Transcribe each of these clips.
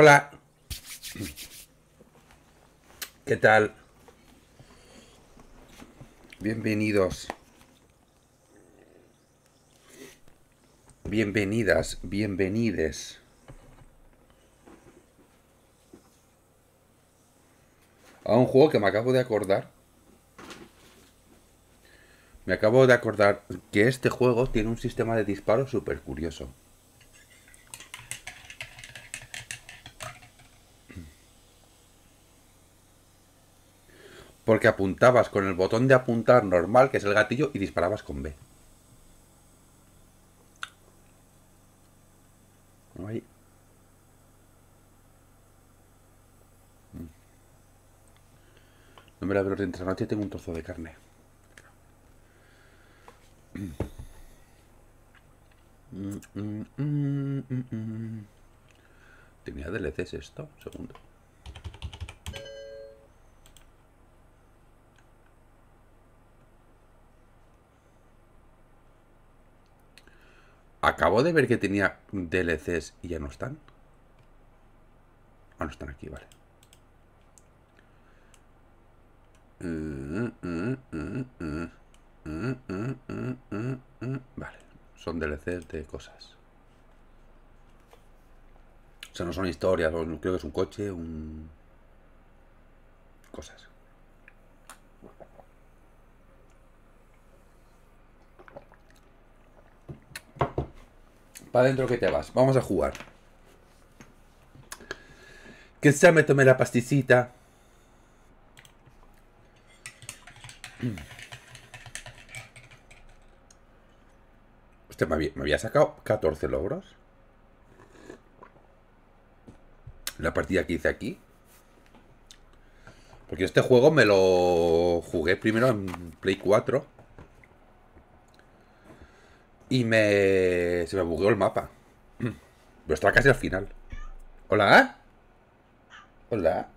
Hola. ¿Qué tal? Bienvenidos. Bienvenidas, bienvenides. A un juego que me acabo de acordar. Me acabo de acordar que este juego tiene un sistema de disparo súper curioso. Porque apuntabas con el botón de apuntar normal, que es el gatillo, y disparabas con B. No me la veo de noche, tengo un trozo de carne. Tenía DLCs esto, segundo. Acabo de ver que tenía DLCs y ya no están. Ah, no están aquí, vale. Vale, son DLCs de cosas. O sea, no son historias, creo que es un coche, un... Cosas. Para adentro que te vas. Vamos a jugar. Que ya me tomé la pasticita. Usted me había, sacado 14 logros. La partida que hice aquí. Porque este juego me lo jugué primero en Play 4. Y me... Se me bugueó el mapa. Pero estaba casi al final. ¿Hola? ¿Hola?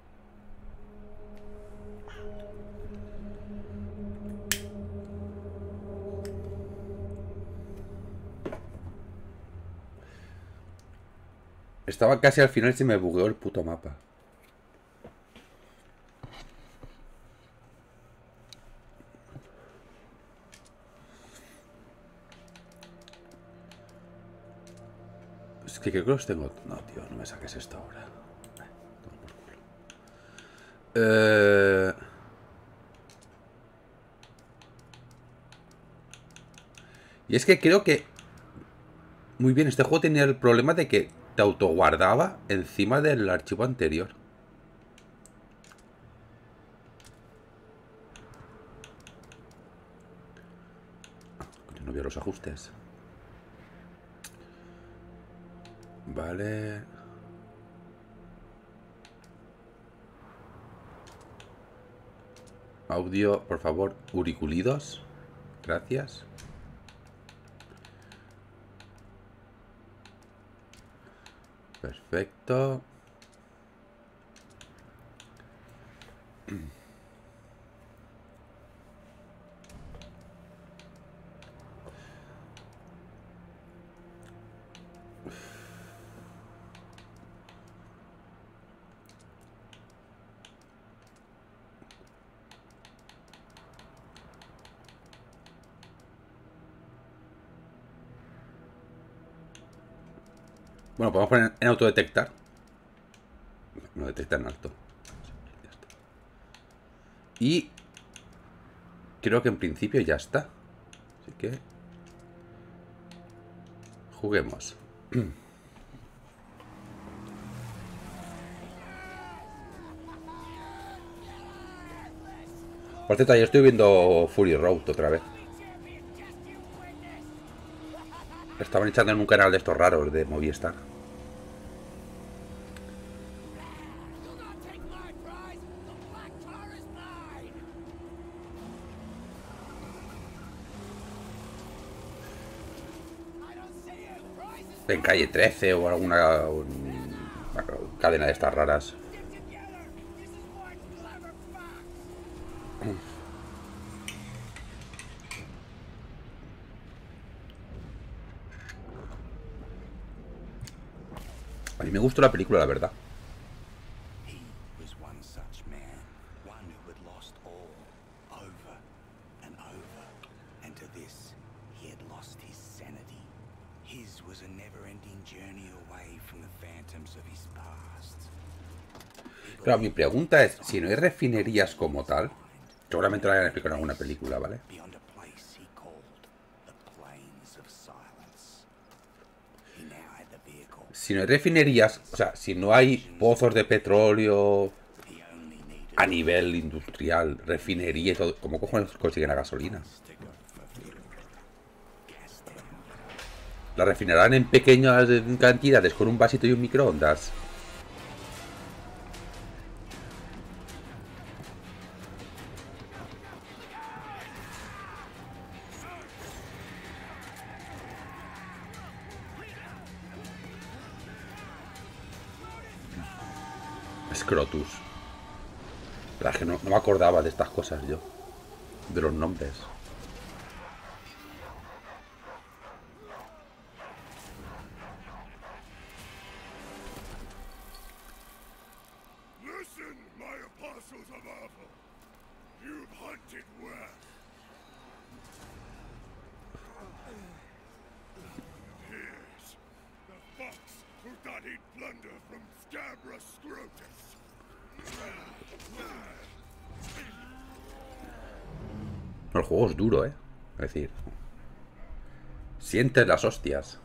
Estaba casi al final y se me bugueó el puto mapa. Que creo que los tengo... No, tío, no me saques esto ahora. Eh... Y es que creo que... Muy bien, este juego tenía el problema de que te autoguardaba encima del archivo anterior. No veo los ajustes. Vale. Audio, por favor, auriculidos. Gracias. Perfecto. Bueno, podemos poner en autodetectar. No detecta en alto. Y creo que en principio ya está. Así que juguemos. Por cierto, ayer estoy viendo Fury Road otra vez. Estaban echando en un canal de estos raros de Movistar. Calle 13 o alguna cadena de estas raras. A mí me gustó la película, la verdad. was a never-ending journey away from the phantoms of his past. Claro, mi pregunta es, si no hay refinerías como tal, seguramente lo hayan explicado en alguna película, ¿vale? Si no hay refinerías, o sea, si no hay pozos de petróleo a nivel industrial, refinería y todo, ¿cómo cojones consiguen la gasolina? La refinarán en pequeñas cantidades con un vasito y un microondas. Yo. De los nombres. Listen, my apostles of Ava. You've hunted well. Here's the fox who thought he'd plunder from Scabra Scrotus. El juego es duro, ¿eh? Es decir, sientes las hostias.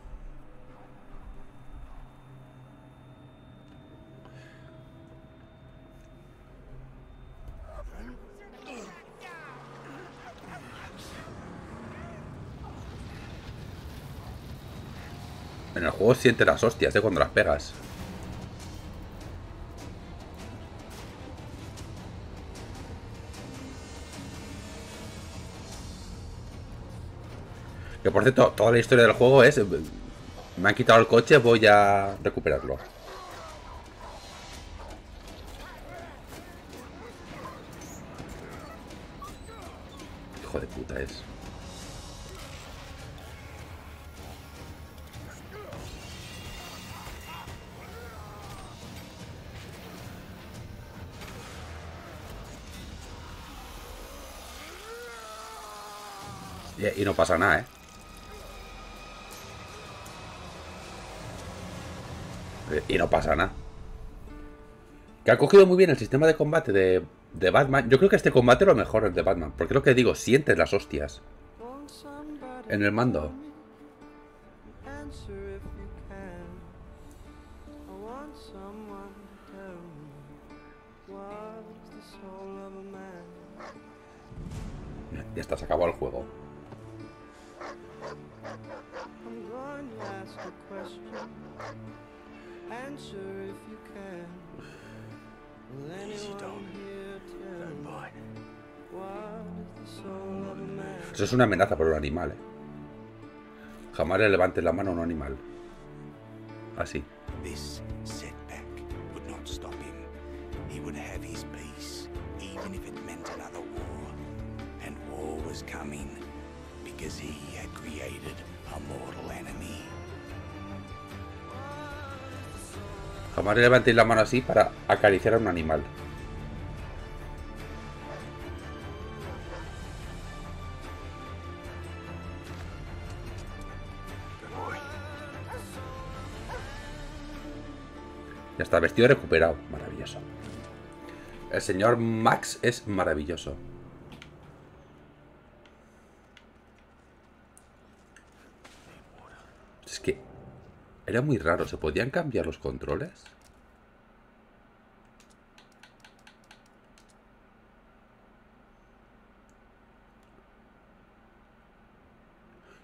En el juego sientes las hostias, ¿eh? Cuando las pegas. Que por cierto, toda la historia del juego es... Me han quitado el coche, voy a recuperarlo. Hijo de puta es. Y no pasa nada, ¿eh? Que ha cogido muy bien el sistema de combate de, de Batman. Yo creo que este combate es lo mejor el de Batman. Porque es lo que digo, sientes las hostias en el mando. Una amenaza por un animal, ¿eh? Jamás le levantes la mano a un animal. Así. Jamás le levantéis la mano así para acariciar a un animal. Ya está, vestido recuperado. Maravilloso. El señor Max es maravilloso. Es que era muy raro. ¿Se podían cambiar los controles?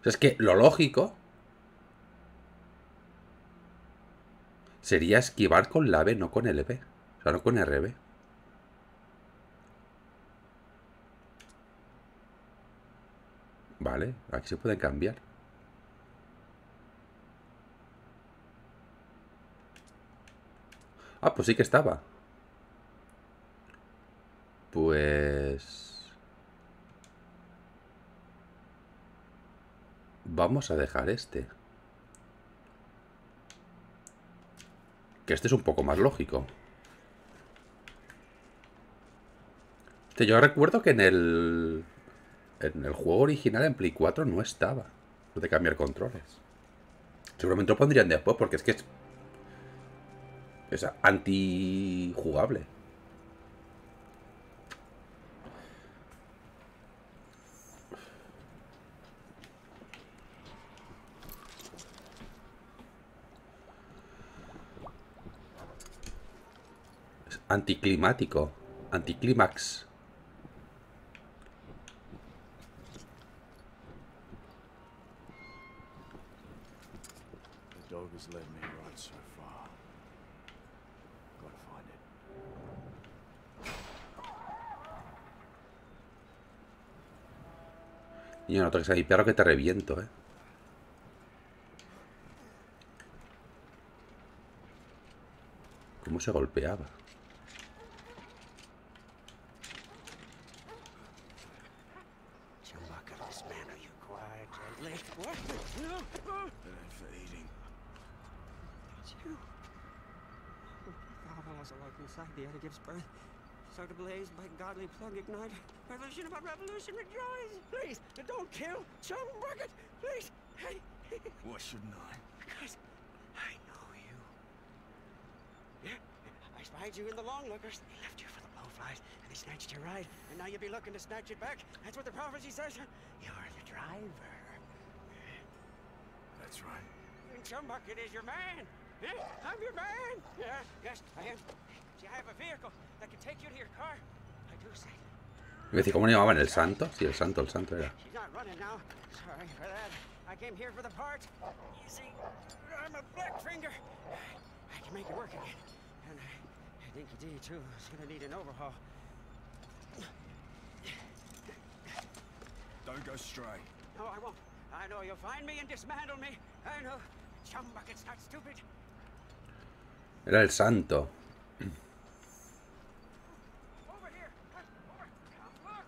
Es que lo lógico sería esquivar con la B, no con LB. O sea, no con RB. Vale, aquí se pueden cambiar. Ah, pues sí que estaba. Pues... Vamos a dejar este. Que este es un poco más lógico. Yo recuerdo que en el... En el juego original en Play 4 no estaba. Lo de cambiar controles. Seguramente lo pondrían después porque es que es. Es anti-jugable. Es anticlimático. Anticlímax. The dog has led me right so far. Gotta find it. Niño, no toques a mi perro que te reviento, eh. ¿Cómo se golpeaba? Plug ignite. Revolution about revolution, rejoice! Please, don't kill Chumbucket! Please! Hey! Why shouldn't I? Because I know you. Yeah, I spied you in the long lookers. They left you for the blowflies, and they snatched your ride. And now you'll be looking to snatch it back. That's what the prophecy says. You're the driver. That's right. And Chumbucket is your man. Yeah, I'm your man. Yeah, yes, I am. See, I have a vehicle that can take you to your car. Iba a decir, ¿cómo le llamaban? ¿El santo? Sí, el santo, el santo era. Don't go stray. No, I won't. I know you'll find me and dismantle me. I know. Chumbucket's not stupid. Era el santo. Over here. Over. Come look.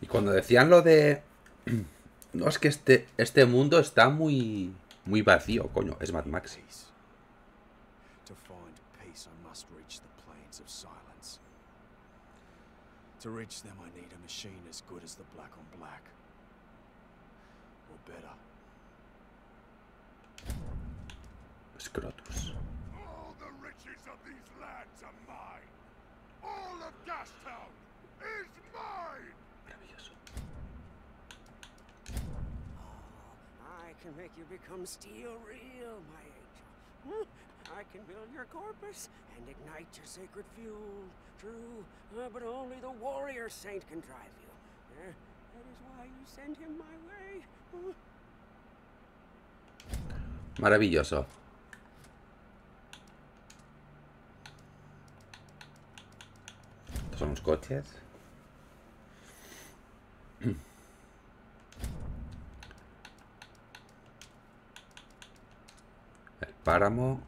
Y cuando decían lo de... No, es que este, este mundo está muy... Muy vacío, coño. Es Mad Max. To find peace, I must reach the plains of silence. To reach them, I need a machine as good as the black on black. Or better. Scrotus. All the riches of these lands are mine. All of Gastown can make you become steel real, my angel. Hmm? I can build your corpus and ignite your sacred fuel. True, uh, but only the warrior saint can drive you. Uh, that is why you send him my way. Hmm? Maravilloso. Son los coches. páramo.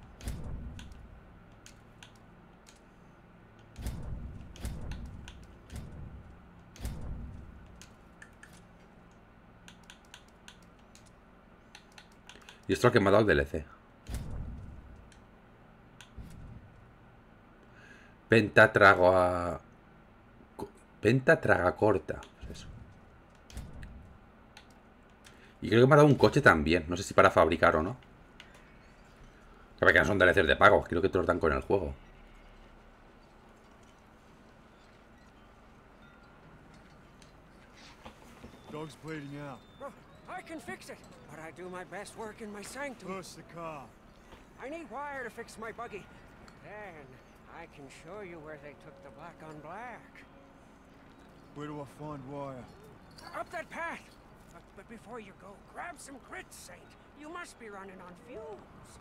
Y esto es lo que me ha dado el DLC. Pentatrago a... Pentatraga corta. Pues. Y creo que me ha dado un coche también. No sé si para fabricar o no. Que no son DLCs de pago. Creo que te los dan con el juego. Dog's bleeding out. I can fix it, but I do my best work in my sanctum. Push the car. I need wire to fix my buggy. Then I can show you where they took the black on black. Where do I find wire? Up that path. But, but before you go, grab some grits, Saint. You must be running on fumes.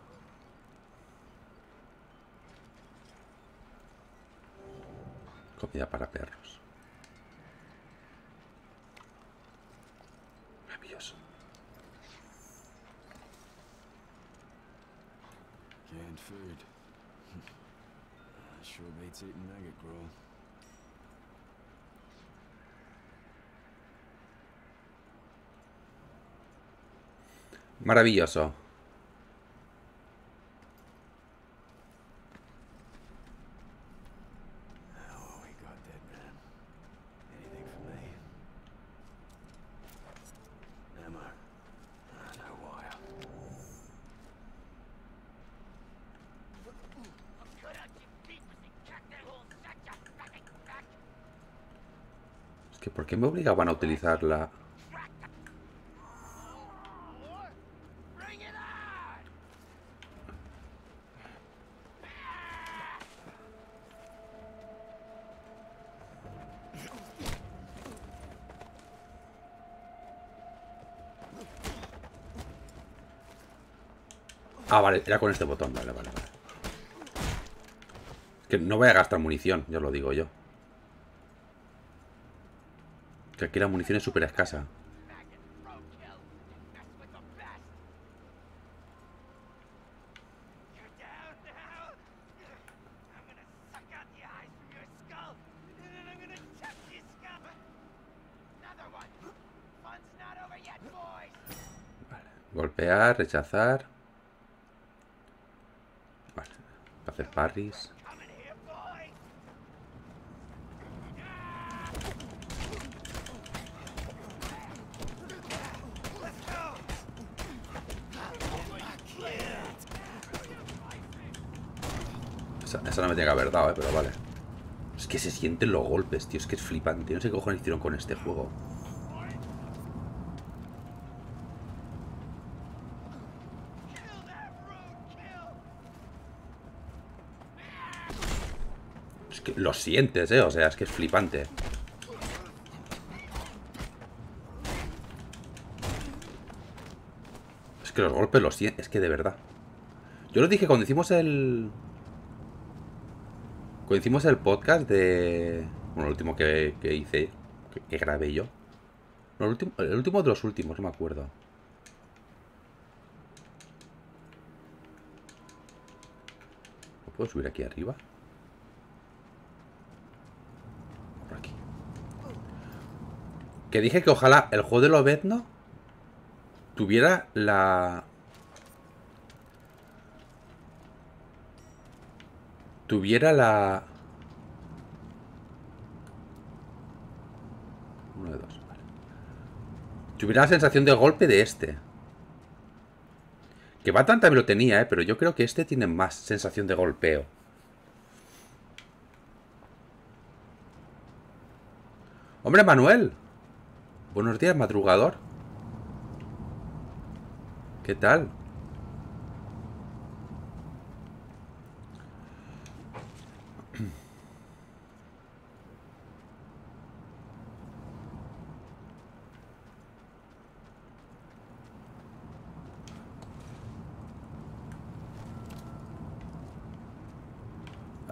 Comida para perros. Maravilloso. Canned food. sure beats eating nugget gruel. Maravilloso. Oh, we got that, man. Anything for me? Ammo. ¿Por qué me obligaban a utilizar la...? Ah, vale, era con este botón, vale, vale, vale. Que no voy a gastar munición, ya lo digo yo. Que aquí la munición es súper escasa. Golpear, rechazar. Vale. Hacer parries. Me tiene que eh, pero vale. Es que se sienten los golpes, tío. Es que es flipante. No sé qué cojones hicieron con este juego. Es que lo sientes, eh. O sea, es que es flipante. Es que los golpes los sientes. Es que de verdad. Yo lo dije cuando hicimos el. Cuando hicimos el podcast de. Bueno, el último que, hice. Que, grabé yo. El, último, de los últimos, no me acuerdo. ¿No puedo subir aquí arriba? Por aquí. Que dije que ojalá el juego de Lobezno tuviera la... Tuviera la... Uno de dos. Tuviera la sensación de golpe de este. Que Batman también lo tenía, ¿eh? Pero yo creo que este tiene más sensación de golpeo. Hombre, Manuel. Buenos días, madrugador. ¿Qué tal?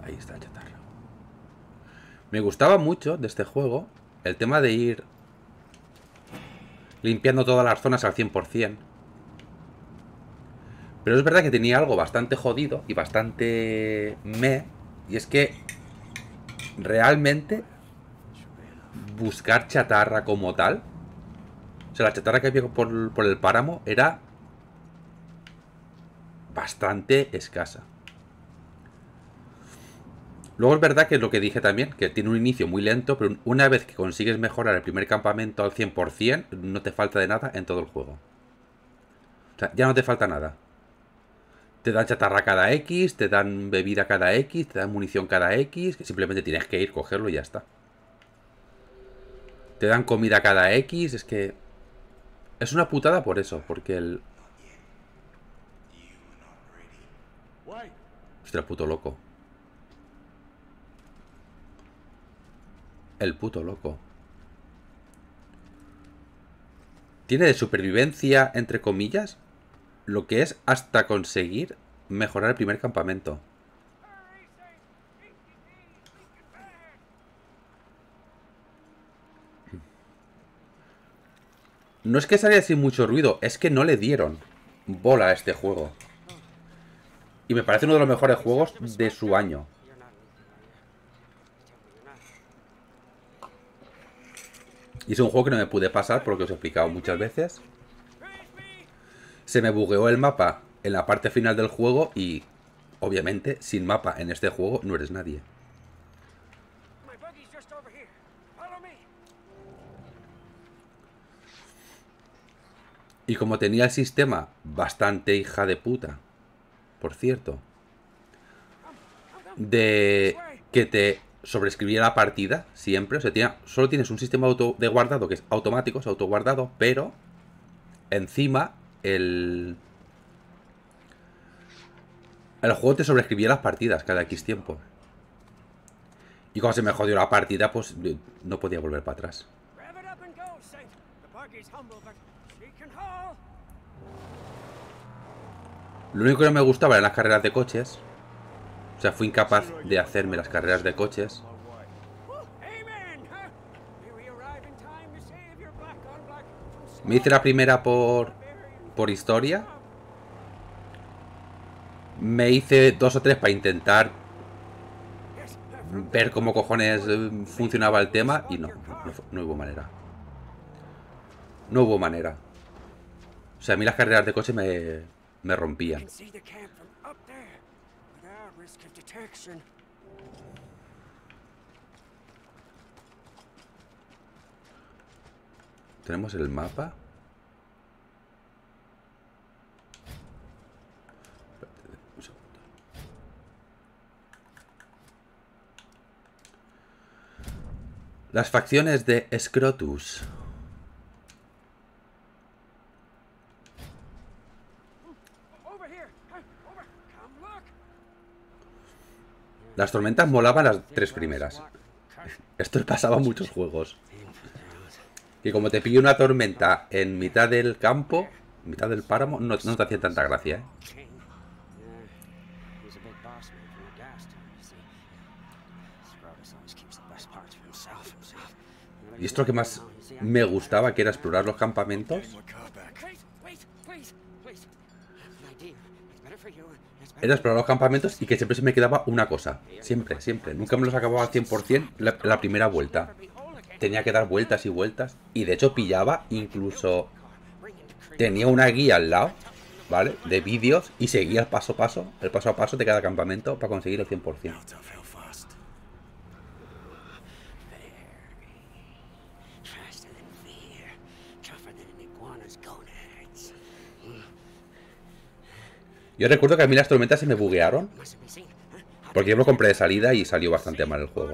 Ahí está el chatarra. Me gustaba mucho de este juego el tema de ir limpiando todas las zonas al 100%. Pero es verdad que tenía algo bastante jodido y bastante me. Y es que realmente buscar chatarra como tal. O sea, la chatarra que había por, por el páramo era bastante escasa. Luego es verdad que es lo que dije también, que tiene un inicio muy lento, pero una vez que consigues mejorar el primer campamento al 100%, no te falta de nada en todo el juego. O sea, ya no te falta nada. Te dan chatarra cada X, te dan bebida cada X, te dan munición cada X, que simplemente tienes que ir, cogerlo y ya está. Te dan comida cada X, es que... Es una putada por eso, porque el... Hostia, puto loco. El puto loco. Tiene de supervivencia, entre comillas, lo que es hasta conseguir mejorar el primer campamento. No es que saliera sin mucho ruido, es que no le dieron bola a este juego. Y me parece uno de los mejores juegos de su año. You're not losing, are you? You're telling me you're not. Y es un juego que no me pude pasar por lo que os he explicado muchas veces. Se me bugueó el mapa en la parte final del juego y, obviamente, sin mapa en este juego no eres nadie. Y como tenía el sistema bastante hija de puta, por cierto, de que te sobreescribir la partida siempre. O sea, tiene- solo tienes un sistema auto de guardado que es automático, es autoguardado, pero encima el. El juego te sobreescribía las partidas cada X tiempo. Y cuando se me jodió la partida, pues no podía volver para atrás. Lo único que no me gustaba eran las carreras de coches. O sea, fui incapaz de hacerme las carreras de coches. Me hice la primera por, por historia. Me hice dos o tres para intentar ver cómo cojones eh, funcionaba el tema y no, no, hubo manera. No hubo manera. O sea, a mí las carreras de coche me, me rompían. can see the camp from up there without ¿Tenemos el mapa? Las facciones de Scrotus. Over here, huh? Over. Come look. Las tormentas molaban las tres primeras. Esto pasaba en muchos juegos. Que como te pilla una tormenta en mitad del campo, mitad del páramo, no, te hacía tanta gracia, ¿eh? Y esto que más me gustaba, que era explorar los campamentos. Era explorar los campamentos y que siempre se me quedaba una cosa. Siempre, siempre. Nunca me los acababa al 100% la, la primera vuelta. Tenía que dar vueltas y vueltas. Y de hecho pillaba incluso... Tenía una guía al lado, ¿vale? De vídeos y seguía el paso a paso, el paso a paso de cada campamento para conseguir el 100%. Yo recuerdo que a mí las tormentas se me buguearon huh? porque yo lo compré de salida y salió bastante mal el juego.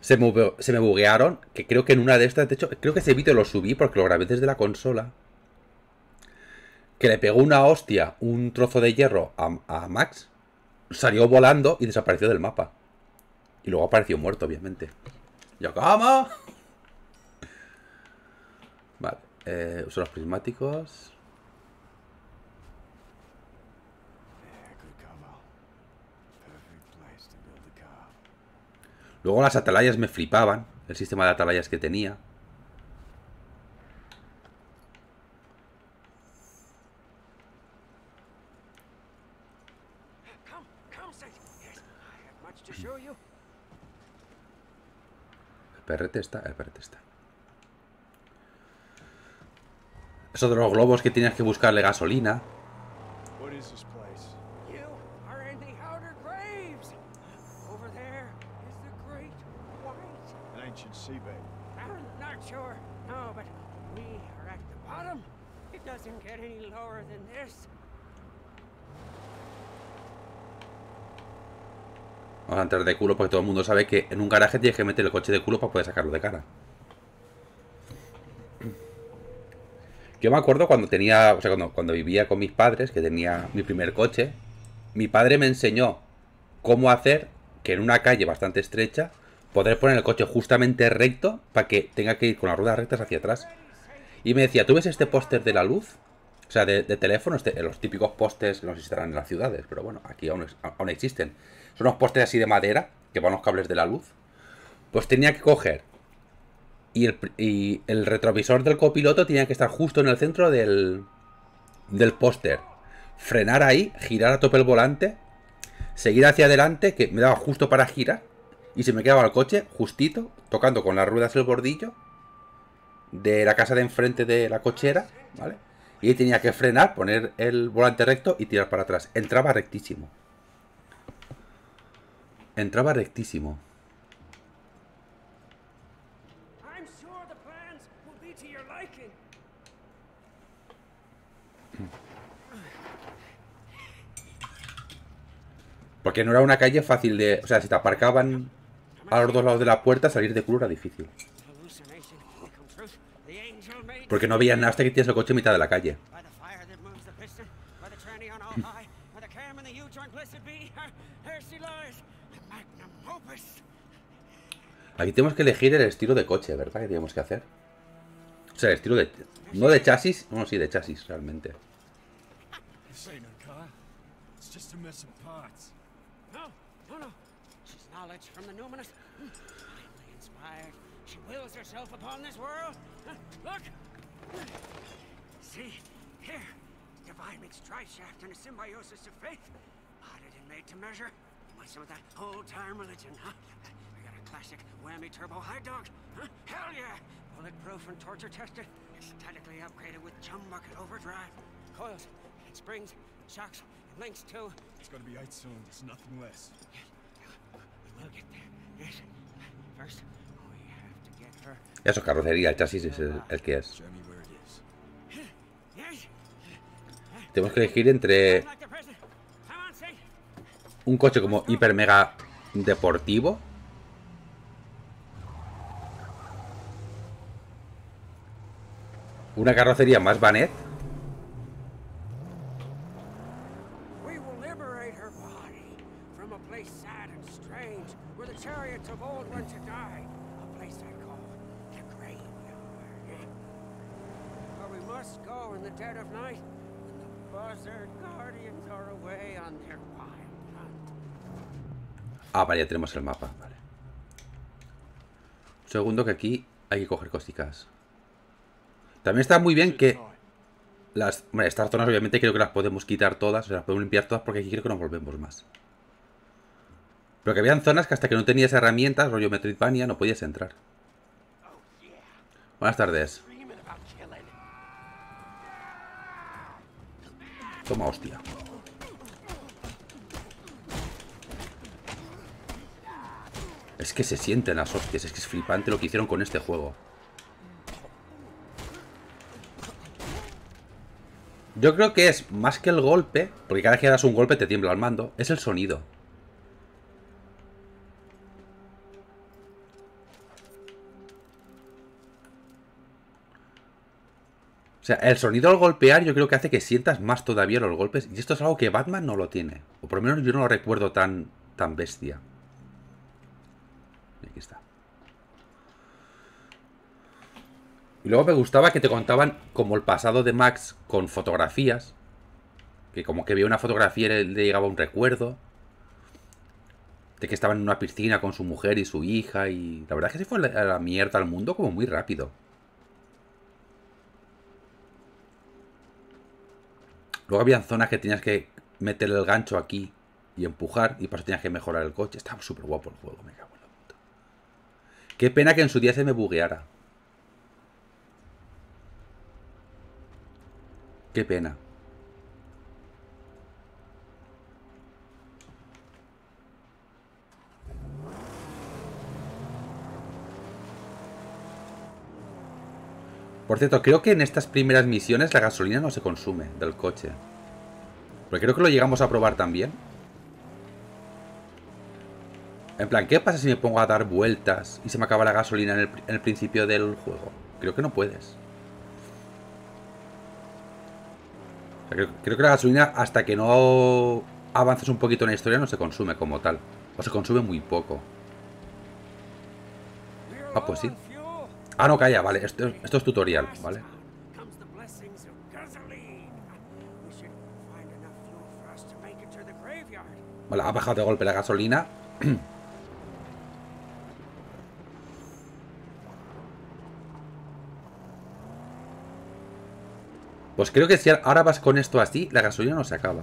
Se me, se me buguearon, que creo que en una de estas, de hecho, creo que ese vídeo lo subí porque lo grabé desde la consola. Que le pegó una hostia, un trozo de hierro a, a Max, salió volando y desapareció del mapa. Y luego apareció muerto, obviamente. Yo, ¿cómo? Vale, eh, uso los prismáticos. Yeah, good cover. Perfect place to build a car. Luego las atalayas me flipaban, el sistema de atalayas que tenía. El perrete está, el perrete está. Eso de los globos que tenías que buscarle gasolina. What is this place? You are in the outer graves. Over there is the great white. An ancient seabed. I'm not sure. No, but we are at the bottom. It doesn't get any lower than this. Vamos a entrar de culo porque todo el mundo sabe que en un garaje tienes que meter el coche de culo para poder sacarlo de cara. Yo me acuerdo cuando tenía, o sea, cuando, cuando vivía con mis padres, que tenía mi primer coche, mi padre me enseñó cómo hacer que en una calle bastante estrecha poder poner el coche justamente recto para que tenga que ir con las ruedas rectas hacia atrás. Y me decía, ¿tú ves este póster de la luz? O sea, de, teléfono, este- los típicos pósters que no estarán en las ciudades, pero bueno, aquí aún, aún existen. Son unos pósters así de madera que van los cables de la luz. Pues tenía que coger y el, retrovisor del copiloto tenía que estar justo en el centro del, del póster. Frenar ahí, girar a tope el volante, seguir hacia adelante, que me daba justo para girar, y se me quedaba el coche justito, tocando con las ruedas el bordillo de la casa de enfrente de la cochera, ¿vale? Y tenía que frenar, poner el volante recto y tirar para atrás. Entraba rectísimo. Entraba rectísimo. I'm sure the plans will be to your liking. Porque no era una calle fácil de... O sea, si te aparcaban a los dos lados de la puerta, salir de culo era difícil. Porque no veían nada hasta que tienes el coche en mitad de la calle. Aquí tenemos que elegir el estilo de coche, ¿verdad? Que tenemos que hacer. O sea, el estilo de... No de chasis. No, sí, de chasis, realmente. divine mixed shaft and a symbiosis of faith. Audited and made to measure. You want some of that old time religion, huh? Classic whammy turbo high dog. Huh? Hell yeah! Bulletproof and torture tested. Aesthetically upgraded with chum bucket overdrive. Coils and springs, shocks and links too. It's gotta be eight cylinders, nothing less. We will get there. Yes. First, we have to get her. Eso, carrocería, el chasis es el, el que es. Tenemos que elegir entre un coche como hiper mega deportivo. Una carrocería más vanet. We will liberate her body from a place sad and strange where the chariots of old went to die. A place I call the graveyard. But we must go in the dead of night when the buzzard guardians are away on their wild hunt. Ah, vale, ya tenemos el mapa. Vale. Segundo que aquí hay que coger cosicas. También está muy bien que las... Bueno, estas zonas obviamente creo que las podemos quitar todas, o sea, las podemos limpiar todas porque aquí creo que no volvemos más. Pero que habían zonas que hasta que no tenías herramientas, rollo Metroidvania, no podías entrar. Buenas tardes. Toma hostia. Es que se sienten las hostias, es que es flipante lo que hicieron con este juego. Yo creo que es más que el golpe, porque cada vez que das un golpe te tiembla el mando, es el sonido. O sea, el sonido al golpear yo creo que hace que sientas más todavía los golpes. Y esto es algo que Batman no lo tiene. O por lo menos yo no lo recuerdo tan, tan bestia. Y aquí está. Y luego me gustaba que te contaban como el pasado de Max con fotografías. Que como que veía una fotografía y le, le llegaba un recuerdo. De que estaba en una piscina con su mujer y su hija. Y la verdad es que se fue a la mierda al mundo como muy rápido. Luego habían zonas que tenías que meter el gancho aquí y empujar. Y por eso tenías que mejorar el coche. Estaba súper guapo el juego, me cago en la puta. Qué pena que en su día se me bugueara. Qué pena. Por cierto, creo que en estas primeras misiones la gasolina no se consume del coche. Porque creo que lo llegamos a probar también. En plan, ¿qué pasa si me pongo a dar vueltas y se me acaba la gasolina en el, en el principio del juego? Creo que no puedes. O sea, creo, que la gasolina, hasta que no avances un poquito en la historia, no se consume como tal. O se consume muy poco. Ah, pues sí. Ah, no, calla, vale. Esto, esto es tutorial, ¿vale? Vale, ha bajado de golpe la gasolina. Pues creo que si ahora vas con esto así, la gasolina no se acaba.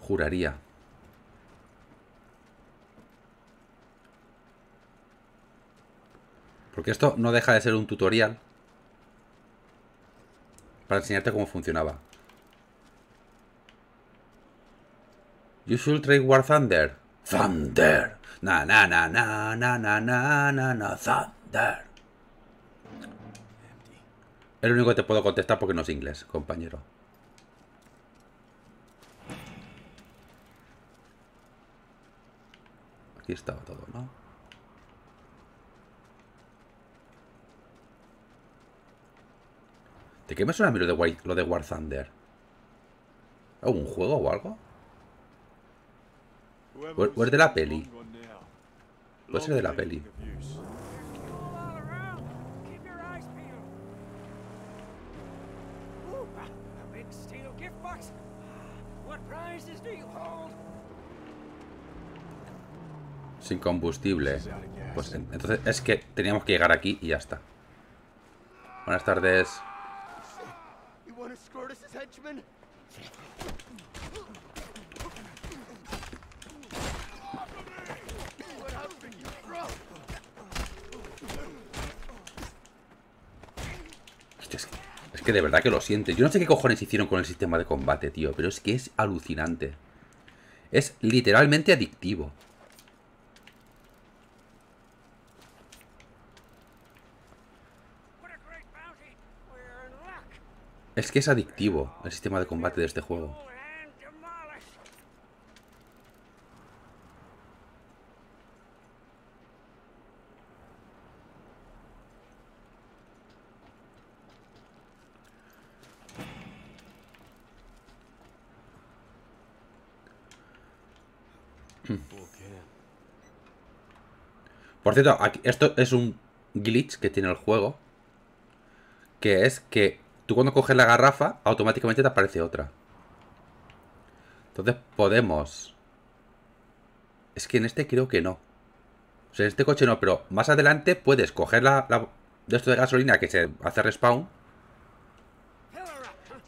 Juraría. Porque esto no deja de ser un tutorial para enseñarte cómo funcionaba. You should trade War Thunder. Thunder. Na na na na na na na na na Thunder. Es lo único que te puedo contestar porque no es inglés, compañero. Aquí estaba todo, ¿no? ¿De qué me suena a mí lo de, War, lo de War Thunder? ¿Algún juego o algo? Where- where de la peli? Puede ser de la peli. living of use. Fuel all around. Keep your eyes peeled. Ooh, a, a big steel gift box. What prizes do you hold? Sin combustible. Pues en- entonces es que teníamos que llegar aquí y ya está. Buenas tardes. Es, que, de verdad que lo sientes. Yo no sé qué cojones hicieron con el sistema de combate, tío, pero es que es alucinante. Es literalmente adictivo. What a great bounty. We're in luck. Es que es adictivo el sistema de combate de este juego. Por cierto, esto es un glitch que tiene el juego. Que es que tú cuando coges la garrafa, automáticamente te aparece otra. Entonces podemos... Es que en este creo que no. O sea, en este coche no, pero más adelante puedes coger la, de esto de gasolina que se hace respawn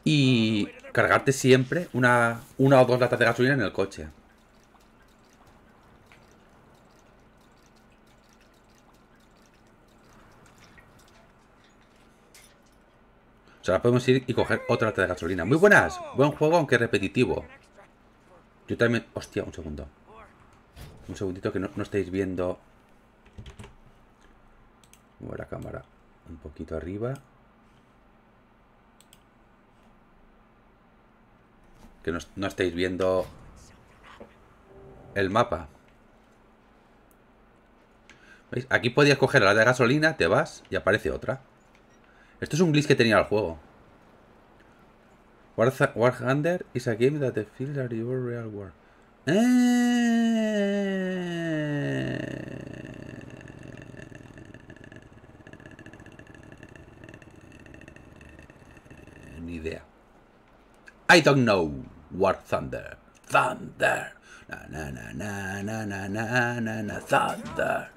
y cargarte siempre una, una o dos latas de gasolina en el coche. Sea, podemos ir y coger otra lata de gasolina. Muy buenas. Buen juego, aunque repetitivo. Yo también... Hostia, un segundo. Un segundito que no, no estáis viendo. Muevo la cámara un poquito arriba. Que no, no estáis viendo el mapa. ¿Veis? Aquí podías coger la de gasolina, te vas y aparece otra. Esto es un glitch que tenía el juego. War Thunder is a game that feels like your real world. Eh. Ni idea. I don't know. War Thunder. Thunder. Na Na na na na na na na na thunder.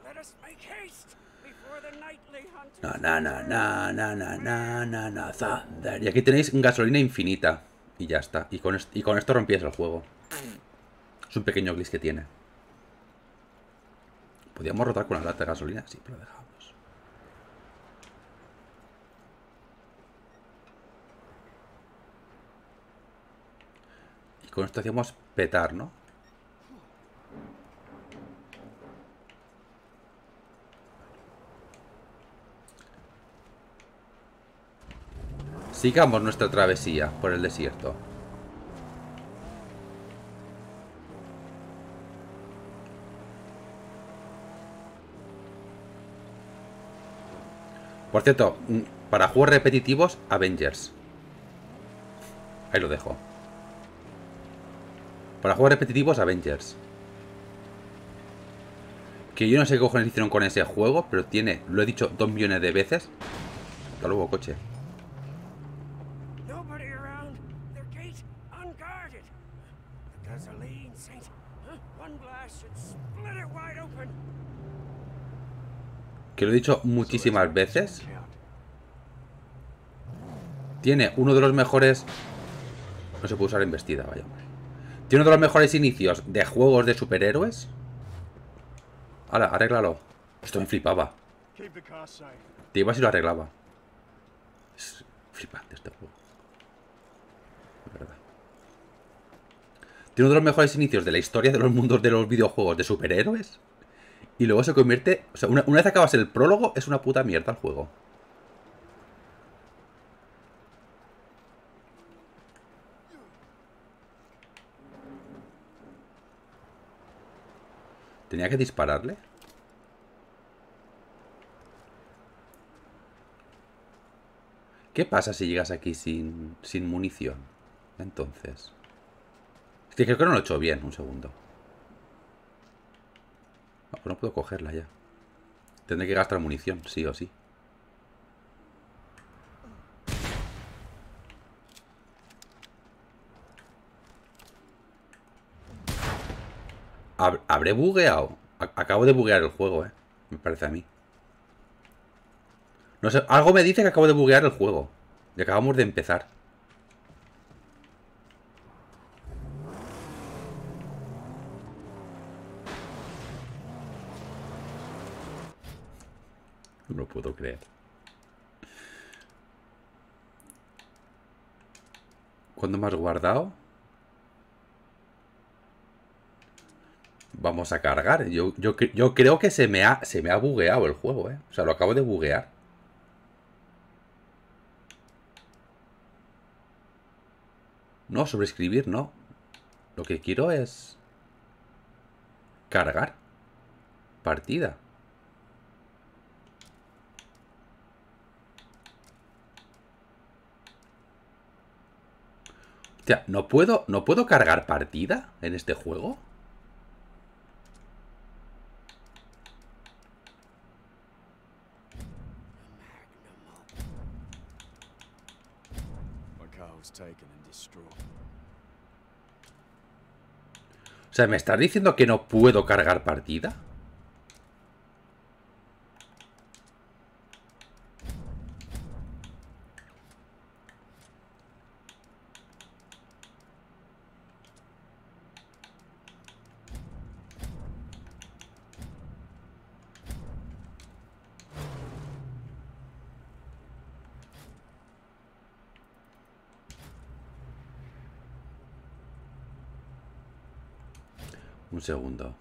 Na na na na na na na na na Thunder. Y aquí tenéis gasolina infinita. Y ya está. Y con, y con esto rompías el juego. Es un pequeño glitch que tiene. ¿Podíamos rotar con la lata de gasolina? Sí, pero lo dejamos. Y con esto hacíamos petar, ¿no? Sigamos nuestra travesía por el desierto. Por cierto, mm, para juegos repetitivos, Avengers. Ahí lo dejo. Para juegos repetitivos, Avengers. Que yo no sé qué cojones hicieron con ese juego, pero tiene, lo he dicho dos millones de veces. Hasta luego, coche. Nobody around. Their gate unguarded. The gasoline, Saint. Huh? One blast should split it wide open. Que lo he dicho muchísimas veces. Tiene uno de los mejores. No se puede usar embestida, vaya. Tiene uno de los mejores inicios de juegos de superhéroes. Hala, arréglalo. Esto me flipaba. Te ibas y lo arreglaba. Es flipante este juego. Tiene uno de los mejores inicios de la historia de los mundos de los videojuegos de superhéroes. Y luego se convierte... O sea, una, vez acabas el prólogo, es una puta mierda el juego. ¿Tenía que dispararle? ¿Qué pasa si llegas aquí sin, sin munición? Entonces... Es que creo que no lo he hecho bien, un segundo. No, pues no puedo cogerla ya. Tendré que gastar munición, sí o sí. Hab- ¿Habré bugueado? Acabo de buguear el juego, eh. Me parece a mí. No sé, algo me dice que acabo de buguear el juego. Y acabamos de empezar. No lo puedo creer. ¿Cuándo me has guardado? Vamos a cargar. Yo, yo, yo creo que se me, ha, se me ha bugueado el juego, ¿eh? O sea, lo acabo de buguear. No, sobreescribir no. Lo que quiero es... Cargar. Partida. Hostia, ¿no puedo, ¿no puedo cargar partida en este juego? O sea, ¿me estás diciendo que no puedo cargar partida? Un segundo.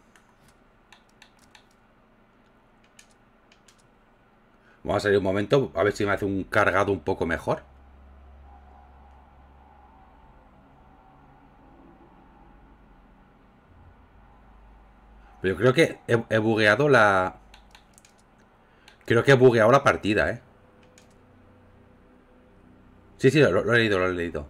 Vamos a salir un momento, a ver si me hace un cargado un poco mejor. Pero creo que he, bugueado la... Creo que he bugueado la partida, ¿eh? Sí, sí, lo, he leído, lo he leído.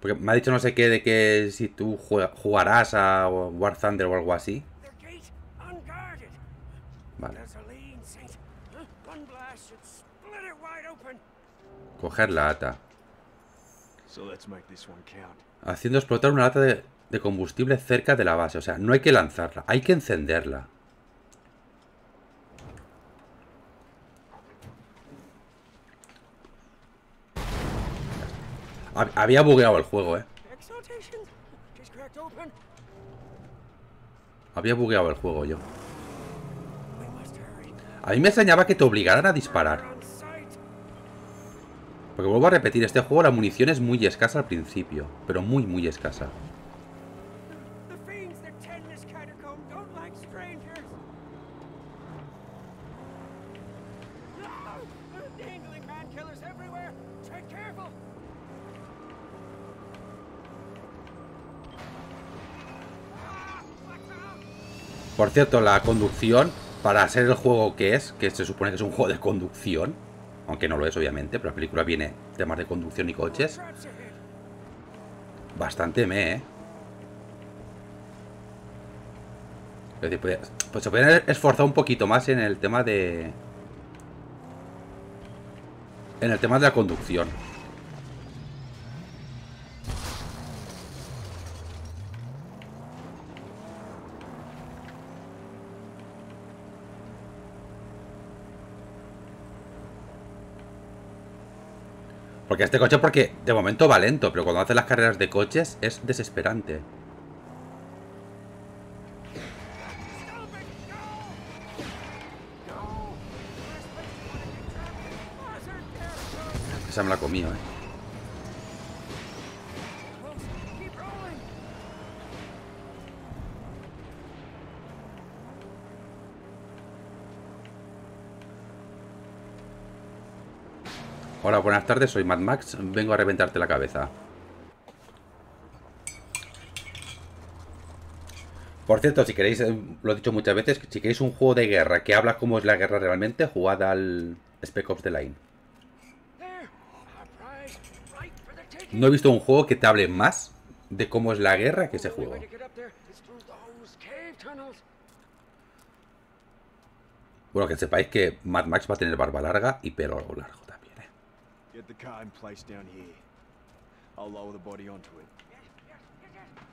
Porque me ha dicho no sé qué de que si tú jugarás a War Thunder o algo así. Their gate unguarded. Vale. There's a lean, Saint. Huh? One blast should split it wide open. Coger la ata. Haciendo explotar una lata de, de combustible cerca de la base. O sea, no hay que lanzarla, hay que encenderla. Hab- Había bugueado el juego, eh. Había bugueado el juego yo. A mí me extrañaba que te obligaran a disparar. Porque vuelvo a repetir, este juego la munición es muy escasa al principio. Pero muy, muy escasa. Por cierto, la conducción, para ser el juego que es, que se supone que es un juego de conducción, aunque no lo es obviamente, pero la película viene temas de conducción y coches, bastante me, ¿eh? Es decir, pues, pues se pueden esforzar un poquito más en el tema de... En el tema de la conducción. Porque este coche, porque de momento va lento, pero cuando hace las carreras de coches es desesperante. Stop it! Go! Go! We're Hola, buenas tardes, soy Mad Max. Vengo a reventarte la cabeza. Por cierto, si queréis, eh, lo he dicho muchas veces, si queréis un juego de guerra que habla cómo es la guerra realmente, jugad al Spec Ops The Line. No he visto un juego que te hable más de cómo es la guerra que ese juego. Bueno, que sepáis que Mad Max va a tener barba larga y pelo largo. Get the car in place down here. I'll lower the body onto it. Yes, yes, yes, yes.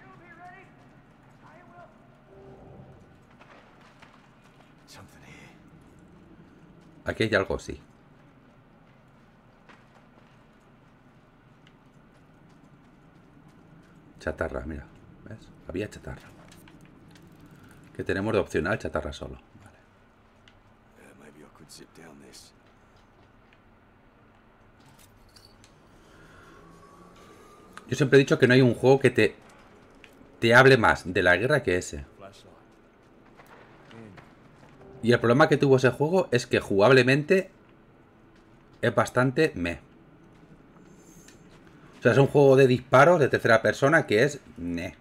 You'll be ready. I will. Something here. Aquí hay algo, sí. Chatarra, mira. ¿Ves? Había chatarra. Que tenemos de opcional chatarra solo. Vale. Yeah, maybe I could zip down this. Yo siempre he dicho que no hay un juego que te, te hable más de la guerra que ese. Y el problema que tuvo ese juego es que jugablemente es bastante me. O sea, es un juego de disparos de tercera persona que es ne.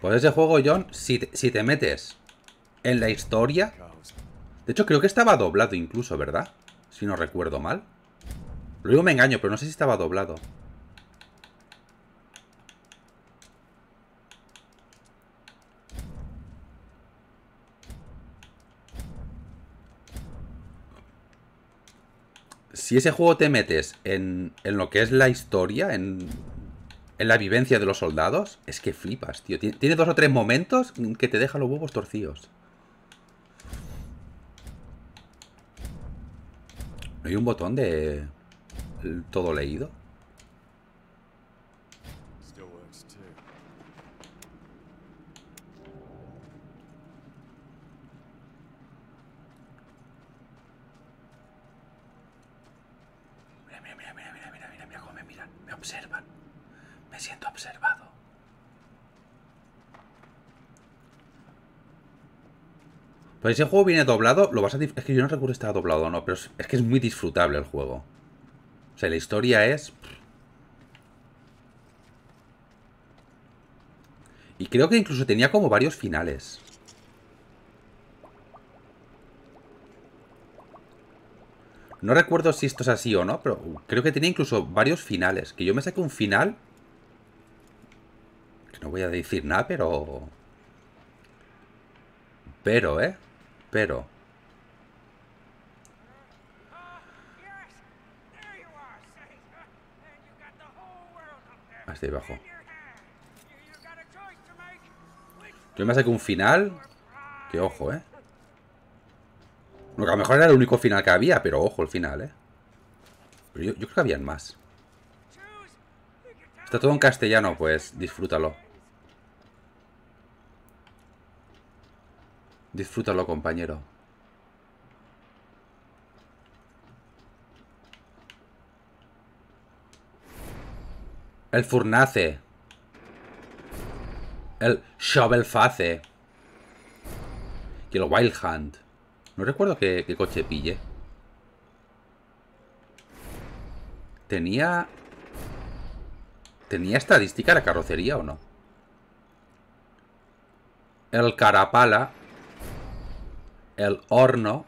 Pues ese juego, John, si si te metes en la historia... De hecho, creo que estaba doblado incluso, ¿verdad? Si no recuerdo mal. Lo digo me engaño, pero no sé si estaba doblado. Si ese juego te metes en, en lo que es la historia, en, en la vivencia de los soldados, es que flipas, tío. Tien- Tiene dos o tres momentos que te deja los huevos torcidos. ¿No hay un botón de todo leído? Still works too. Mira, mira, mira, mira, mira, mira, mira, mira cómo me miran. Me observan. Me siento observado. Pues ese juego viene doblado, lo vas a... Es que yo no recuerdo si estaba doblado o no, pero es que es muy disfrutable el juego. O sea, la historia es... Y creo que incluso tenía como varios finales. No recuerdo si esto es así o no, pero creo que tenía incluso varios finales. Que yo me saqué un final. Que no voy a decir nada, pero. Pero, ¿eh? Pero. Yes. There you are, safe. And you got the whole world up there. Hasta ahí abajo. Yo me saqué un final. Que ojo, ¿eh? Bueno, que a lo mejor era el único final que había, pero ojo el final, ¿eh? Pero yo, yo creo que habían más. Está todo en castellano, pues disfrútalo. Disfrútalo, compañero. El Furnace. El Shovelface. Y el Wild Hunt. No recuerdo qué, coche pille. Tenía... ¿Tenía estadística la carrocería o no? El Carapala. El Horno.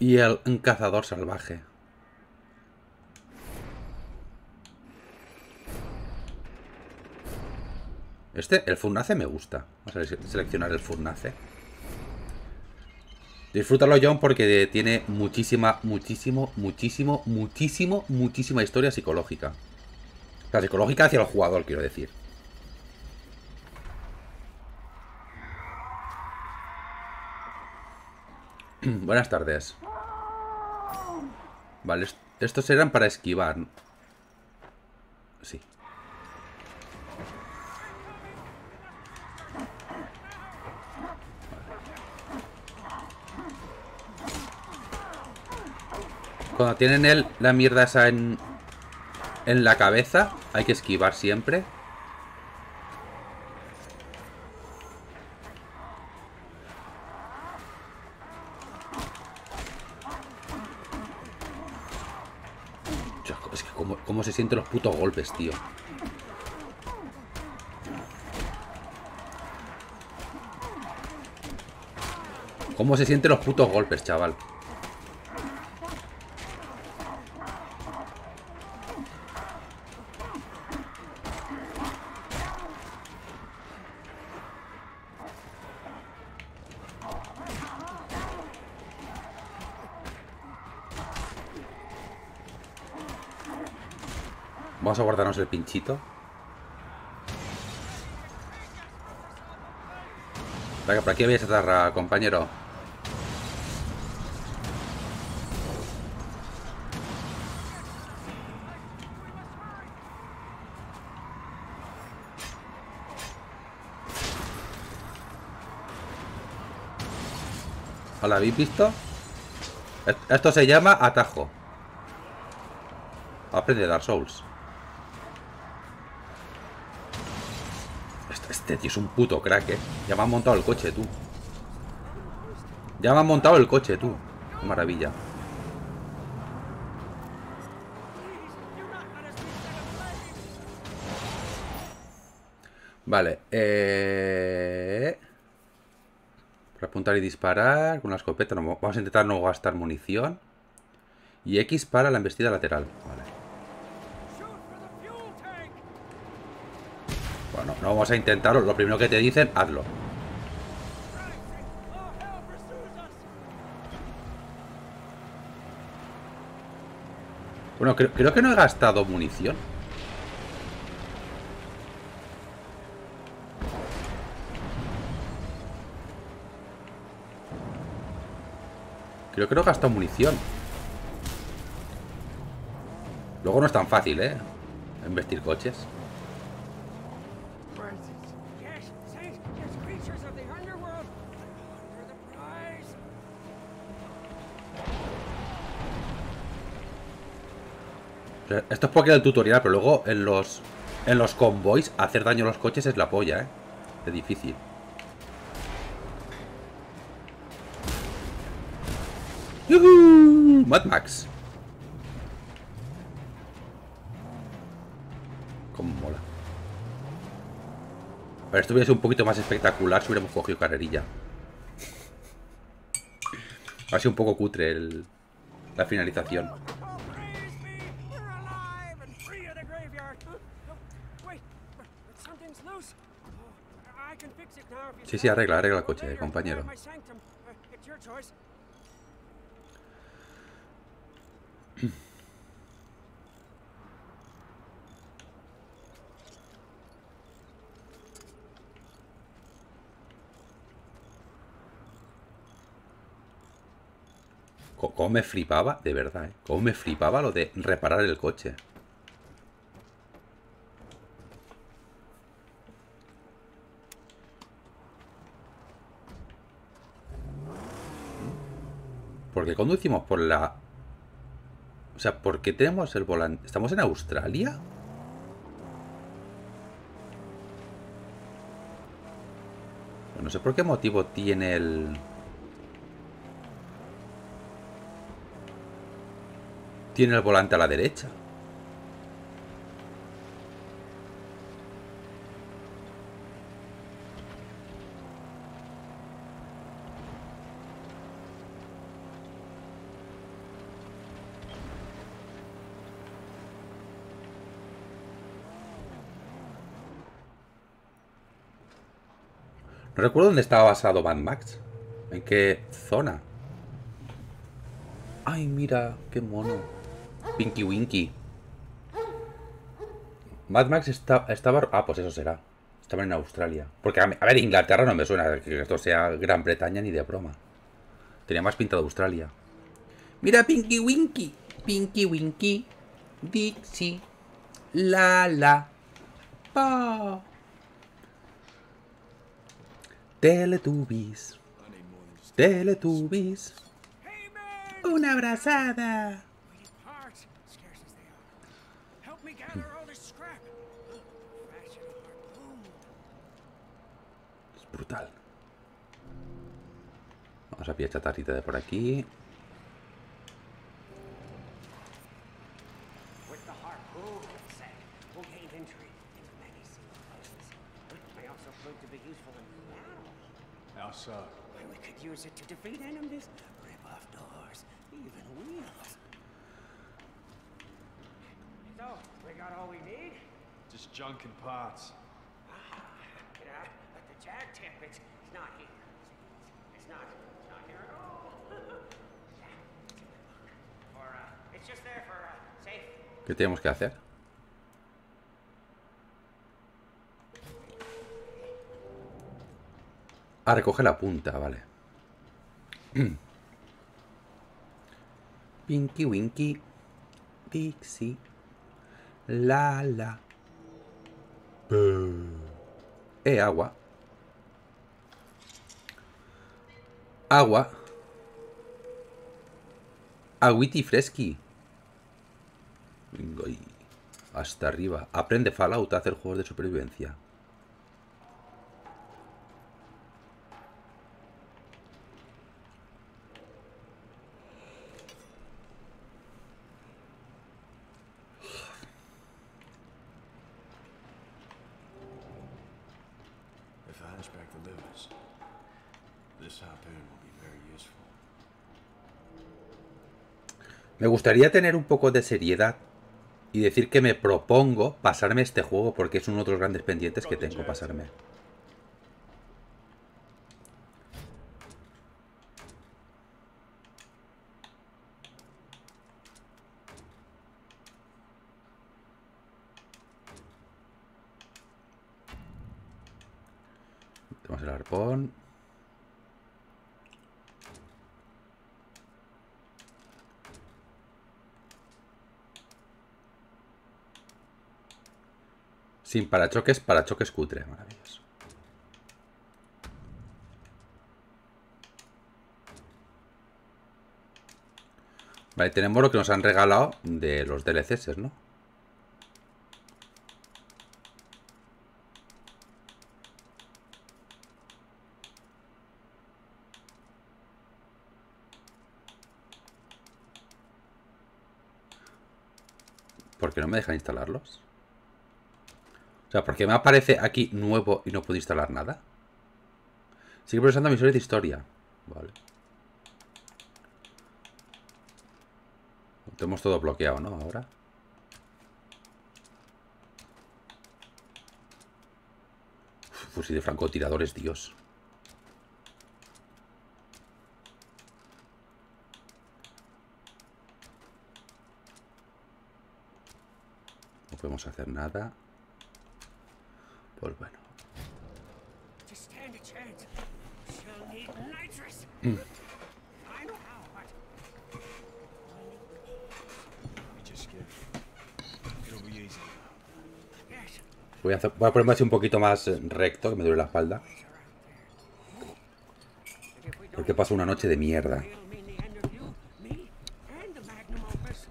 Y el Cazador Salvaje. Este, el Furnace me gusta. Vamos a sele- seleccionar el Furnace. Disfrútalo, John, porque tiene muchísima, muchísimo, muchísimo, muchísimo, muchísima historia psicológica. O psicológica hacia el jugador, quiero decir. Buenas tardes. Vale, est- estos eran para esquivar. Sí. Cuando tienen el, la mierda esa en, en la cabeza, hay que esquivar siempre. Hostia, Es que sienten los putos golpes, tío. ¿Cómo se sienten los putos golpes, chaval? Vamos a guardarnos el pinchito. Venga, por aquí había chatarra, compañero. ¿Hola, habéis visto? Esto se llama atajo. Aprende Dark Souls. Este, tío es un puto crack, eh. Ya me han montado el coche, tú. Ya me han montado el coche, tú. Maravilla. Vale, eh... Para apuntar y disparar con la escopeta. vamos a intentar no gastar munición. Y X para la embestida lateral. Vale. Bueno, vamos a intentarlo. Lo primero que te dicen, hazlo. Bueno, creo que no he gastado munición. Creo que no he gastado munición. Luego no es tan fácil, ¿eh? Investir coches. Esto es porque el tutorial, pero luego en los en los convoys hacer daño a los coches es la polla, ¿eh? Es difícil. ¡Yujú! Mad Max. Cómo mola. Ver, esto hubiera sido un poquito más espectacular si hubiéramos cogido carrerilla. Ha sido un poco cutre el- la finalización. Sí, sí, arregla, arregla el coche, compañero. ¿Cómo me flipaba? De verdad, ¿eh? ¿Cómo me flipaba lo de reparar el coche? ¿Por qué conducimos por la... O sea, ¿por qué tenemos el volante? ¿Estamos en Australia? No sé por qué motivo tiene el... Tiene el volante a la derecha. No recuerdo dónde estaba basado Mad Max. ¿En qué zona? Ay, mira, qué mono. Pinky Winky. Mad Max está- estaba... Ah, pues eso será. Estaba en Australia. Porque, a a ver, Inglaterra no me suena que esto sea Gran Bretaña ni de broma. Tenía más pinta de Australia. Mira, Pinky Winky. Pinky Winky. Dixie. La la. Pa. Scrap. Fashion a harpoon. Es brutal. Vamos a pillar chatarrita de por aquí. How so? We could use it to defeat enemies, rip off doors, even wheels. So, we got all we need? Just junk and parts. Yeah, but the jag tip, it's, it's not here. It's not, it's not here at all. yeah, it's in the book. Or, uh, it's just there for, uh, safe. ¿Qué tenemos que hacer? Ah, recoge la punta, vale. Pinky Winky. Dixie. La la. Eh, agua. Agua. Agüiti fresqui. Hasta arriba. Aprende Fallout a hacer juegos de supervivencia. If the hatchback delivers, this harpoon will be very useful. Me gustaría tener un poco de seriedad y decir que me propongo pasarme este juego porque es uno de los grandes pendientes que tengo pasarme. Tenemos el arpón. Sin parachoques, parachoques cutre. Maravilloso. Vale, tenemos lo que nos han regalado de los DLCs, ¿no? ¿Por qué no me dejan instalarlos? O sea, porque me aparece aquí nuevo y no puedo instalar nada. Sigue procesando misiones de historia. Vale. Tenemos todo bloqueado, ¿no? Ahora. Fusil de francotiradores, Dios. No podemos hacer nada. Pues bueno. Yes, Voy a, hacer- voy a ponerme así un poquito más eh, recto, que me duele la espalda. Porque paso una noche de mierda. it'll mean the end of you, me, and the magnum opus.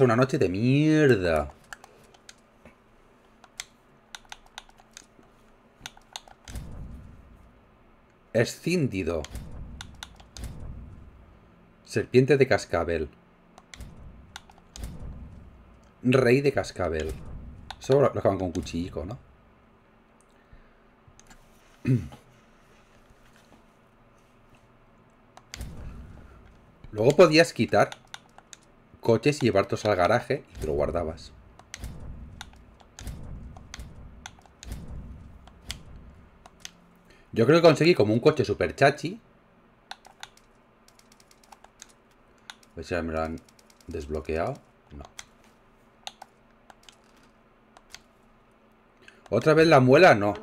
Una noche de mierda. Escíndido. Serpiente de cascabel. Rey de cascabel. Eso lo lo acaban con cuchillico, ¿no? Luego podías quitar coches y llevarlos al garaje y te lo guardabas. Yo creo que conseguí como un coche super chachi. A ver si me lo han desbloqueado. No. Otra vez la muela, no.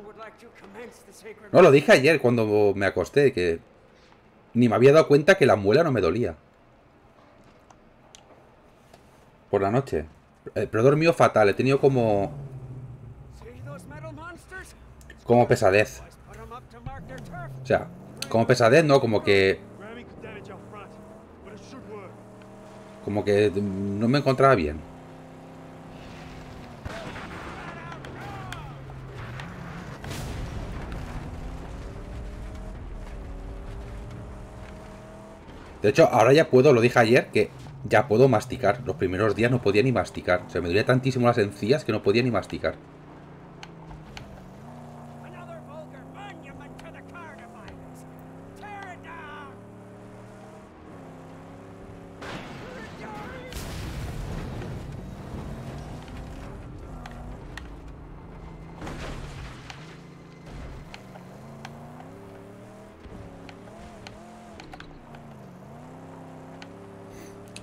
No, lo dije ayer cuando me acosté, que ni me había dado cuenta que la muela no me dolía. Por la noche. Eh, pero he dormido fatal. He tenido como... Como pesadez. O sea, como pesadez, ¿no? Como que... Como que no me encontraba bien. De hecho, ahora ya puedo, lo dije ayer, que ya puedo masticar. Los primeros días no podía ni masticar. Se me dolía tantísimo las encías que no podía ni masticar.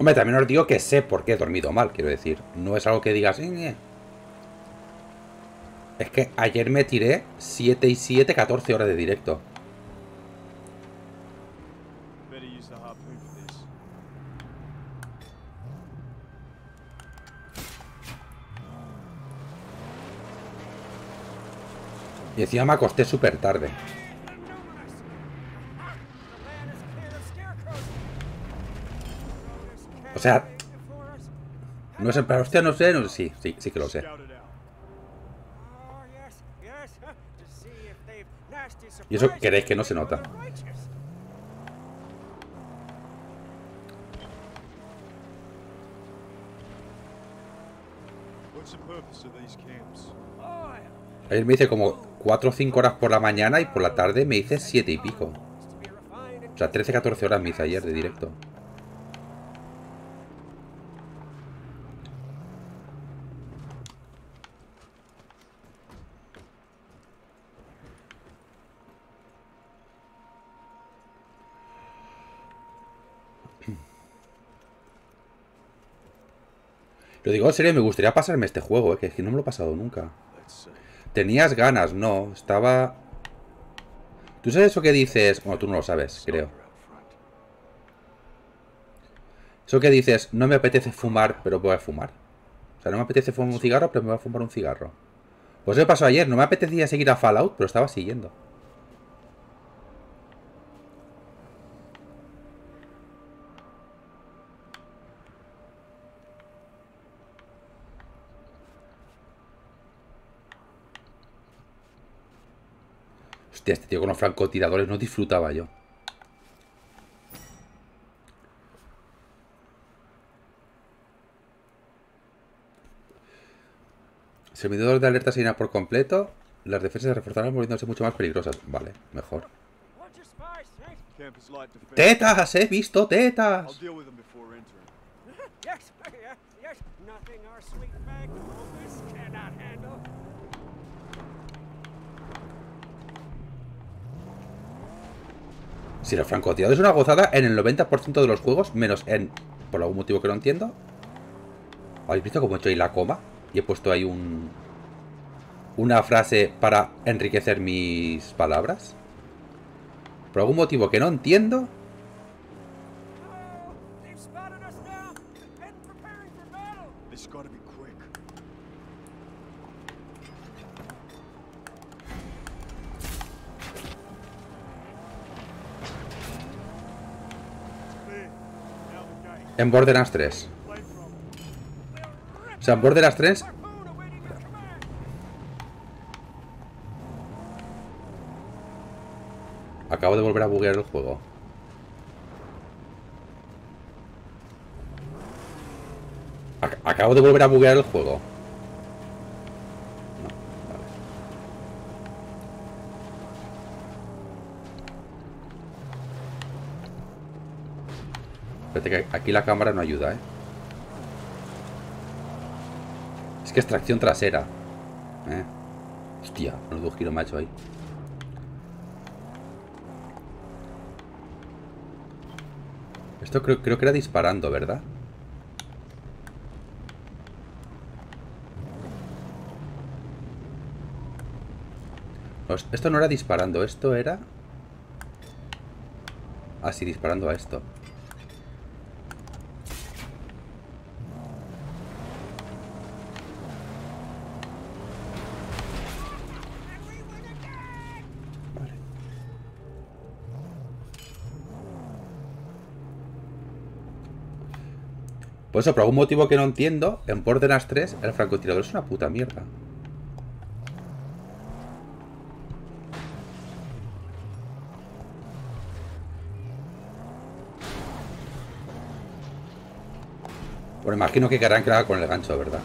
Hombre, también os digo que sé por qué he dormido mal, quiero decir. No es algo que digas... "Eh, eh". Es que ayer me tiré 7 y 7, 14 horas de directo. Y encima me acosté súper tarde. Sea. No es en plan, hostia, no sé, no Sí, sí, sí que lo sé. Y eso queréis que no se nota. Ayer me hice como 4 o 5 horas por la mañana y por la tarde me hice 7 y pico. O sea, 13, 14 horas me hice ayer de directo. Lo digo en serio, me gustaría pasarme este juego, eh, que es que no me lo he pasado nunca. Tenías ganas, no, estaba... ¿Tú sabes eso que dices? Bueno, tú no lo sabes, creo. Eso que dices, no me apetece fumar, pero voy a fumar. O sea, no me apetece fumar un cigarro, pero me voy a fumar un cigarro. Pues eso pasó ayer, no me apetecía seguir a Fallout, pero estaba siguiendo. Hostia, este tío con los francotiradores no disfrutaba yo. Servidor de alerta se llena por completo. Las defensas se reforzarán volviéndose mucho más peligrosas. Vale, mejor. ¡Tetas! ¡He visto tetas! deal with them before entering. Yes, yes, yes. Nothing our sweet bag opus cannot handle. Si los francotiradores es una gozada en el 90% de los juegos, menos en... Por algún motivo que no entiendo. ¿Habéis visto cómo he hecho ahí la coma? Y he puesto ahí un... Una frase para enriquecer mis palabras. Por algún motivo que no entiendo. En Borderlands 3. Flamethrower. We'll rip O sea, en Borderlands 3 harpoon awaiting your command. Acabo de volver a buguear el juego. Ac- acabo de volver a buguear el juego. Que aquí la cámara no ayuda, ¿eh? Es que es tracción trasera. ¿Eh? Hostia, menudo giro macho ahí. Esto creo, creo que era disparando, ¿verdad? No, es- esto no era disparando, esto era... Ah, sí, disparando a esto. Por eso, por algún motivo que no entiendo, en Borderlands 3 el francotirador es una puta mierda. Bueno, imagino que querrán que lo haga con el gancho, ¿verdad?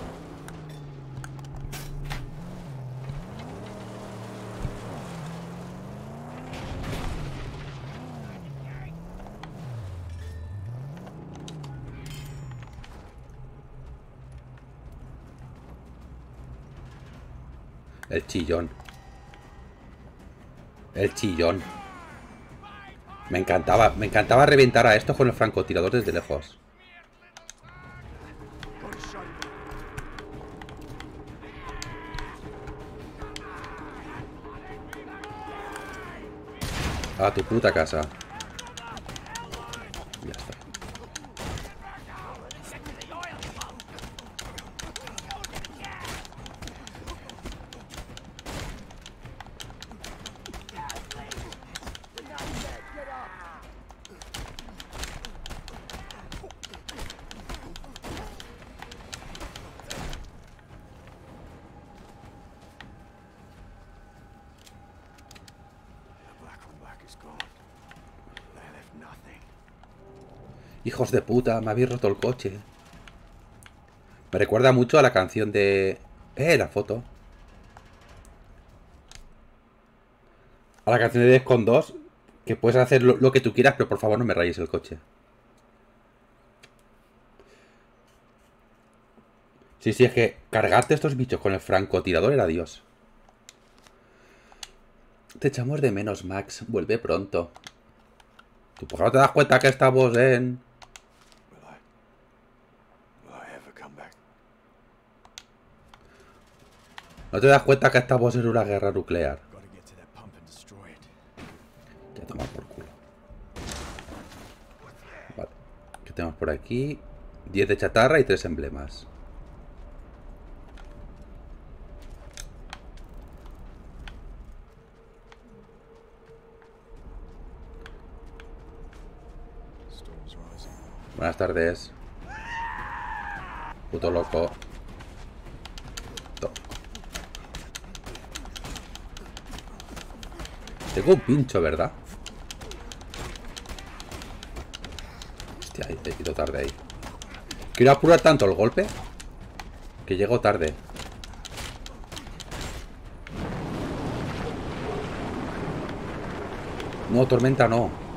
El chillón. El chillón. Me encantaba, me encantaba reventar a estos con el francotirador desde lejos. A tu puta casa. Ya está. The black on black is gone. They left nothing. De puta, me habéis roto el coche. Me recuerda mucho a la canción de... Eh, la foto. A la canción de Descon 2. Que puedes hacer lo, lo que tú quieras, pero por favor no me rayes el coche. Sí, sí, es que cargarte estos bichos con el francotirador era Dios. Te echamos de menos, Max. Vuelve pronto. ¿Tú por qué no te das cuenta que estamos en... Will I? Will I ever come back? ¿No te das cuenta que estamos en una guerra nuclear? Ya toma por culo. Vale. ¿Qué tenemos por aquí? 10 de chatarra y 3 emblemas. Buenas tardes. Puto loco. Tengo un pincho, ¿verdad? Hostia, he ido tarde ahí. Quiero apurar tanto el golpe que llego tarde. No, tormenta no.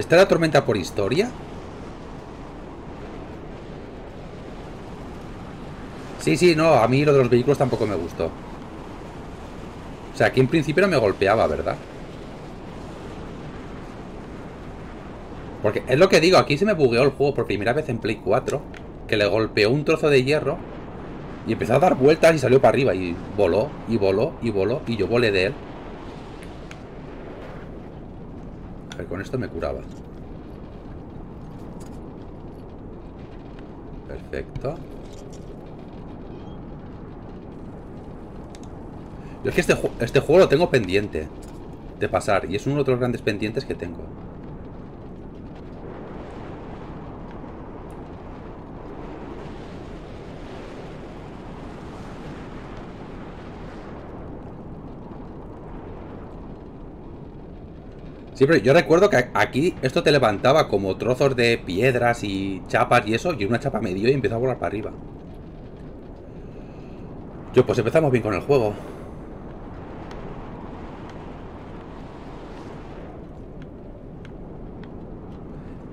¿Está la tormenta por historia? Sí, sí, no, a mí lo de los vehículos tampoco me gustó. O sea, aquí en principio no me golpeaba, ¿verdad? Porque es lo que digo, aquí se me bugueó el juego por primera vez en Play 4, que le golpeó un trozo de hierro y empezó a dar vueltas y salió para arriba y voló, y voló, y voló, y yo volé de él. Con esto me curaba. Perfecto. Yo es que este, este juego lo tengo pendiente de pasar y es uno de los grandes pendientes que tengo. Yo recuerdo que aquí esto te levantaba como trozos de piedras y chapas y eso, y una chapa me dio y empezó a volar para arriba. Yo, pues empezamos bien con el juego.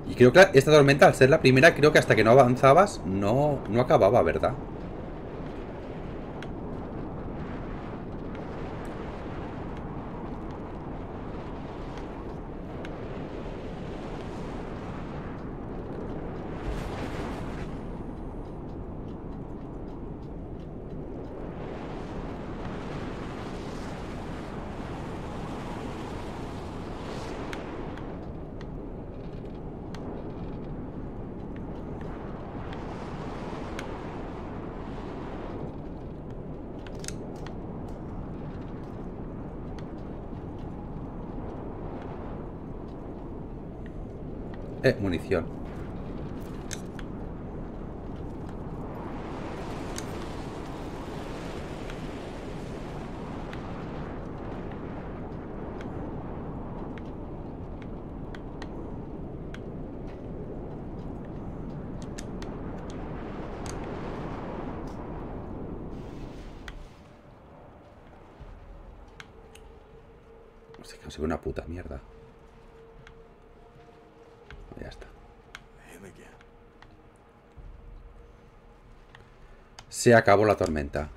Y creo que esta tormenta, al ser la primera, creo que hasta que no avanzabas, no, no acababa, ¿verdad? Eh, munición. Hostia, que no se ve una puta mierda. Ya está. Him again. Se acabó la tormenta.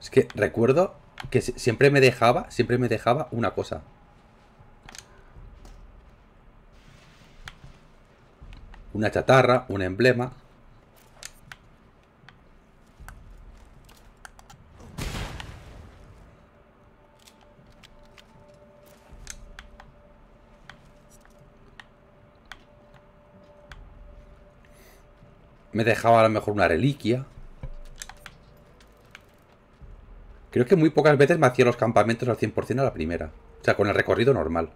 Es que recuerdo que si- siempre me dejaba, siempre me dejaba una cosa. Una chatarra, un emblema. Me dejaba a lo mejor una reliquia. Creo que muy pocas veces me hacía los campamentos al 100% a la primera. O sea, con el recorrido normal.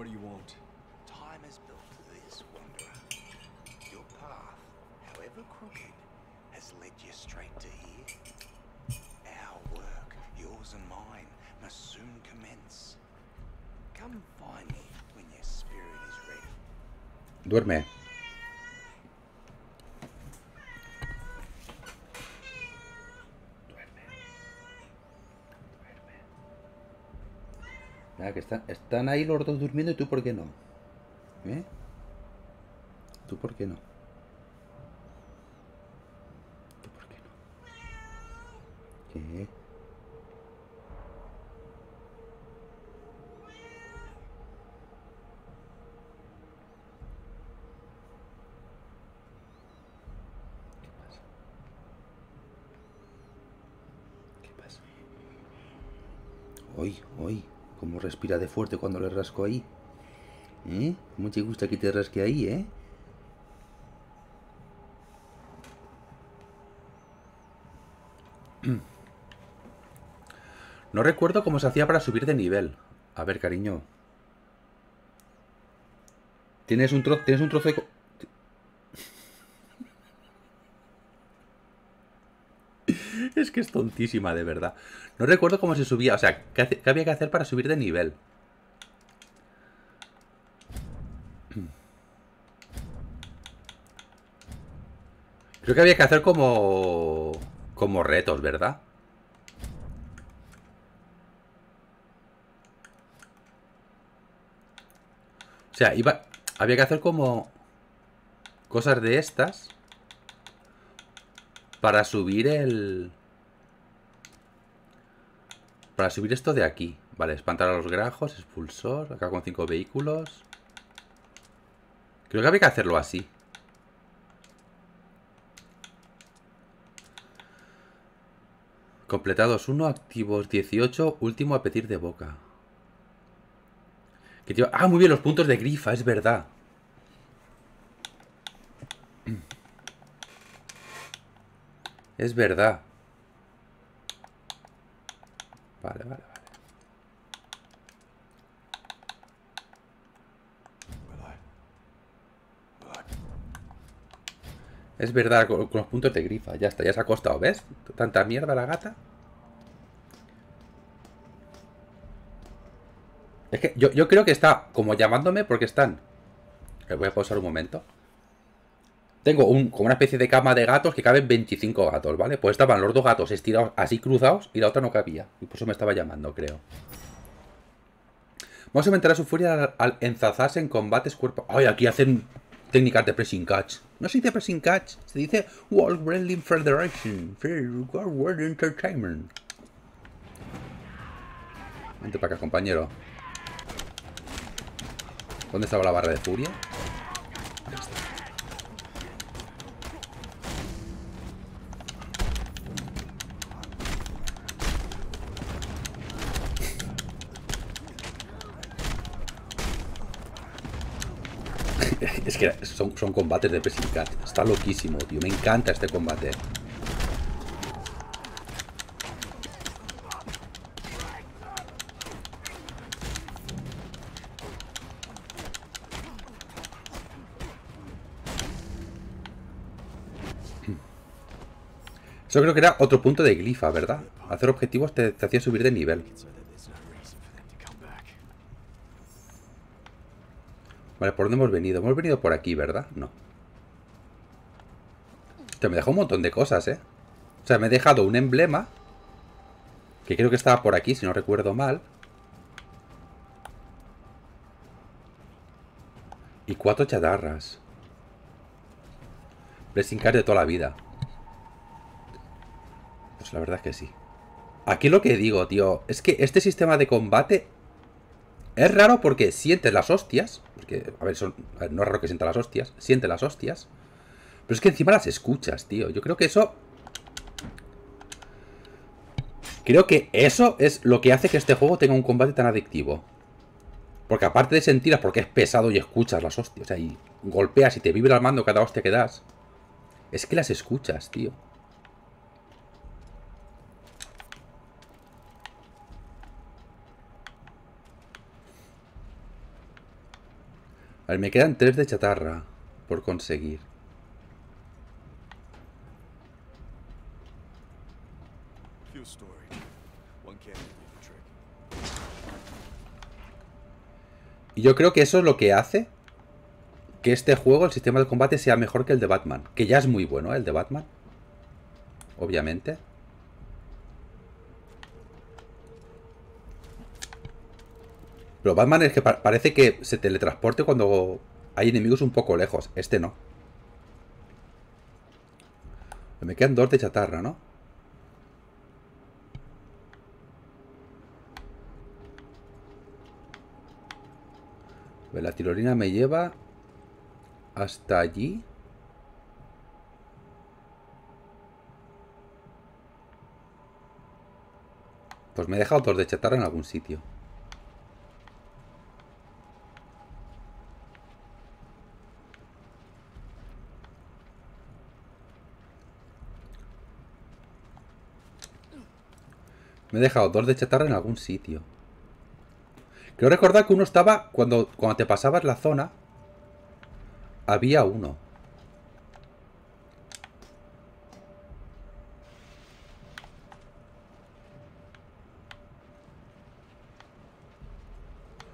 What do you want? Time has built this, Wanderer. Your path, however crooked, has led you straight to here. Our work, yours and mine, must soon commence. Come find me when your spirit is ready. Duerme. Mira, que están, ahí los dos durmiendo y tú por qué no. ¿Eh? ¿Tú por qué no? ¿Tú por qué no? ¿Qué? ¿Qué pasa? ¿Qué pasa? Hoy, hoy, cómo respira de fuerte cuando le rasco ahí. ¿Eh? ¿Cómo te gusta que te rasque ahí, eh? No recuerdo cómo se hacía para subir de nivel. A ver, cariño. Tienes un tienes un trozo de... Es que es tontísima, de verdad. No recuerdo cómo se subía. O sea, ¿qué, había que hacer para subir de nivel? Creo que había que hacer como... Como retos, ¿verdad? O sea, iba... Había que hacer como... Cosas de estas. Para subir el... Para subir esto de aquí. Vale, espantar a los grajos, expulsor, acá con cinco vehículos. Creo que había que hacerlo así. Completados 1, activos 18, último a pedir de boca. Ah, muy bien, los puntos de grifa, es verdad. Es verdad. Vale, vale, vale. Es verdad, con, los puntos de grifa. Ya está, ya se ha acostado, ¿ves? Tanta mierda la gata. Es que yo, yo creo que está como llamándome porque están. Le voy a pausar un momento. Tengo un, como una especie de cama de gatos que caben 25 gatos, ¿vale? Pues estaban los dos gatos estirados así cruzados y la otra no cabía. Y por eso me estaba llamando, creo. Vamos a aumentar a su furia al, al enzazarse en combates cuerpo. ¡Ay! Aquí hacen técnicas de pressing catch. No se dice pressing catch, se dice World Wrestling Federation. World Entertainment. Vente para acá, compañero. ¿Dónde estaba la barra de furia? Ahí está. Es que son, combates de Pressing. Está loquísimo, tío. Me encanta este combate. Eso creo que era otro punto de glifa, ¿verdad? Hacer objetivos te hacía subir de nivel. So that there's no reason for them to come back. Vale, ¿por dónde hemos venido? Hemos venido por aquí, ¿verdad? No. Hostia, me dejó un montón de cosas, ¿eh? O sea, me he dejado un emblema. Que creo que estaba por aquí, si no recuerdo mal. Y cuatro chatarras. Blessing card de toda la vida. Pues la verdad es que sí. Aquí lo que digo, tío, es que este sistema de combate es raro porque sientes las hostias. Porque, a ver, no es raro que sienta las hostias. Siente las hostias. Pero es que encima las escuchas, tío. Yo creo que eso. Creo que eso es lo que hace que este juego tenga un combate tan adictivo. Porque aparte de sentirlas porque es pesado y escuchas las hostias, o sea, y golpeas y te vibra el mando cada hostia que das, es que las escuchas, tío. A ver, me quedan tres de chatarra por conseguir. Y yo creo que eso es lo que hace que este juego, el sistema de combate, sea mejor que el de Batman. Que ya es muy bueno, ¿eh? el de Batman. Obviamente. Pero Batman es que pa- parece que se teletransporte cuando hay enemigos un poco lejos. Este no. Me quedan dos de chatarra, ¿no? Pues La tirolina me lleva hasta allí. Pues me he dejado dos de chatarra en algún sitio. Me he dejado dos de chatarra en algún sitio. Creo recordar que uno estaba cuando, cuando te pasabas la zona. Había uno.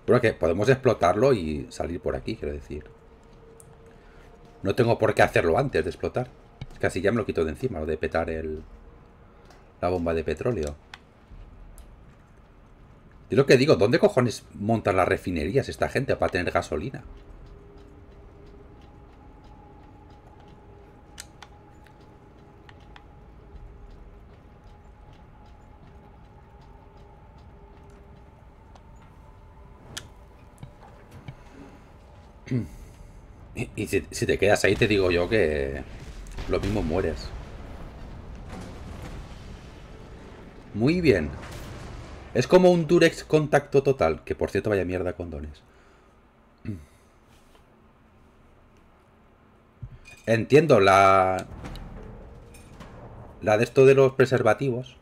Bueno, que podemos explotarlo y salir por aquí, quiero decir. No tengo por qué hacerlo antes de explotar. Es que así ya me lo quito de encima, lo de petar el, la bomba de petróleo. Y lo que digo, ¿dónde cojones montan las refinerías esta gente para tener gasolina? Y, y si, si te quedas ahí te digo yo que lo mismo mueres. Muy bien. Es como un Durex contacto total. Que por cierto, vaya mierda condones. Entiendo la. La de esto de los preservativos.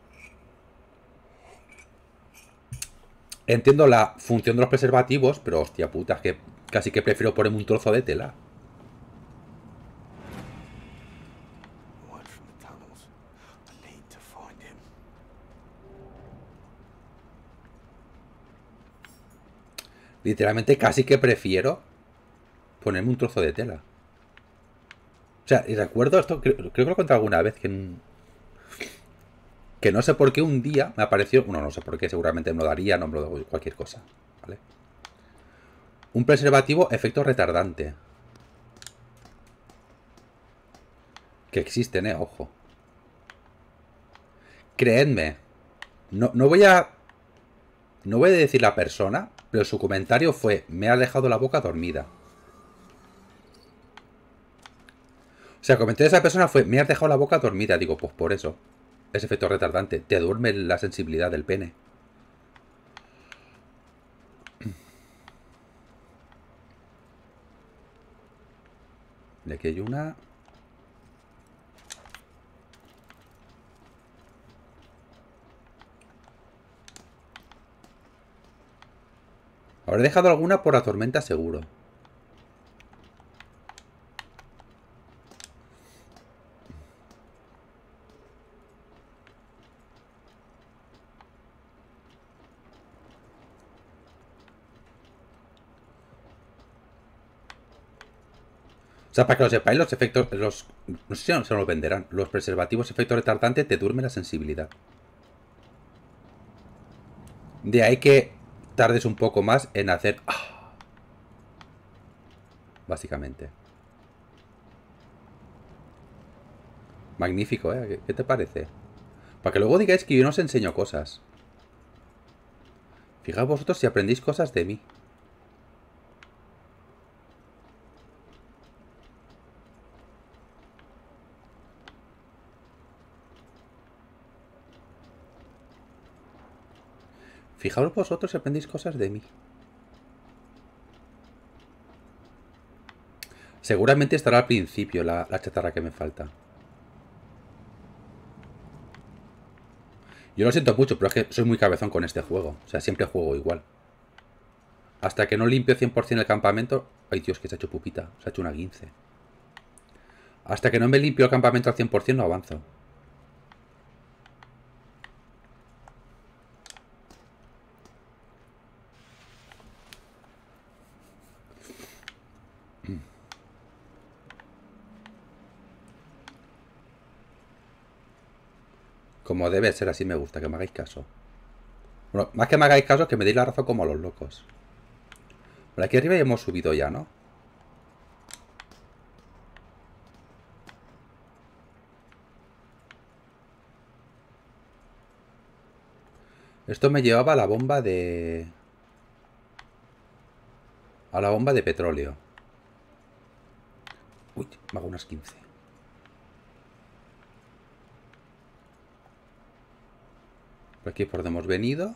Entiendo la función de los preservativos, pero hostia puta, es que casi que prefiero ponerme un trozo de tela. Literalmente casi que prefiero ponerme un trozo de tela. O sea, y recuerdo esto, creo, creo que lo he contado alguna vez, que, que no sé por qué un día me apareció, bueno, no sé por qué, seguramente me lo daría, no me lo doy, cualquier cosa, ¿vale? Un preservativo efecto retardante. Que existen, eh, ojo. Creedme, no, no voy a no voy a decir la persona, pero su comentario fue, me ha dejado la boca dormida. O sea, el comentario de esa persona fue, me has dejado la boca dormida. Digo, pues por eso. Es efecto retardante. Te duerme la sensibilidad del pene. Y aquí hay una. Habré dejado alguna por la tormenta seguro. O sea, para que lo sepáis, los efectos, los, no sé si se lo venderán, los preservativos efecto retardante te duerme la sensibilidad. De ahí que tardes un poco más en hacer... ¡ah! Básicamente. Magnífico, ¿eh? ¿Qué- ¿Qué te parece? Para que luego digáis que yo no os enseño cosas. Fijaos vosotros si aprendéis cosas de mí. Fijaos vosotros si aprendéis cosas de mí. Seguramente estará al principio la, la chatarra que me falta. Yo lo siento mucho, pero es que soy muy cabezón con este juego. O sea, siempre juego igual. Hasta que no limpio 100% el campamento... Ay, Dios, que se ha hecho pupita. Se ha hecho una 15. Hasta que no me limpio el campamento al 100% no avanzo. Como debe ser, así me gusta, que me hagáis caso. Bueno, más que me hagáis caso, que me deis la razón como a los locos. Por aquí arriba ya hemos subido ya, ¿no? Esto me llevaba a la bomba de... A la bomba de petróleo. Uy, me hago unas 15. Por aquí por donde hemos venido.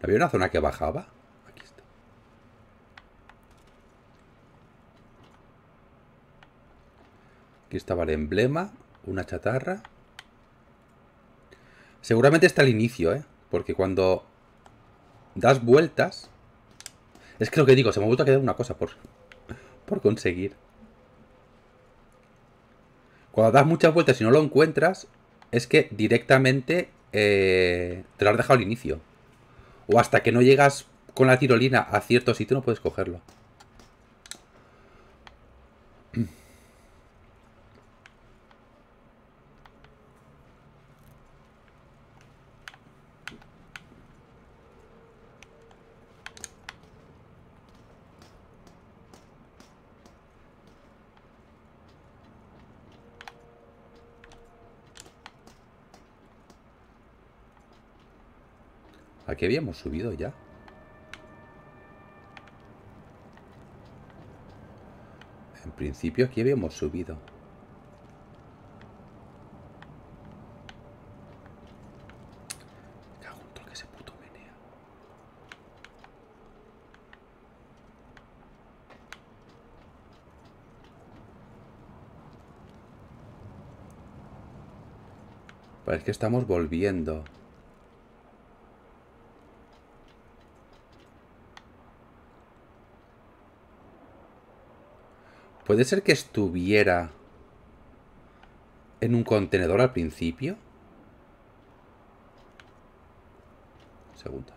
¿Había una zona que bajaba? Aquí está. Aquí estaba el emblema, una chatarra. Seguramente está al inicio, ¿eh? Porque cuando das vueltas... Es que lo que digo, se me ha vuelto a quedar una cosa por, por conseguir. Cuando das muchas vueltas y no lo encuentras, es que directamente eh, te lo has dejado al inicio. O hasta que no llegas con la tirolina a cierto sitio no puedes cogerlo. Aquí habíamos subido ya. En principio aquí habíamos subido. Parece que estamos volviendo. ¿Puede ser que estuviera en un contenedor al principio? Segundo.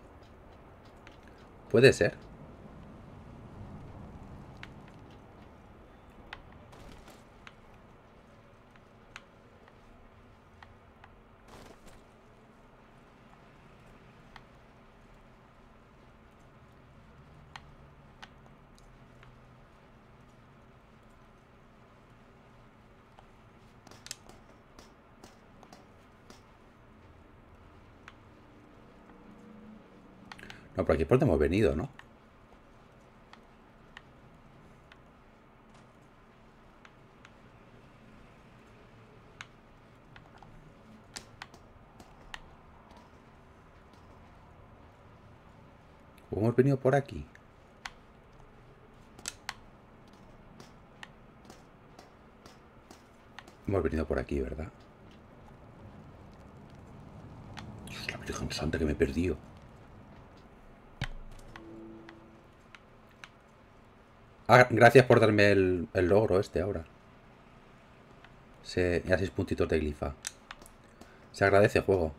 Puede ser. No, por donde hemos venido, ¿no? ¿O hemos venido por aquí? Hemos venido por aquí, ¿verdad? Dios, la Virgen Santa que me he perdido. Ah, gracias por darme el, logro este ahora. Se, ya seis puntitos de glifa. Se agradece juego.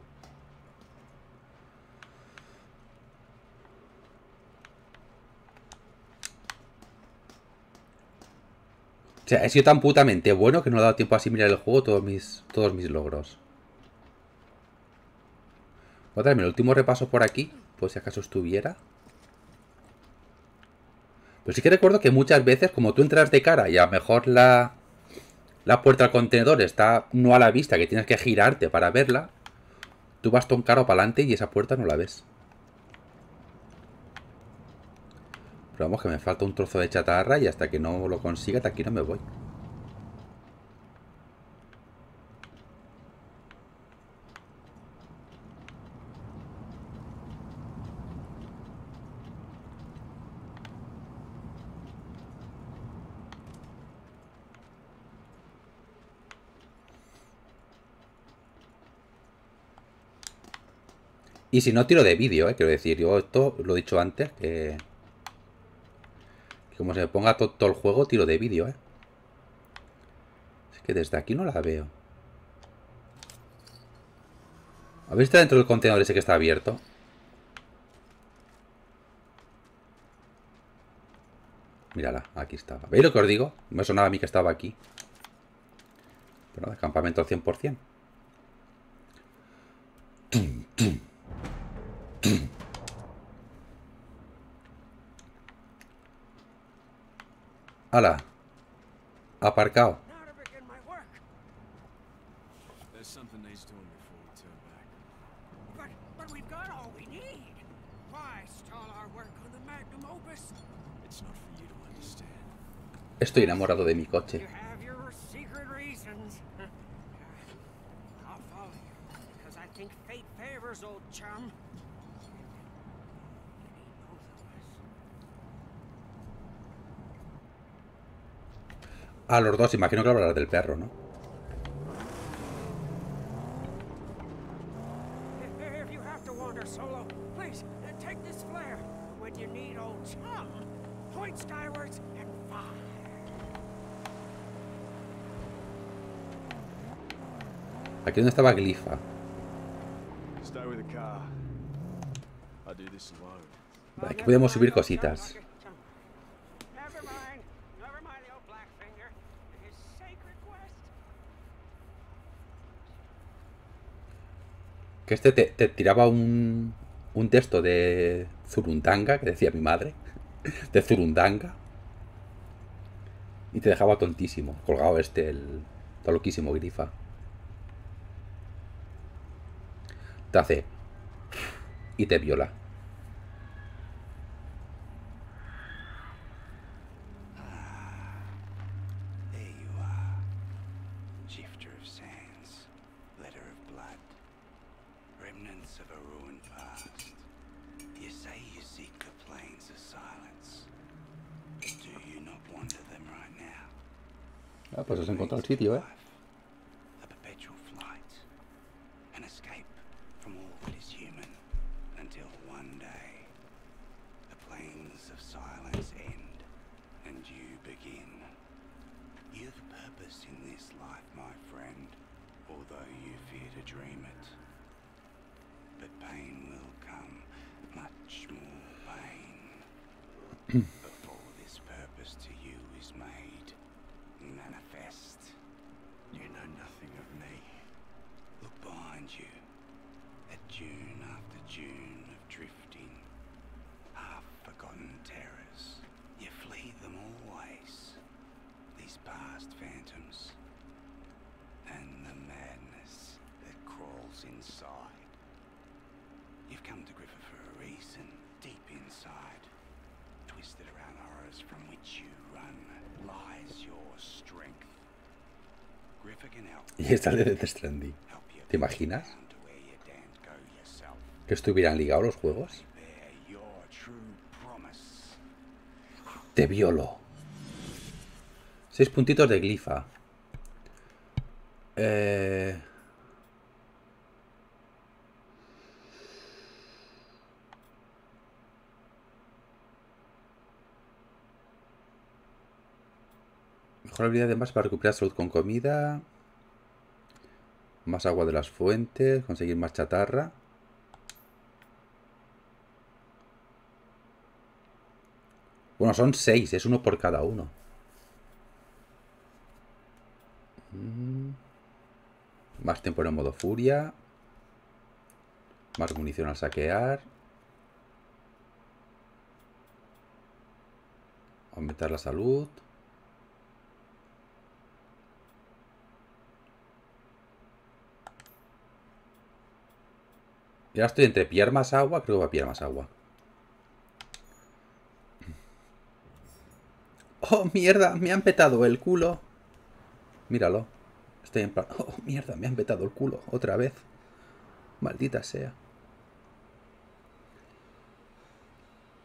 O sea, he sido tan putamente bueno que no he dado tiempo a asimilar el juego todos mis, todos mis logros. Voy a darme el último repaso por aquí, pues si acaso estuviera. Pero sí que recuerdo que muchas veces, como tú entras de cara y a lo mejor la, la puerta al contenedor está no a la vista, que tienes que girarte para verla, tú vas ton caro para adelante y esa puerta no la ves. Pero vamos, que me falta un trozo de chatarra y hasta que no lo consiga, de aquí no me voy. Y si no, tiro de vídeo, ¿eh? quiero decir, yo esto lo he dicho antes, que... que como se me ponga to- todo el juego, tiro de vídeo, ¿eh? Es que desde aquí no la veo. A ver si está dentro del contenedor ese que está abierto. Mírala, aquí estaba. ¿Veis lo que os digo? Me sonaba a mí que estaba aquí. Pero nada, campamento al 100%. ¡Hala! Aparcado. Estoy enamorado de mi coche. have your secret reasons. I'll follow you, because I think fate favors old chum. Maybe both of us. A los dos, imagino que hablarás del perro, ¿no? Aquí donde estaba Glifa. Vale, aquí podemos subir cositas. Que este te, te tiraba un, un texto de Zurundanga, que decía mi madre. De Zurundanga. Y te dejaba tontísimo. Colgado este, el. Está loquísimo, Grifa. Te hace. Y te viola. There you are. Shifter of sands, letter of blood, remnants of a ruined past. You say you seek the plains of silence. But do you not wander them right now? Ah, pues has encontrado el sitio, ¿eh? A perpetual flight. An escape from all that is human. Until one day, the plains of silence end and you begin. You've purpose in this life, my friend, although you fear to dream it. But pain will come, much more pain. Before this purpose to you is made manifest. You know nothing of me. Look behind you. At June after June of drifting, half forgotten terrors. You flee them always. These past phantoms. And the madness that crawls inside. You've come to Griffith for a reason. Deep inside, twisted around horrors from which you run, lies your strength. Griffith de Death ¿Te imaginas? Que estuvieran ligados los juegos. Te violo. Seis puntitos de glifa. Eh... Mejor habilidad de más para recuperar salud con comida. Más agua de las fuentes. Conseguir más chatarra. Bueno, son seis. Es uno por cada uno. Mm. Más tiempo en modo furia. Más munición al saquear. Aumentar la salud. Y ahora estoy entre pillar más agua, creo que voy a pillar más agua. ¡Oh, mierda! Me han petado el culo. Míralo. Estoy en plan... ¡Oh, mierda! Me han petado el culo. Otra vez. Maldita sea.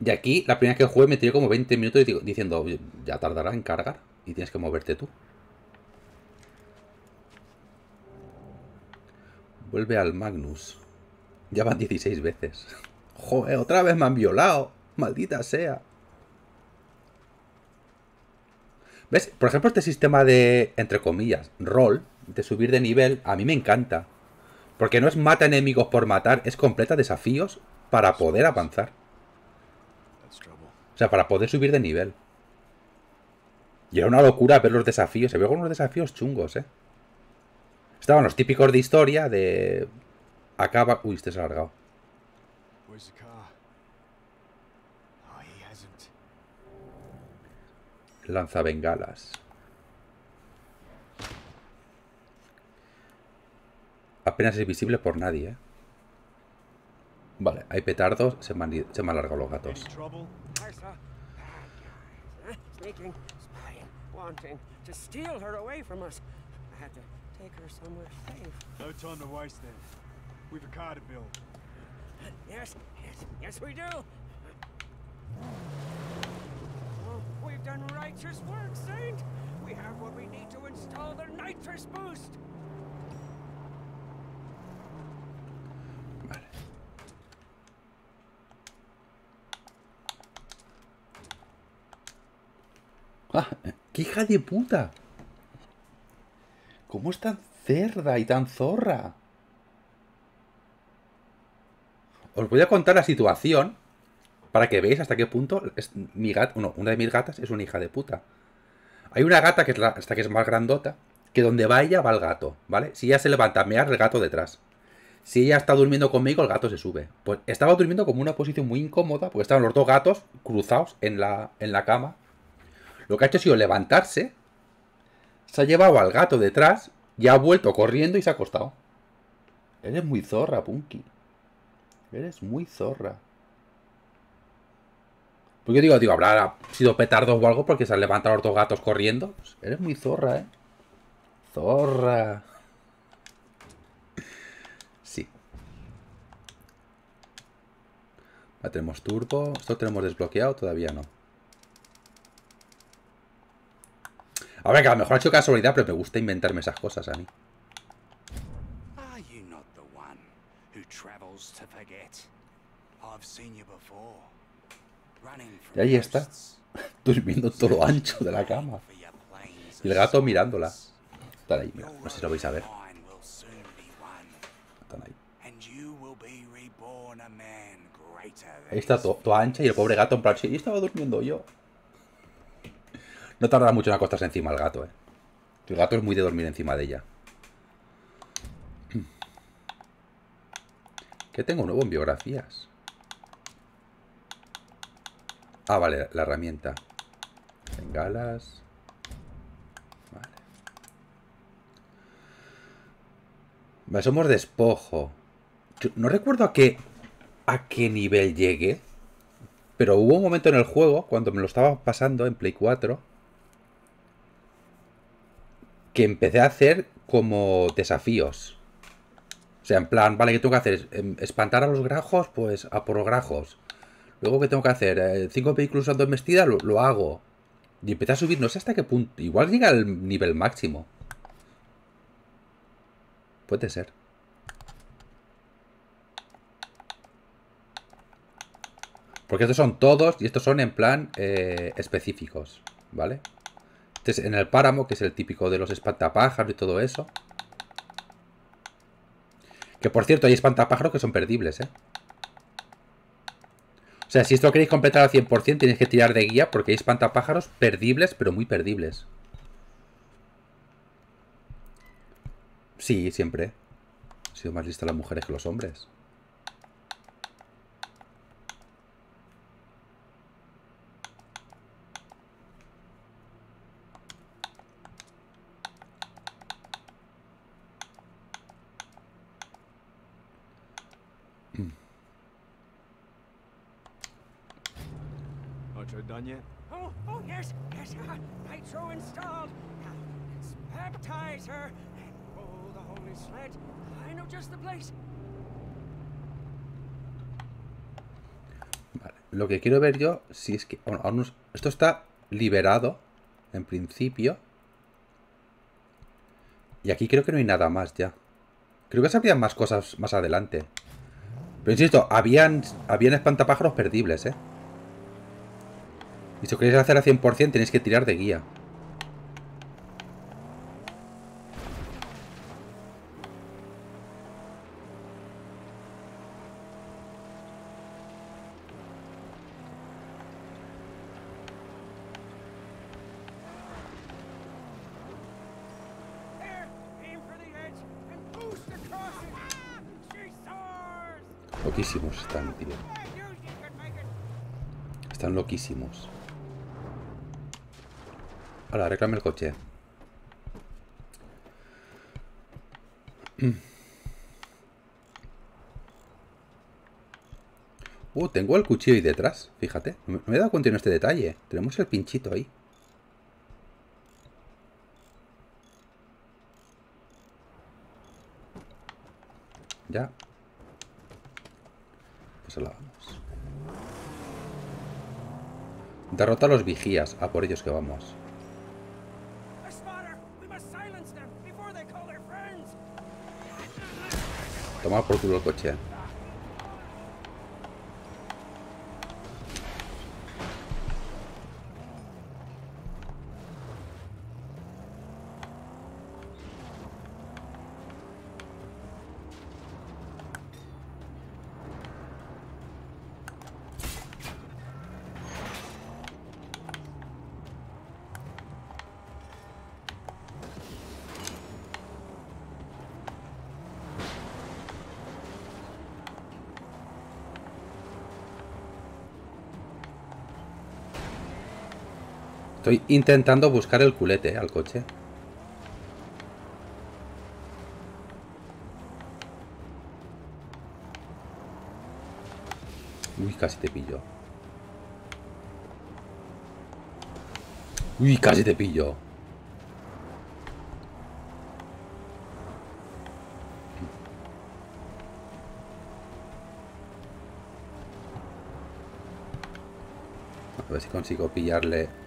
Y aquí, la primera que jugué me tiré como 20 minutos diciendo, ya tardará en cargar. Y tienes que moverte tú. Vuelve al Magnus. Ya van 16 veces. Joder, otra vez me han violado. Maldita sea. ¿Ves? Por ejemplo, este sistema de, entre comillas, rol, de subir de nivel, a mí me encanta. Porque no es mata enemigos por matar, es completa desafíos para poder avanzar. O sea, para poder subir de nivel. Y era una locura ver los desafíos. Se veo con unos desafíos chungos, ¿eh? Estaban los típicos de historia de... Acaba... Uy, este se ha alargado. Lanza bengalas. Apenas es visible por nadie, ¿eh? Vale, hay petardos, se me han, se me han largado los gatos. We've a car to build. Yes, yes, yes we do. We've done righteous work, Saint. We have what we need to install the nitrous boost. Vale. ¡Ah! ¡Qué hija de puta! ¿Cómo es tan cerda y tan zorra? Os voy a contar la situación para que veáis hasta qué punto mi gata, una de mis gatas es una hija de puta. Hay una gata que es que es más grandota, que donde va ella va el gato, ¿vale? Si ella se levanta a mear, el gato detrás. Si ella está durmiendo conmigo, el gato se sube. Pues estaba durmiendo como una posición muy incómoda, porque estaban los dos gatos cruzados en la, en la cama. Lo que ha hecho ha sido levantarse, se ha llevado al gato detrás y ha vuelto corriendo y se ha acostado. Eres muy zorra, Punky. Eres muy zorra. Porque digo, digo, habrá sido petardos o algo porque se han levantado los dos gatos corriendo. Pues eres muy zorra, ¿eh? Zorra. Sí. Ya tenemos turbo. Esto tenemos desbloqueado, todavía no. A ver, que a lo mejor ha hecho casualidad, pero me gusta inventarme esas cosas a mí. Are you not the one who travels to forget? I've seen you before. Running from Y ahí está. Durmiendo todo ancho de la cama. Y el gato mirándola. Están ahí, mira. No sé si lo vais a ver. Están ahí. Ahí está todo, todo ancha y el pobre gato en plan, sí, estaba durmiendo yo. No tardará mucho en acostarse encima el gato, eh. El gato es muy de dormir encima de ella. ¿Qué tengo nuevo en biografías? Ah, vale, la herramienta. Bengalas. Vale. Vale, somos despojo. No recuerdo a qué, a qué nivel llegué. Pero hubo un momento en el juego, cuando me lo estaba pasando en Play 4, que empecé a hacer como desafíos. O sea, en plan, vale, ¿qué tengo que hacer? ¿Espantar a los grajos? Pues a por los grajos. Luego, ¿qué tengo que hacer? Eh, ¿Cinco vehículos usando embestida? Lo, lo hago. Y empecé a subir, no sé hasta qué punto. Igual llega al nivel máximo. Puede ser. Porque estos son todos y estos son en plan eh, específicos, ¿vale? Este en el páramo, que es el típico de los espantapájaros y todo eso. Que por cierto, hay espantapájaros que son perdibles, ¿eh? Sea, si esto queréis completar al 100%, tenéis que tirar de guía porque hay espantapájaros perdibles, pero muy perdibles. Sí, siempre. Han sido más listas las mujeres que los hombres. Done yet? Oh, oh, yes, yes, uh, nitro installed. Now, let's baptize her and roll the holy sled. I know just the place. Vale. Lo que quiero ver yo, si es que... bueno, aún no- esto está liberado, en principio. Y aquí creo que no hay nada más ya. Creo que se habrían más cosas más adelante. Pero insisto, habían, habían espantapájaros perdibles, ¿eh? Y si lo queréis hacer al 100% tenéis que tirar de guía. There, aim for the edge and boost across it. She soars. Loquísimos están, tío. I knew she could make it. Están loquísimos. Ahora, coche. Uh, tengo el cuchillo ahí detrás, fíjate. Me, me he dado cuenta de este detalle. Tenemos el pinchito ahí. Ya. Pues ahora vamos. Derrota a los vigías. A por ellos que vamos. Toma por culo el coche. Intentando buscar el culete al coche. Uy, casi te pillo. Uy, casi te pillo. A ver si consigo pillarle.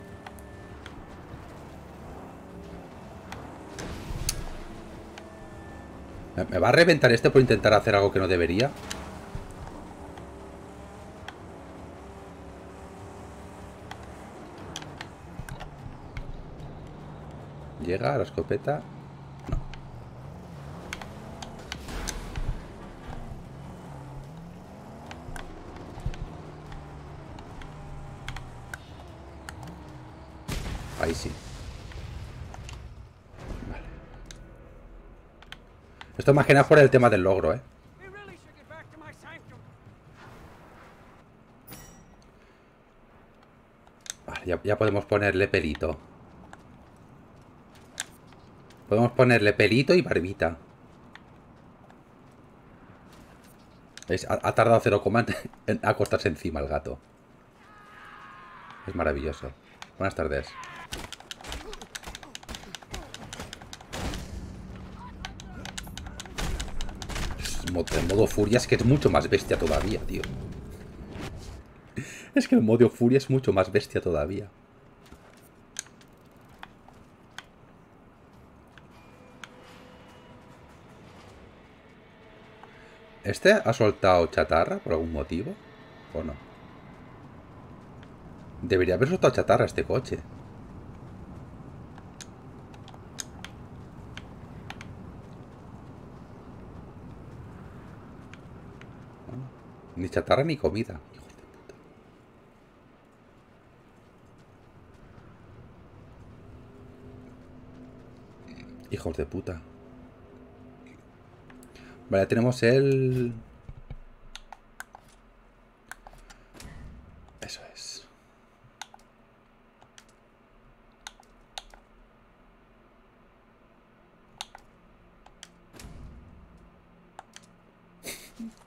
¿Me- ¿Me va a reventar este por intentar hacer algo que no debería? Llega la escopeta. Esto más que nada por el tema del logro, ¿eh? Ya podemos ponerle pelito. Podemos ponerle pelito y barbita. ¿Veis? Ha, ha tardado 0, en acostarse encima el gato. Es maravilloso. Buenas tardes. En modo furia es que es mucho más bestia todavía, tío. Es que el modo furia es mucho más bestia todavía. ¿Este ha soltado chatarra por algún motivo? ¿O no? Debería haber soltado chatarra este coche. Ni chatarra ni comida. Hijos de puta. Hijos de puta. Vale, tenemos el... Eso es.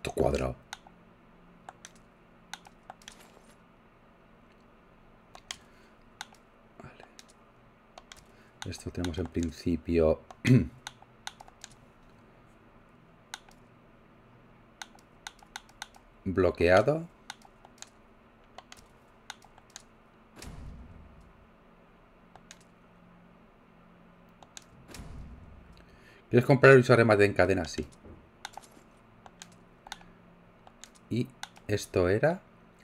Tu cuadrado. Vale. Esto tenemos en principio... bloqueado. ¿Quieres comprar el de en cadena? Sí. Y esto era...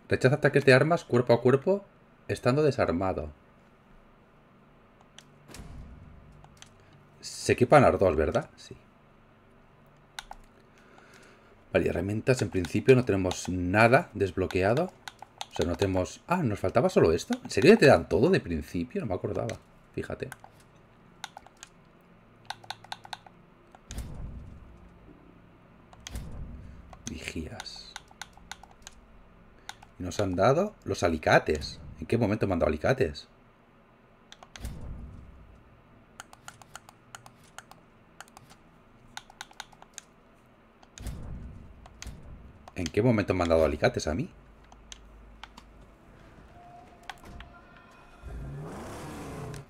Rechaza ataques de armas cuerpo a cuerpo estando desarmado. Se equipan las dos, ¿verdad? Sí. Vale, herramientas en principio no tenemos nada desbloqueado. O sea, no tenemos... Ah, nos faltaba solo esto. ¿En serio te dan todo de principio? No me acordaba. Fíjate. Vigías. Y nos han dado los alicates. ¿En qué momento me han dado alicates? ¿En qué momento me han dado alicates a mí?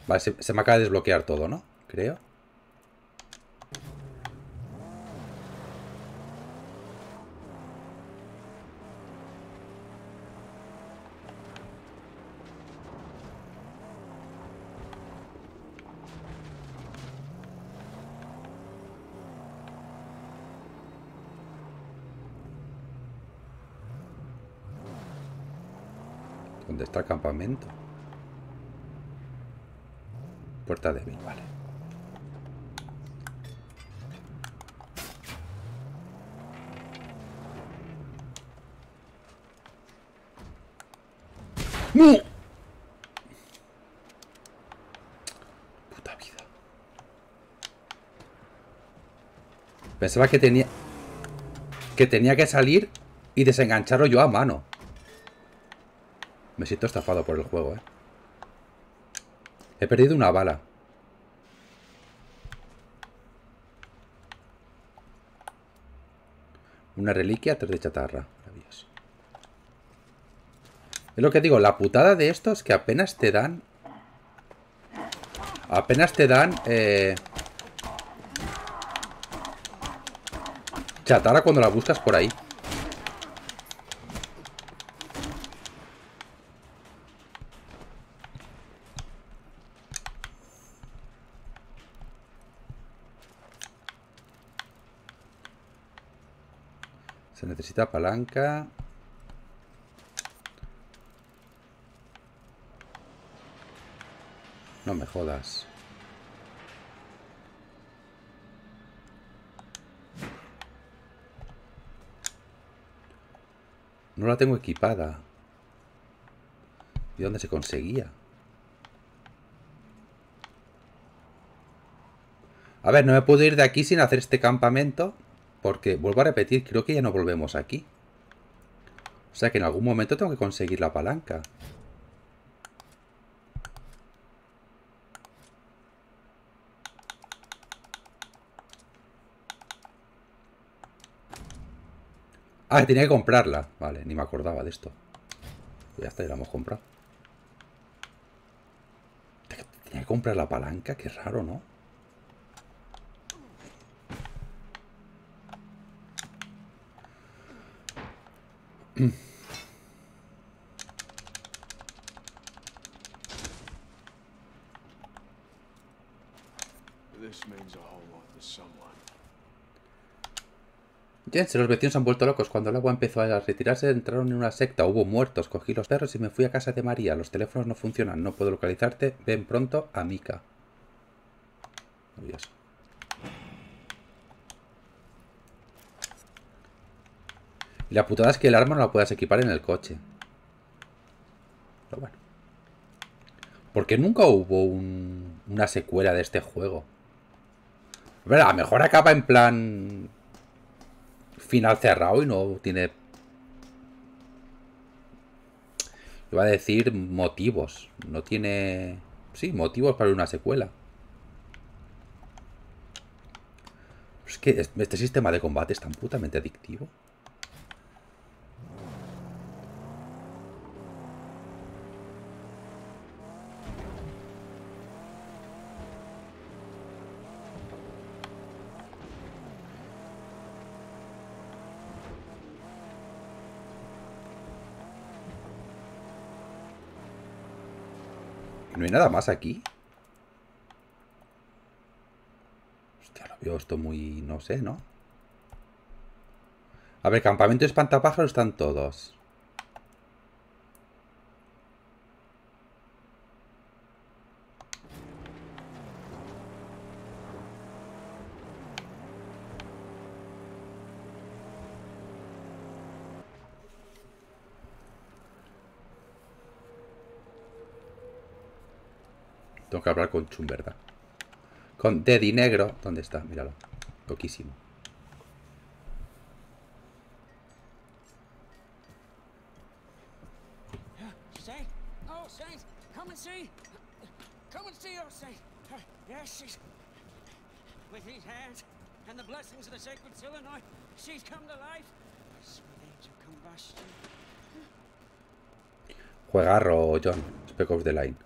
Vale, se, se me acaba de desbloquear todo, ¿no? Creo. ¿Dónde campamento? Puerta débil, vale. ¡No! Puta vida. Pensaba que tenía... Que tenía que salir y desengancharlo yo a mano. Me siento estafado por el juego, eh. He perdido una bala. Una reliquia, tres de chatarra. Maravilloso. Es lo que digo, la putada de esto es que apenas te dan... Apenas te dan... Eh... Chatarra cuando la buscas por ahí. Palanca. No me jodas. No la tengo equipada. ¿Y dónde se conseguía? A ver, no me puedo ir de aquí sin hacer este campamento. Porque, vuelvo a repetir, creo que ya no volvemos aquí. O sea que en algún momento tengo que conseguir la palanca. Ah, tenía que comprarla. Vale, ni me acordaba de esto. Ya está, ya la hemos comprado. Tenía que comprar la palanca, qué raro, ¿no? Jens, los vecinos han vuelto locos. Cuando el agua empezó a retirarse, entraron en una secta. Hubo muertos, cogí los perros y me fui a casa de María. Los teléfonos no funcionan, no puedo localizarte. Ven pronto a Mika. Y la putada es que el arma no la puedas equipar en el coche. Pero bueno. Porque nunca hubo un- una secuela de este juego. Ver, a lo mejor acaba en plan final cerrado y no tiene. Iba a decir motivos. No tiene. Sí, motivos para una secuela. Es que es- este sistema de combate es tan putamente adictivo. Nada más aquí? Hostia, lo veo esto muy... no sé, ¿no? A ver, campamento espantapájaros están todos. Que hablar con Chum, ¿verdad? Con Deddy Negro. ¿Dónde está? Míralo. Loquísimo. Saint? Saint, come and see. Come and see, Saint. Yes, she's... With these hands and the blessings of the sacred Silenoid, she's come to life. Sweet angel combustion. Juegarro, John. Spec of the Line.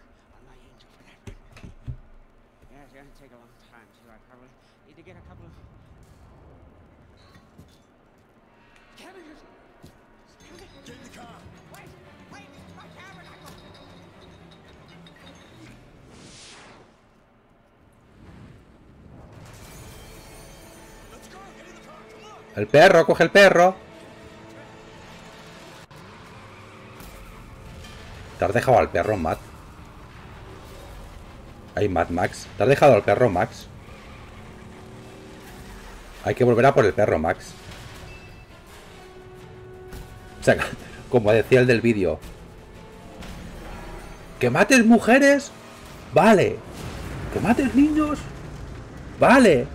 Yeah, it's gonna take a long time too. I probably need to get a couple of. Cabbages! Get in the car. Wait, wait, my tabernacle! Let's go. Get in the car. Come on. El perro, coge el perro. Te has dejado al perro, Matt. Ay, Matt Max. Te has dejado al perro, Max. Hay que volver a por el perro, Max. O sea, como decía el del vídeo. ¿Que mates mujeres? Vale. ¿Que mates niños? Vale.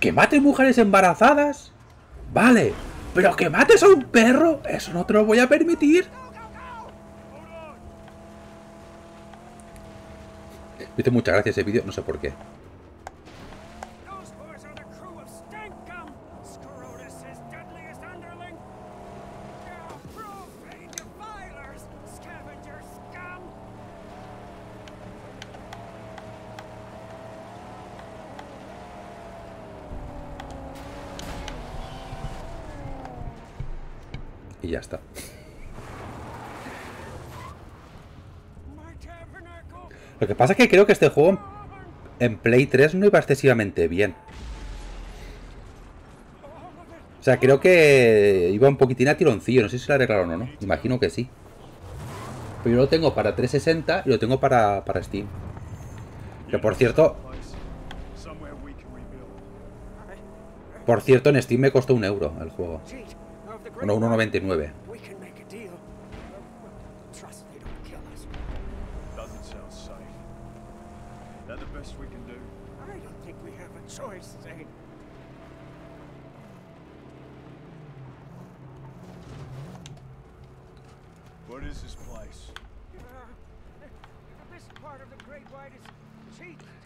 ¿Que mates mujeres embarazadas? Vale. Pero que mates a un perro, eso no te lo voy a permitir. Me hizo mucha gracia ese vídeo, no sé por qué. Those boys are the crew of Stankum, Scrotus' deadliest underling. They're profane defilers, scavenger scum. Y ya está. My tabernacle, Lo que pasa es que creo que este juego en Play 3 no iba excesivamente bien. O sea, creo que iba un poquitín a tironcillo. No sé si lo arreglaron o no. Imagino que sí. Pero yo lo tengo para 360 y lo tengo para, para Steam. Que por cierto, por cierto, en Steam me costó un euro el juego. Bueno, great 1,99.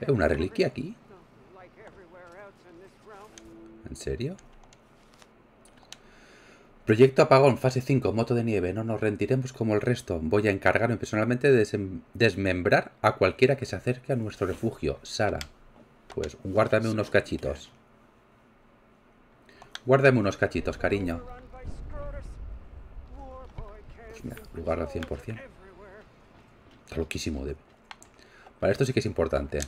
¿Una reliquia aquí? ¿En serio? Proyecto Apagón, fase 5, moto de nieve. No nos rendiremos como el resto. Voy a encargarme personalmente de desmembrar a cualquiera que se acerque a nuestro refugio. Sara. Pues guárdame unos cachitos. Guárdame unos cachitos, cariño. Pues mira, lugar al 100%. everywhere. Está loquísimo. Vale, esto sí que es importante.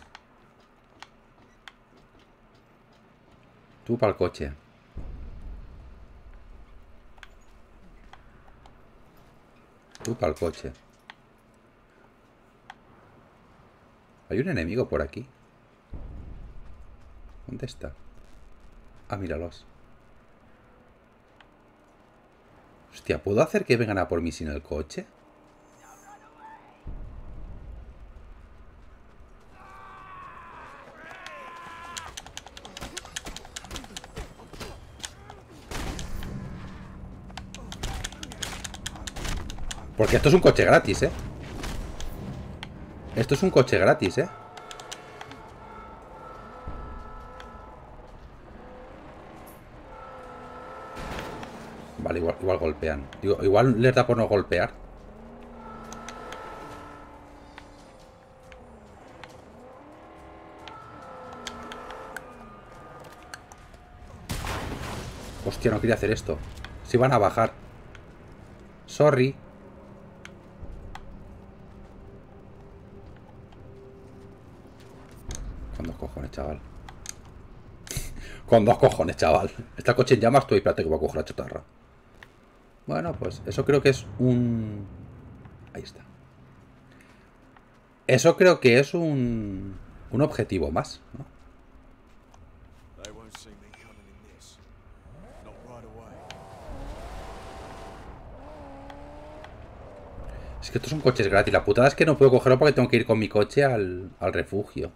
Tú para el coche. Tú para el coche. Hay un enemigo por aquí. ¿Dónde está? Ah, míralos. Hostia, ¿puedo hacer que vengan a por mí sin el coche? Porque esto es un coche gratis, ¿eh? Esto es un coche gratis, ¿eh? Vale, igual, igual golpean. Igual les da por no golpear. Hostia, no quería hacer esto. Se iban a bajar. Sorry. Cojones, chaval. Con dos cojones, chaval. Está coche en llamas, estoy. Espérate que voy a coger la chatarra. Bueno, pues eso creo que es un... Ahí está. Eso creo que es un... Un objetivo más. Es que estos son coches gratis. La putada es que no puedo cogerlo porque tengo que ir con mi coche al, al refugio.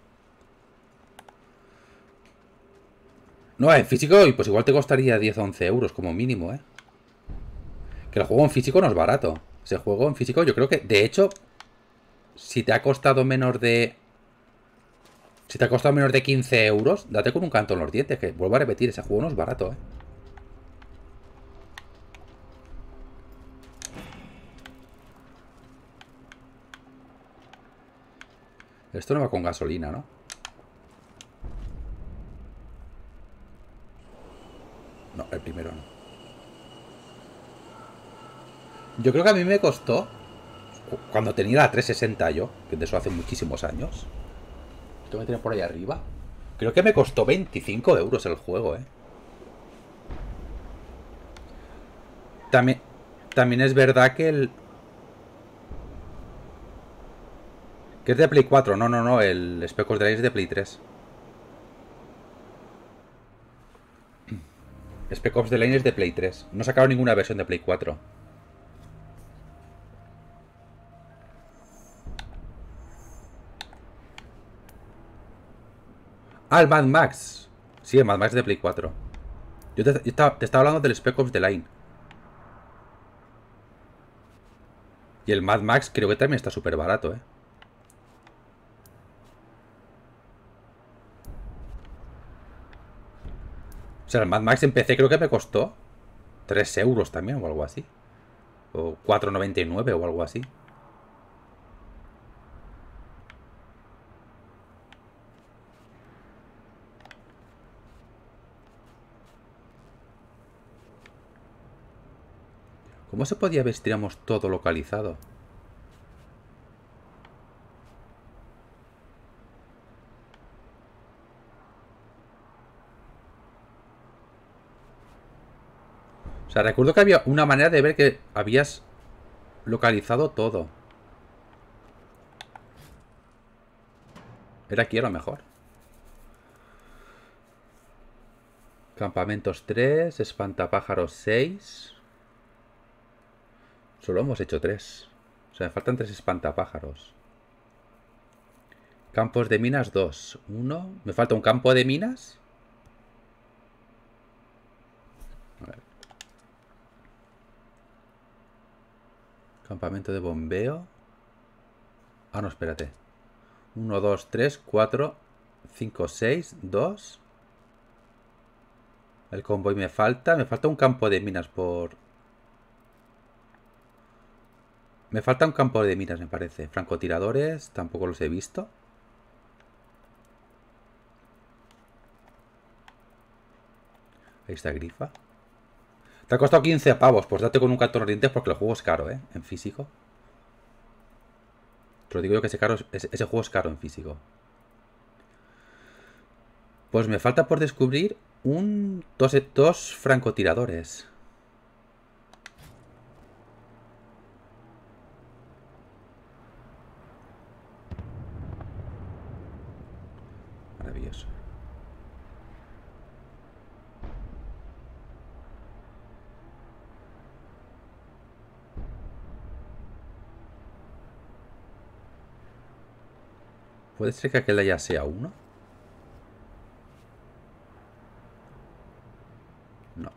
No, en físico, y pues igual te costaría 10 o 11 euros como mínimo, ¿eh? Que el juego en físico no es barato. Ese juego en físico yo creo que, de hecho, si te ha costado menos de... Si te ha costado menos de 15 euros, date con un canto en los dientes, que vuelvo a repetir, ese juego no es barato, ¿eh? Esto no va con gasolina, ¿no? No, el primero no. Yo creo que a mí me costó cu- cuando tenía la 360 yo, que de eso hace muchísimos años. Esto me tiene por ahí arriba. Creo que me costó 25 euros el juego, eh. También, también es verdad que el. Que es de Play 4, no, no, no, el Spec Ops The Line es de Play 3. Spec Ops The Line es de Play 3. No sacaron ninguna versión de Play 4. Ah, el Mad Max. Sí, el Mad Max de Play 4. Yo te, estaba hablando del Spec Ops The Line. Y el Mad Max creo que también está súper barato, ¿eh? O sea, el Mad Max en PC creo que me costó 3 euros también o algo así. O 4,99 o algo así. ¿Cómo se podía ver si todo localizado? Sea, recuerdo que había una manera de ver que habías localizado todo. Era aquí a lo mejor. Campamentos 3, espantapájaros 6. Solo hemos hecho 3. O sea, me faltan 3 espantapájaros. Campos de minas 2. 1. Me falta un campo de minas. Campamento de bombeo. Ah, no, espérate. 1, 2, 3, 4, 5, 6, 2. El convoy me falta. Me falta un campo de minas por... Me falta un campo de minas, me parece. Francotiradores, tampoco los he visto. Ahí está Grifa. Te ha costado 15 pavos. Pues date con un cartón oriente porque el juego es caro, ¿eh? En físico. Te lo digo yo que ese, ese juego es caro en físico. Pues me falta por descubrir un dos, dos francotiradores. Maravilloso. ¿Puede ser que aquel ya sea uno? No.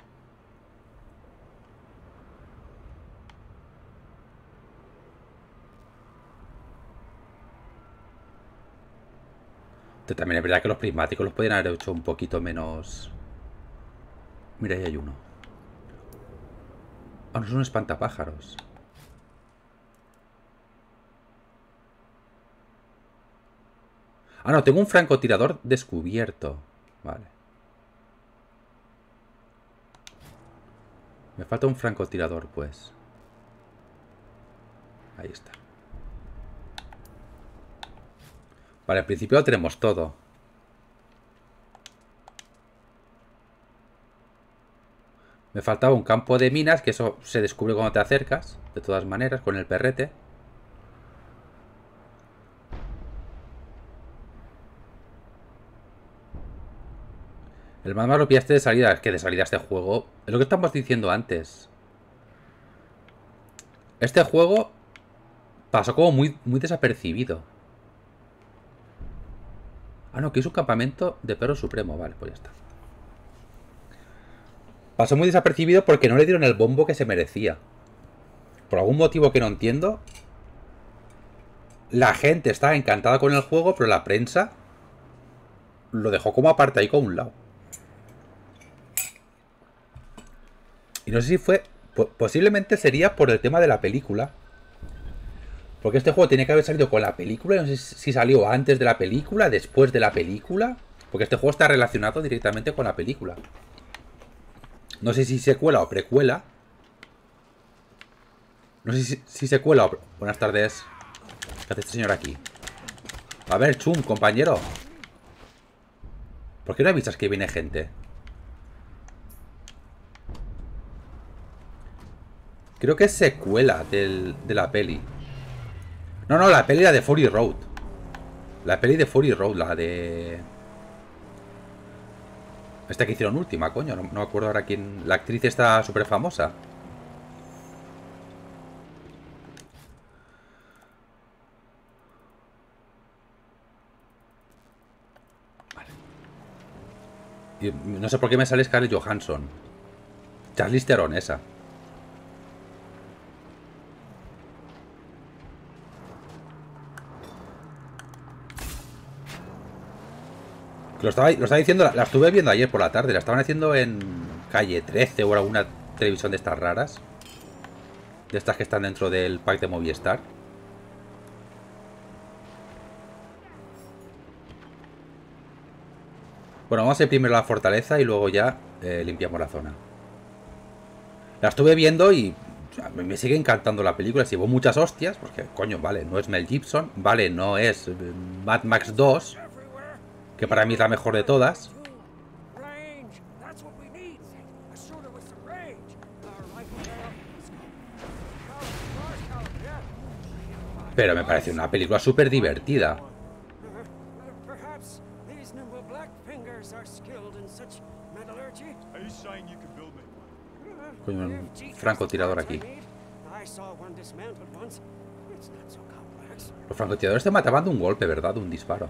También es verdad que los prismáticos los podrían haber hecho un poquito menos... Mira, ahí hay uno. Ah, no, son espantapájaros. Ah, no, tengo un francotirador descubierto. Vale. Me falta un francotirador, pues. Ahí está. Vale, al principio lo tenemos todo. Me faltaba un campo de minas, que eso se descubre cuando te acercas, de todas maneras, con el perrete. El más lo pillaste de salida. Es que de salida este juego... Es lo que estamos diciendo antes. Este juego pasó como muy, muy desapercibido. Ah, no, que es un campamento de perro supremo. Vale, pues ya está. Pasó muy desapercibido porque no le dieron el bombo que se merecía. Por algún motivo que no entiendo. La gente estaba encantada con el juego, pero la prensa lo dejó como aparte ahí con un lado. Y no sé si fue. Posiblemente sería por el tema de la película. Porque este juego tiene que haber salido con la película. No sé si salió antes de la película, después de la película. Porque este juego está relacionado directamente con la película. No sé si secuela o precuela. No sé si, secuela o. Buenas tardes. ¿Qué hace este señor aquí? A ver, Chum, compañero. ¿Por qué no avisas que viene gente? Creo que es secuela del, de la peli. No, no, la peli era de Fury Road. La peli de Fury Road, la de... Esta que hicieron última, coño. No, me acuerdo ahora quién... La actriz está súper famosa. Vale. No sé por qué me sale Scarlett Johansson. Charlize Theron, esa. Lo estaba, lo estaba diciendo, la, estuve viendo ayer por la tarde. La estaban haciendo en calle 13 o alguna televisión de estas raras. De estas que están dentro del pack de Movistar. Bueno, vamos a ir primero a la fortaleza y luego ya eh, limpiamos la zona. La estuve viendo y me sigue encantando la película. Se llevó muchas hostias, porque coño, vale, no es Mel Gibson, vale, no es Mad Max 2, que para mí es la mejor de todas. Pero me parece una película súper divertida. Coño, un francotirador aquí. Los francotiradores te mataban de un golpe, ¿verdad? De un disparo.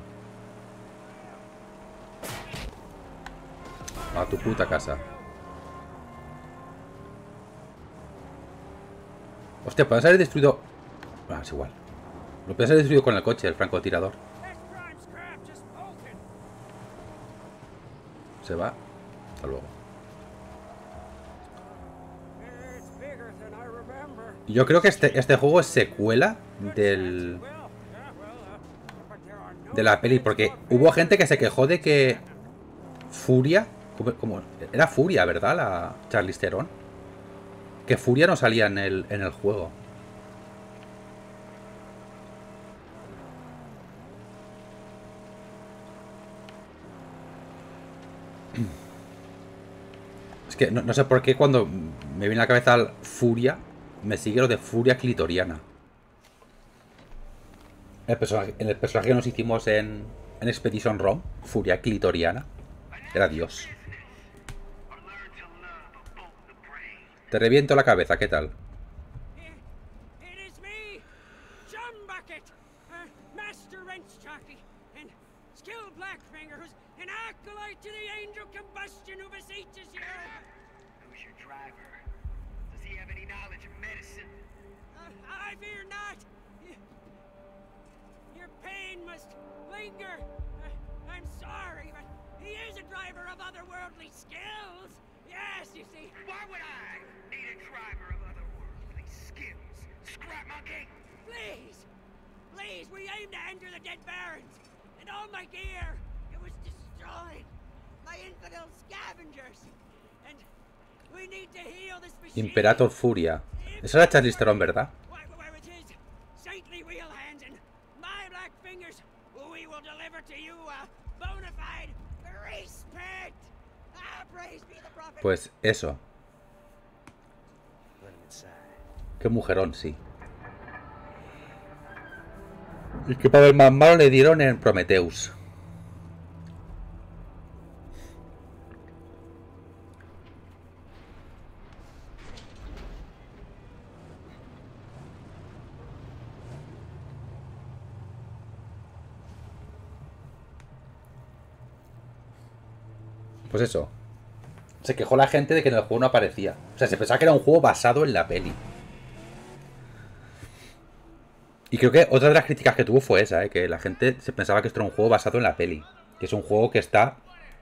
A tu puta casa. Hostia, puede ser destruido... Ah, es igual. Lo puede ser destruido con el coche, el francotirador. Se va. Hasta luego. Yo creo que este, este juego es secuela del, de la peli, porque hubo gente que se quejó de que Furia, era Furia, ¿verdad? La Charlize Theron. Que Furia no salía en el, en el juego. Es que no, no sé por qué cuando me viene a la cabeza el Furia, me sigue lo de Furia clitoriana. El personaje, en el personaje que nos hicimos en, en Expedition Rom, Furia clitoriana, era Dios. Te reviento la cabeza, ¿qué tal? To enter the Dead and all my gear, it was destroyed by infidel scavengers, and we need to heal this machine. Imperator Furia. Esa era Charlize Theron, ¿verdad? Why, where it is, saintly wheel hands and my black fingers, we will deliver to you a bona fide respect. Ah, praise be the prophet. Pues eso. Qué mujerón, sí. Y qué papel más malo le dieron en Prometheus. Pues eso. Se quejó la gente de que en el juego no aparecía. O sea, se pensaba que era un juego basado en la peli. Y creo que otra de las críticas que tuvo fue esa, ¿eh? que la gente se pensaba que esto era un juego basado en la peli. Que es un juego que está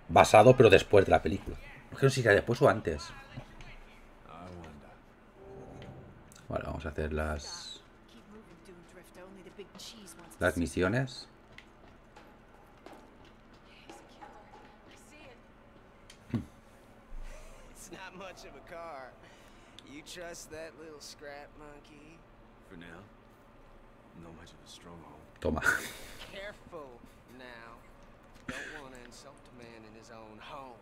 basado pero después de la película. No sé si era después o antes. Vale, vamos a hacer las, las misiones. Toma. Careful now. Don't want to insult a man in his own home.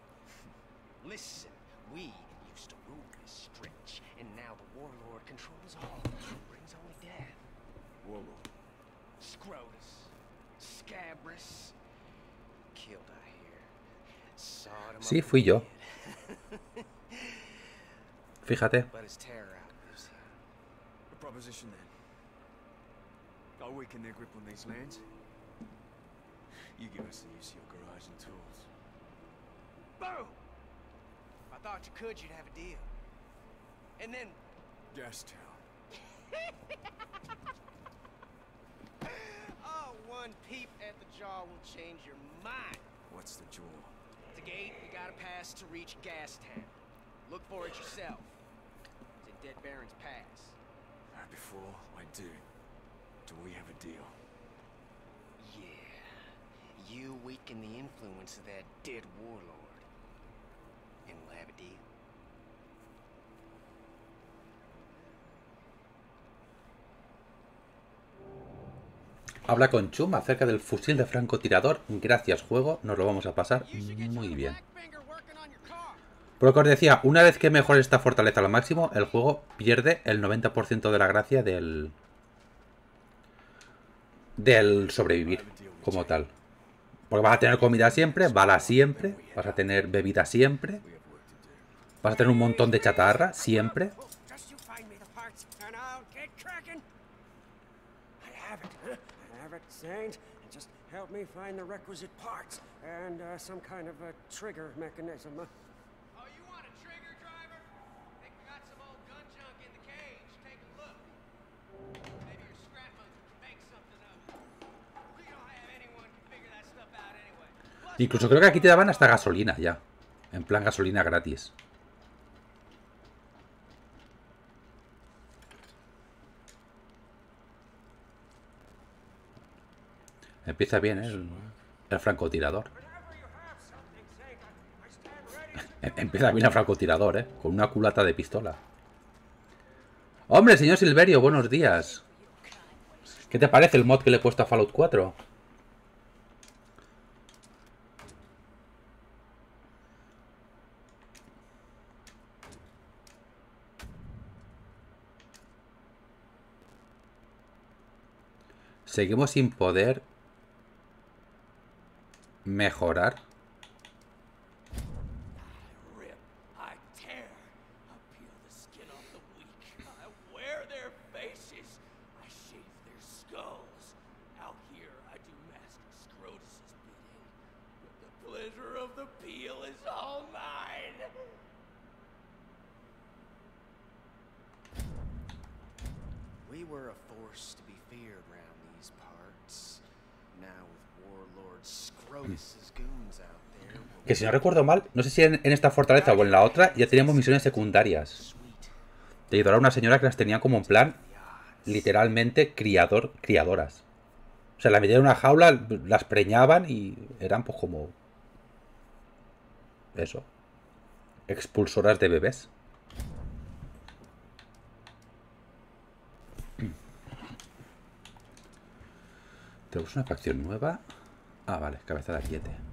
Listen, we used to rule this stretch, and now the warlord controls all. Brings only death. Warlord. Scrotus, Scabrous, killed I hear. Sawed him Sí, fui yo. Fíjate. But his terror outlives him. A proposition then. I'll weaken their grip on these lands. You give us the use of your garage and tools. Boom! If I thought you could, you'd have a deal. And then, Gas town. oh, one peep at the jaw will change your mind. What's the jaw? It's a gate you gotta pass to reach Gastown. Look for it yourself. It's at Dead Baron's Pass. Uh, before I do, do we have a deal? Yeah. You weaken the influence of that dead warlord. And we'll have a deal. Habla con Chum acerca del fusil de francotirador. Gracias, juego. Nos lo vamos a pasar muy bien. Por lo que os decía, una vez que mejores esta fortaleza al máximo, el juego pierde el 90% de la gracia del. Del sobrevivir como tal. Porque vas a tener comida siempre, balas siempre, vas a tener bebida siempre, vas a tener un montón de chatarra siempre. Help me find the requisite parts and uh, some kind of trigger mechanism. Incluso creo que aquí te daban hasta gasolina ya. En plan gasolina gratis. Empieza bien, ¿eh? El francotirador. Empieza bien el francotirador, ¿eh? Con una culata de pistola. Hombre, señor Silverio, buenos días. ¿Qué te parece el mod que le he puesto a Fallout 4? Seguimos sin poder mejorar. rip, I tear, I peel the skin off the weak, I wear their faces, I shave their skulls. Out here, I do Master Scrotus's bidding, but the pleasure of the peel is all mine. We were a force to be feared round these parts. Now with Warlord Scrotus's goons out there, we'll Que si no recuerdo mal, no sé si en, esta fortaleza o en la otra ya teníamos misiones secundarias. De ayudar a una señora que las tenía como en plan, literalmente, criador, criadoras. O sea, la metían en una jaula, las preñaban y eran pues como... Eso. Expulsoras de bebés. Tenemos una facción nueva. Ah, vale, cabeza de ariete.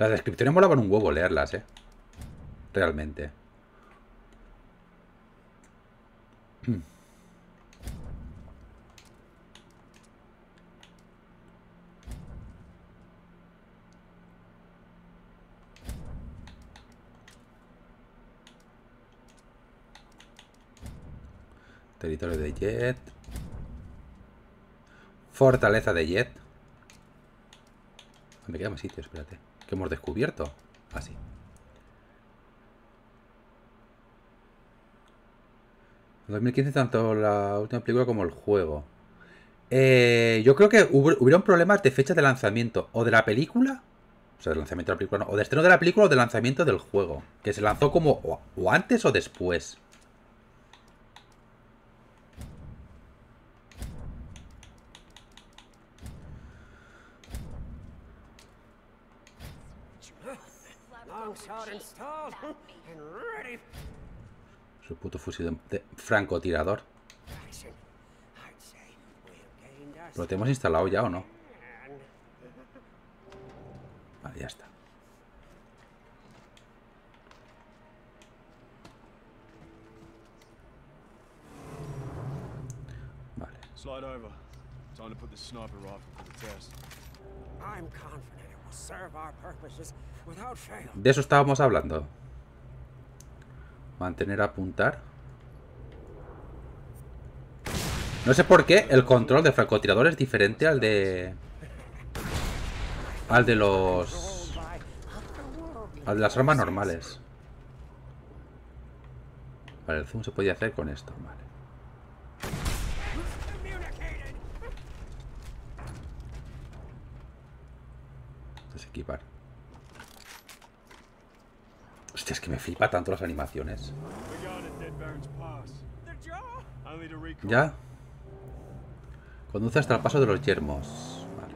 Las descripciones molaban un huevo leerlas, eh. Realmente. Territorio de Jet. Fortaleza de Jet. Me queda más sitio, espérate. ¿Qué hemos descubierto? Así. En 2015 tanto la última película como el juego. Eh, yo creo que hubo- hubieron problemas de fecha de lanzamiento. O de la película. O sea, de lanzamiento de la película. O de estreno de la película o de lanzamiento del juego. Que se lanzó como o antes o después. Long shot installed and ready Su puto fusil de, de francotirador. ¿Lo tenemos instalado ya o no? Vale, ya está. Vale. Slide over. Time to put this sniper rifle to the test. I'm confident it will serve our purposes. De eso estábamos hablando. Mantener apuntar. No sé por qué el control de francotirador es diferente al de... Al de los... Al de las armas normales. Vale, el zoom se podía hacer con esto. Vale. Desequipar. Es que me flipa tanto las animaciones. ¿Ya? Conduce hasta el paso de los yermos. Vale.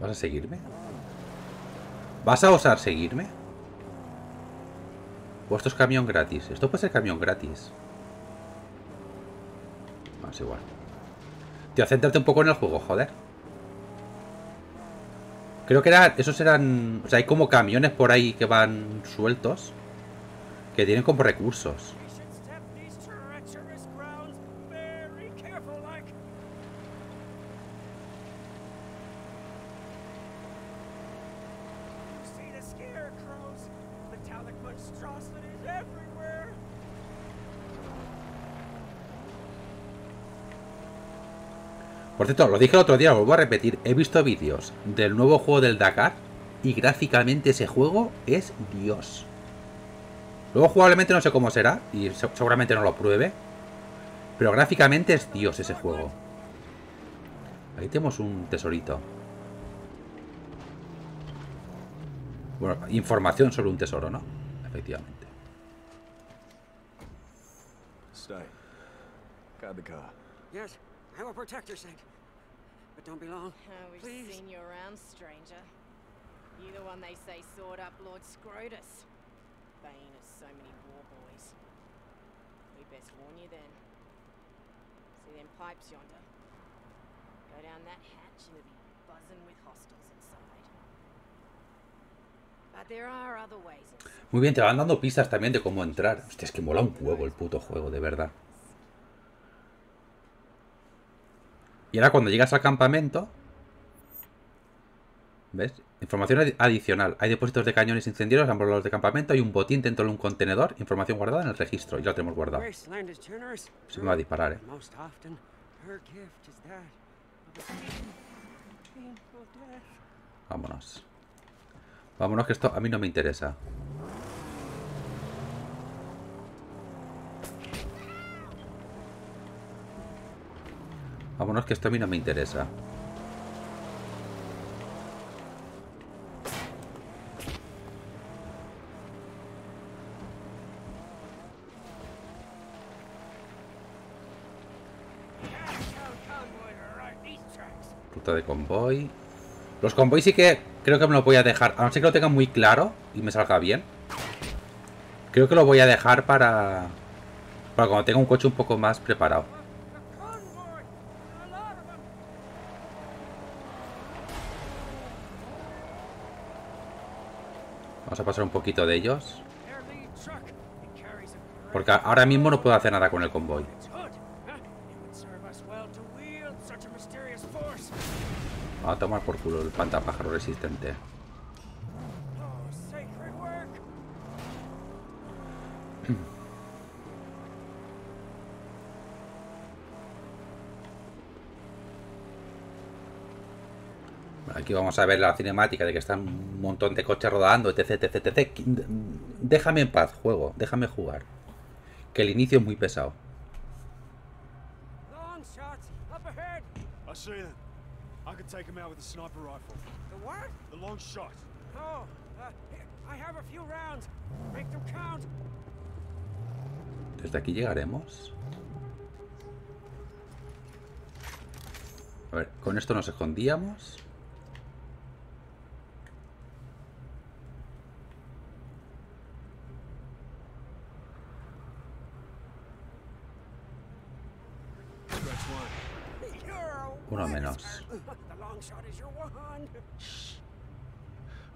¿Vas a seguirme? ¿Vas a osar seguirme? O esto es camión gratis. Esto puede ser camión gratis. No, es igual. Tío, céntrate un poco en el juego, joder. Creo que eran... Esos eran... O sea, hay como camiones por ahí que van sueltos. Que tienen como recursos. We should step these treacherous grounds very careful like. You see the scarecrows? Metallic monstrosities everywhere. Por cierto, lo dije el otro día, lo vuelvo a repetir. He visto vídeos del nuevo juego del Dakar y gráficamente ese juego es Dios. Luego jugablemente no sé cómo será y se- seguramente no lo pruebe. Pero gráficamente es Dios ese juego. Ahí tenemos un tesorito. Bueno, información sobre un tesoro, ¿no? Efectivamente. Stay. Guard the car. Yes, I will protect your sake. But don't be long. Oh, we've Please. seen you around, stranger. You the one they say sawed up Lord Scrotus. Bane of so many war boys. We best warn you then. See them pipes yonder? Go down that hatch and it'll be buzzing with hostiles inside. But there are other ways of Muy bien, te van dando pistas también de cómo entrar. Hostia, es que mola un huevo el puto juego, de verdad. Y ahora cuando llegas al campamento... ¿Ves? Información adi- adicional. Hay depósitos de cañones incendiarios, ambos lados de campamento. Hay un botín dentro de un contenedor. Información guardada en el registro. Y lo tenemos guardado. Se me va a disparar, eh. Vámonos. Vámonos que esto a mí no me interesa. Vámonos que esto a mí no me interesa. Ruta de convoy. Los convoys sí que creo que me lo voy a dejar. A no ser que lo tenga muy claro y me salga bien. Creo que lo voy a dejar para. Para cuando tenga un coche un poco más preparado. Vamos a pasar un poquito de ellos. Porque ahora mismo no puedo hacer nada con el convoy. its hood. Huh? It would serve us well to wield such a mysterious force. Vamos a tomar por culo el pantapájaro resistente. Aquí vamos a ver la cinemática de que están un montón de coches rodando, etc, etc, etc. Déjame en paz, juego. Déjame jugar. Que el inicio es muy pesado. Long shots up ahead. I see them. I could take him out with a sniper rifle. The what? The long shot. Oh, uh, here, I have a few rounds. Make them count. Desde aquí llegaremos. A ver, con esto nos escondíamos. A Uno whiz. menos. The long shot is your wand.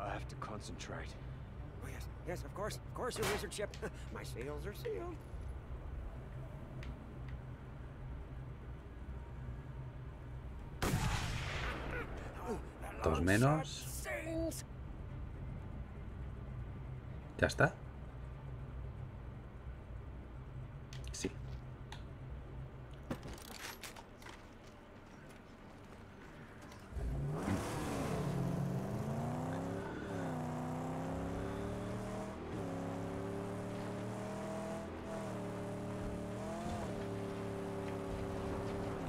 I have to concentrate. Oh, yes, yes, of course, of course, your wizard ship. My seals are sealed. Dos menos. ¿Ya está?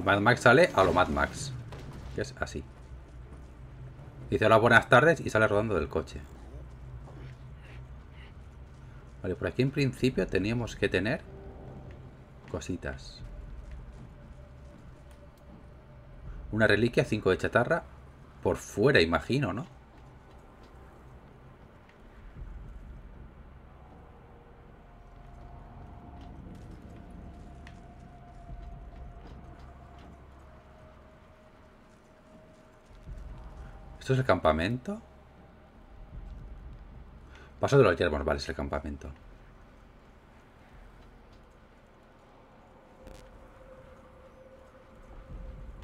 Mad Max sale a lo Mad Max. Que es así. Dice hola, buenas tardes y sale rodando del coche. Vale, por aquí en principio teníamos que tener cositas. Una reliquia, 5 de chatarra. Por fuera, imagino, ¿no? ¿Esto es el campamento? Paso de los yermos, vale, es el campamento.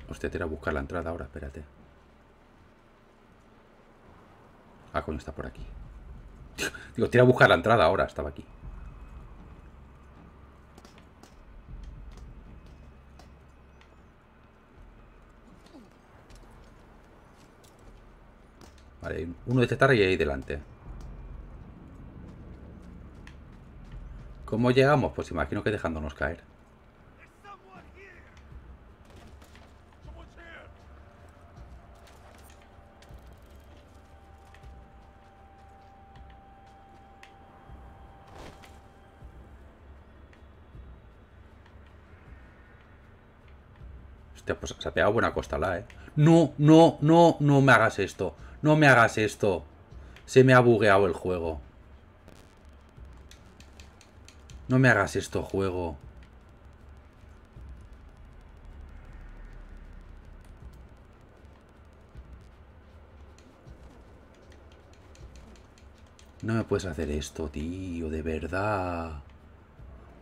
Hostia, te iré a buscar la entrada ahora, espérate. Ah, coño, está por aquí. Digo, te iré a buscar la entrada ahora, estaba aquí. Uno de chatarra y ahí delante. ¿Cómo llegamos? Pues imagino que dejándonos caer. Hostia, pues se ha pegado buena costalá, eh. No, no, no, no me hagas esto. No me hagas esto. Se me ha bugueado el juego. No me hagas esto, juego. No me puedes hacer esto, tío, de verdad.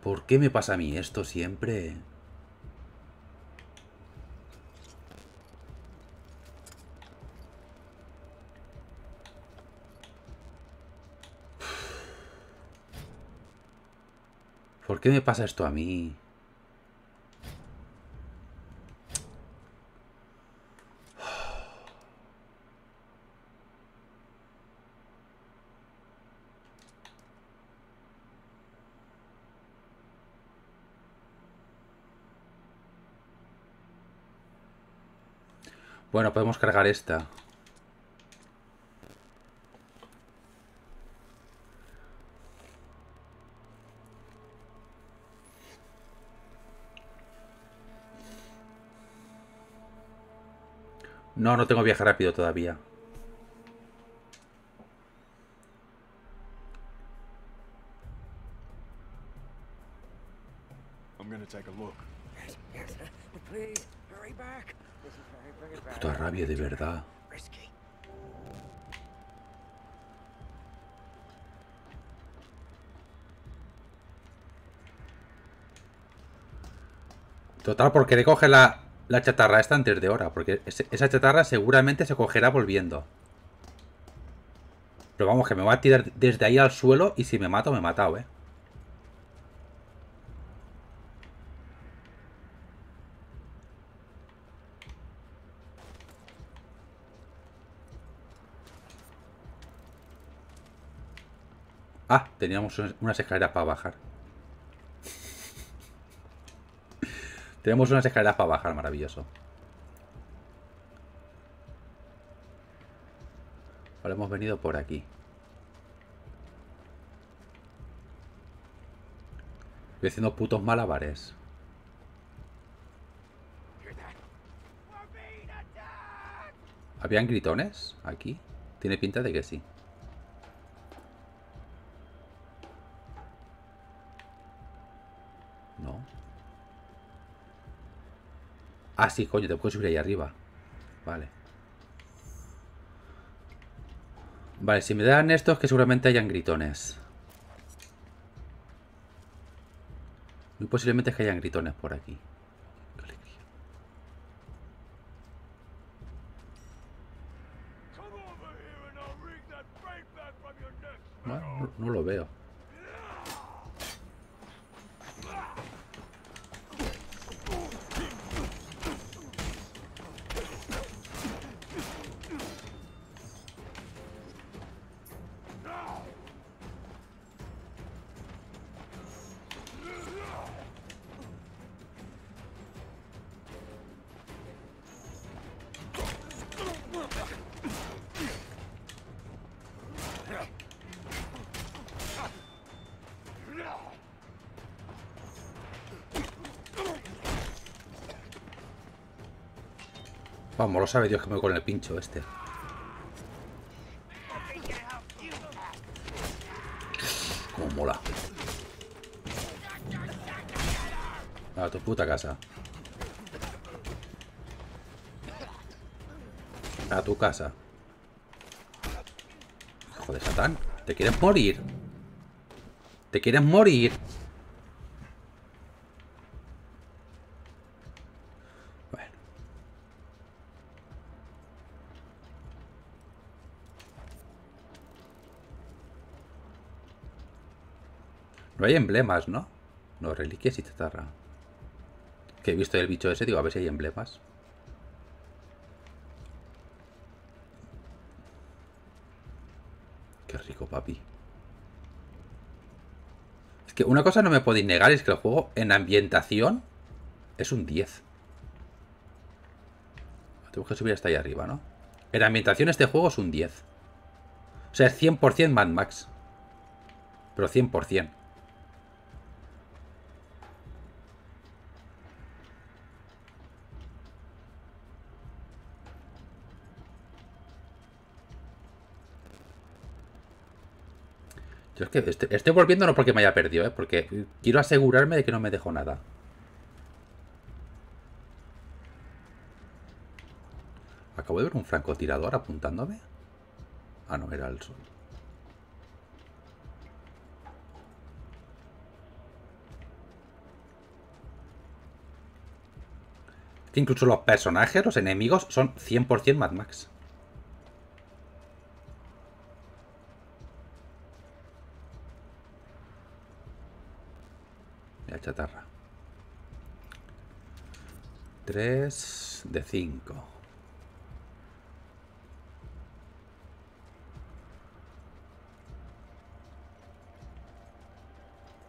¿Por qué me pasa a mí esto siempre? ¿Por qué me pasa esto a mí? Bueno, podemos cargar esta. No, no tengo viaje rápido todavía. Bad. Puta rabia, de verdad. Total, porque le coge la, la chatarra esta antes de hora. Porque esa chatarra seguramente se cogerá volviendo. Pero vamos, que me va a tirar desde ahí al suelo y si me mato, me he matado, eh. Ah, teníamos unas escaleras para bajar. Tenemos unas escaleras para bajar, maravilloso. Ahora hemos venido por aquí. Estoy haciendo putos malabares. ¿Habían gritones aquí? Tiene pinta de que sí. No. Ah, sí, coño, te puedo subir ahí arriba. Vale. Vale, si me dan estos, que seguramente hayan gritones. Muy posiblemente es que hayan gritones por aquí. No lo veo. Sabe Dios que me voy con el pincho este. Como mola. A tu puta casa. A tu casa. Hijo de Satán. ¿Te quieres morir? ¿Te quieres morir? Hay emblemas, ¿no? No, reliquias y chatarra. Que he visto el bicho ese, digo, a ver si hay emblemas. Qué rico, papi. que una cosa no me podéis negar es que el juego en ambientación es un 10. Tengo que subir hasta ahí arriba, ¿no? En ambientación este juego es un 10. O sea, es 100% Mad Max. Pero 100%. Yo es que estoy, estoy volviendo no porque me haya perdido, ¿eh? porque quiero asegurarme de que no me dejo nada. Acabo de ver un francotirador apuntándome. Ah, no, era el sol. Que incluso los personajes, los enemigos, son 100% Mad Max. Mira, chatarra. 3 de 5.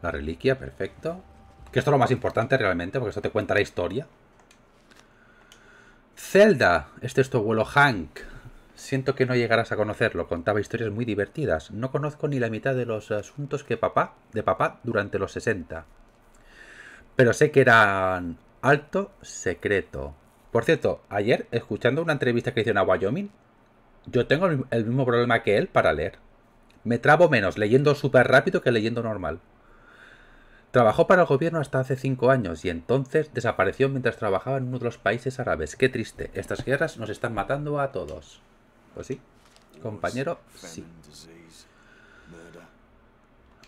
La reliquia, perfecto. Que esto es lo más importante realmente, porque esto te cuenta la historia. Zelda, este es tu abuelo Hank. Siento que no llegarás a conocerlo. Contaba historias muy divertidas. No conozco ni la mitad de los asuntos que papá, de papá durante los 60. Pero sé que eran alto secreto. Por cierto, ayer, escuchando una entrevista que hicieron a Wyoming, yo tengo el mismo problema que él para leer. Me trabo menos leyendo súper rápido que leyendo normal. Trabajó para el gobierno hasta hace cinco años y entonces desapareció mientras trabajaba en uno de los países árabes. Qué triste. Estas guerras nos están matando a todos. Pues sí, compañero, sí.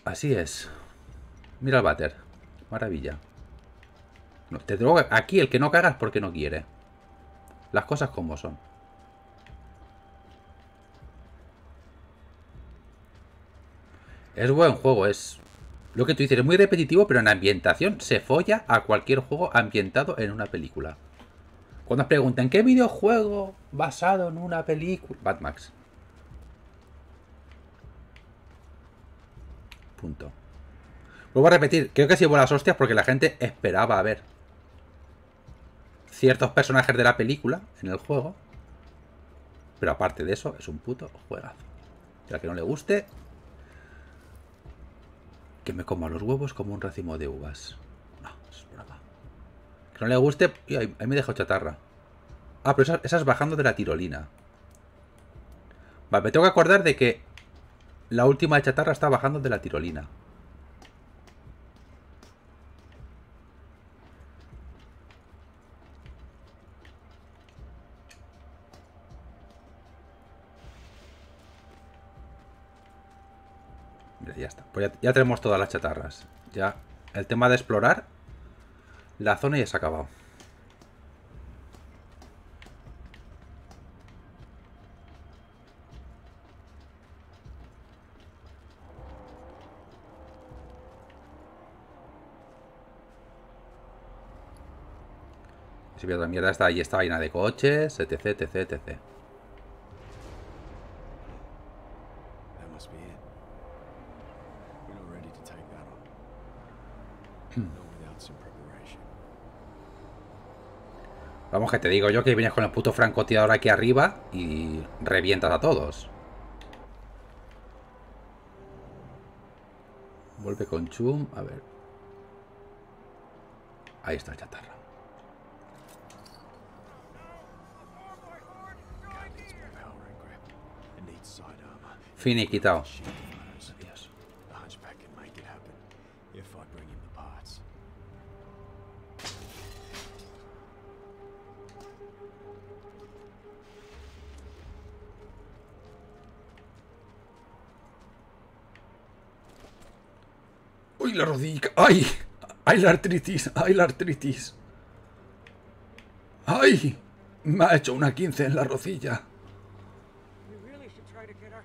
Así es. Mira el váter. Maravilla. Aquí el que no caga es porque no quiere. Las cosas como son. Es buen juego, es lo que tú dices, es muy repetitivo, pero en ambientación se folla a cualquier juego ambientado en una película. Cuando os preguntan, ¿qué videojuego basado en una película? Bad Max. Punto. Vuelvo a repetir, creo que ha sido buenas hostias porque la gente esperaba a ver ciertos personajes de la película en el juego. Pero aparte de eso, es un puto juegazo. Que no le guste, que me coma los huevos como un racimo de uvas. No, es broma. Que no le guste, y ahí, me dejo chatarra. Ah, pero esa, esa es bajando de la tirolina. Vale, me tengo que acordar de que la última chatarra está bajando de la tirolina. Ya está. Pues ya, tenemos todas las chatarras. Ya el tema de explorar la zona ya se ha acabado. Si la mierda está ahí, está vaina de coches, etc, etc, etc. That must be it. We're not ready to take that on. not without some preparation. Vamos que te digo yo que vienes con el puto francotirador aquí arriba y revientas a todos. Vuelve con Chum, a ver. Ahí está el chatarra. God ¡Uy, la rodilla! ¡Ay! ¡Ay, la artritis! ¡Ay, la artritis! ¡Ay! Me ha hecho una 15 en la rodilla. We really should try to get our.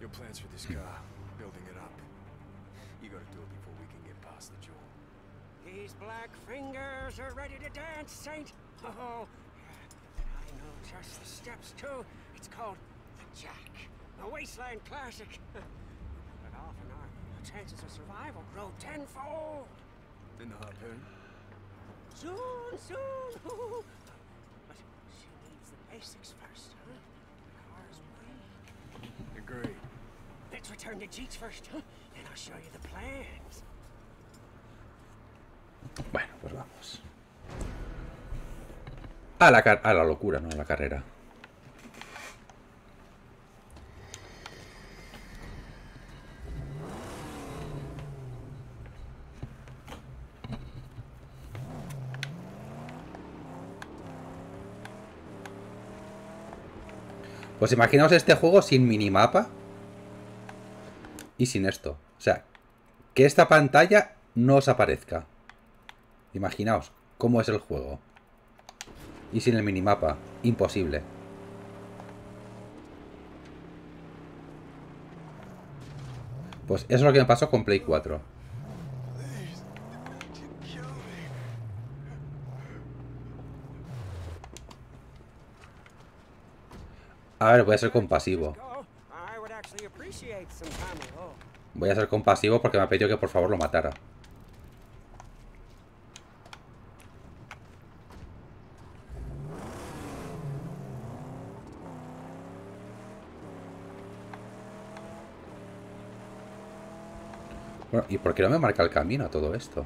Your plans for this car, building it up. You gotta do it before we can get past the jaw. These black fingers are ready to dance, Saint. Oh, I know just the steps too. It's called the Jack, a wasteland classic. chances of survival grow tenfold. In the harpoon? Soon, soon. but she needs the basics first, huh? The car's weak. Agreed. Let's return to Jeets first, huh? And I'll show you the plans. Bueno, pues vamos. A la, car- a la locura, no a la carrera. Pues imaginaos este juego sin minimapa y sin esto. O sea, que esta pantalla no os aparezca. Imaginaos cómo es el juego. Y sin el minimapa. Imposible. Pues eso es lo que me pasó con Play 4. A ver, voy a ser compasivo. Voy a ser compasivo porque me ha pedido que por favor lo matara. Bueno, ¿y por qué no me marca el camino a todo esto?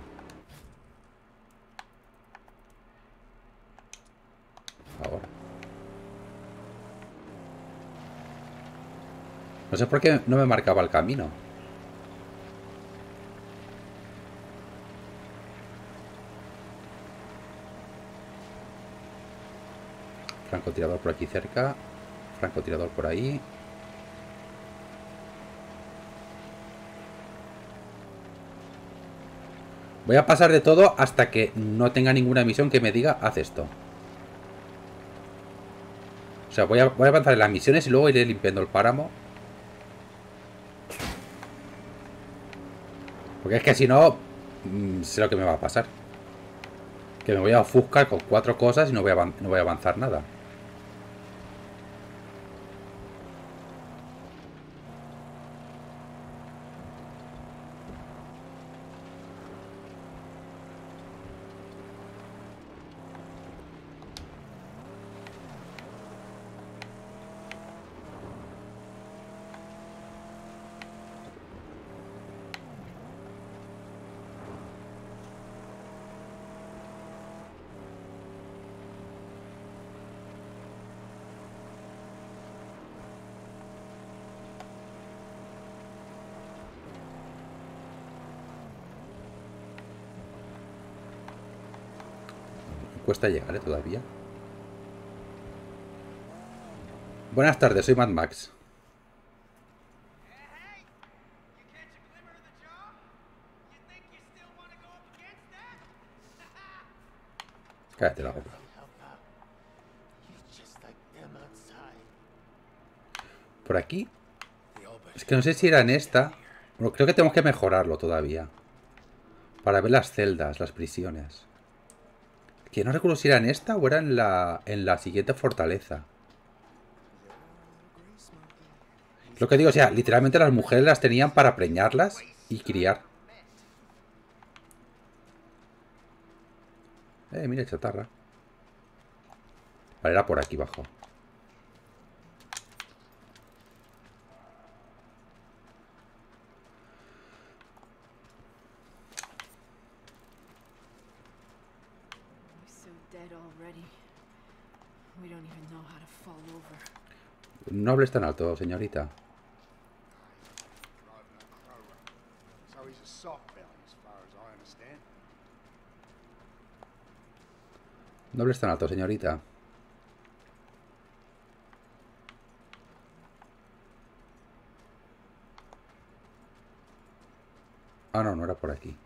Ahora. No sé por qué no me marcaba el camino. Francotirador por aquí cerca. Francotirador por ahí. Voy a pasar de todo hasta que no tenga ninguna misión que me diga haz esto. O sea, voy a, voy a avanzar en las misiones y luego iré limpiando el páramo. Porque es que si no, mm, sé lo que me va a pasar. Que me voy a ofuscar con cuatro cosas y no voy a, no voy a avanzar nada. Cuesta llegar ¿eh? todavía. Buenas tardes, soy Mad Max. Cállate la boca. Por aquí. Es que no sé si era en esta. Bueno, creo que tenemos que mejorarlo todavía. Para ver las celdas, las prisiones. Que no recuerdo si era en esta o era en la, en la siguiente fortaleza. Lo que digo, o sea, literalmente las mujeres las tenían para preñarlas y criar. Eh, mira, chatarra. Vale, era por aquí abajo. We're so dead already. We don't even know how to fall over. No hables tan alto, señorita. No hables tan alto, señorita. Ah, no, no era por aquí.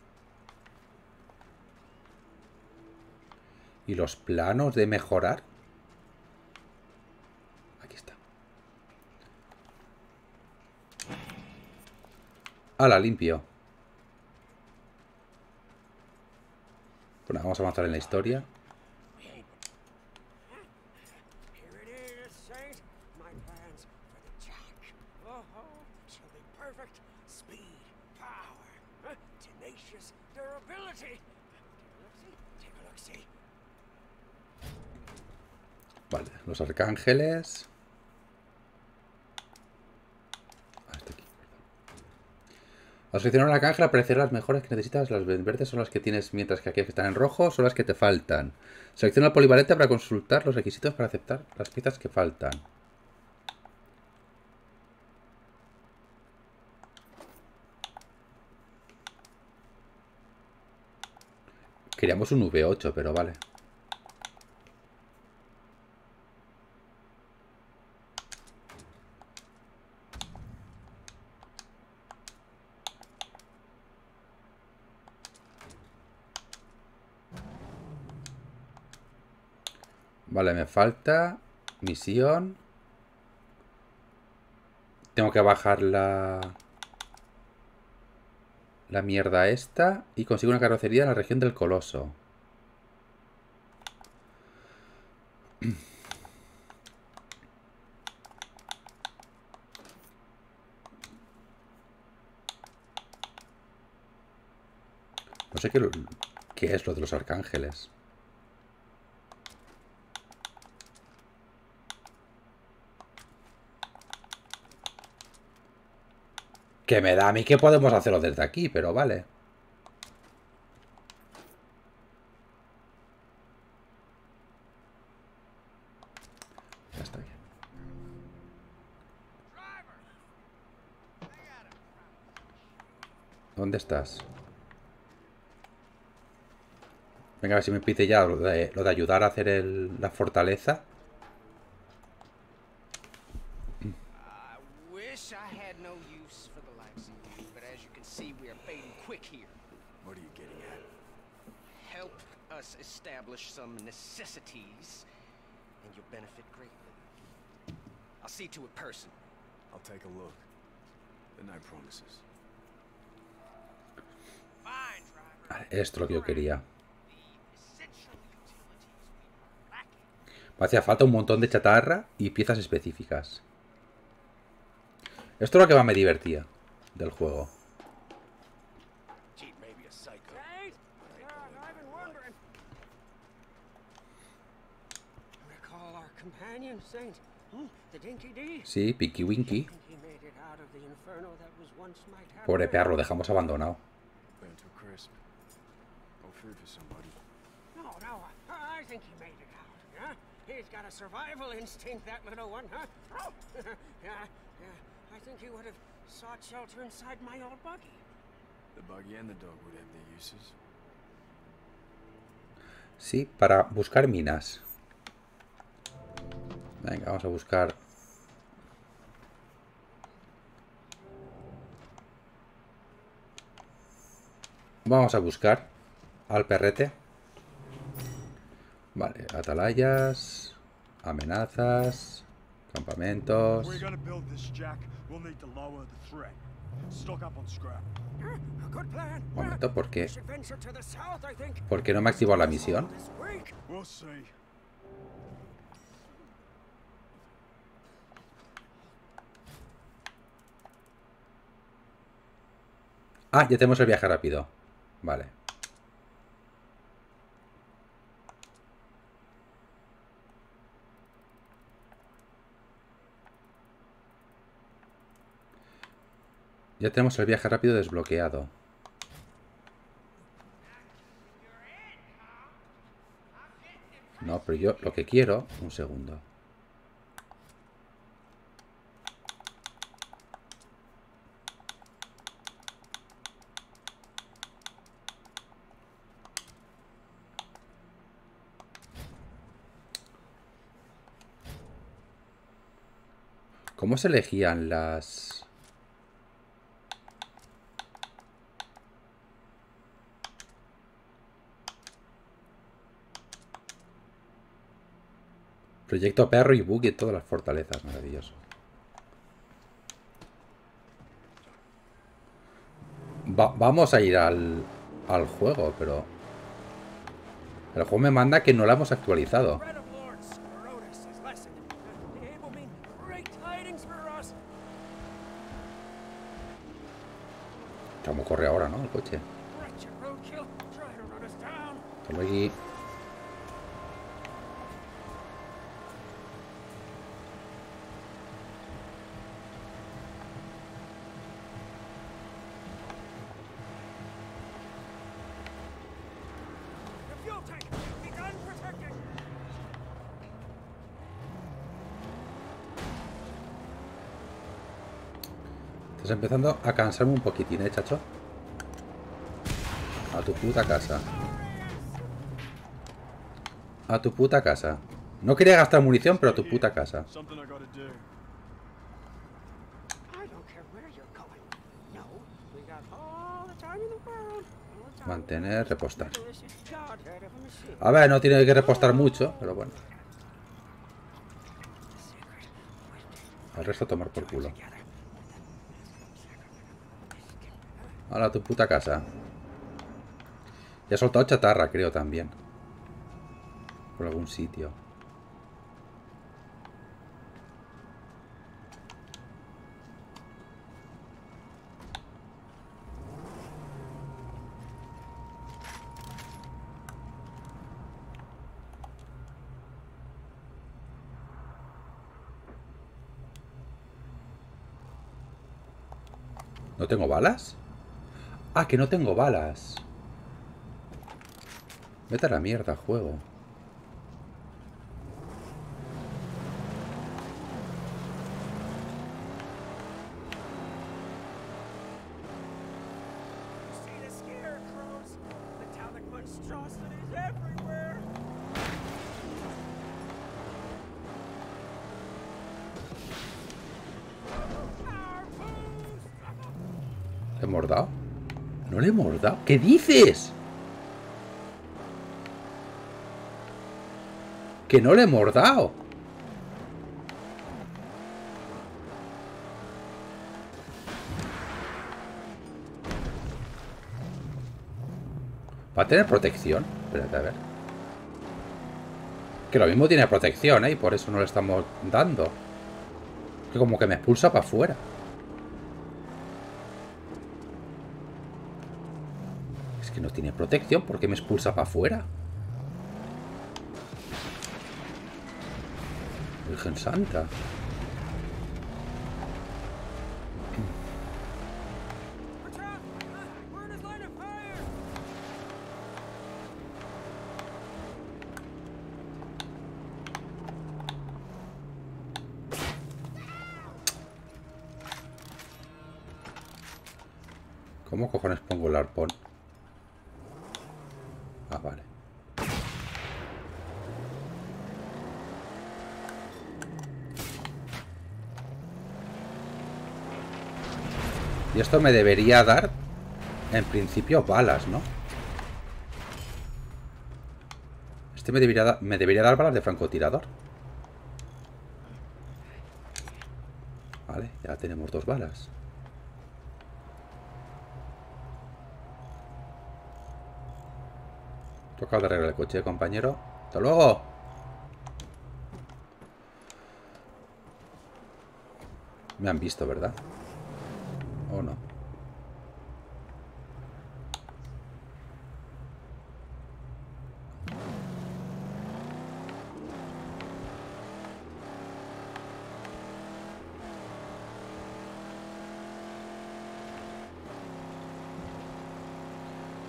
¿Y los planos de mejorar? Aquí está. La limpio. Bueno, vamos a avanzar en la historia. Here it is, Saint. My plans for the Jack. Oh, she'll be perfect. Speed, power, huh? Tenacious durability. Take a look-see. Take a look-see. Vale, los arcángeles. Ah, está aquí, perdón. Al seleccionar un arcángel aparecerán las mejores que necesitas. Las verdes son las que tienes, mientras que aquellas que están en rojo son las que te faltan. Selecciona el polivalente para consultar los requisitos para aceptar las piezas que faltan. Queríamos un V8, pero vale. Vale, me falta misión. Tengo que bajar la... La mierda esta y consigo una carrocería en la región del Coloso. No sé qué, es lo de los arcángeles. Que me da a mí que podemos hacerlo desde aquí, pero vale. Ya está bien. ¿Dónde estás? Venga, a ver si me pide ya lo de, ayudar a hacer la fortaleza. I wish I had no use for the likes of you, but as you can see, we are fading quick here. What are you getting at? Help us establish some necessities, and you'll benefit greatly. I'll see to it personally. I'll take a look. Promises. Esto es lo que yo quería. Me hacía falta un montón de chatarra y piezas específicas. Esto es lo que más me divertía del juego. And the dog would have their uses. Sí, para buscar minas. Venga, vamos a buscar. Vamos a buscar al perrete. Vale, atalayas, amenazas, campamentos. Plan. Un momento, ¿por qué? ¿Por qué no me ha activado la misión? This week. We'll see. Ah, ya tenemos el viaje rápido. Vale. Ya tenemos el viaje rápido desbloqueado. No, pero yo lo que quiero... Un segundo. ¿Cómo se elegían las...? Proyecto Perro y Buggy en todas las fortalezas, maravilloso. Va- vamos a ir al, al juego, pero... El juego me manda que no la hemos actualizado. Threat of Lord Scrotus is lessened. The able mean great tidings for us. Como corre ahora, ¿no? El coche. Wretched roadkill, try to run us down. Solo aquí. Empezando a cansarme un poquitín, ¿eh, chacho? A tu puta casa. A tu puta casa. No quería gastar munición, pero a tu puta casa. Mantener, repostar. A ver, no tiene que repostar mucho, pero bueno. Al resto tomar por culo. Ahora a tu puta casa. Ya he soltado chatarra, creo, también. Por algún sitio. ¿No tengo balas? Ah, que no tengo balas. Vete a la mierda, juego. ¿Le hemos dado? ¿No le dado? ¿Qué dices? Que no le hemos dado. ¿Va a tener protección? Espérate, a ver. Que lo mismo tiene protección, ¿eh? Y por eso no le estamos dando. Que como que me expulsa para afuera. Es que no tiene protección. ¿Por qué me expulsa para afuera? Virgen esto me debería dar, en principio, balas, ¿no? Este me debería, me debería dar balas de francotirador. Vale, ya tenemos dos balas. Toca de arreglar el coche, compañero. ¡Hasta luego! Me han visto, ¿verdad? ¿O no?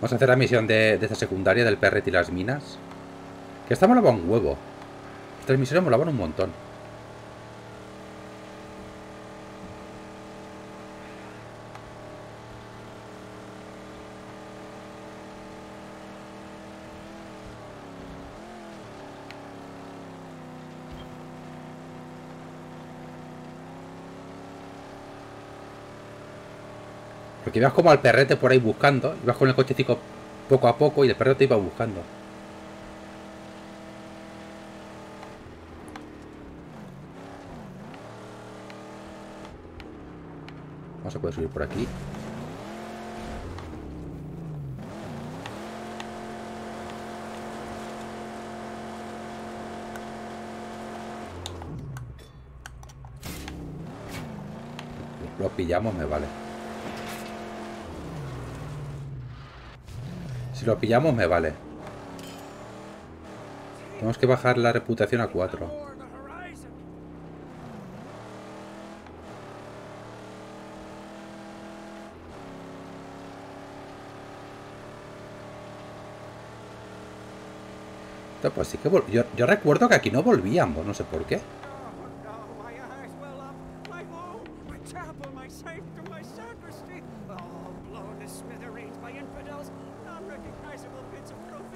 Vamos a hacer la misión de, esta secundaria del perret y las minas. Que esta molaba un huevo. Estas misiones molaban un montón. Porque ibas como al perrete por ahí buscando. Ibas con el cochecito poco a poco y el perrete iba buscando. Vamos a poder subir por aquí. Lo pillamos, me vale. Si lo pillamos me vale. Tenemos que bajar la reputación a 4. More the horizon. Pues sí que yo, yo recuerdo que aquí no volvíamos, no sé por qué.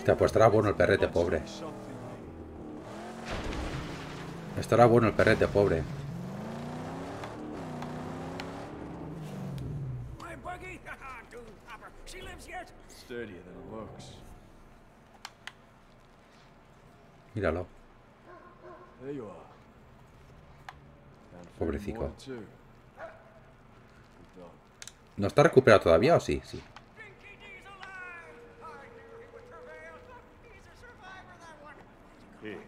Pues estará bueno el perrete pobre. Estará bueno el perrete pobre. Míralo. Pobrecico. ¿No está recuperado todavía o sí? Sí. Dinky D's alive. I knew he would prevail. He's a survivor, that one. Here.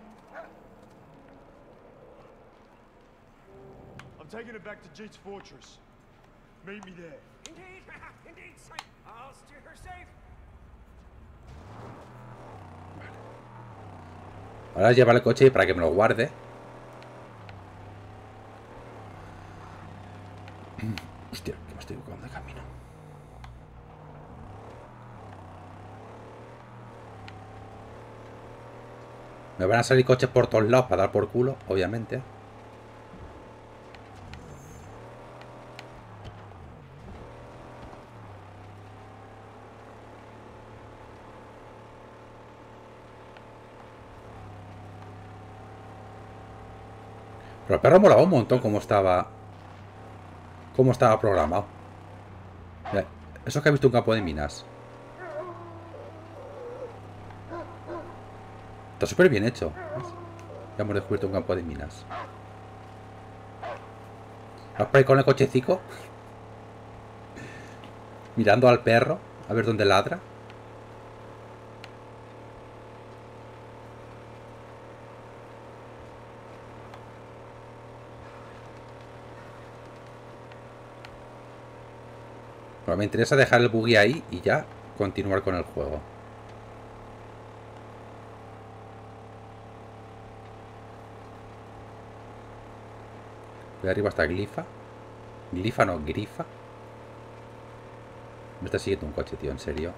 I'm taking it back to Jeet's fortress. Meet me there. Indeed, indeed, son. I'll steer her safe. Ahora lleva el coche para que me lo guarde. Hostia, que me estoy equivocando de camino. Me van a salir coches por todos lados para dar por culo, obviamente. El perro molaba un montón como estaba. Cómo estaba programado. Eso que ha visto un campo de minas. Está súper bien hecho. Ya hemos descubierto un campo de minas. ¿Vas por ahí con el cochecico? Mirando al perro. A ver dónde ladra. Bueno, me interesa dejar el buggy ahí y ya continuar con el juego. De arriba está Glifa. Glifa no, Grifa. Me está siguiendo un coche, tío, en serio.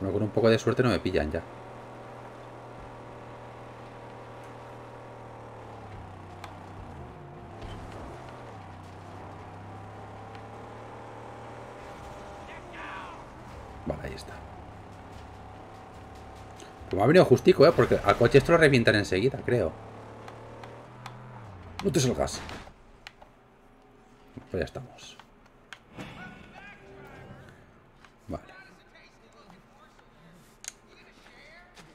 Bueno, con un poco de suerte no me pillan ya. Vale, ahí está. Pues me ha venido justico, ¿eh? Porque al coche esto lo revientan enseguida, creo. No te salgas. Pues ya estamos. Vale.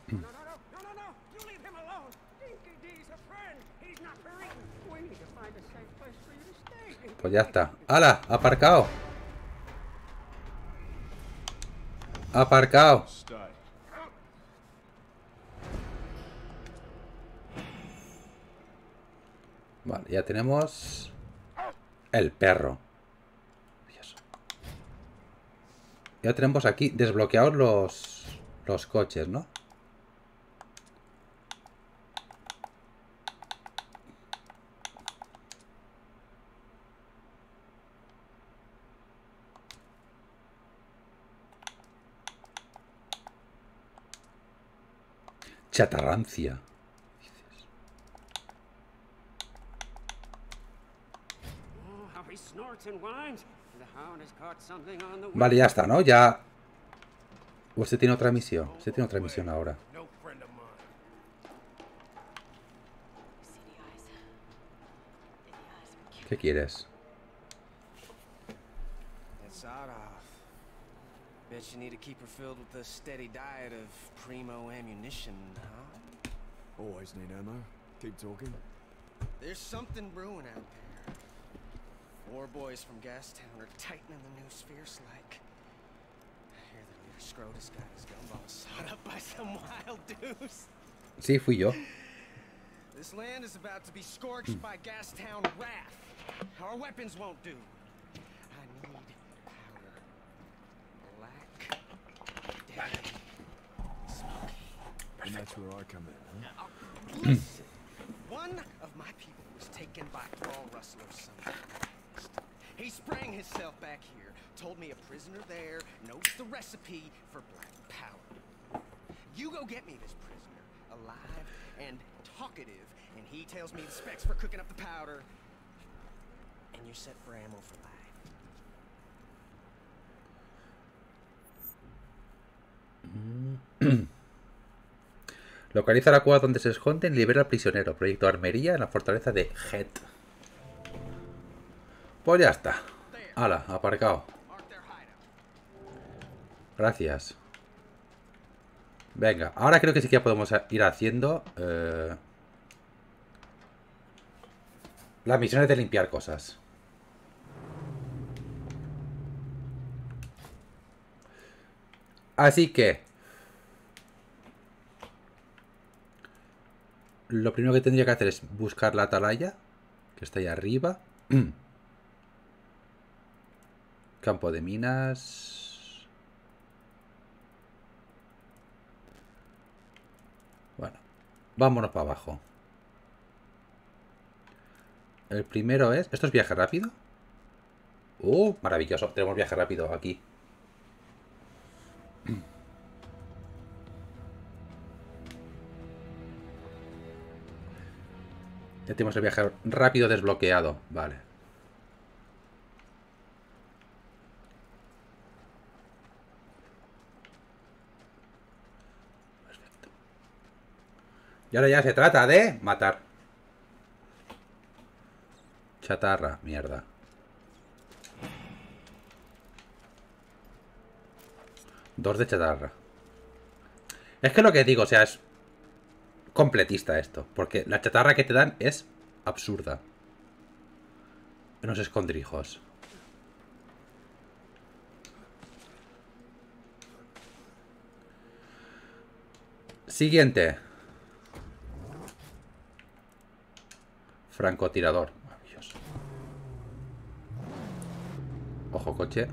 No, no, no, no, no, no. Ya tenemos... El perro. Ya tenemos aquí desbloqueados los... Los coches, ¿no? Chatarrancia. Oh, how he snorts and whines. The hound has caught something on the Vale, ya está, ¿no? Ya... Usted tiene otra misión. Usted tiene otra misión ahora. ¿Qué quieres? Bet you need to keep her filled with a steady diet of primo ammunition, huh? Always need ammo. Keep talking. There's something brewing out there. War boys from Gastown are tightening the new spheres like. I hear the leader Scrotus got his gumballs sawed up by some wild deuce. Sí, fui yo. This land is about to be scorched hmm. by Gastown wrath. Our weapons won't do. I need powder. Black, deadly, smoky. And that's where I come in, huh? Listen, one of my people was taken by Thrall Rustler's son. He sprang himself back here, told me a prisoner there knows the recipe for black powder. You go get me this prisoner, alive and talkative, and he tells me the specs for cooking up the powder, and you're set for ammo for life. Localiza la cueva donde se esconden y libera al prisionero. Proyecto Armería en la fortaleza de Het. Pues ya está. Hala, aparcado. Gracias. Venga, ahora creo que sí que ya podemos ir haciendo eh, las misiones de limpiar cosas. Así que lo primero que tendría que hacer es buscar la atalaya, que está ahí arriba. Campo de minas. Bueno, vámonos para abajo. El primero es... ¿Esto es viaje rápido? ¡Uh! Maravilloso. Tenemos viaje rápido aquí. Ya tenemos el viaje rápido desbloqueado. Vale. Y ahora ya se trata de matar. Chatarra, mierda. Dos de chatarra. Es que lo que digo, o sea, es completista esto. Porque la chatarra que te dan es absurda. Unos escondrijos. Siguiente. Francotirador. Maravilloso. Ojo, coche.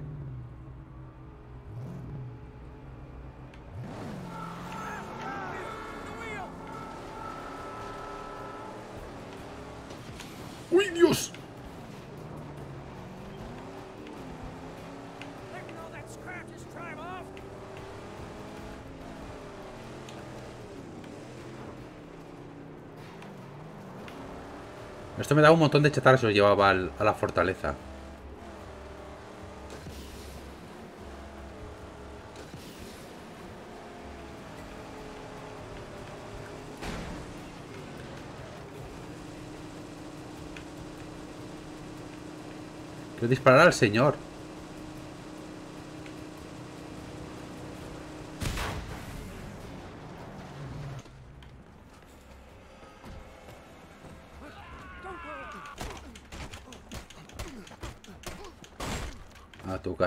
¡Uy, Dios! Taking all that scrap just drive off. Esto me da un montón de chatarra si lo llevaba a la fortaleza. Quiero disparar al señor.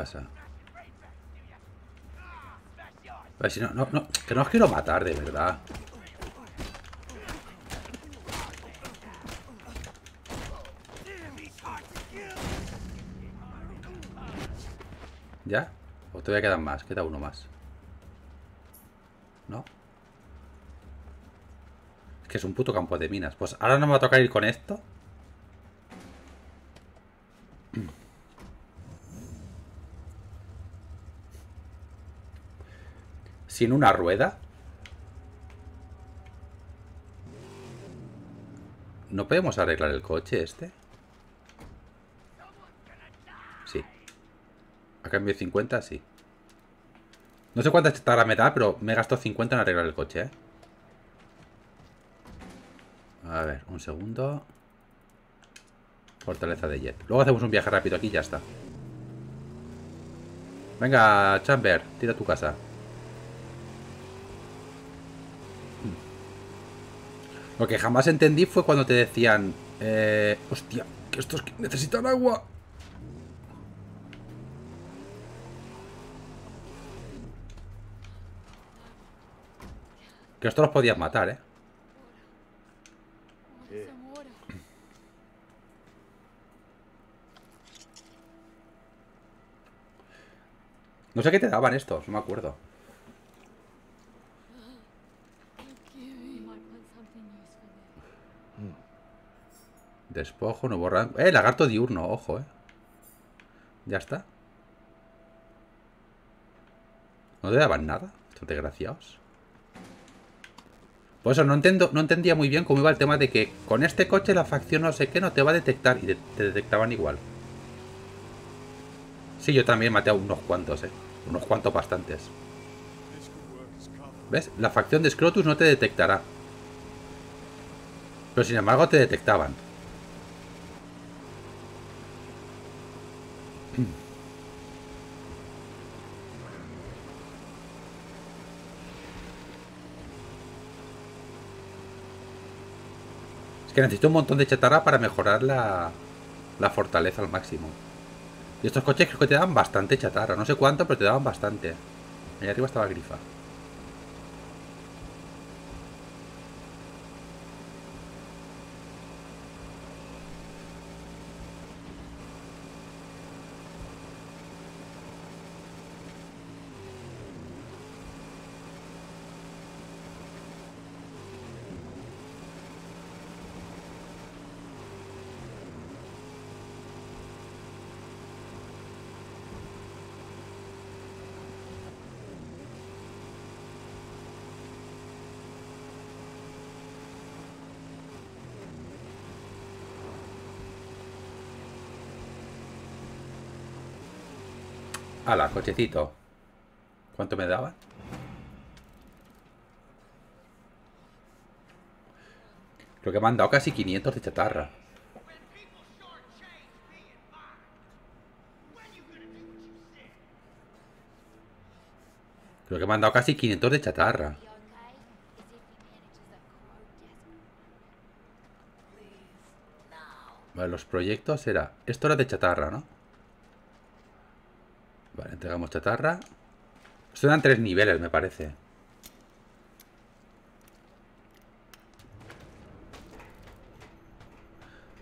A tu casa. A ver si no, no, no, que no os quiero matar, de verdad. ¿Ya? ¿O todavía quedan más? Queda uno más. ¿No? Es que es un puto campo de minas. Pues ahora no me va a tocar ir con esto. Sin una rueda. ¿No podemos arreglar el coche este? Sí. A cambio de 50, sí. No sé cuántas chatarra me da, pero me gastó 50 en arreglar el coche, ¿eh? A ver, un segundo. Fortaleza de Jet. Luego hacemos un viaje rápido aquí y ya está. Venga, Chamber, tira tu casa. Lo que jamás entendí fue cuando te decían, eh, hostia, que estos necesitan agua. Que estos los podías matar, ¿eh? No sé qué te daban estos, no me acuerdo. Despojo, nuevo rango. Eh, lagarto diurno, ojo, eh. Ya está. ¿No te daban nada? Estos desgraciados. Por eso no, entiendo, no entendía muy bien cómo iba el tema de que con este coche la facción no sé qué no te va a detectar. Y te, te detectaban igual. Sí, yo también maté a unos cuantos, eh. Unos cuantos bastantes. ¿Ves? La facción de Scrotus no te detectará. Pero sin embargo te detectaban. Que necesito un montón de chatarra para mejorar la, la fortaleza al máximo. Y estos coches creo que te dan bastante chatarra. No sé cuánto, pero te daban bastante. Ahí arriba estaba grifa. Ala, cochecito. ¿Cuánto me daban? Creo que me han dado casi 500 de chatarra. Creo que me han dado casi 500 de chatarra. Vale, los proyectos era... Esto era de chatarra, ¿no? Vale, entregamos chatarra. Esto eran tres niveles, me parece.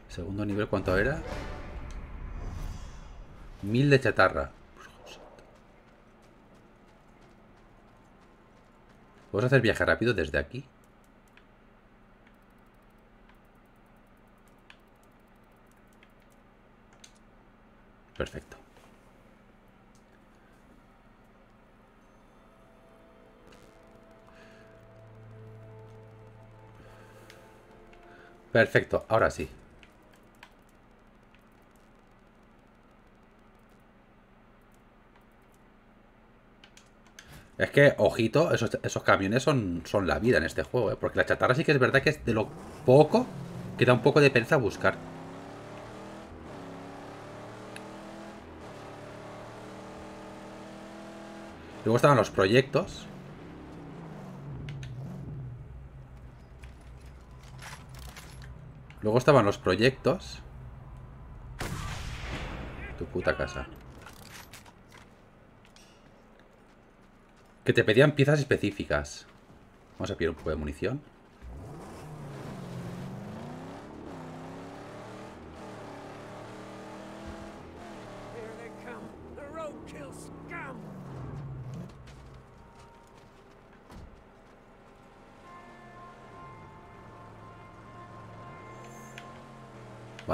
Segundo nivel, ¿cuánto era? Mil de chatarra. ¿Puedes hacer viaje rápido desde aquí? Perfecto. Perfecto, ahora sí. Es que, ojito, esos, camiones son, son la vida en este juego, ¿eh? Porque la chatarra sí que es verdad que es de lo poco que da un poco de pereza buscar. Luego estaban los proyectos. Luego estaban los proyectos. Tu puta casa. Que te pedían piezas específicas. Vamos a pillar un poco de munición.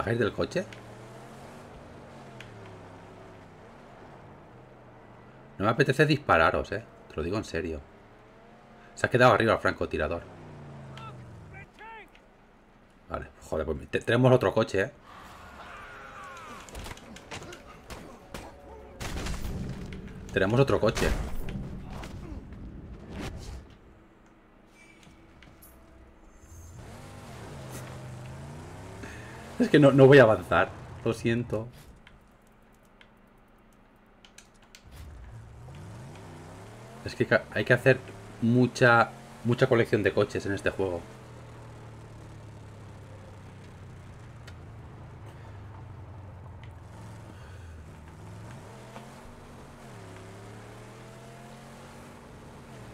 ¿Bajáis del coche? No me apetece dispararos, eh. Te lo digo en serio. Se ha quedado arriba el francotirador. Vale, joder, pues te- tenemos otro coche, eh. Tenemos otro coche. Es que no, no voy a avanzar. Lo siento. Es que hay que hacer mucha mucha colección de coches en este juego.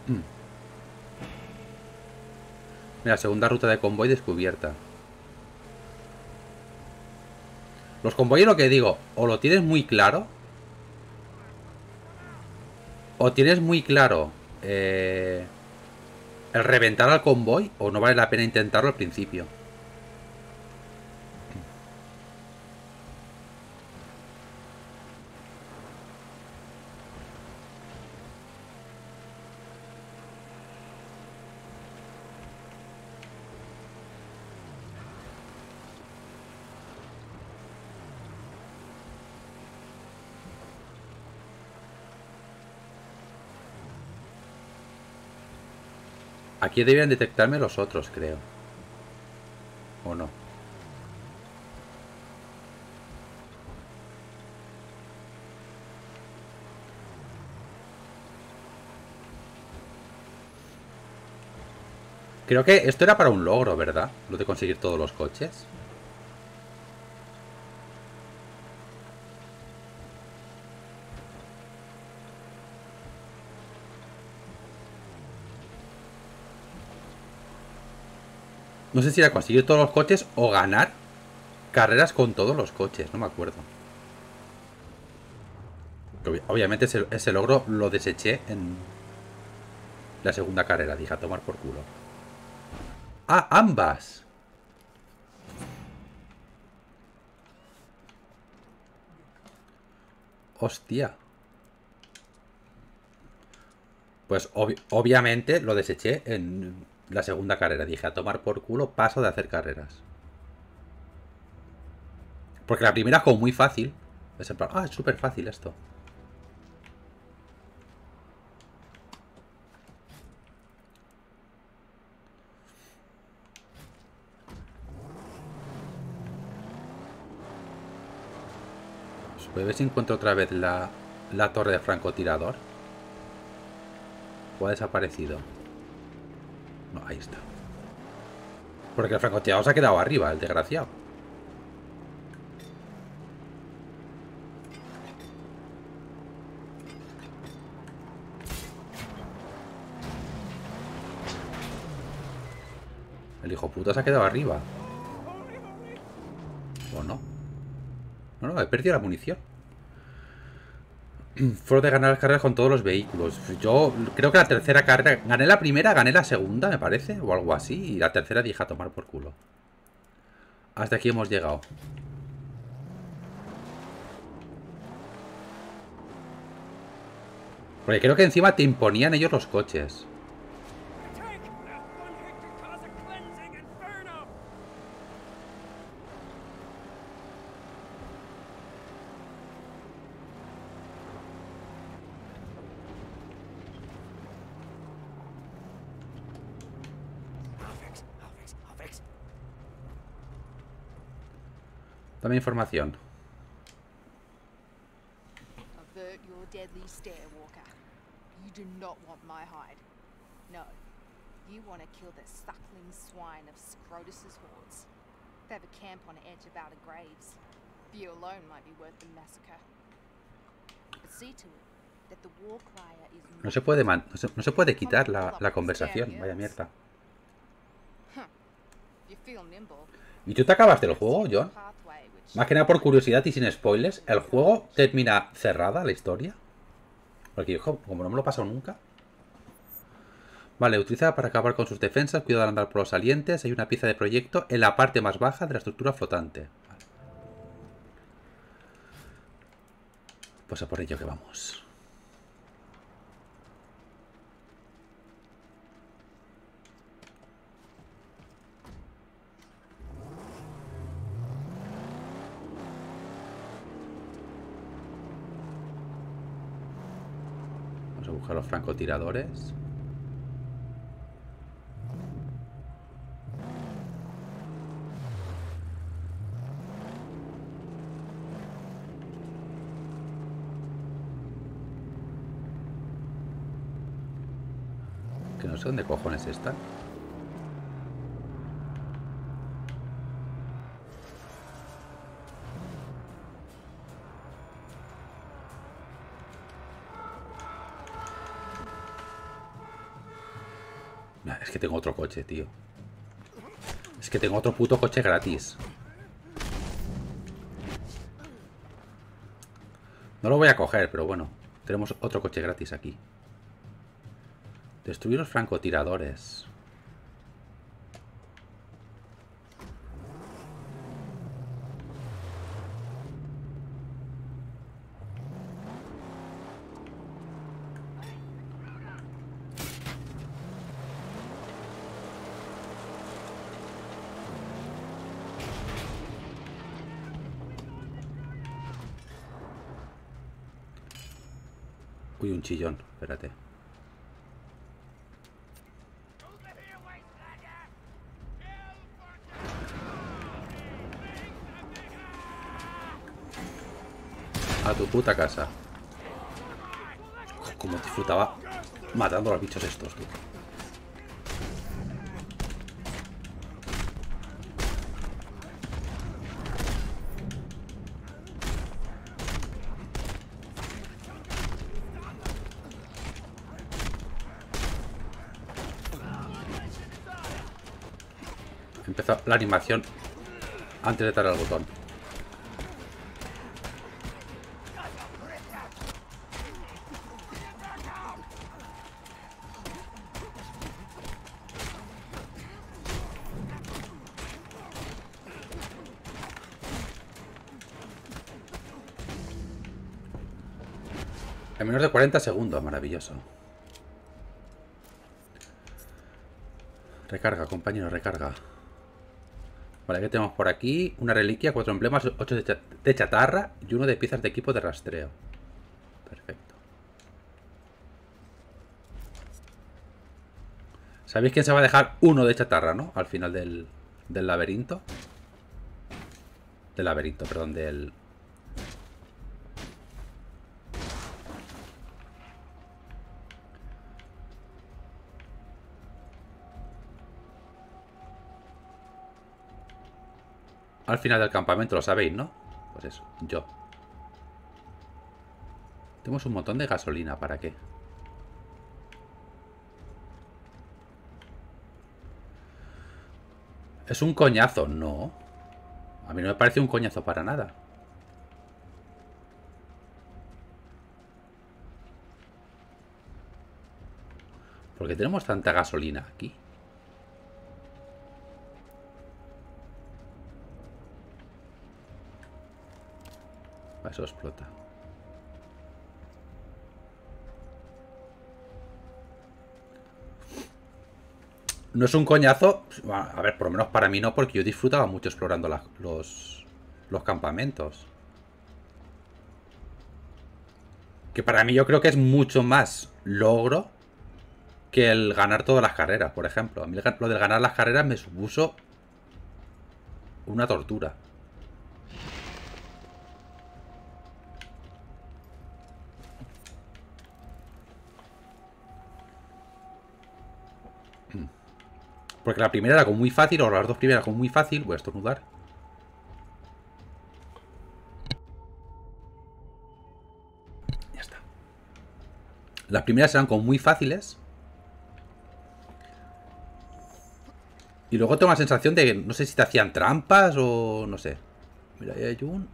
Mm. Mira, segunda ruta de convoy descubierta. Los convoyes lo que digo, o lo tienes muy claro, o tienes muy claro eh, el reventar al convoy o no vale la pena intentarlo al principio. Aquí deberían detectarme los otros, creo. ¿O no? Creo que esto era para un logro, ¿verdad? Lo de conseguir todos los coches. No sé si era conseguir todos los coches o ganar carreras con todos los coches, no me acuerdo. Obvi- Obviamente ese, logro lo deseché en la segunda carrera, dije a tomar por culo. Ah, ambas. Hostia. Pues obvi- obviamente lo deseché en la segunda carrera. Dije, a tomar por culo, paso de hacer carreras. Porque la primera es como muy fácil. Es ah, es súper fácil esto. Pues voy a ver si encuentro otra vez la, la torre de francotirador. ¿O ha desaparecido? No, ahí está. Porque el francotirador se ha quedado arriba, el desgraciado. El hijo puta se ha quedado arriba. ¿O no? No, no, he perdido la munición. Fue de ganar las carreras con todos los vehículos. Yo creo que la tercera carrera... Gané la primera, gané la segunda, me parece. O algo así. Y la tercera dije a tomar por culo. Hasta aquí hemos llegado. Porque creo que encima te imponían ellos los coches. Take that one hit could cause a cleansing inferno! I'll fix, I'll fix, I'll fix. Dame información. You want. No. You want to kill the suckling swine of Scrotus's hordes. They have a camp on the edge of Outer Graves. You alone might be worth the massacre. But see to it that the war crier is No se puede, man- no se, no se puede quitar la, la conversación. Vaya mierda. ¿Y tú te acabaste el juego, John? Más que nada por curiosidad y sin spoilers. ¿El juego termina cerrada la historia? Porque yo, jo, como no me lo he pasado nunca. Vale, utiliza para acabar con sus defensas. Cuidado al andar por los salientes. Hay una pieza de proyecto en la parte más baja de la estructura flotante. Pues a por ello que vamos. Los francotiradores. Que no sé dónde cojones están. Que tengo otro coche, tío. Es que tengo otro puto coche gratis. No lo voy a coger, pero bueno. Tenemos otro coche gratis aquí. Destruir los francotiradores. Uy, un chillón. Espérate. A tu puta casa. Como disfrutaba matando a los bichos estos, tú. La animación antes de dar al botón. En menos de 40 segundos, maravilloso. Recarga, compañero, recarga. Vale, ¿qué tenemos por aquí? Una reliquia, cuatro emblemas, ocho de, de chatarra y uno de piezas de equipo de rastreo. Perfecto. ¿Sabéis quién se va a dejar uno de chatarra, no? Al final del, del laberinto. Del laberinto, perdón, del... Al final del campamento, lo sabéis, ¿no? Pues eso, yo. Tenemos un montón de gasolina, ¿para qué? ¿Es un coñazo? No. A mí no me parece un coñazo para nada. ¿Por qué tenemos tanta gasolina aquí? Eso explota. No es un coñazo. A ver, por lo menos para mí no, porque yo disfrutaba mucho explorando los, los campamentos. Que para mí yo creo que es mucho más logro que el ganar todas las carreras, por ejemplo. A mí lo del ganar las carreras me supuso una tortura. Porque la primera era como muy fácil, o las dos primeras como muy fácil. Voy a estornudar. Ya está. Las primeras eran como muy fáciles. Y luego tengo la sensación de que no sé si te hacían trampas o no sé. Mira, ahí hay un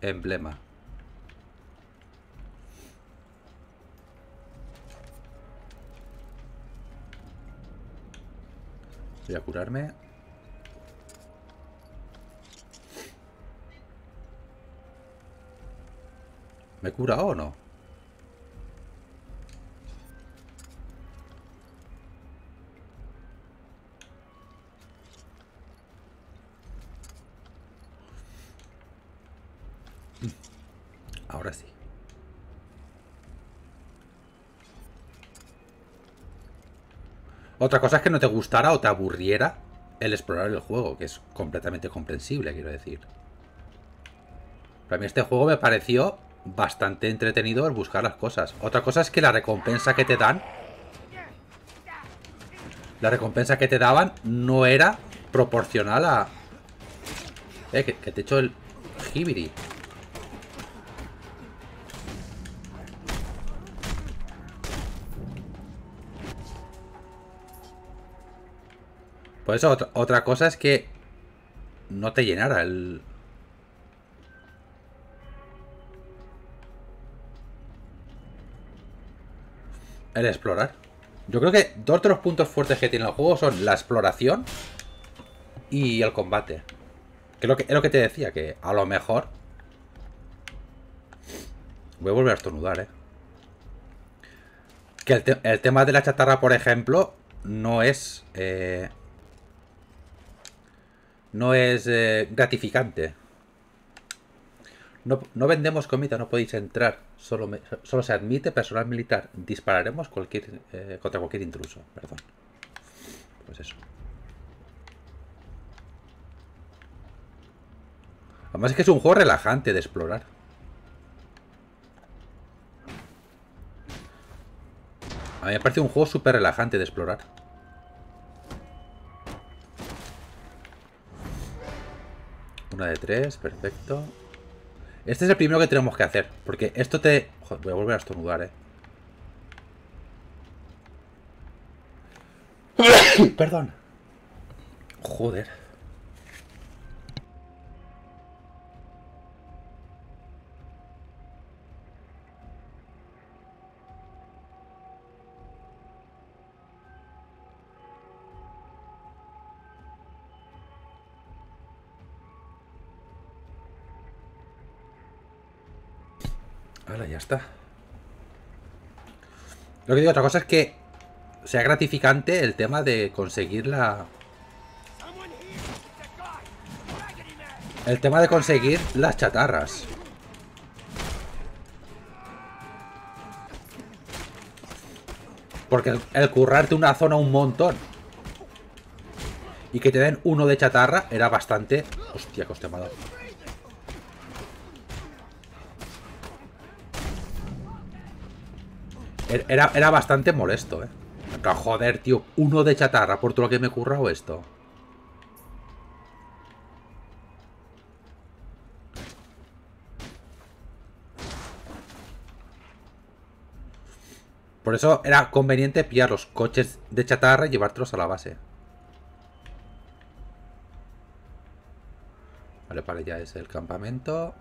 emblema. Voy a curarme. ¿Me cura o no? Ahora sí. Otra cosa es que no te gustara o te aburriera el explorar el juego, que es completamente comprensible, quiero decir. Para mí este juego me pareció bastante entretenido el buscar las cosas. Otra cosa es que la recompensa que te dan... La recompensa que te daban no era proporcional a... Eh, que, te echo el Hibiri. Por eso, otra, otra cosa es que no te llenara el... El explorar. Yo creo que dos de los puntos fuertes que tiene el juego son la exploración y el combate. Que es lo que, te decía, que a lo mejor... Voy a volver a estornudar, eh. Que el, el tema de la chatarra, por ejemplo, no es... eh, no es eh, gratificante. No, no vendemos comida, no podéis entrar. Solo, solo se admite personal militar. Dispararemos cualquier, eh, contra cualquier intruso. Perdón. Pues eso. Además es que es un juego relajante de explorar. A mí me parece un juego súper relajante de explorar. Una de tres, perfecto. Este es el primero que tenemos que hacer. Porque esto te... Joder, voy a volver a estornudar, eh. Perdón. Joder. Ahora ya está. Lo que digo, otra cosa es que sea gratificante el tema de conseguir la... El tema de conseguir las chatarras. Porque el, currarte una zona un montón y que te den uno de chatarra era bastante... Hostia, que ha dado. Era, era bastante molesto, eh. Joder, tío, uno de chatarra por todo lo que me he currado esto. Por eso era conveniente pillar los coches de chatarra y llevártelos a la base. Vale, vale, ya es el campamento.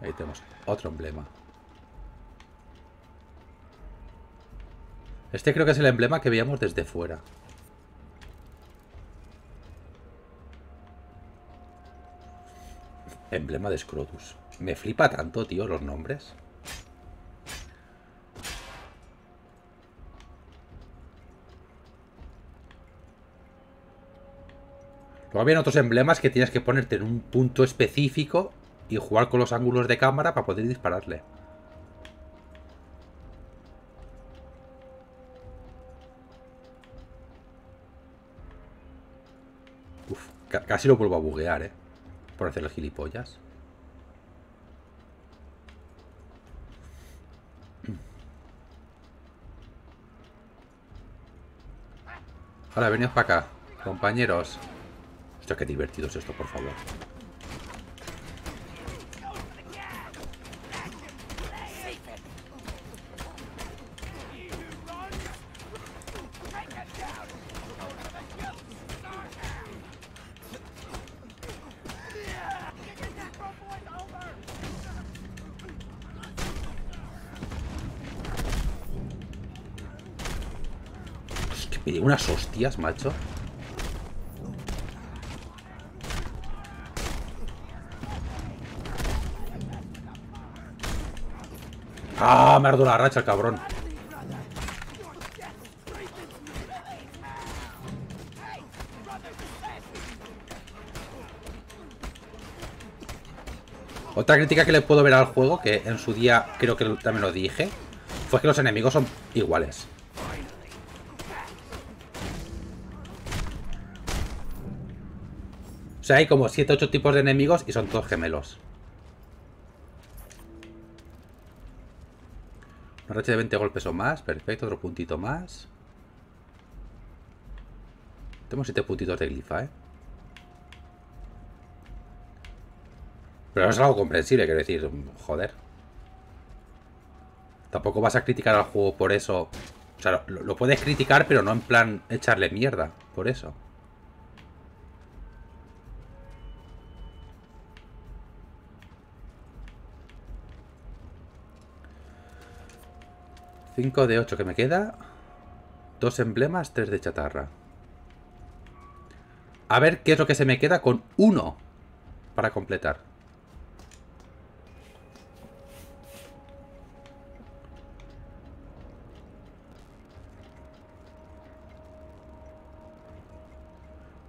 Ahí tenemos otro emblema. Este creo que es el emblema que veíamos desde fuera. Emblema de Scrotus. Me flipa tanto, tío, los nombres. Luego habían otros emblemas que tienes que ponerte en un punto específico y jugar con los ángulos de cámara para poder dispararle. Uf, ca- casi lo vuelvo a buguear, eh. Por hacer el gilipollas. Ahora, venid para acá, compañeros. Hostia, qué divertido es esto, por favor. Unas hostias, macho. Ah, me ardo la racha cabrón. Otra crítica que le puedo ver al juego, que en su día creo que también lo dije, fue que los enemigos son iguales. Sea, hay como 7 8 tipos de enemigos y son todos gemelos. Una racha de 20 golpes o más. Perfecto, otro puntito más. Tenemos 7 puntitos de glifa, ¿eh? Pero es algo comprensible, quiero decir, joder. Tampoco vas a criticar al juego por eso. O sea, lo puedes criticar, pero no en plan echarle mierda por eso. 5 de 8 que me queda. Dos emblemas, tres de chatarra. A ver qué es lo que se me queda con uno para completar.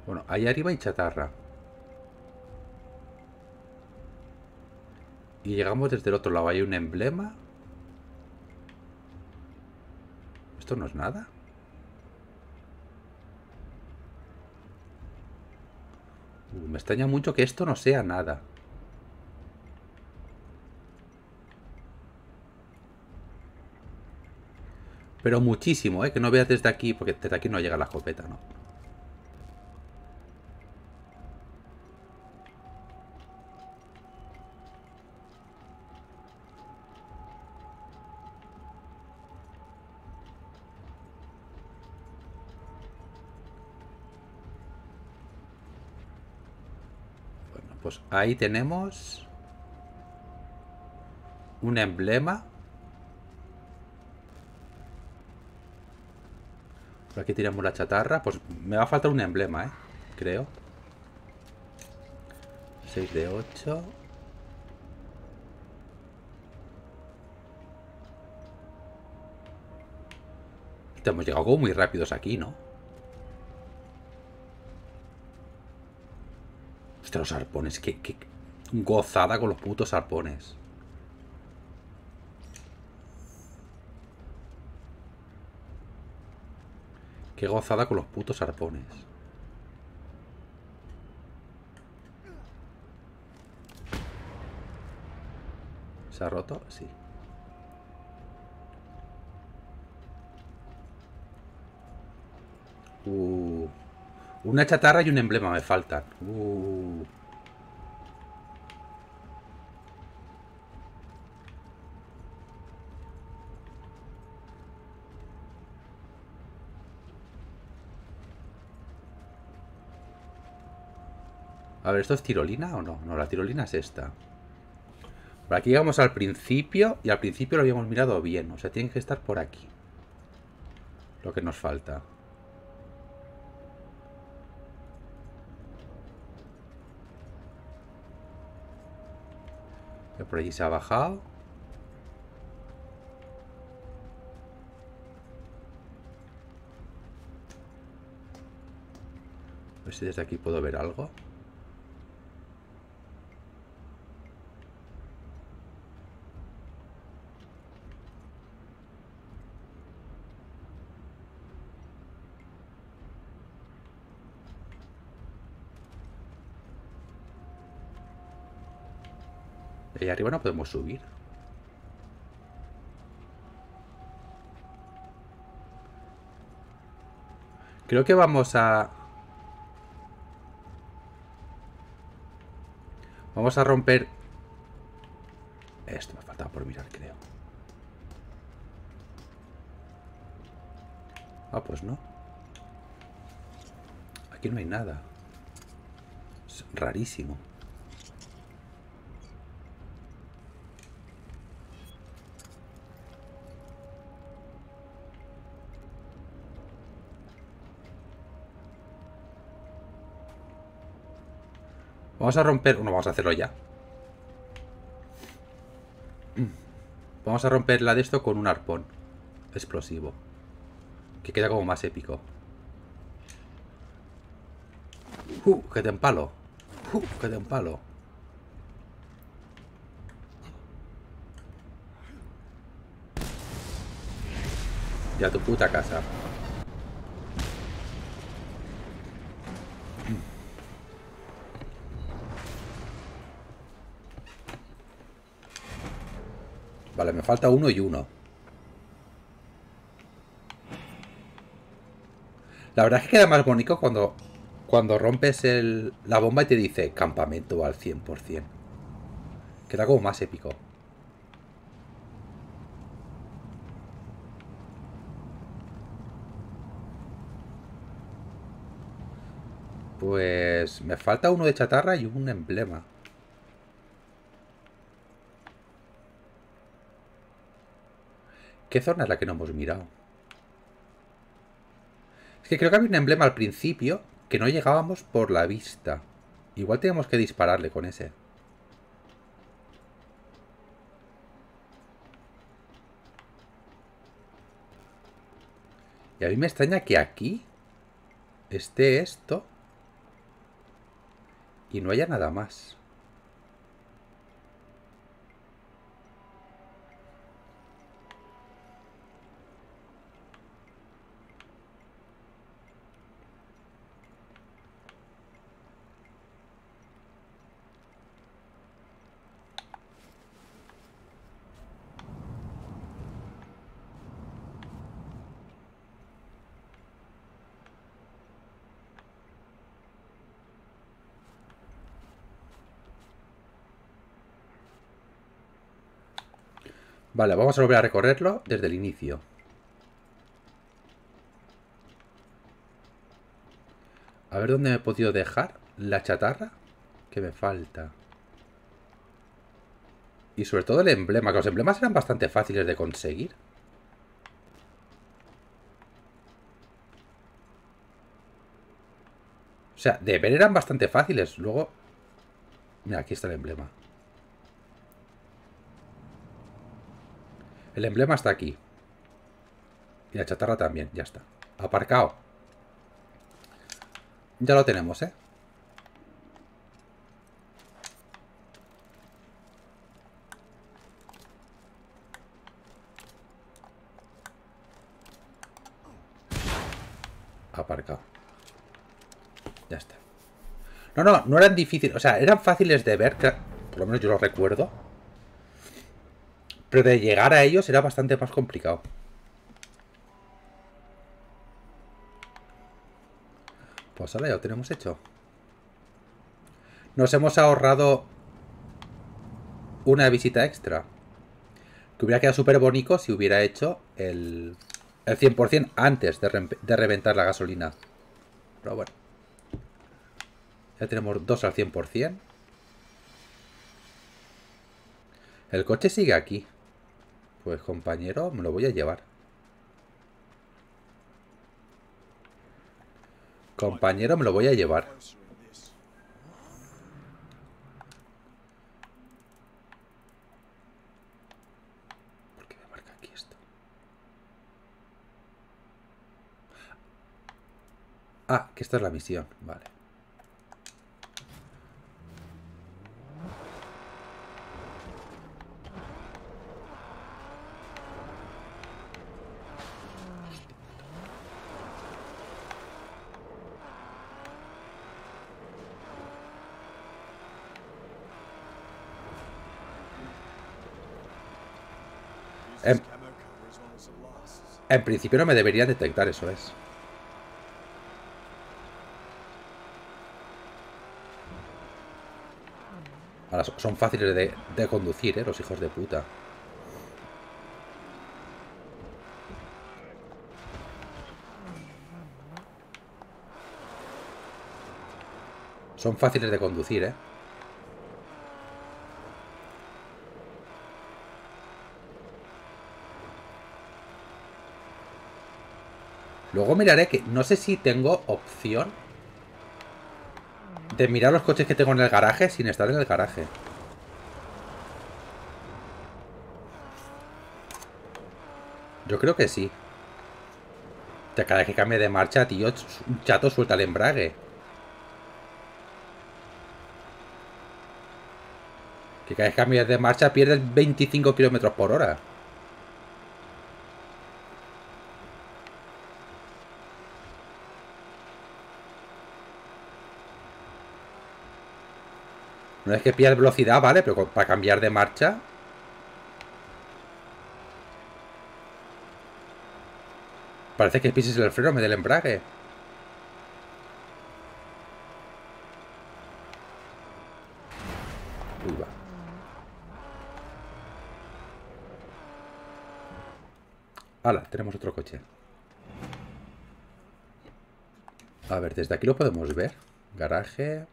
Bueno, ahí arriba hay chatarra. Y llegamos desde el otro lado. Hay un emblema. ¿Esto no es nada? Uh, me extraña mucho que esto no sea nada. Pero muchísimo, ¿eh? Que no veas desde aquí, porque desde aquí no llega la escopeta, ¿no? Pues ahí tenemos un emblema. Por aquí tiramos la chatarra. Pues me va a faltar un emblema, ¿eh? Creo. 6 de 8. Hemos llegado como muy rápidos aquí, ¿no? Los arpones. Qué, qué gozada con los putos arpones. Qué gozada con los putos arpones. ¿Se ha roto? Sí. Uh, una chatarra y un emblema me faltan. Uh. A ver, ¿esto es tirolina o no? No, la tirolina es esta. Por aquí llegamos al principio y al principio lo habíamos mirado bien. O sea, tiene que estar por aquí. Lo que nos falta. Por allí se ha bajado. A ver si desde aquí puedo ver algo. Y arriba no podemos subir. Creo que vamos a... Vamos a romper... Esto me faltaba por mirar, creo. Ah, pues no. Aquí no hay nada. Es rarísimo. Vamos a romper... Bueno, vamos a hacerlo ya. Vamos a romper la de esto con un arpón explosivo. Que queda como más épico. ¡Uh! ¡Que te empalo! ¡Uh! ¡Que te empalo! Y a tu puta casa. Vale, me falta uno y uno. La verdad es que queda más bonito cuando, cuando rompes el, la bomba y te dice campamento al 100%. Queda como más épico. Pues me falta uno de chatarra y un emblema. ¿Qué zona es la que no hemos mirado? Es que creo que había un emblema al principio que no llegábamos por la vista. Igual tenemos que dispararle con ese. Y a mí me extraña que aquí esté esto y no haya nada más. Vale, vamos a volver a recorrerlo desde el inicio. A ver dónde me he podido dejar la chatarra que me falta. Y sobre todo el emblema, que los emblemas eran bastante fáciles de conseguir. O sea, de ver eran bastante fáciles. Luego... Mira, aquí está el emblema. El emblema está aquí. Y la chatarra también, ya está. Aparcado. Ya lo tenemos, ¿eh? Aparcado. Ya está. No, no, no eran difíciles. O sea, eran fáciles de ver. Por lo menos yo lo recuerdo. Pero de llegar a ellos era bastante más complicado. Pues ahora ya lo tenemos hecho. Nos hemos ahorrado una visita extra. Que hubiera quedado súper bonito si hubiera hecho el, el 100% antes de, de reventar la gasolina. Pero bueno. Ya tenemos dos al 100%. El coche sigue aquí. Pues compañero, me lo voy a llevar. Compañero, me lo voy a llevar. ¿Por qué me marca aquí esto? Ah, que esta es la misión. Vale. En, en, principio no me debería detectar, eso es. Ahora son fáciles de, de conducir, ¿eh? Los hijos de puta. Son fáciles de conducir, ¿eh? Luego miraré que no sé si tengo opción de mirar los coches que tengo en el garaje sin estar en el garaje. Yo creo que sí. cada vez que cambie de marcha, tío, chato suelta el embrague. Que cada vez que cambies de marcha pierdes 25 kilómetros por hora. No es que pierdas velocidad, ¿vale? Pero para cambiar de marcha... Parece que pises el freno, me del embrague. Uy, va. Hala, tenemos otro coche. A ver, desde aquí lo podemos ver. Garaje...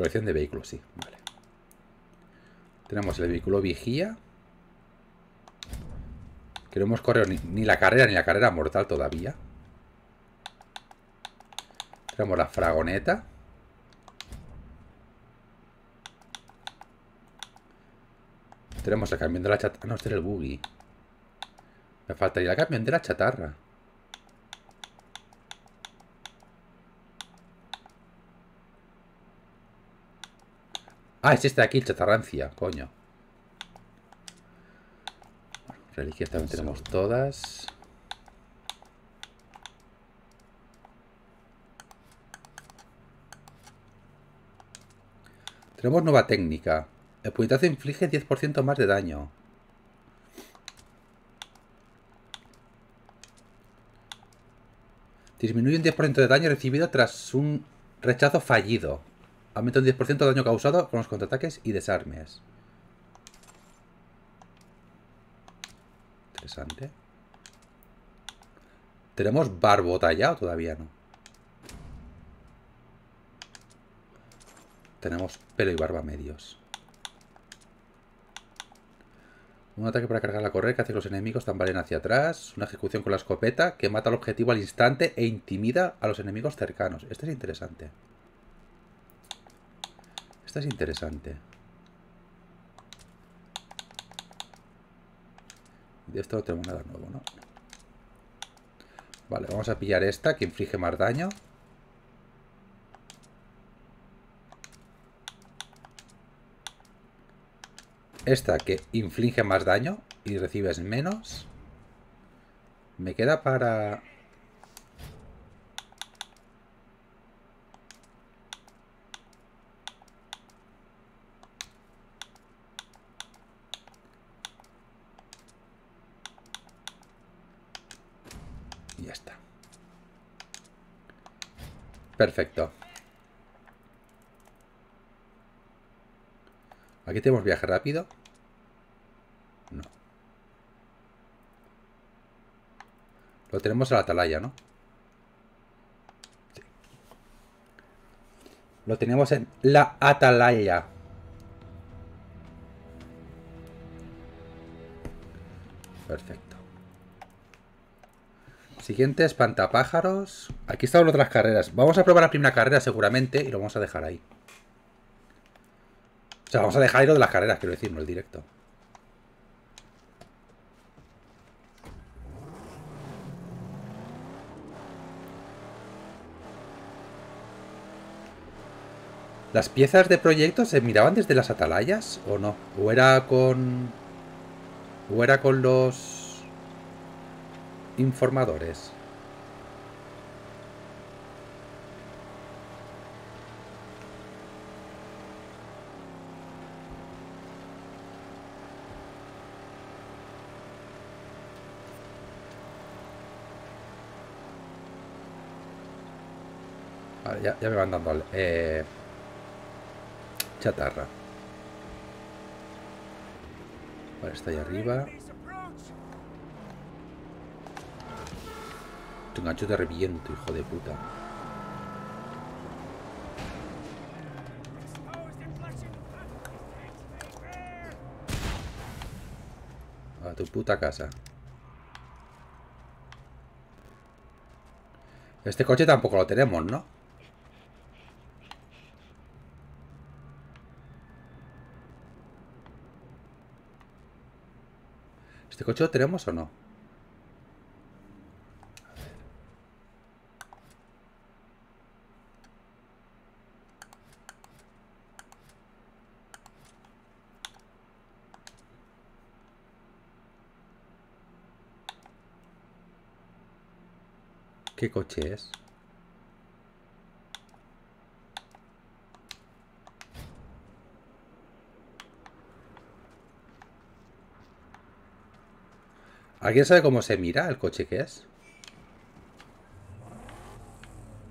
Colección de vehículos, sí. Vale. Tenemos el vehículo vigía. Que no hemos corrido ni, ni la carrera ni la carrera mortal todavía. Tenemos la fragoneta. Tenemos el camión de la chatarra. No, este es el buggy. Me faltaría el camión de la chatarra. Ah, es este de aquí, el chatarrancia, coño. Bueno, reliquias también tenemos todas. Tenemos nueva técnica. El puñetazo inflige 10% más de daño. Disminuye un 10% de daño recibido tras un rechazo fallido. Aumenta un 10% de daño causado con los contraataques y desarmes. Interesante. ¿Tenemos barbota ya o todavía no? Tenemos pelo y barba medios. Un ataque para cargar la correa que hace que los enemigos tambalen hacia atrás. Una ejecución con la escopeta que mata al objetivo al instante e intimida a los enemigos cercanos. Este es interesante. Este es interesante. De esto no tenemos nada nuevo, ¿no? Vale, vamos a pillar esta que inflige más daño. Esta que inflige más daño y recibes menos. Me queda para... Y ya está. Perfecto. Aquí tenemos viaje rápido. No. Lo tenemos a la atalaya, ¿no? Sí. Lo tenemos en la atalaya. Perfecto. Siguiente, espantapájaros. Aquí están otras carreras. Vamos a probar la primera carrera seguramente y lo vamos a dejar ahí. O sea, vamos a dejar ahí lo de las carreras, quiero decir, no el directo. ¿Las piezas de proyecto se miraban desde las atalayas o no? ¿O era con... ¿O era con los... informadores? Ya, me van dando... Eh, chatarra. Vale, está ahí arriba. Tu gancho de reviento, hijo de puta. A tu puta casa. Este coche tampoco lo tenemos, ¿no? ¿Este coche lo tenemos o no? ¿Qué coche es? ¿Alguien sabe cómo se mira el coche que es?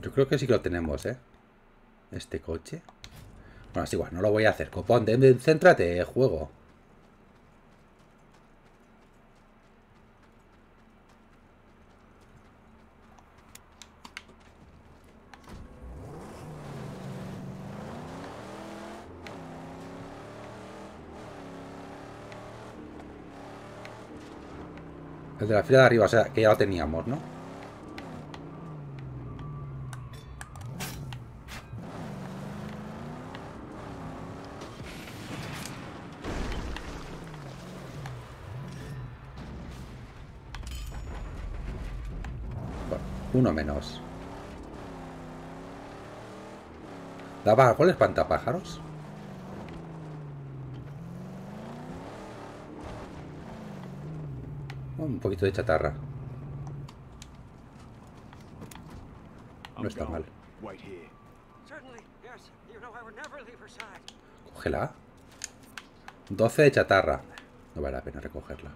Yo creo que sí que lo tenemos, ¿eh? Este coche. Bueno, es igual, no lo voy a hacer. Copón, céntrate, juego. De la fila de arriba, o sea, que ya lo teníamos, ¿no? Bueno, uno menos. ¿Daba algo el espantapájaros? Un poquito de chatarra. No está mal. Cógela. 12 de chatarra. No vale la pena recogerla.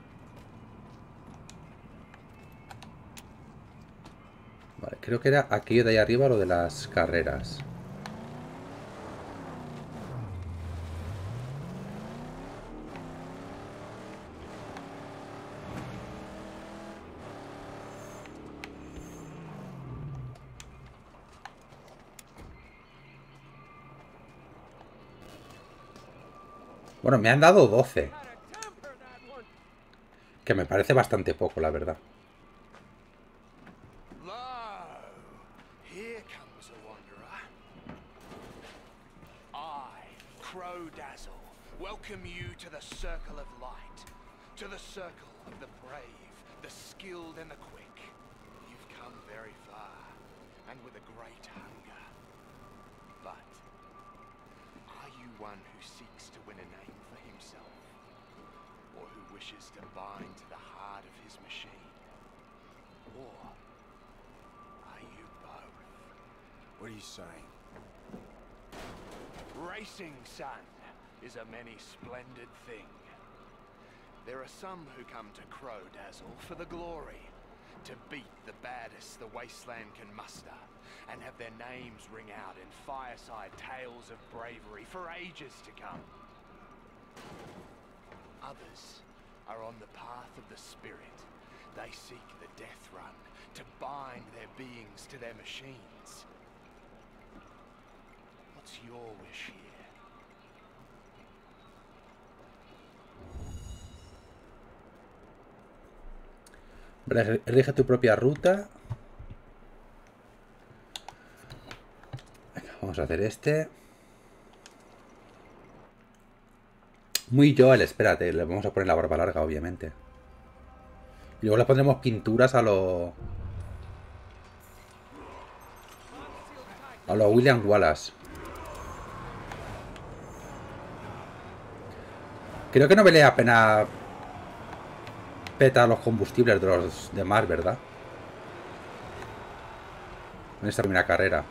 Vale, creo que era aquello de ahí arriba lo de las carreras. Bueno, me han dado 12. Que me parece bastante poco, la verdad. Wasteland can muster, and have their names ring out in fireside tales of bravery for ages to come. Others are on the path of the spirit. They seek the death run to bind their beings to their machines. What's your wish here? Elige tu propia ruta. Vamos a hacer este. Muy Joel, espérate, le vamos a poner la barba larga, obviamente. Y luego le pondremos pinturas a lo... A lo William Wallace. Creo que no vale la pena peta los combustibles de los demás, ¿verdad? En esta primera carrera.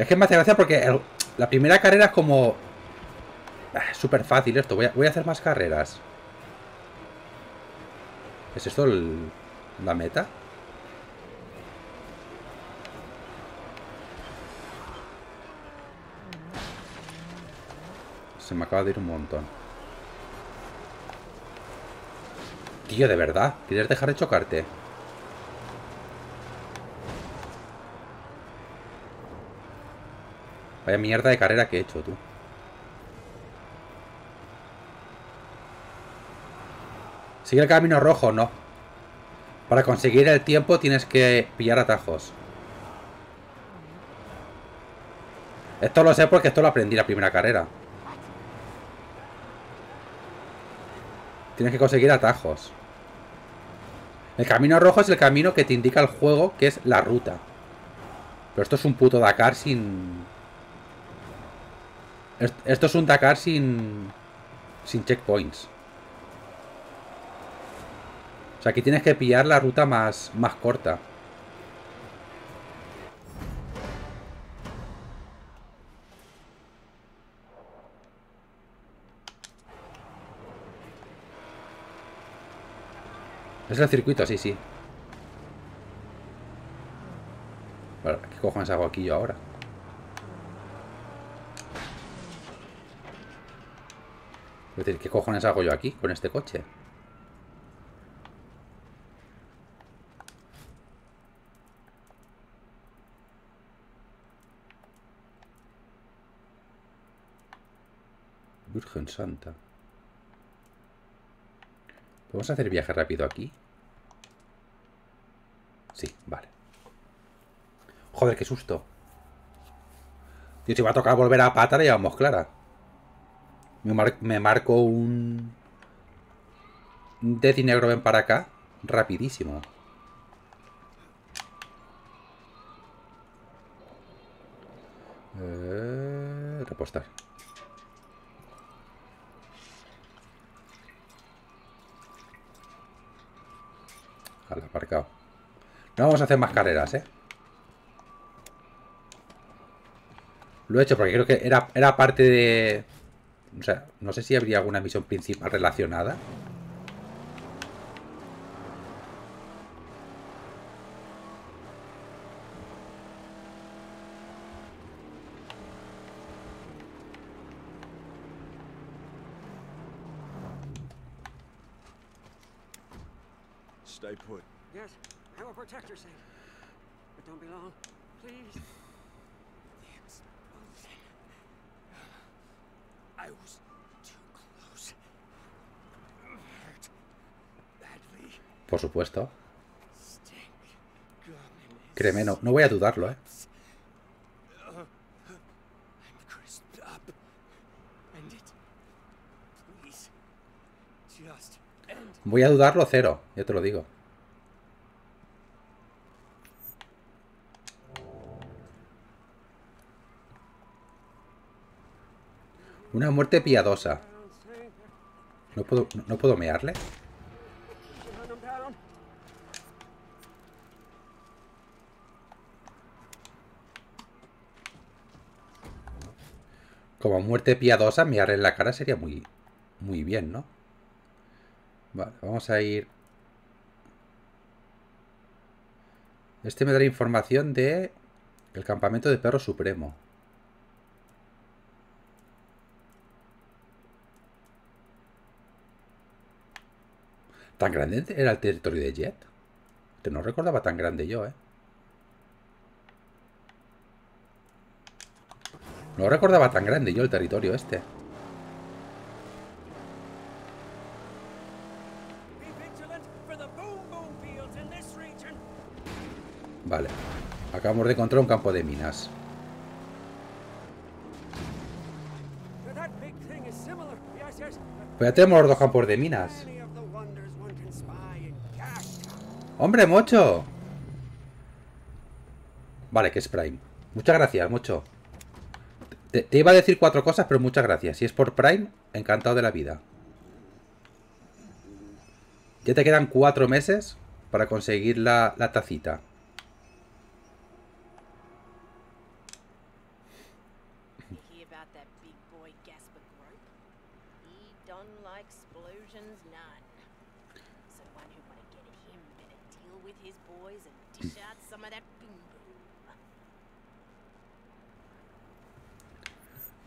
Es que me hace gracia porque la primera carrera es como... ah, Súper fácil esto. Voy a, voy a hacer más carreras. ¿Es esto el- la meta? Se me acaba de ir un montón. Tío, de verdad. ¿Quieres dejar de chocarte? Vaya mierda de carrera que he hecho, tú. Sigue el camino rojo, no. Para conseguir el tiempo tienes que pillar atajos. Esto lo sé porque esto lo aprendí la primera carrera. Tienes que conseguir atajos. El camino rojo es el camino que te indica el juego, que es la ruta. Pero esto es un puto Dakar sin... Est- Esto es un Dakar sin... Sin checkpoints. O sea, aquí tienes que pillar la ruta más, más corta. Es el circuito, sí, sí. Vale, ¿qué cojones hago aquí yo ahora? Es decir, ¿qué cojones hago yo aquí con este coche? Virgen Santa. ¿Podemos hacer viaje rápido aquí? Sí, vale. Joder, qué susto. Tío, si va a tocar volver a Pátara y vamos, Clara. Me, mar- marco un... Un Death y negro ven para acá. Rapidísimo. Eh, repostar. Al aparcado. No vamos a hacer más carreras, ¿eh? Lo he hecho porque creo que era, era parte de... O sea, no sé si habría alguna misión principal relacionada. Stay put. Yes, I will protect your sake. But don't be long, please. I was too close. Hurt badly. Por supuesto. Stink. Gum in his Créeme, no, no voy a dudarlo, ¿eh? I'm crisped up. End it. Please. End. Voy a dudarlo cero, ya te lo digo. Una muerte piadosa. ¿No puedo, no puedo mearle? Run him down. Como muerte piadosa, mearle en la cara sería muy, muy bien, ¿no? Vale, vamos a ir... Este me da la información de... El campamento de perro supremo. ¿Tan grande era el territorio de Jet? Que no recordaba tan grande yo, ¿eh? No recordaba tan grande yo el territorio este. Vale. Acabamos de encontrar un campo de minas. Pues ya tenemos los dos campos de minas. ¡Hombre, Mocho! Vale, que es Prime. Muchas gracias, Mocho. Te, iba a decir cuatro cosas, pero muchas gracias. Si es por Prime, encantado de la vida. Ya te quedan cuatro meses para conseguir la, la tacita. You hear about that big boy Gasper Grope? He don't like explosions none. So the one who wanna get at him better deal with his boys and dish out some of that boom boom.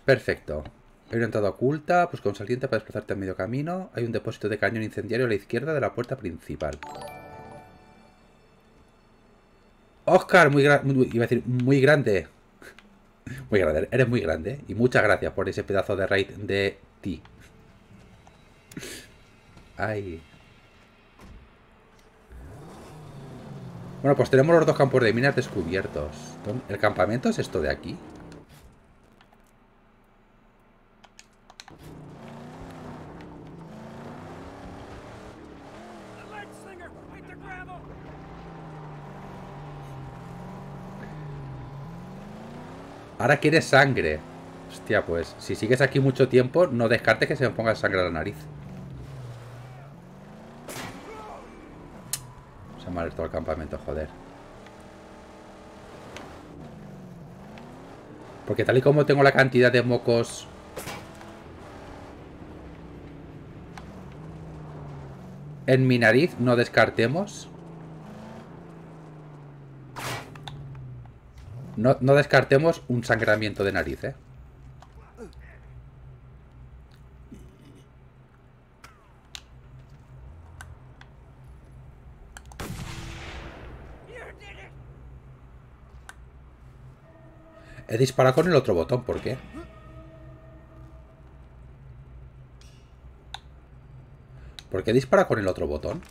Perfecto. Hay una entrada oculta, pues con saliente para desplazarte a medio camino. Hay un depósito de cañón incendiario a la izquierda de la puerta principal. Oscar, muy grande. Iba a decir, muy grande. Muy grande, eres muy grande. Y muchas gracias por ese pedazo de raid de ti. Ay. Bueno, pues tenemos los dos campos de minas descubiertos. ¿El campamento es esto de aquí? The lead slinger with the gravel. Ahora quieres sangre. Hostia, pues si sigues aquí mucho tiempo, no descartes que se me ponga sangre a la nariz. Se me ha alertado el campamento, joder. Porque tal y como tengo la cantidad de mocos... En mi nariz, no descartemos. No, no descartemos un sangramiento de nariz, ¿eh? He disparado con el otro botón, ¿por qué? ¿Por qué dispara con el otro botón?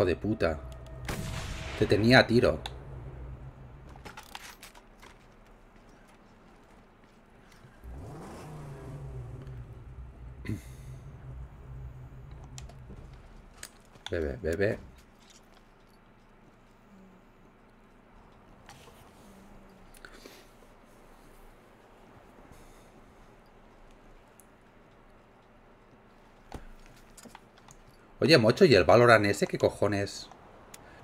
Hijo de puta. Te tenía a tiro. Bebe, bebe. Oye, Mocho, ¿y el Valorant ese qué cojones?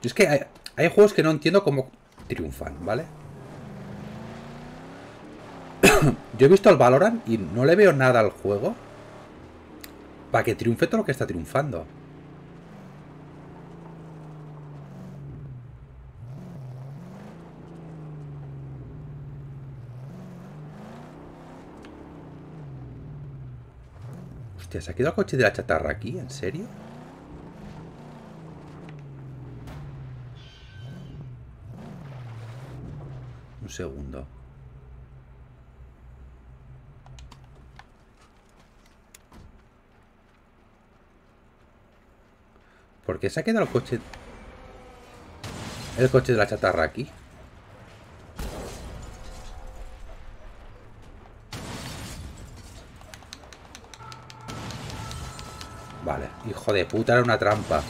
Yo es que hay, juegos que no entiendo cómo triunfan, ¿vale? Yo he visto el Valorant y no le veo nada al juego para que triunfe todo lo que está triunfando. Hostia, ¿se ha quedado el coche de la chatarra aquí? ¿En serio? Segundo. ¿Por se ha quedado el coche... El coche de la chatarra aquí? Vale, hijo de puta, era una trampa.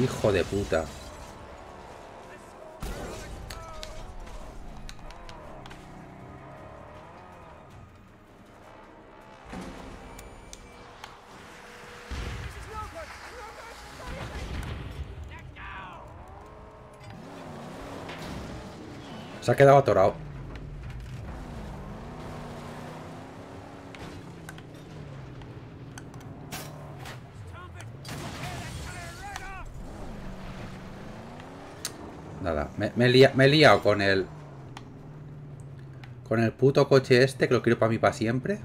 Hijo de puta. Se ha quedado atorado. Nada, me, me he me he liado con el... Con el puto coche este, que lo quiero para mí para siempre.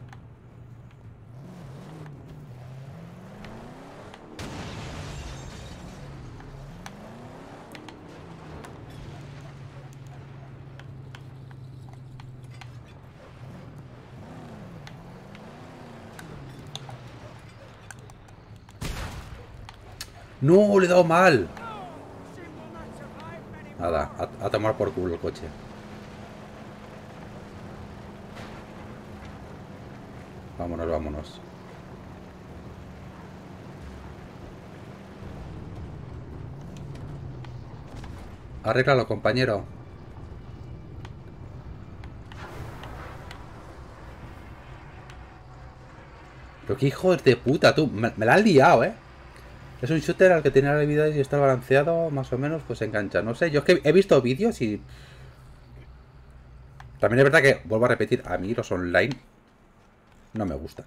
No, le he dado mal. Nada, a, tomar por culo el coche. Vámonos, vámonos. Arréglalo, compañero. Pero qué hijos de puta, tú. Me la has liado, ¿eh? Es un shooter al que tiene habilidades y está balanceado, más o menos, pues engancha. No sé, yo es que he visto vídeos y... También es verdad que, vuelvo a repetir, a mí los online no me gustan.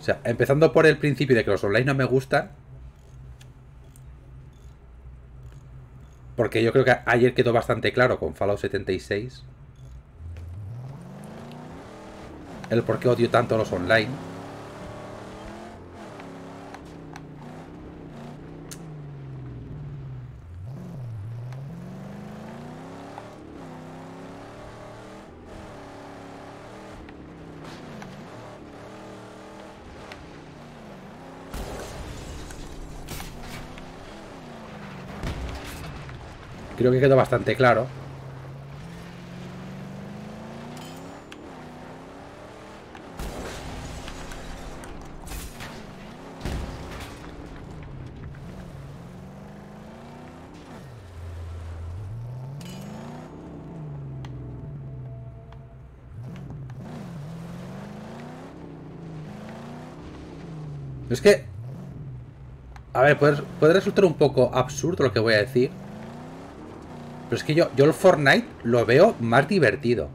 O sea, empezando por el principio de que los online no me gustan. Porque yo creo que ayer quedó bastante claro con Fallout 76. El por qué odio tanto los online. Creo que quedó bastante claro. Es que... A ver, puede, puede resultar un poco absurdo lo que voy a decir. Pero es que yo, yo el Fortnite lo veo más divertido.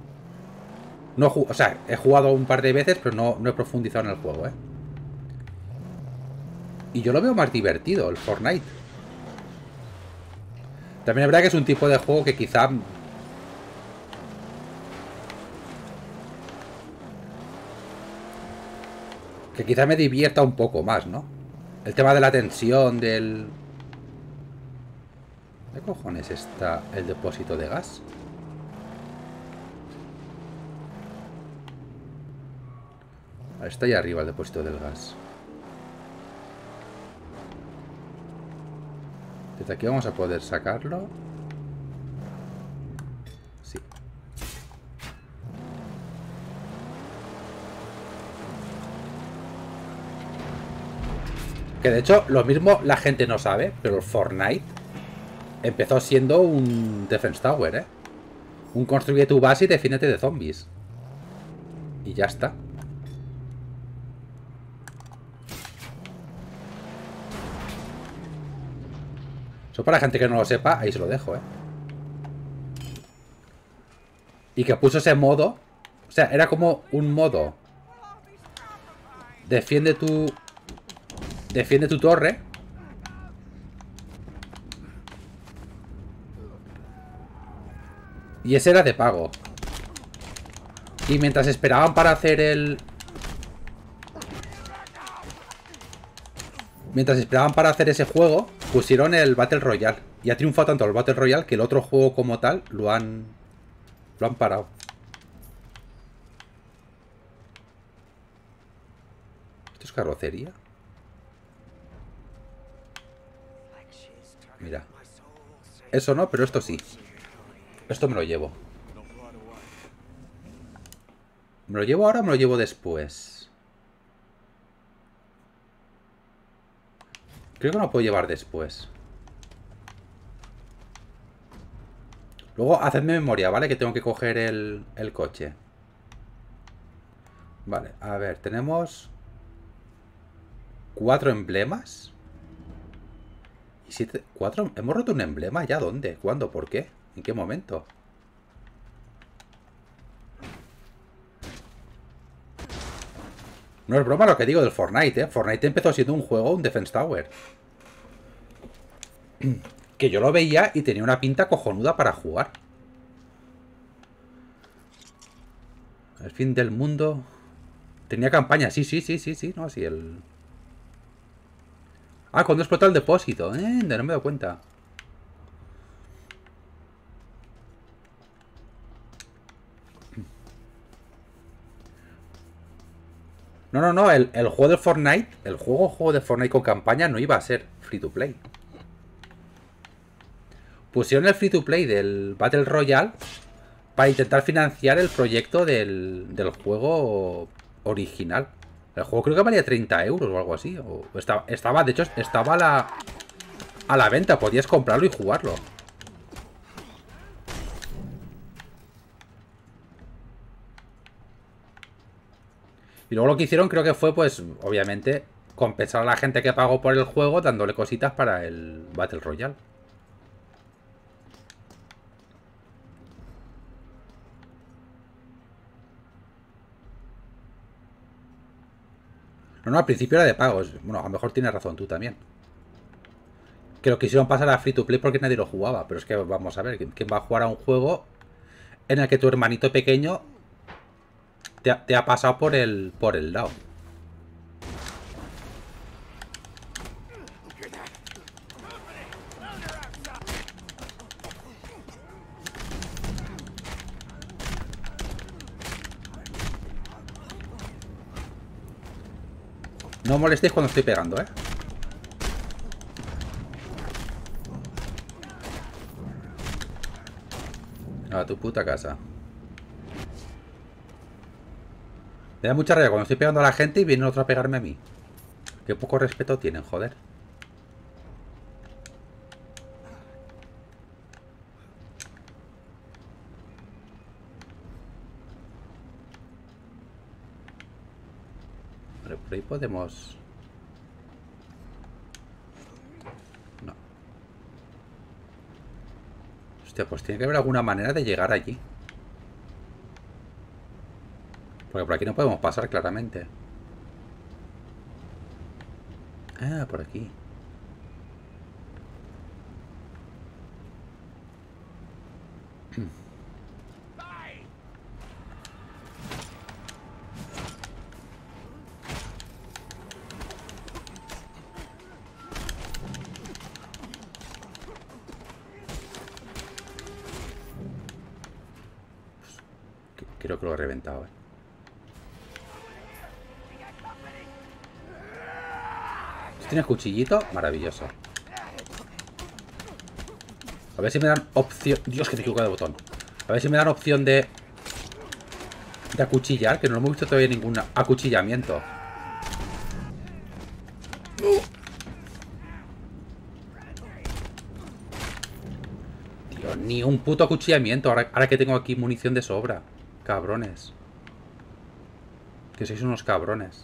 No, o sea, he jugado un par de veces, pero no, no he profundizado en el juego, ¿eh? Y yo lo veo más divertido, el Fortnite. También es verdad que es un tipo de juego que quizá... Que quizá me divierta un poco más, ¿no? El tema de la tensión, del... ¿Qué cojones está el depósito de gas? Ah, Está ahí arriba el depósito del gas. Desde aquí vamos a poder sacarlo. Que de hecho, lo mismo la gente no sabe, pero Fortnite empezó siendo un Defense Tower, ¿eh? Un construye tu base y defiéndete de zombies. Y ya está. Eso para gente que no lo sepa, ahí se lo dejo, ¿eh? Y que puso ese modo. O sea, era como un modo. Defiende tu... Defiende tu torre. Y ese era de pago. Y mientras esperaban para hacer el... Mientras esperaban para hacer ese juego, pusieron el Battle Royale. Y ha triunfado tanto el Battle Royale que el otro juego como tal lo han... Lo han parado. ¿Esto es carrocería? Mira. Eso no, pero esto sí. Esto me lo llevo. ¿Me lo llevo ahora o me lo llevo después? Creo que no lo puedo llevar después. Luego, hacedme memoria, ¿vale? Que tengo que coger el, el coche. Vale, a ver, tenemos... Cuatro emblemas. Cuatro... ¿Hemos roto un emblema? ¿Ya dónde? ¿Cuándo? ¿Por qué? ¿En qué momento? No es broma lo que digo del Fortnite, ¿eh? Fortnite empezó siendo un juego, un Defense Tower. Que yo lo veía y tenía una pinta cojonuda para jugar. El fin del mundo... Tenía campaña, sí, sí, sí, sí, sí, no, sí, el... Ah, cuando explotó el depósito, eh, no me he dado cuenta. No, no, no, el, el juego de Fortnite, el juego, juego de Fortnite con campaña no iba a ser free to play. Pusieron el free to play del Battle Royale para intentar financiar el proyecto del, del juego original. El juego creo que valía 30 euros o algo así. O estaba, estaba, de hecho, estaba a la, a la venta. Podías comprarlo y jugarlo. Y luego lo que hicieron creo que fue, pues, obviamente, compensar a la gente que pagó por el juego dándole cositas para el Battle Royale. No, no, al principio era de pagos. Bueno, a lo mejor tienes razón tú también. Que lo quisieron pasar a free to play porque nadie lo jugaba. Pero es que vamos a ver, ¿quién va a jugar a un juego en el que tu hermanito pequeño te ha, te ha pasado por el, por el lado? No molestéis cuando estoy pegando, ¿eh? A tu puta casa. Me da mucha rabia cuando estoy pegando a la gente y viene otro a pegarme a mí. Qué poco respeto tienen, joder. Vale, por ahí podemos... No. Hostia, pues tiene que haber alguna manera de llegar allí. Porque por aquí no podemos pasar claramente. Ah, por aquí. Reventado, eh. Tienes cuchillito, maravilloso. A ver si me dan opción... Dios, que te he equivocado de botón. A ver si me dan opción de... De acuchillar, que no hemos visto todavía ningún acuchillamiento. Dios, ni un puto acuchillamiento. Ahora que tengo aquí munición de sobra. Cabrones. Que sois unos cabrones.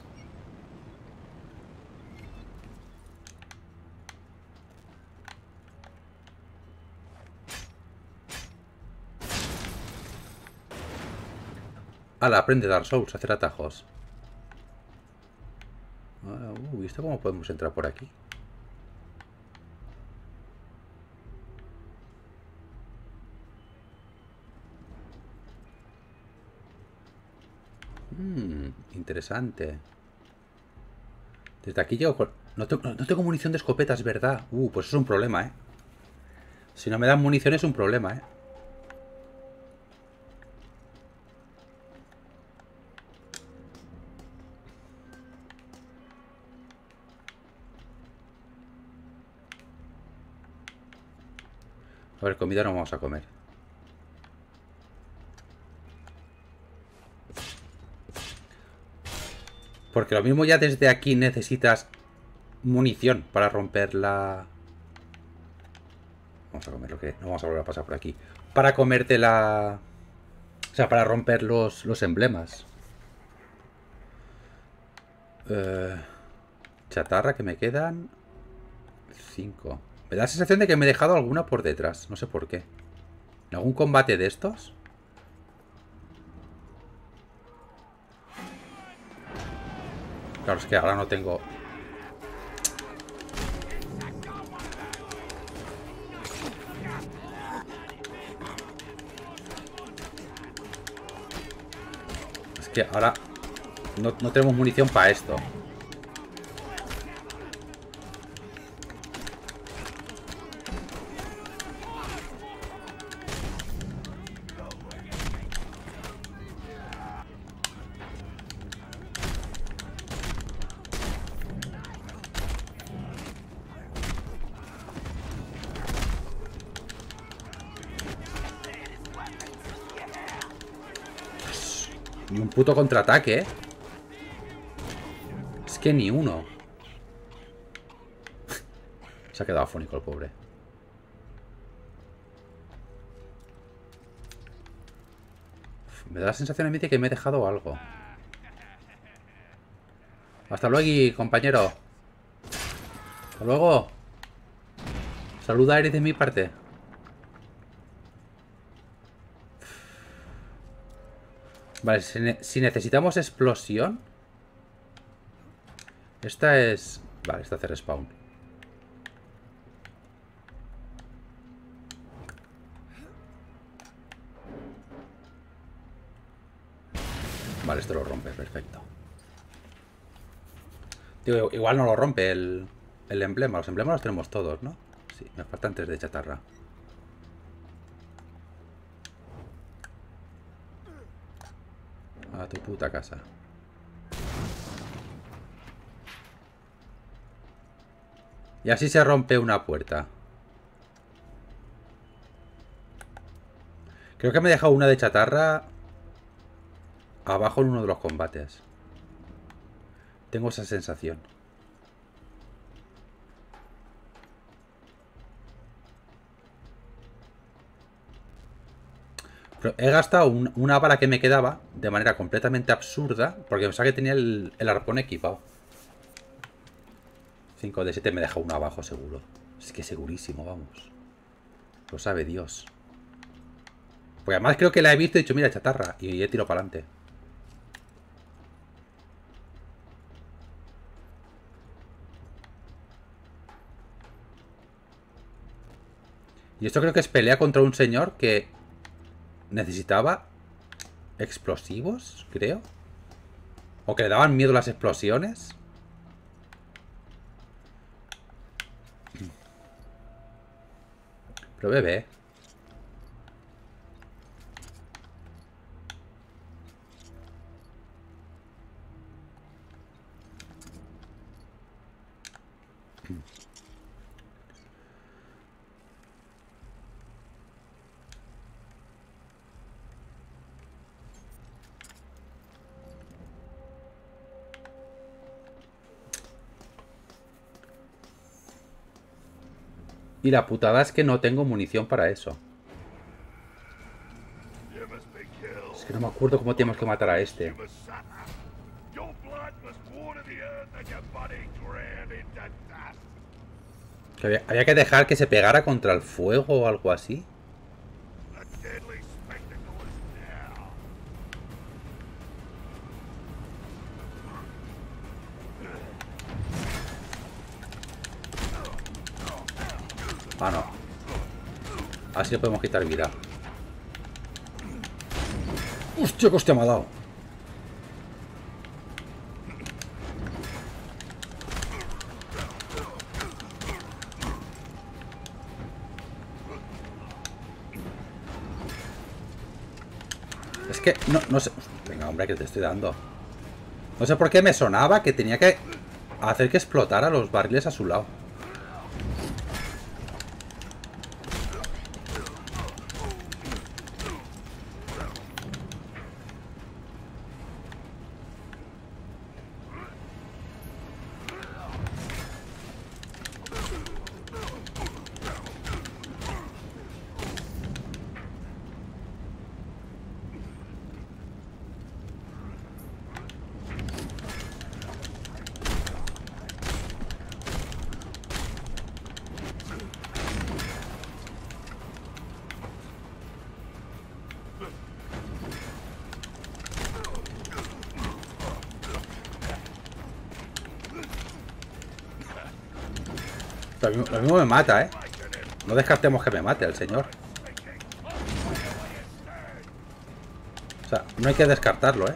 Ala, aprende Dark Souls, hacer atajos. Ah, uh, ¿Visto cómo podemos entrar por aquí? Mmm, interesante. Desde aquí llego con... No, tengo, munición de escopetas, ¿verdad? Uh, pues es un problema, ¿eh? Si no me dan munición es un problema, ¿eh? A ver, comida no vamos a comer. Porque lo mismo ya desde aquí necesitas munición para romper la... Vamos a comer lo que... No vamos a volver a pasar por aquí. Para comerte la... O sea, para romper los, los emblemas. Eh, chatarra que me quedan... Cinco. Me da la sensación de que me he dejado alguna por detrás. No sé por qué. ¿En algún combate de estos? Claro, es que ahora no tengo... Es que ahora no, no tenemos munición para esto. Puto contraataque, ¿eh? Es que ni uno. Se ha quedado afónico el pobre. Me da la sensación a mí de que me he dejado algo. Hasta luego, compañero. Hasta luego. Saluda a Eris de mi parte. Vale, si, ne si, necesitamos explosión. Esta es... Vale, esta hace respawn. Vale, esto lo rompe, perfecto. Digo, igual no lo rompe el, el emblema. Los emblemas los tenemos todos, ¿no? Sí, me faltan tres de chatarra. Tu puta casa. Y así se rompe una puerta. Creo que me he dejado una de chatarra abajo en uno de los combates. Tengo esa sensación. He gastado un, una bala que me quedaba de manera completamente absurda porque pensaba que tenía el, arpón equipado. 5 de 7 me deja uno abajo seguro. Es que segurísimo, vamos. Lo sabe Dios. Porque además creo que la he visto y he dicho, mira, chatarra. Y he tirado para adelante. Y esto creo que es pelea contra un señor que necesitaba explosivos, creo. O que le daban miedo las explosiones. Pero bebé. Y la putada es que no tengo munición para eso. Es que no me acuerdo cómo tenemos que matar a este. Había que dejar que se pegara contra el fuego o algo así. Así le podemos quitar vida. ¡Hostia, que hostia me ha dado! Es que no, no sé... Venga, hombre, que te estoy dando. No sé por qué me sonaba que tenía que hacer que explotara los barriles a su lado. Lo mismo, me mata, ¿eh? No descartemos que me mate el señor. O sea, no hay que descartarlo, ¿eh?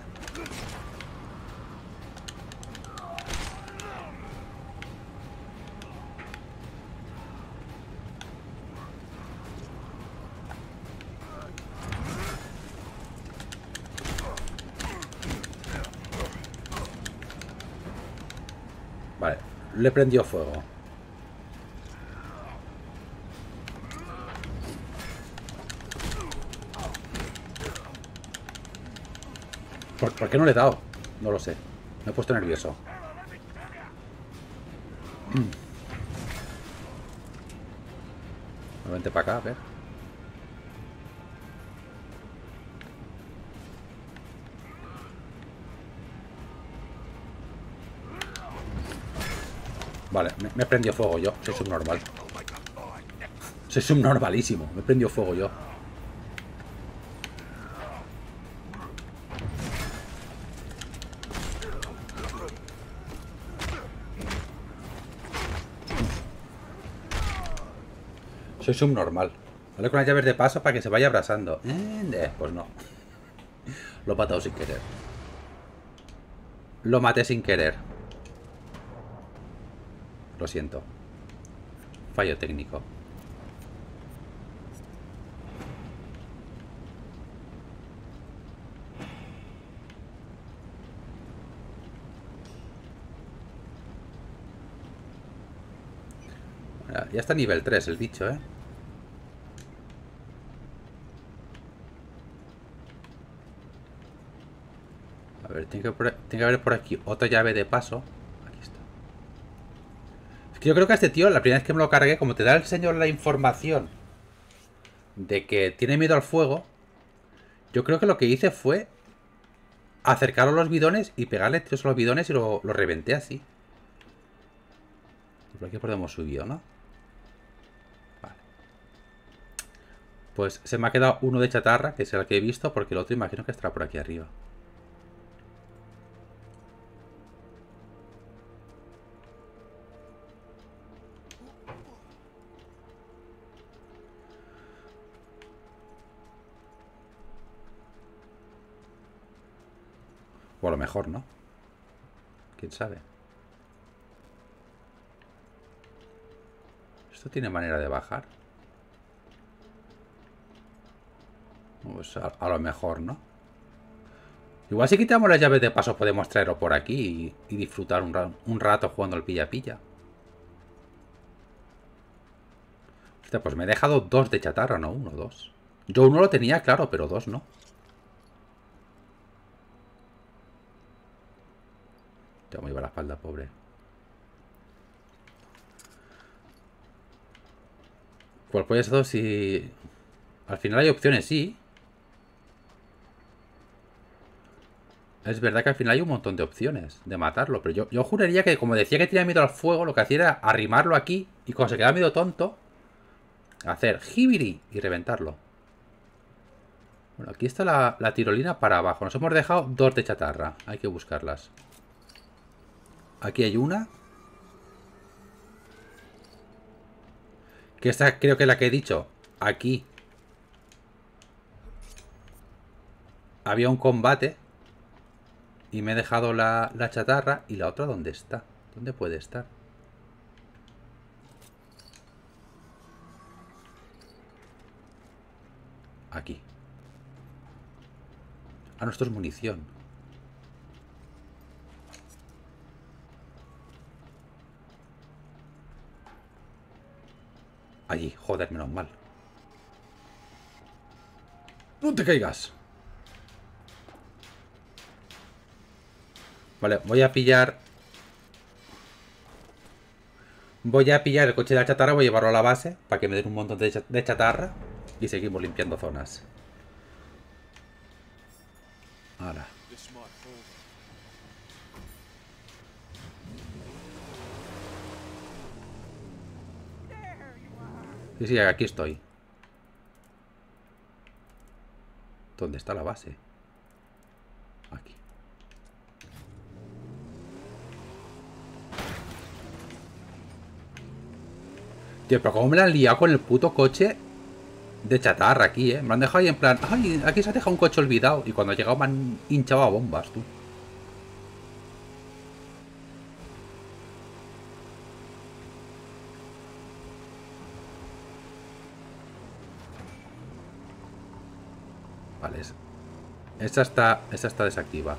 Vale, le prendió fuego. ¿Por, qué no le he dado? No lo sé. Me he puesto nervioso. Vente para acá, a ver. Vale, me, me he prendido fuego yo. Soy subnormal. Soy subnormalísimo. Me he prendido fuego yo. Soy subnormal. Vale con las llaves de paso para que se vaya abrasando. Eh, pues no. Lo he matado sin querer. Lo maté sin querer. Lo siento. Fallo técnico. Ya- está nivel 3 el bicho, ¿eh? Tiene que, haber por aquí otra llave de paso. Aquí está. Es que yo creo que a este tío, la primera vez que me lo cargué, como te da el señor la información de que tiene miedo al fuego, yo creo que lo que hice fue acercarlo a los bidones y pegarle tiros a los bidones y lo, lo reventé así. Por aquí podemos subido, ¿no? Vale. Pues se me ha quedado uno de chatarra, que es el que he visto, porque el otro imagino que estará por aquí arriba. Mejor, ¿no? ¿Quién sabe? ¿Esto tiene manera de bajar? Pues a, lo mejor, ¿no? Igual si quitamos las llaves de paso podemos traerlo por aquí y, disfrutar un, un rato jugando al pilla-pilla. Pues me he dejado dos de chatarra, no uno, dos. Yo uno lo tenía, claro, pero dos no. Ya me iba la espalda, pobre. ¿Cuál puede ser si... Al final hay opciones, sí. Es verdad que al final hay un montón de opciones de matarlo, pero yo, yo juraría que como decía que tenía miedo al fuego, lo que hacía era arrimarlo aquí y cuando se quedaba medio tonto, hacer jibiri y reventarlo. Bueno, aquí está la, la tirolina para abajo. Nos hemos dejado dos de chatarra. Hay que buscarlas. Aquí hay una. Que esta creo que es la que he dicho. Aquí. Había un combate. Y me he dejado la, chatarra. ¿Y la otra dónde está? ¿Dónde puede estar? Aquí. Ah, no, esto es munición. Allí, joder, menos mal. ¡No te caigas! Vale, voy a pillar... Voy a pillar el coche de la chatarra, voy a llevarlo a la base para que me den un montón de, cha- de chatarra y seguimos limpiando zonas. Ahora. This might fall. Sí, sí, aquí estoy. ¿Dónde está la base? Aquí. Tío, pero cómo me la han liado con el puto coche de chatarra aquí, ¿eh? Me han dejado ahí en plan... ¡Ay! Aquí se ha dejado un coche olvidado. Y cuando he llegado me han hinchado a bombas, tú. Vale, es- esta está, esta está desactiva.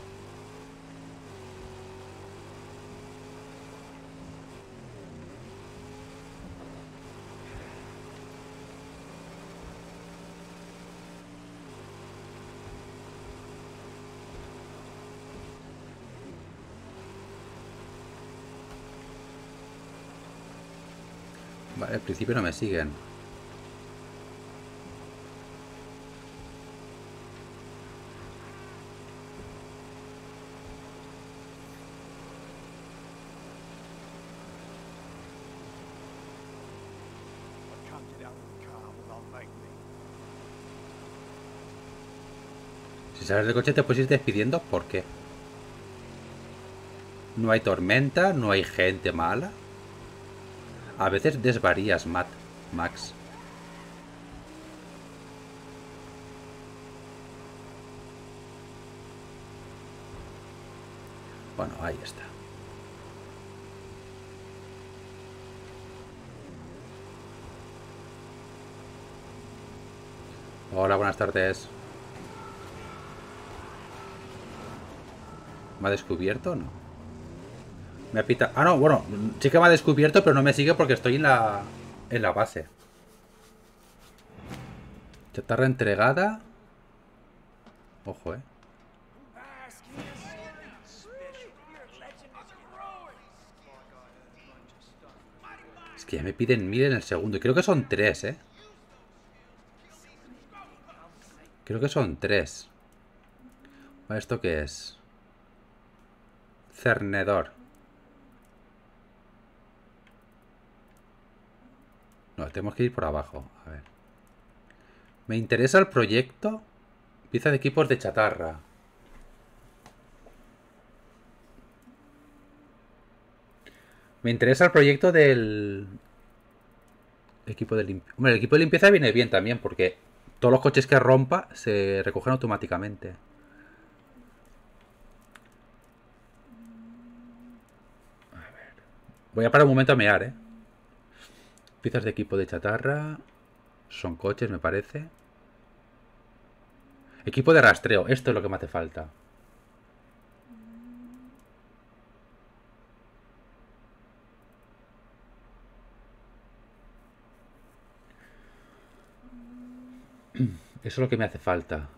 Vale, al principio no me siguen. I can't get out of the car without make me. Si sales del coche te puedes ir despidiendo, ¿por qué? No hay tormenta, no hay gente mala. A veces desvarías, Matt, Max. Bueno, ahí está. Hola, buenas tardes. ¿Me ha descubierto o no? Me ha pitado... Ah, no, bueno, sí que me ha descubierto, pero no me sigue porque estoy en la... En la base. Chatarra entregada. Ojo, eh. Es que ya me piden mil en el segundo. Y creo que son tres, eh. Creo que son tres. ¿Esto qué es? Cernedor. No, tenemos que ir por abajo. A ver. Me interesa el proyecto. Pieza de equipos de chatarra. Me interesa el proyecto del... Equipo de limpieza. Hombre, el equipo de limpieza viene bien también porque todos los coches que rompa se recogen automáticamente. Voy a parar un momento a mear, ¿eh? Piezas de equipo de chatarra. Son coches, me parece. Equipo de rastreo. Esto es lo que me hace falta. Eso es lo que me hace falta.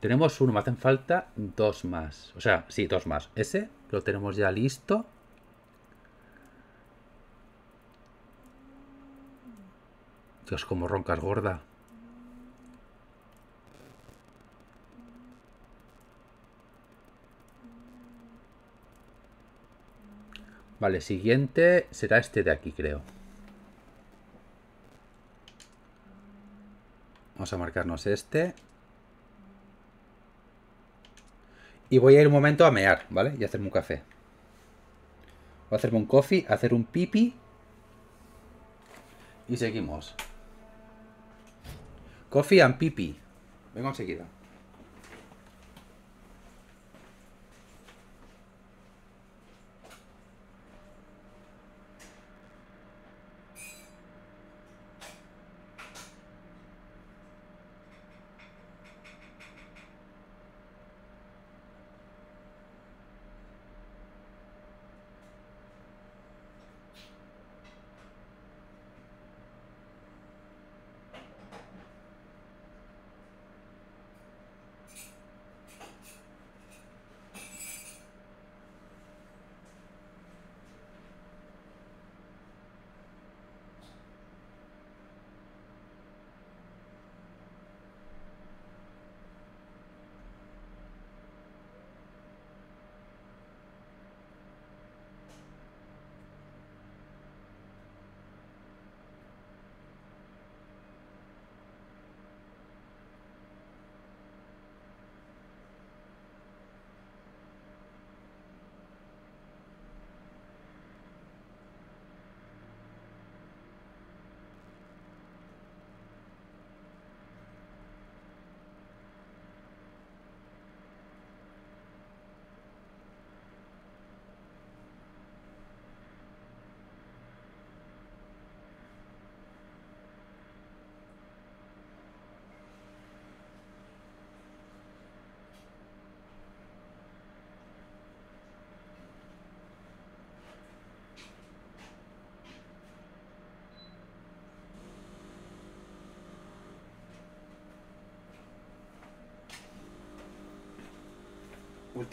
Tenemos uno, me hacen falta dos más. O sea, sí, dos más. Ese lo tenemos ya listo. Dios, como roncas gorda. Vale, siguiente será este de aquí, creo. Vamos a marcarnos este. Y voy a ir un momento a mear, ¿vale? Y a hacerme un café. Voy a hacerme un coffee, hacer un pipi. Y seguimos. Coffee and pipi. Vengo enseguida.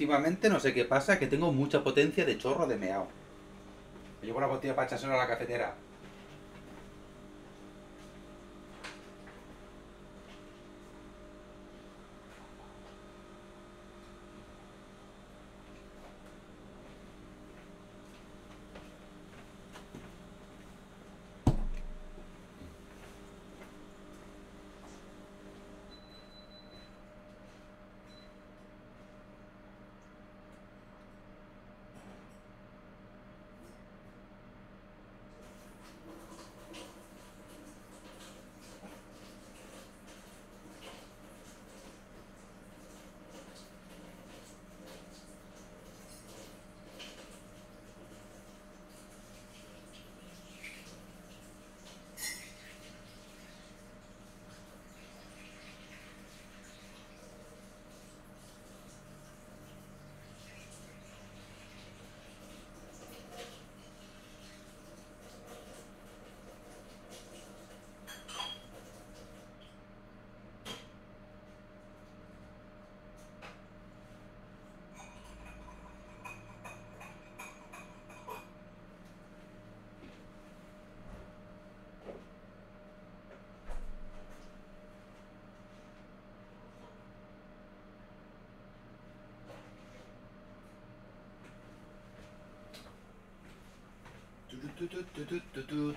Últimamente no sé qué pasa, que tengo mucha potencia de chorro de meao. Me llevo una botella para echárselo a la cafetera.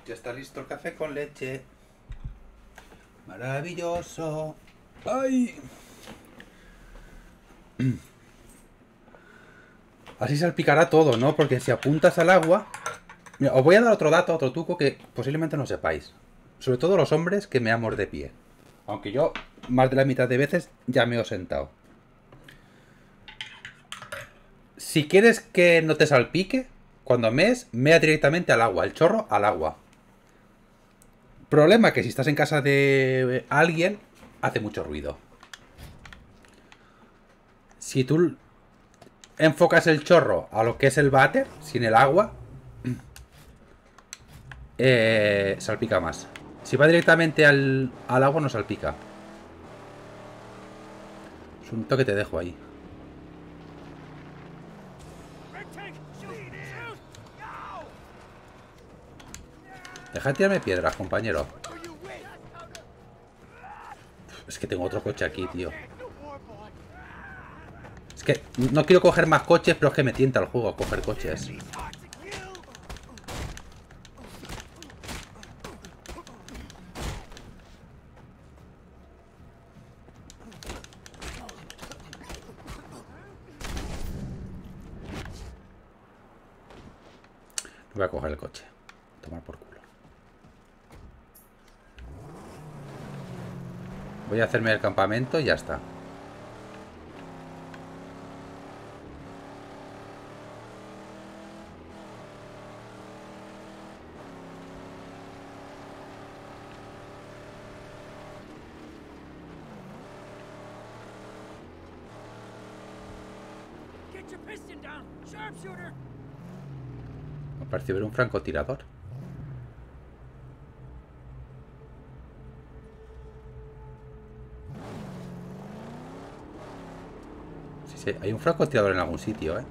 Ya está listo el café con leche. Maravilloso. ¡Ay! Así salpicará todo, ¿no? Porque si apuntas al agua... Os voy a dar otro dato, otro truco que posiblemente no sepáis. Sobre todo los hombres que me amo de pie. Aunque yo, más de la mitad de veces, ya me he sentado. Si quieres que no te salpique, cuando mees, mea directamente al agua, el chorro al agua. Problema que si estás en casa de alguien, hace mucho ruido. Si tú enfocas el chorro a lo que es el váter, sin el agua, eh, salpica más. Si va directamente al, al agua, no salpica. Es un toque te dejo ahí. Deja de tirarme piedras, compañero. Es que tengo otro coche aquí, tío. Es que no quiero coger más coches, pero es que me tienta el juego coger coches. Voy a coger el coche. Tomar por culo. Voy a hacerme el campamento y ya está. Parece ver un francotirador. Hay un francotirador en algún sitio, ¿eh?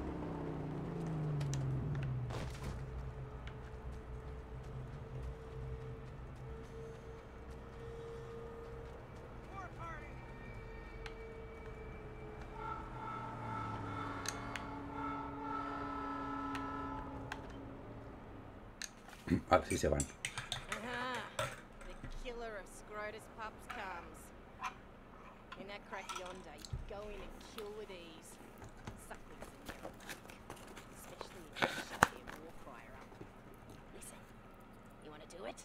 Vale, sí se van. Aha! The killer of Scrotus pups comes. In that crack yonder, you could go in and kill with ease. Sucklings in your back. Especially if you shut their war crier up. Listen, you want to do it?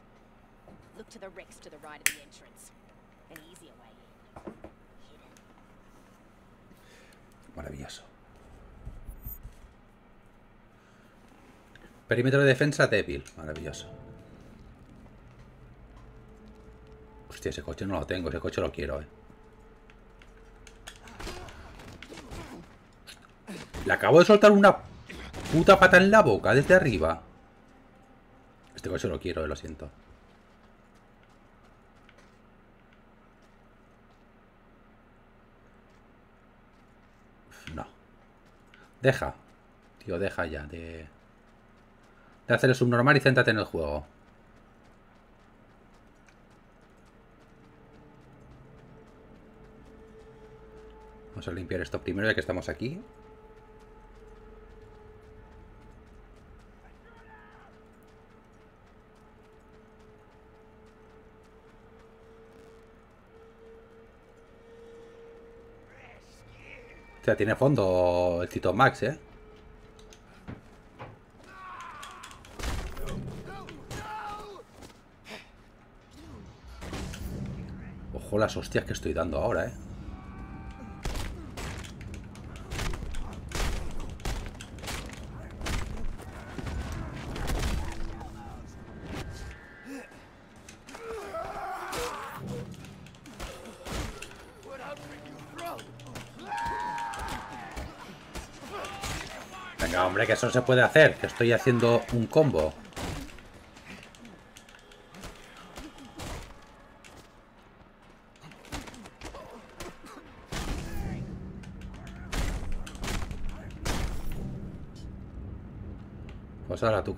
Look to the Rex to the right of the entrance. An easier way in. Hidden. Maravilloso. Perímetro de defensa débil. Maravilloso. Hostia, ese coche no lo tengo. Ese coche lo quiero, eh. Le acabo de soltar una puta pata en la boca desde arriba. Este coche lo quiero, eh, lo siento. No. Deja. Tío, deja ya de... De hacer el subnormal y céntrate en el juego. Vamos a limpiar esto primero ya que estamos aquí. O sea, tiene fondo el Tito Max, ¿eh? Las hostias que estoy dando ahora, ¿eh? Venga, hombre, que eso se puede hacer. Que estoy haciendo un combo.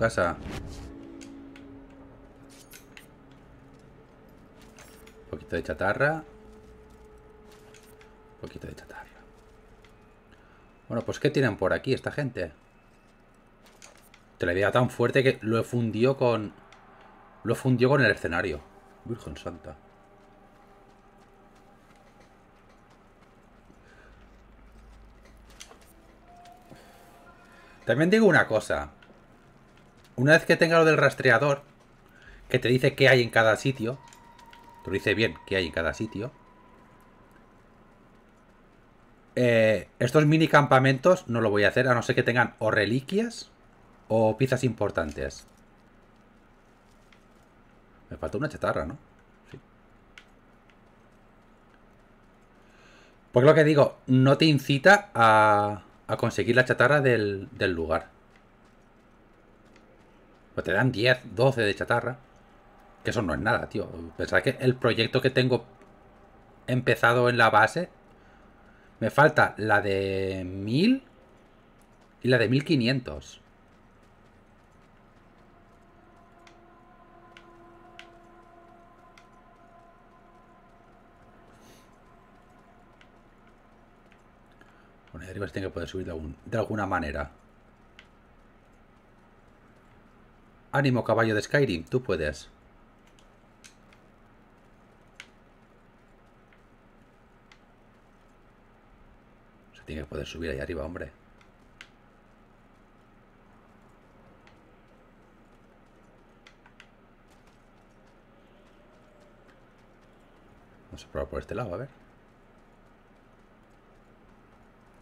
Casa. Un poquito de chatarra. Un poquito de chatarra. Bueno, pues ¿qué tienen por aquí esta gente? Te la tan fuerte que lo fundió con... Lo fundió con el escenario. Virgen Santa. También digo una cosa. Una vez que tenga lo del rastreador, que te dice qué hay en cada sitio, te lo dice bien qué hay en cada sitio, eh, estos mini campamentos no lo voy a hacer a no ser que tengan o reliquias o piezas importantes. Me falta una chatarra, ¿no? Sí. Porque lo que digo, no te incita a, a conseguir la chatarra del, del lugar. Pues te dan 10, 12 de chatarra. Que eso no es nada, tío. Pensad que el proyecto que tengo empezado en la base Me falta la de 1000 y la de 1500. Bueno, y arriba se tiene que poder subir de, algún- de alguna manera. Ánimo, caballo de Skyrim, tú puedes. Se tiene que poder subir ahí arriba, hombre. Vamos a probar por este lado, a ver.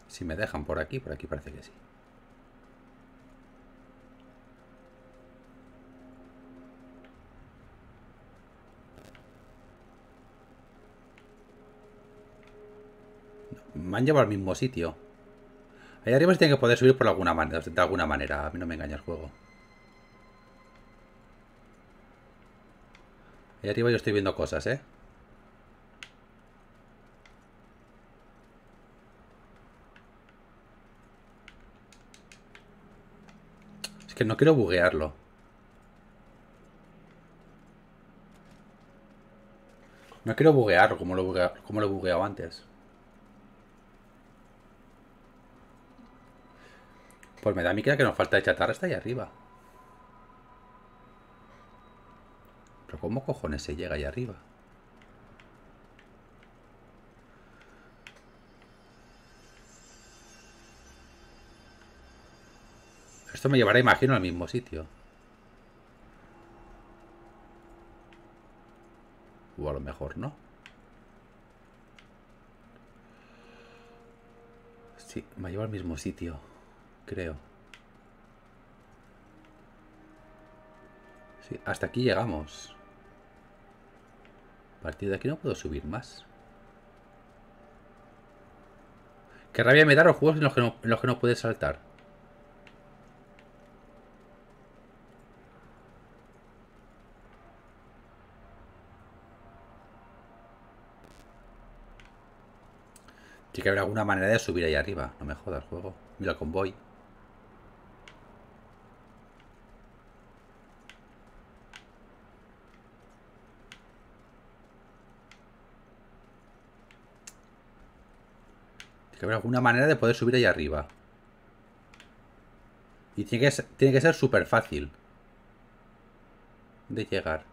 Si me dejan por aquí, por aquí parece que sí. Me han llevado al mismo sitio. Ahí arriba se tiene que poder subir por alguna manera, de alguna manera. A mí no me engaña el juego. Ahí arriba yo estoy viendo cosas, ¿eh? Es que no quiero buguearlo. No quiero buguearlo como lo, como lo he bugueado antes. Pues me da a mí que nos falta de chatarra está ahí arriba. Pero ¿cómo cojones se llega ahí arriba? Esto me llevará, imagino, al mismo sitio. O a lo mejor no. Sí, me lleva al mismo sitio. Creo. Sí, hasta aquí llegamos. A partir de aquí no puedo subir más. Qué rabia me da los juegos en los que no, en los que no puedes saltar. Tiene que haber alguna manera de subir ahí arriba. No me jodas, juego. Mira el convoy. Que haber alguna manera de poder subir ahí arriba. Y tiene que ser, tiene que ser súper fácil. De llegar.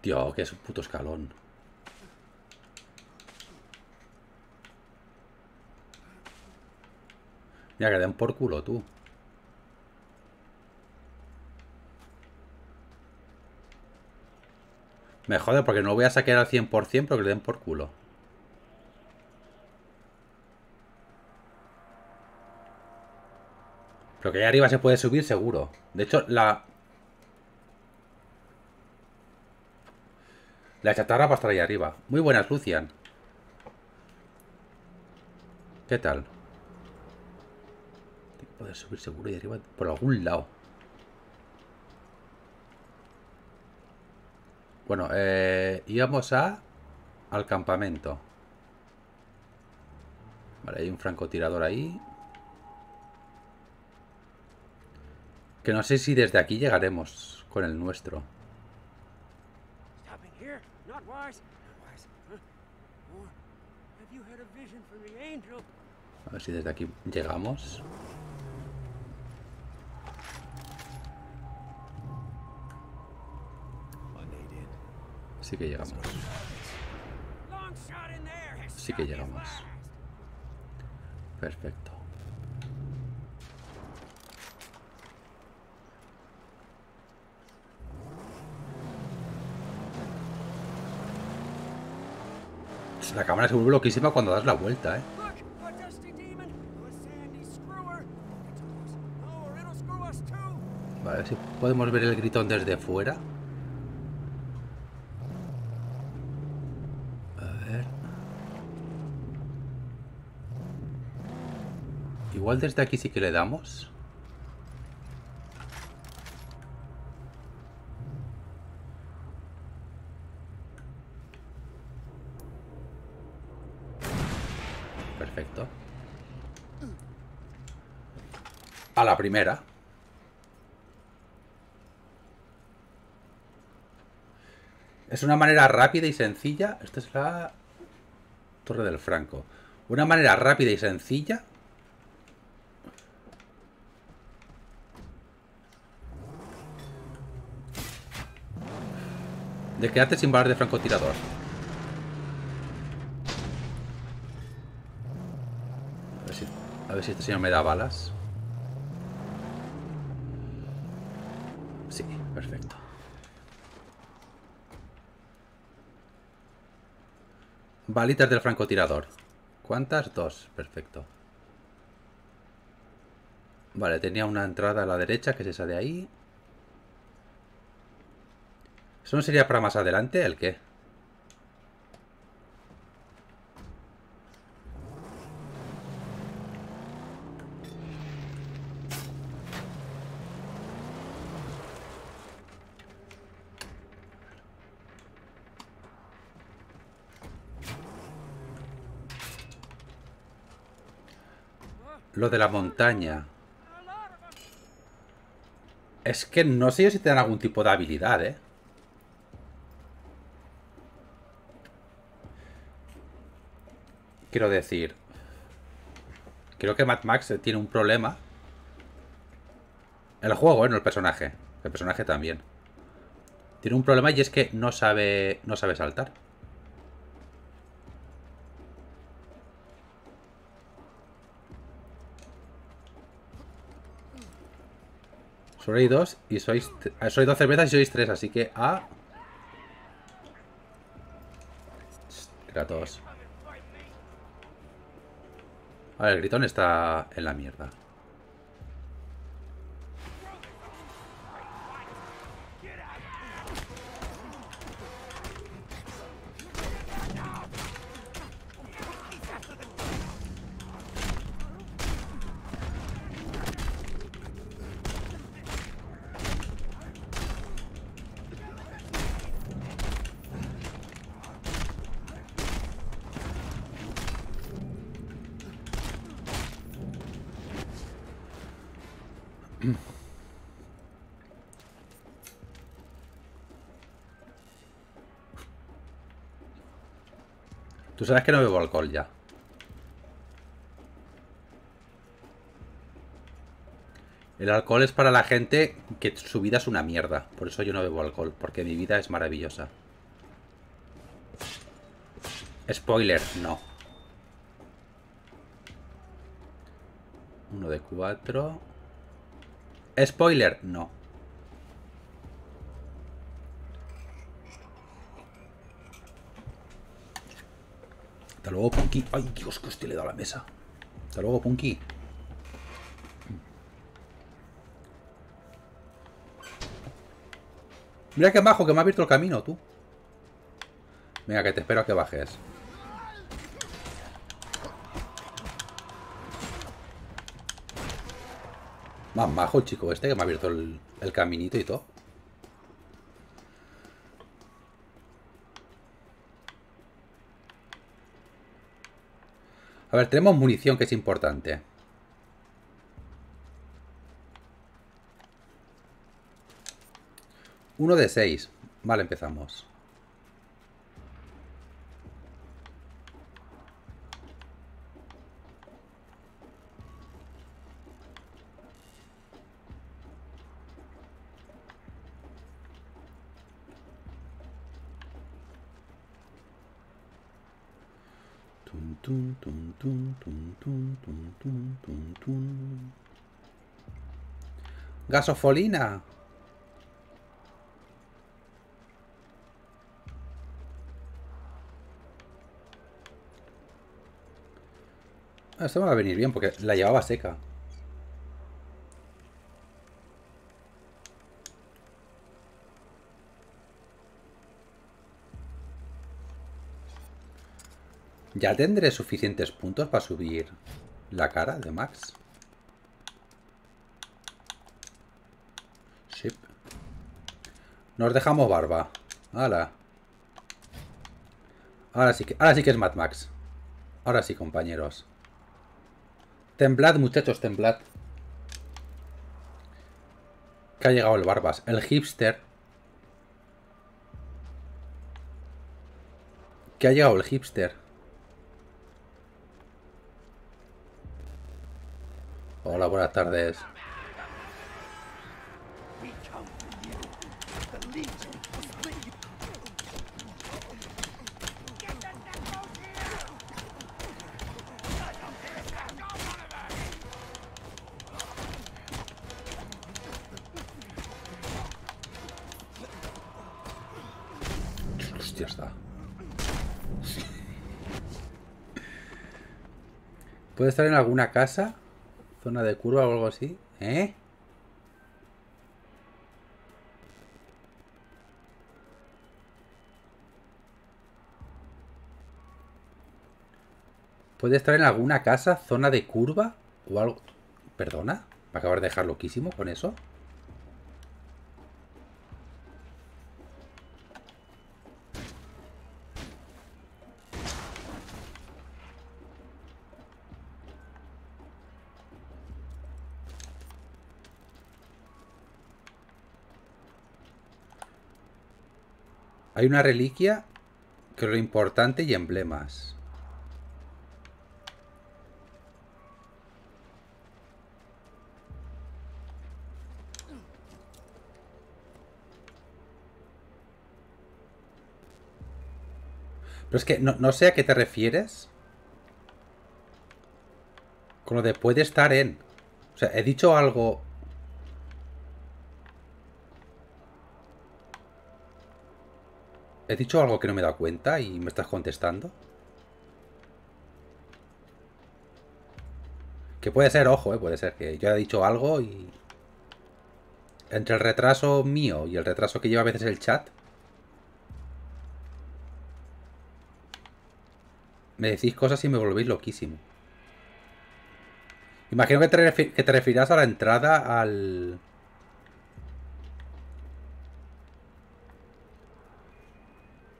Tío, que es un puto escalón. Mira, que den por culo, tú. Me jode porque no lo voy a sacar al 100% pero que le den por culo. Pero que ahí arriba se puede subir seguro. De hecho, la... La chatarra va a estar ahí arriba. Muy buenas, Lucian. ¿Qué tal? Poder subir seguro ahí arriba por algún lado. Bueno, eh, íbamos a al campamento. Vale, hay un francotirador ahí. Que no sé si desde aquí llegaremos con el nuestro. A ver si desde aquí llegamos. Sí que llegamos. Sí que llegamos. Perfecto. La cámara se vuelve loquísima cuando das la vuelta, ¿eh? Vale, a ver si podemos ver el gritón desde fuera. Igual desde aquí sí que le damos. Perfecto. A la primera. Es una manera rápida y sencilla. Esta es la Torre del Franco. Una manera rápida y sencilla De quedarte sin balas de francotirador. A ver si, a ver si este señor me da balas. Sí, perfecto. Balitas del francotirador. ¿Cuántas? Dos. Perfecto. Vale, tenía una entrada a la derecha, que es esa de ahí. ¿Eso no sería para más adelante? ¿El qué? Lo de la montaña. Es que no sé yo si te algún tipo de habilidad, ¿eh? Quiero decir... Creo que Mad Max tiene un problema. El juego, ¿eh? No el personaje. El personaje también. Tiene un problema y es que no sabe, no sabe saltar. Hay dos y sois... Soy dos cervezas y sois tres, así que a... Kratos. Vale, el gritón está en la mierda. Tú sabes que no bebo alcohol ya. El alcohol es para la gente que su vida es una mierda. Por eso yo no bebo alcohol, porque mi vida es maravillosa. Spoiler, no. Uno de cuatro. Spoiler, no. Hasta luego, Punky. Ay, Dios, que hostia le dado a la mesa. Hasta luego, Punky. Mira que bajo, que me ha abierto el camino, tú. Venga, que te espero a que bajes. Más majo chico este que me ha abierto el caminito y todo. A ver, tenemos munición que es importante. Uno de seis. Vale, empezamos. tun, tun, tun, Gasofolina. Esto me va a venir bien porque la llevaba seca. Ya tendré suficientes puntos para subir la cara de Max. Sí. Nos dejamos barba. Ahora. Ahora sí que, ahora sí que es Mad Max. Ahora sí, compañeros. Temblad, muchachos, temblad. Que ha llegado el Barbas. El hipster. Que ha llegado el hipster. Hola, buenas tardes. Hostia, está. ¿Puede estar en alguna casa? ¿Zona de curva o algo así? ¿Eh? ¿Puede estar en alguna casa, zona de curva o algo? ¿Perdona? ¿Me acabas de dejar loquísimo con eso? Hay una reliquia, que lo importante y emblemas. Pero es que no, no sé a qué te refieres. Con lo de puede estar en. O sea, he dicho algo. He dicho algo que no me he dado cuenta y me estás contestando. Que puede ser, ojo, eh, puede ser que yo haya dicho algo y. Entre el retraso mío y el retraso que lleva a veces el chat. Me decís cosas y me volvéis loquísimo. Imagino que te, que te referirás a la entrada al...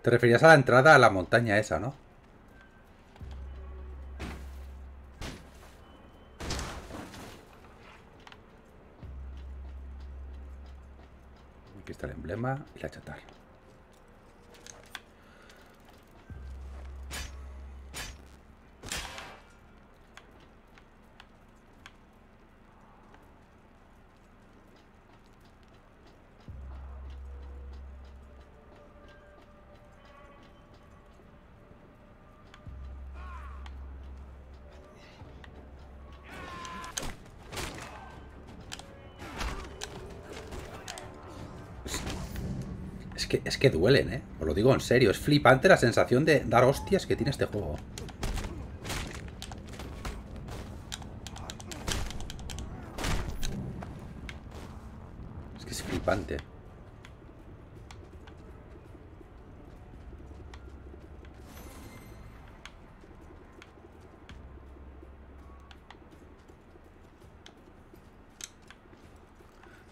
Te referías a la entrada a la montaña esa, ¿no? Aquí está el emblema y la chatarra. Duelen, ¿eh? Os lo digo en serio. Es flipante la sensación de dar hostias que tiene este juego. Es que es flipante.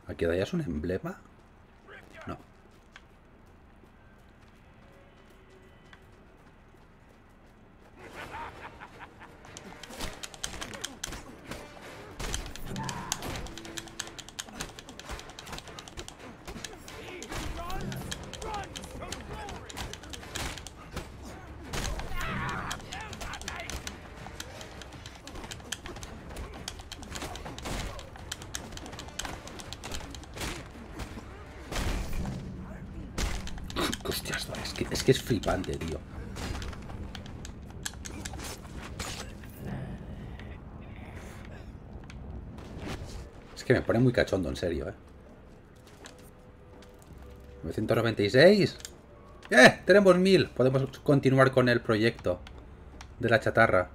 ¿Aquí es un emblema? Cachondo, en serio, eh. 996. ¡Eh! Tenemos 1000. Podemos continuar con el proyecto de la chatarra.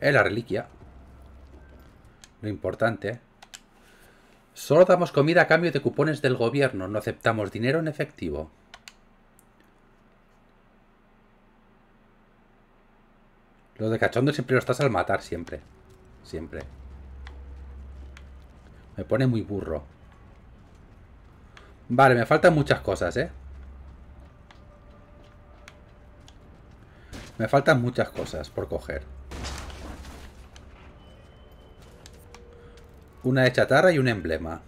Eh, la reliquia. Lo importante. Solo damos comida a cambio de cupones del gobierno. No aceptamos dinero en efectivo. Lo de cachondo siempre lo estás al matar, siempre. Siempre. Me pone muy burro. Vale, me faltan muchas cosas, ¿eh? Me faltan muchas cosas por coger. Una de chatarra y un emblema.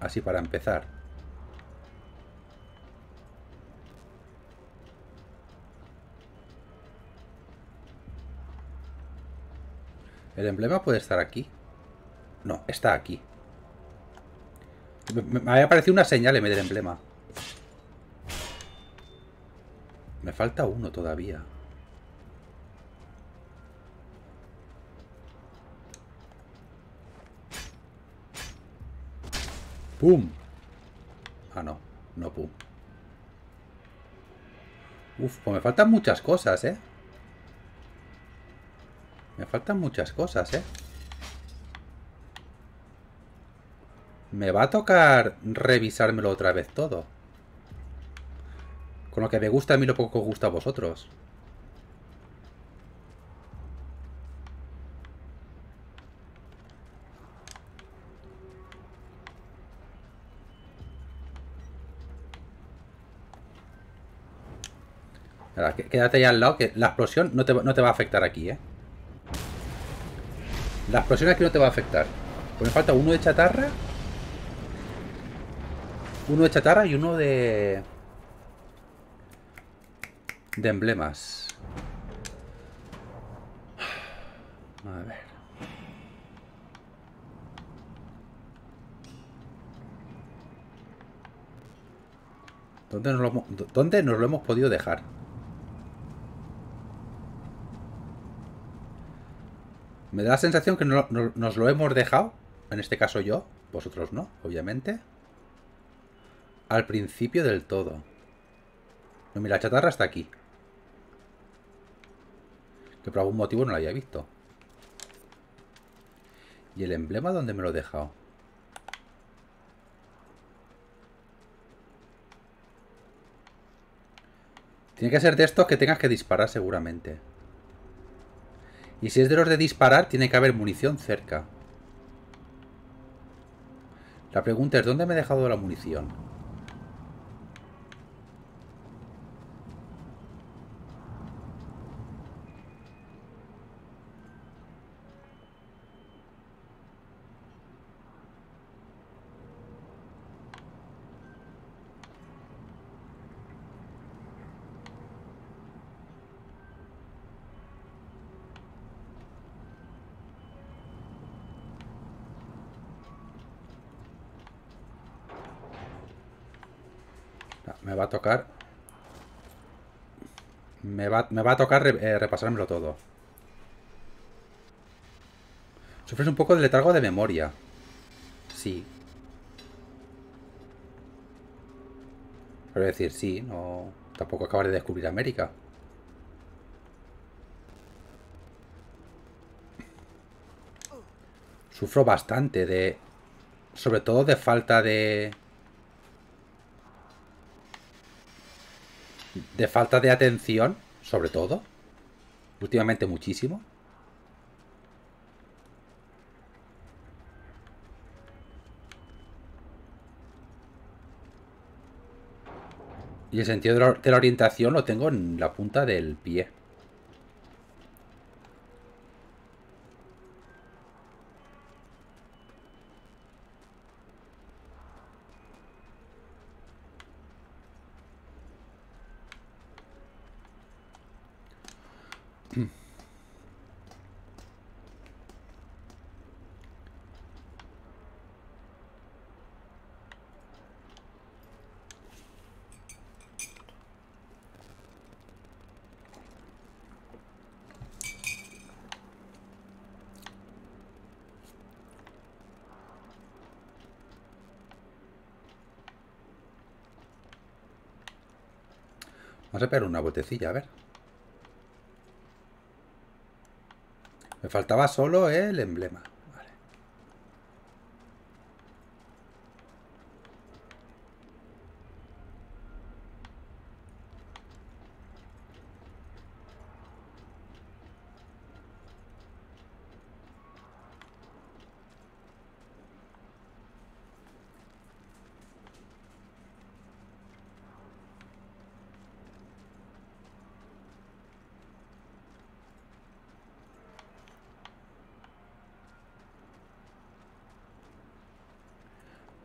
Así para empezar. El emblema puede estar aquí. No, está aquí. Me, había aparecido una señal en vez emblema. Me falta uno todavía. ¡Pum! Ah, no. No pum. Uf, pues me faltan muchas cosas, ¿eh? Me faltan muchas cosas, ¿eh? Me va a tocar revisármelo otra vez todo. Con lo que me gusta a mí lo poco os gusta a vosotros. Quédate ya al lado, que la explosión no te, no te va a afectar aquí, ¿eh? La explosión aquí no te va a afectar. Pues me falta uno de chatarra. Uno de chatarra y uno de... De emblemas. A ver. ¿Dónde nos lo, ¿Dónde nos lo hemos podido dejar? Me da la sensación que no- no- nos lo hemos dejado, en este caso yo, vosotros no, obviamente, al principio del todo. No, mira, la chatarra está aquí. Que por algún motivo no la había visto. ¿Y el emblema dónde me lo he dejado? Tiene que ser de estos que tengas que disparar seguramente. Y si es de los de disparar, tiene que haber munición cerca. La pregunta es, ¿dónde me he dejado la munición? Ah, Me va a tocar... Me va, a tocar eh, repasármelo todo. Sufres un poco de letargo de memoria. Sí. Pero decir, sí, no... Tampoco acabas de descubrir América. Sufro bastante de... Sobre todo de falta de... De falta de atención, sobre todo. Últimamente muchísimo. Y el sentido de la, orientación lo tengo en la punta del pie. Vamos una vueltecilla, a ver. Me faltaba solo el emblema. Vale.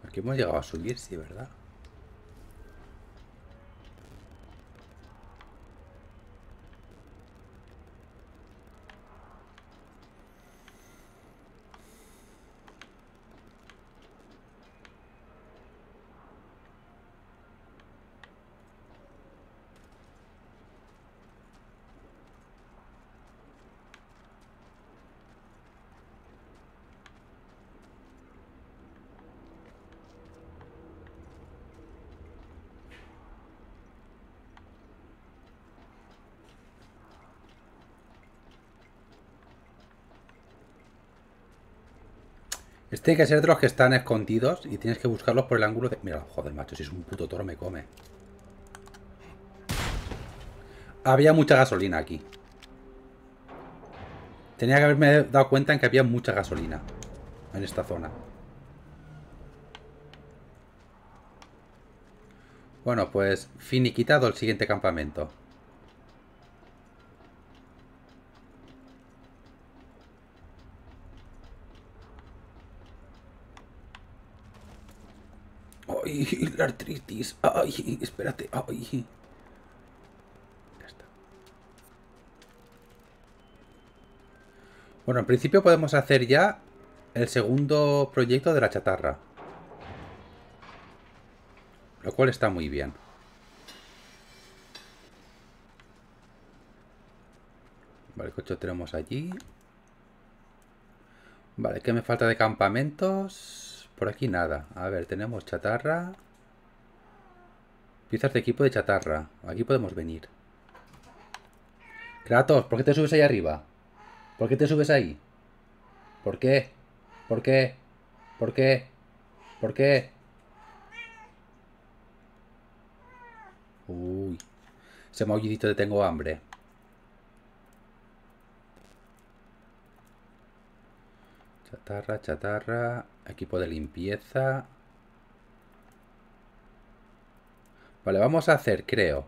Aquí hemos llegado a subir, sí, ¿verdad? Este tiene que ser de los que están escondidos y tienes que buscarlos por el ángulo de... Mira, joder, macho, si es un puto toro me come. Había mucha gasolina aquí. Tenía que haberme dado cuenta en que había mucha gasolina en esta zona. Bueno, pues finiquitado el siguiente campamento. Ay, artritis. Ay, espérate. Ay. Está. Bueno, en principio podemos hacer ya el segundo proyecto de la chatarra. Lo cual está muy bien. Vale, coche tenemos allí. Vale, ¿qué me falta de campamentos? Por aquí nada. A ver, tenemos chatarra. Piezas de equipo de chatarra. Aquí podemos venir. Kratos, ¿por qué te subes ahí arriba? ¿Por qué te subes ahí? ¿Por qué? ¿Por qué? ¿Por qué? ¿Por qué? Uy. Ese maullidito de tengo hambre. Chatarra, chatarra. Equipo de limpieza. Vale, vamos a hacer, creo.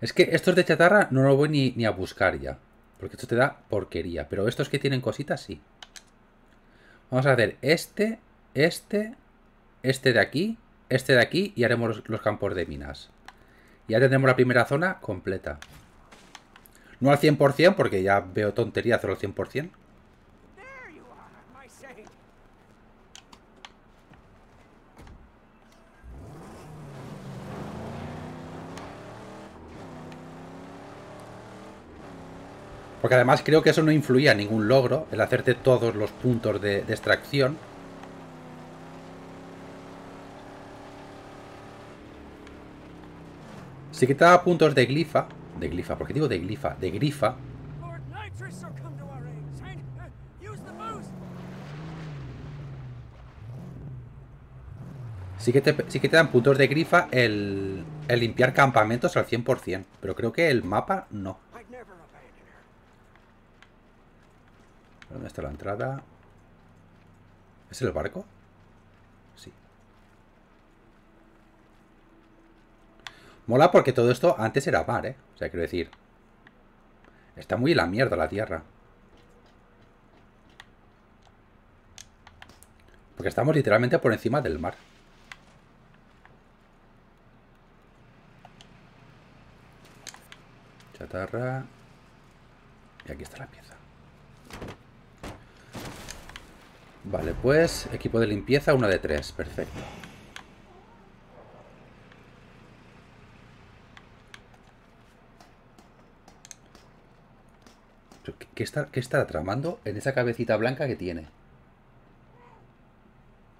Es que estos de chatarra no lo voy ni, ni a buscar ya. Porque esto te da porquería. Pero estos que tienen cositas, sí. Vamos a hacer este, este, este de aquí, este de aquí y haremos los, campos de minas. Ya tendremos la primera zona completa. No al 100% porque ya veo tontería hacerlo al 100%. There you are, my saint. Porque además creo que eso no influía en ningún logro, el hacerte todos los puntos de, de extracción. Sí que te daba puntos de glifa. De glifa, ¿por qué digo de glifa? De grifa. Sí que te, sí que te dan puntos de grifa el, el limpiar campamentos al 100%. Pero creo que el mapa no. ¿Dónde está la entrada? ¿Es el barco? Sí. Mola porque todo esto antes era mar, ¿eh? O sea, quiero decir... Está muy la mierda la tierra. Porque estamos literalmente por encima del mar. Chatarra. Y aquí está la pieza. Vale, pues equipo de limpieza, uno de tres. Perfecto. ¿Qué, está, qué estará tramando en esa cabecita blanca que tiene?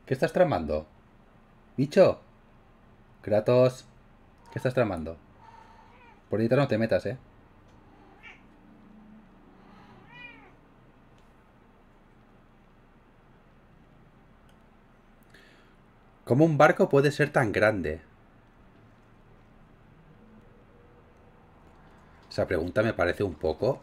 ¿Qué estás tramando? Bicho. Kratos. ¿Qué estás tramando? Por ahí no te metas, ¿eh? ¿Cómo un barco puede ser tan grande? Esa pregunta me parece un poco...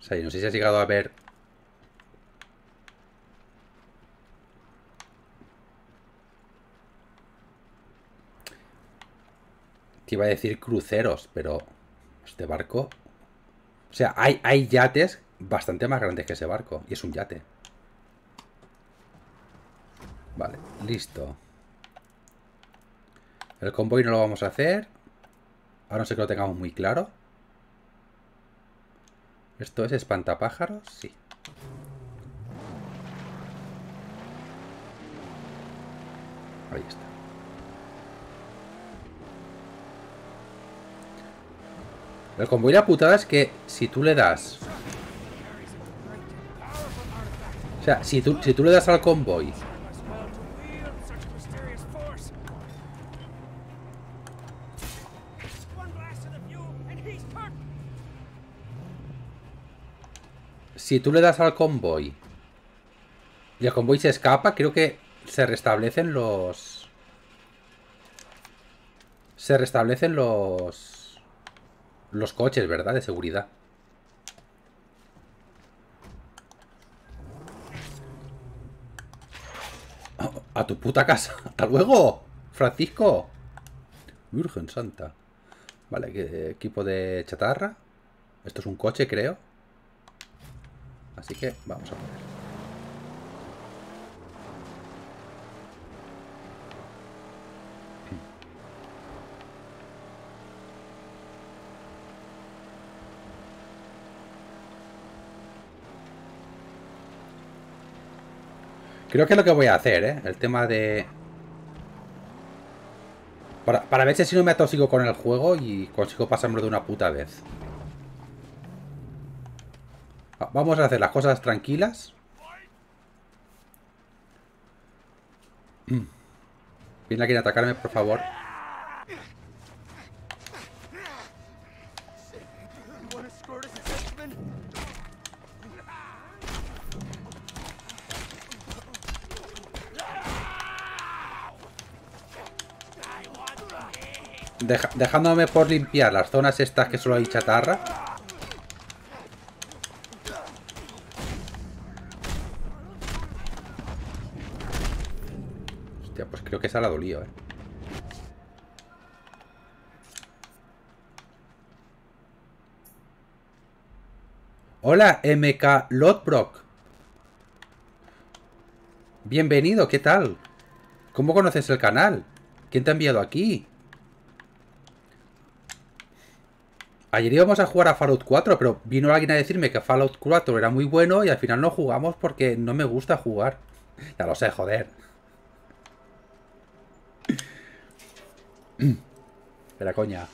O sea, yo no sé si has llegado a ver... que iba a decir cruceros, pero este barco... O sea, hay, hay yates bastante más grandes que ese barco. Y es un yate. Vale, listo. El convoy no lo vamos a hacer. Ahora no sé que lo tengamos muy claro. ¿Esto es espantapájaros? Sí. Ahí está. El convoy la putada es que si tú le das... O sea, si tú, si tú le das al convoy si tú le das al convoy y el convoy se escapa, creo que se restablecen los... Se restablecen los... Los coches, ¿verdad? De seguridad. A tu puta casa. Hasta luego, Francisco. Virgen Santa. Vale, ¿qué equipo de chatarra. Esto es un coche, creo. Así que vamos a poner. Creo que es lo que voy a hacer, ¿eh? El tema de... Para, para ver si no me atosigo con el juego y consigo pasármelo de una puta vez. Vamos a hacer las cosas tranquilas. Viene alguien a atacarme, por favor. Dejándome por limpiar las zonas estas que solo hay chatarra. Hostia, pues creo que esa la dolió, eh. Hola, MK Lotbrock. Bienvenido, ¿qué tal? ¿Cómo conoces el canal? ¿Quién te ha enviado aquí? Ayer íbamos a jugar a Fallout 4, pero vino alguien a decirme que Fallout 4 era muy bueno y al final no jugamos porque no me gusta jugar. Ya lo sé, joder. Espera, coña.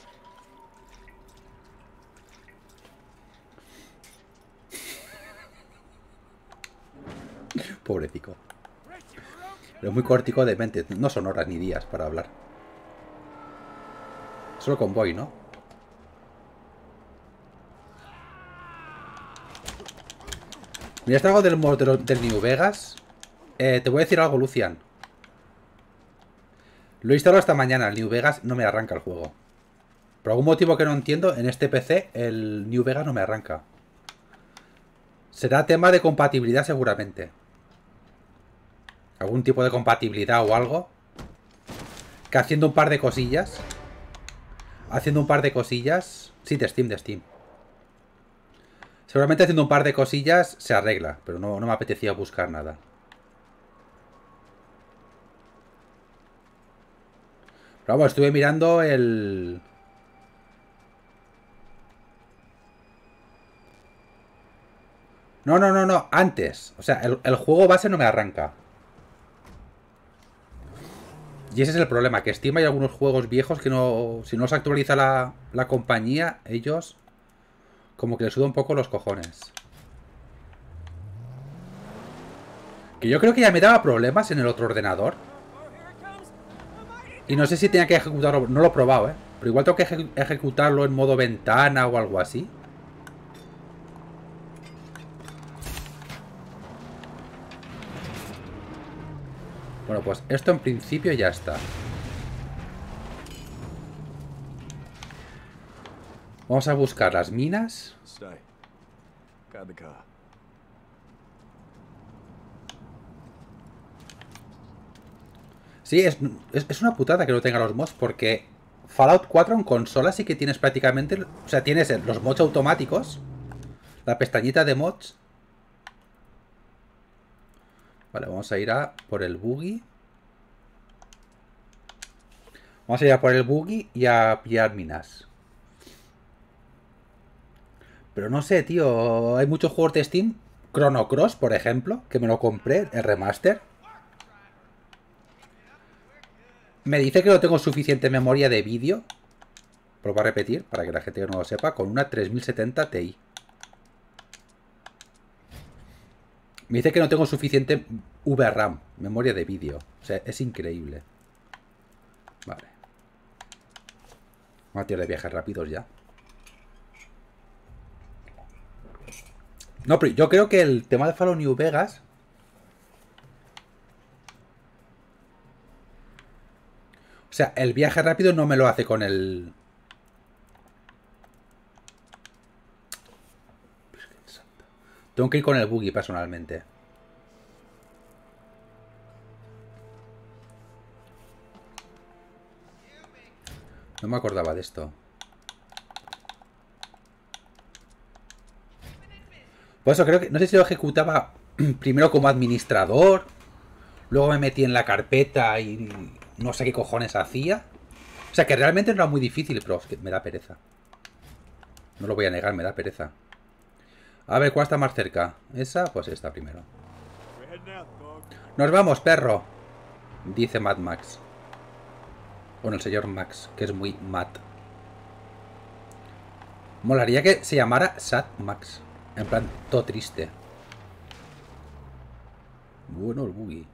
Pobrecico. Pero muy cortico de mente. No son horas ni días para hablar. Solo convoy, ¿no? Mira, algo del modo del New Vegas. Eh, te voy a decir algo, Lucian. Lo he instalado esta mañana. El New Vegas no me arranca el juego. Por algún motivo que no entiendo, en este PC el New Vegas no me arranca. Será tema de compatibilidad seguramente. Algún tipo de compatibilidad o algo. Que haciendo un par de cosillas. Haciendo un par de cosillas. Sí, de Steam, de Steam. Seguramente haciendo un par de cosillas se arregla, pero no, me apetecía buscar nada. Pero vamos, estuve mirando el... No, no, no, no, antes. O sea, el, el, juego base no me arranca. Y ese es el problema, que Steam hay algunos juegos viejos que no... Si no se actualiza la, la compañía, ellos como que le suda un poco los cojones. Que yo creo que ya me daba problemas en el otro ordenador. Y no sé si tenía que ejecutarlo. No lo he probado, ¿eh? Pero igual tengo que ejecutarlo en modo ventana o algo así. Bueno, pues esto en principio ya está. Vamos a buscar las minas. Sí, es, una putada que no tenga los mods porque Fallout 4 en consola sí que tienes prácticamente... O sea, tienes los mods automáticos. La pestañita de mods. Vale, vamos a ir a por el buggy. Vamos a ir a por el buggy y a pillar minas. Pero no sé, tío. Hay muchos juegos de Steam. Chrono Cross, por ejemplo, que me lo compré, el remaster. Me dice que no tengo suficiente memoria de vídeo. Vuelvo a repetir, para que la gente no lo sepa, con una 3070 Ti. Me dice que no tengo suficiente VRAM, memoria de vídeo. O sea, es increíble. Vale. Vamos de viajes rápidos ya. No, pero yo creo que el tema de Fallout New Vegas O sea, el viaje rápido no me lo hace con el... Tengo que ir con el buggy personalmente. No me acordaba de esto. Por eso creo que... No sé si lo ejecutaba primero como administrador. Luego me metí en la carpeta y no sé qué cojones hacía. O sea que realmente no era muy difícil, pero me da pereza. No lo voy a negar, me da pereza. A ver, ¿cuál está más cerca? ¿Esa? Pues esta primero. Nos vamos, perro. Dice Mad Max. Bueno, el señor Max, que es muy Mad. Molaría que se llamara Sad Max. En plan, todo triste. Bueno, el buggy.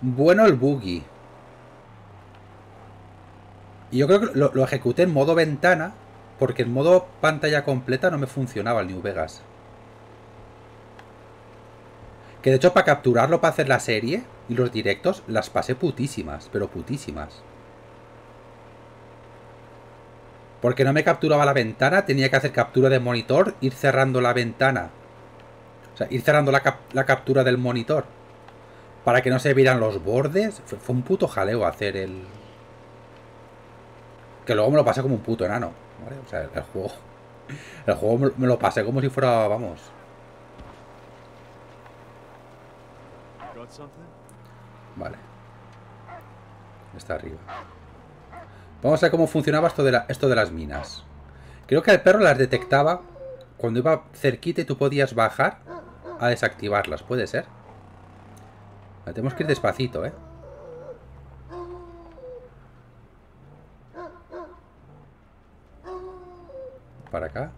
Bueno el buggy. Y yo creo que lo, lo ejecuté en modo ventana, porque en modo pantalla completa no me funcionaba el New Vegas. Que de hecho para capturarlo para hacer la serie y los directos las pasé putísimas, pero putísimas. Porque no me capturaba la ventana, tenía que hacer captura de monitor, ir cerrando la ventana. O sea, ir cerrando la, cap- la captura del monitor. Para que no se vieran los bordes. Fue, fue un puto jaleo hacer el... Que luego me lo pasé como un puto enano. ¿vale? O sea, el juego... El juego me, lo pasé como si fuera, vamos... Vale. Está arriba. Vamos a ver cómo funcionaba esto de, la- las minas. Creo que el perro las detectaba cuando iba cerquita y tú podías bajar a desactivarlas. ¿Puede ser? Vale, tenemos que ir despacito, ¿eh? Para acá.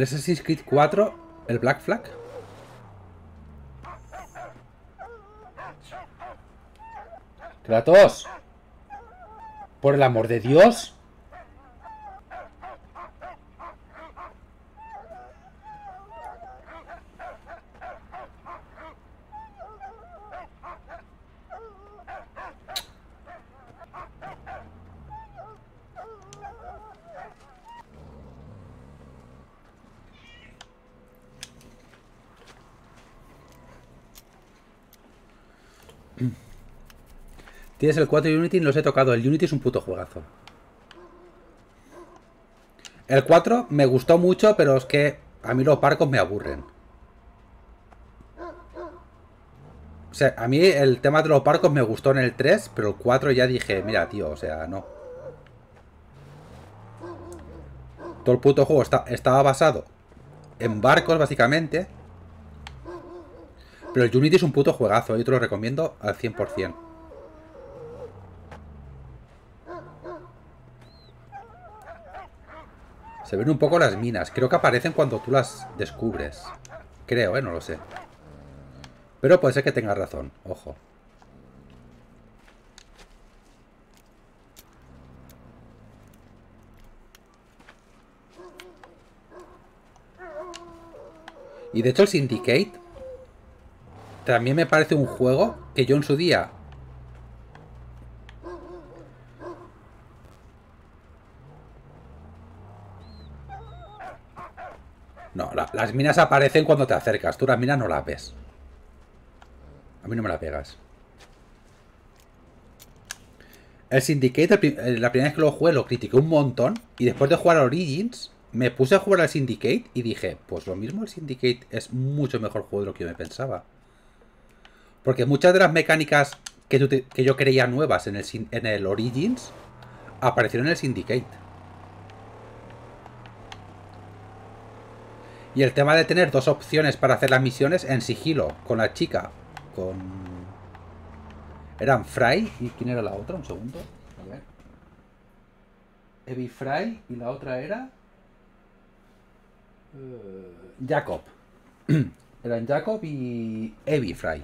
El Assassin's Creed 4, el Black Flag. Kratos. Por el amor de Dios. Tienes el 4 Unity y los he tocado. El Unity es un puto juegazo. El 4 me gustó mucho, pero es que a mí los parcos me aburren. O sea, a mí el tema de los barcos me gustó en el 3, pero el 4 ya dije, mira, tío, o sea, no. Todo el puto juego está- estaba basado en barcos, básicamente. Pero el Unity es un puto juegazo, yo te lo recomiendo al 100%. Se ven un poco las minas. Creo que aparecen cuando tú las descubres. Creo, ¿eh? No lo sé. Pero puede ser que tengas razón. Ojo. Y de hecho el Syndicate también me parece un juego que yo en su día No, la- las minas aparecen cuando te acercas. Tú las minas no las ves. A mí no me la pegas. El Syndicate, eh, la primera vez que lo jugué, lo critiqué un montón. Y después de jugar a Origins, me puse a jugar al Syndicate y dije, pues lo mismo el Syndicate es mucho mejor juego de lo que yo me pensaba. Porque muchas de las mecánicas que, tú te- yo creía nuevas en el Origins aparecieron en el Syndicate. Y el tema de tener dos opciones para hacer las misiones en sigilo con la chica, con... Eran Fry y ¿quién era la otra? Un segundo. A ver. Evie Fry y la otra era... eh, Jacob. Eran Jacob y Evie Fry.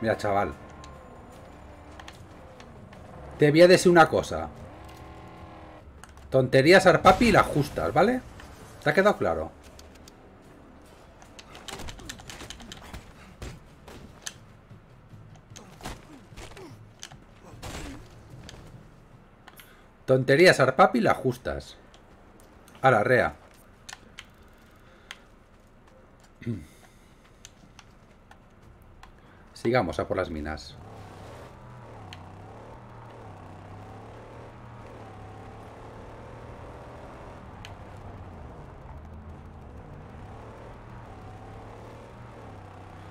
Mira, chaval. Te voy a decir una cosa. Tonterías al papi y las justas, ¿vale? ¿Te ha quedado claro? Tonterías al papi y las justas. A la rea. Sigamos a por las minas.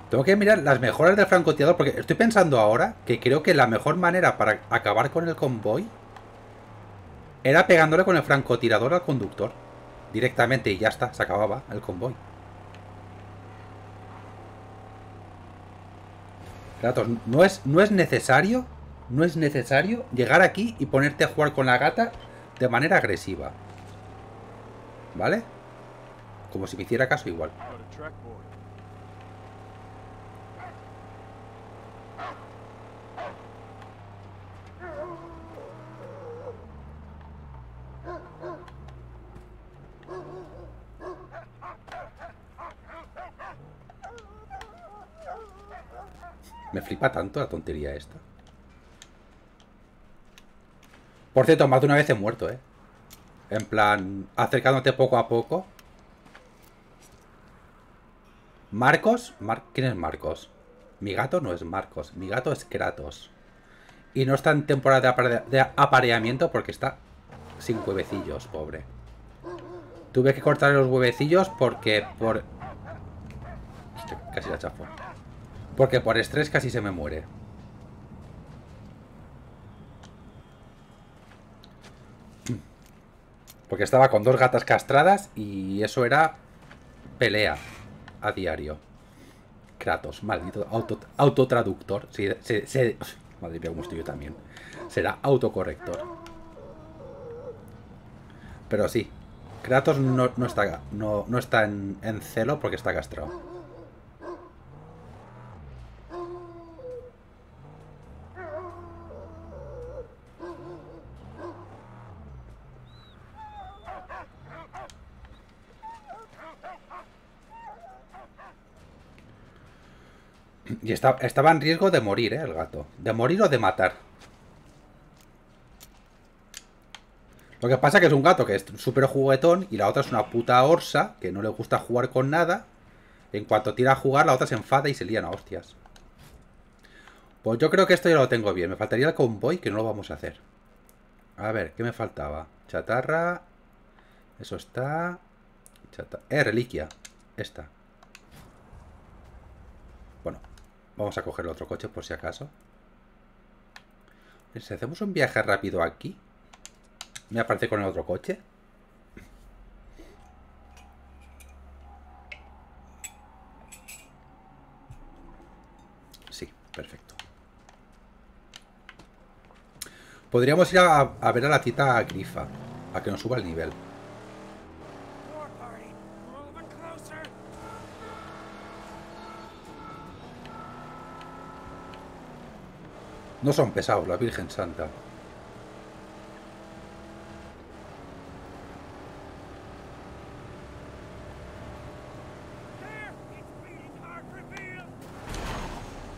Tengo que mirar las mejoras del francotirador porque estoy pensando ahora que creo que la mejor manera para acabar con el convoy era pegándole con el francotirador al conductor. Directamente y ya está, se acababa el convoy. Kratos, no es, no es necesario, no es necesario llegar aquí y ponerte a jugar con la gata de manera agresiva. ¿Vale? Como si me hiciera caso igual. Me flipa tanto la tontería esta. Por cierto, más de una vez he muerto, ¿eh? En plan, acercándote poco a poco. Marcos, Mar- ¿quién es Marcos? Mi gato no es Marcos, mi gato es Kratos. Y no está en temporada de, apare- de apareamiento porque está sin huevecillos, pobre. Tuve que cortarle los huevecillos porque por... Casi la chafo. Porque por estrés casi se me muere. Porque estaba con dos gatas castradas y eso era pelea a diario. Kratos, maldito auto, autotraductor. Se- madre mía, como estoy yo también. Será autocorrector. Pero sí, Kratos no, no está, no, no está en celo porque está castrado. Y estaba en riesgo de morir, ¿eh? El gato. De morir o de matar. Lo que pasa que es un gato que es súper juguetón y la otra es una puta orsa que no le gusta jugar con nada. En cuanto tira a jugar, la otra se enfada y se lían a hostias. Pues yo creo que esto ya lo tengo bien. Me faltaría el convoy, que no lo vamos a hacer. A ver, ¿qué me faltaba? Chatarra. Eso está. Chata- Eh, reliquia. Esta. Bueno, vamos a coger el otro coche por si acaso. Si hacemos un viaje rápido aquí, me aparece con el otro coche. Sí, perfecto. Podríamos ir a, a ver a la tita Grifa, a que nos suba el nivel. No son pesados, la Virgen Santa.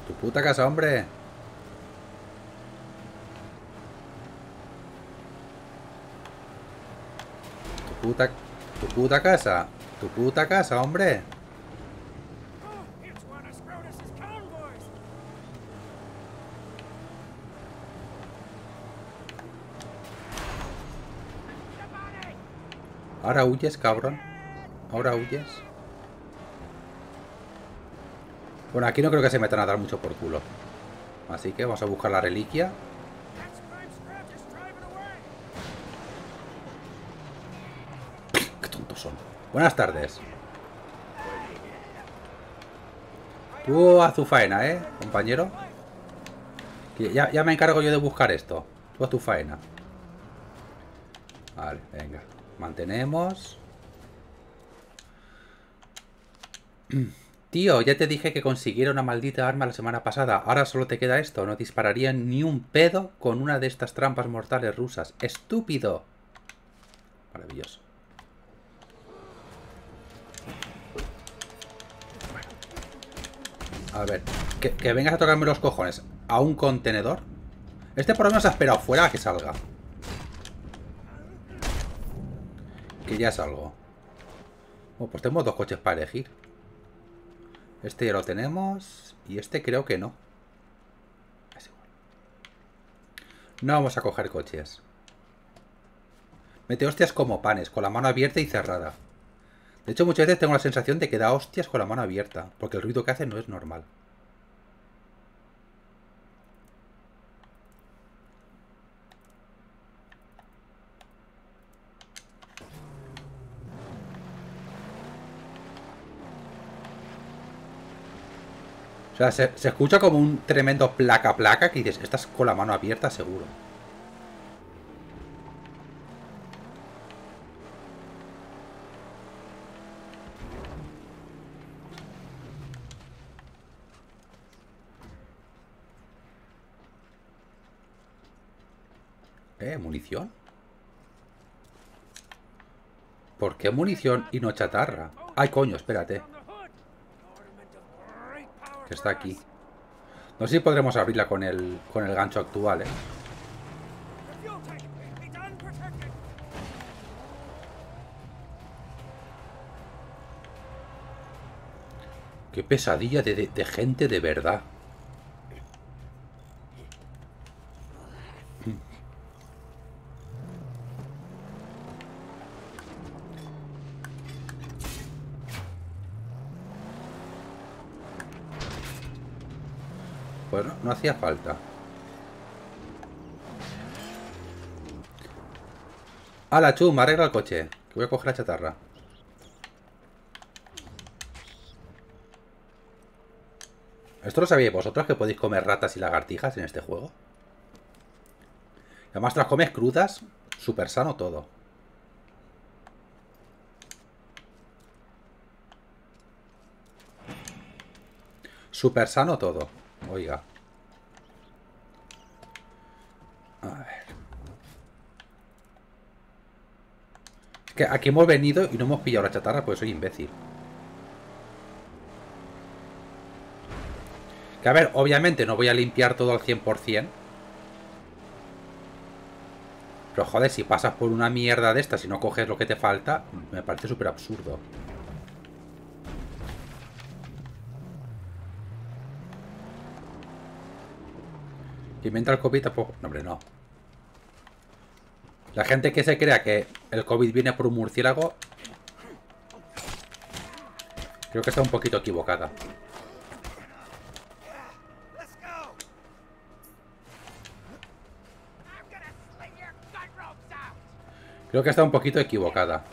Tu puta casa, hombre. Tu puta... Tu puta casa. Tu puta casa, hombre. Ahora huyes, cabrón. Ahora huyes. Bueno, aquí no creo que se metan a dar mucho por culo. Así que vamos a buscar la reliquia. Qué tontos son. Buenas tardes. Tú haz tu ¿eh, compañero? Ya, me encargo yo de buscar esto. Tú haz tu. Vale, venga. Mantenemos. Tío, ya te dije que consiguiera una maldita arma la semana pasada. Ahora solo te queda esto. No dispararía ni un pedo con una de estas trampas mortales rusas. ¡Estúpido! Maravilloso. A ver, que, vengas a tocarme los cojones a un contenedor. Este por lo menos ha esperado fuera a que salga. Que ya salgo. Oh, pues tenemos dos coches para elegir. Este ya lo tenemos. Y este creo que no. Es igual. No vamos a coger coches. Mete hostias como panes, con la mano abierta y cerrada. De hecho, muchas veces tengo la sensación de que da hostias con la mano abierta, porque el ruido que hace no es normal. Sea, se, escucha como un tremendo placa-placa que dices, estás con la mano abierta seguro. ¿Eh? ¿Munición? ¿Por qué munición y no chatarra? Ay, coño, espérate. On the hood! Ornament of great power Está aquí. No sé si podremos abrirla con el, con el gancho actual, ¿eh? Qué pesadilla de gente de verdad. Pues no, hacía falta. ¡Hala, chum! Arregla el coche. Que voy a coger la chatarra. ¿Esto lo sabíais vosotros que podéis comer ratas y lagartijas en este juego? Además te las comes crudas, súper sano todo. Súper sano todo. Oiga. A ver. Es que aquí hemos venido y no hemos pillado la chatarra porque soy imbécil. Que a ver, obviamente no voy a limpiar todo al 100%. Pero joder, si pasas por una mierda de estas y no coges lo que te falta, me parece súper absurdo. Mientras el COVID tampoco... Hombre, no. La gente que se crea que el COVID viene por un murciélago... Creo que está un poquito equivocada. Creo que está un poquito equivocada.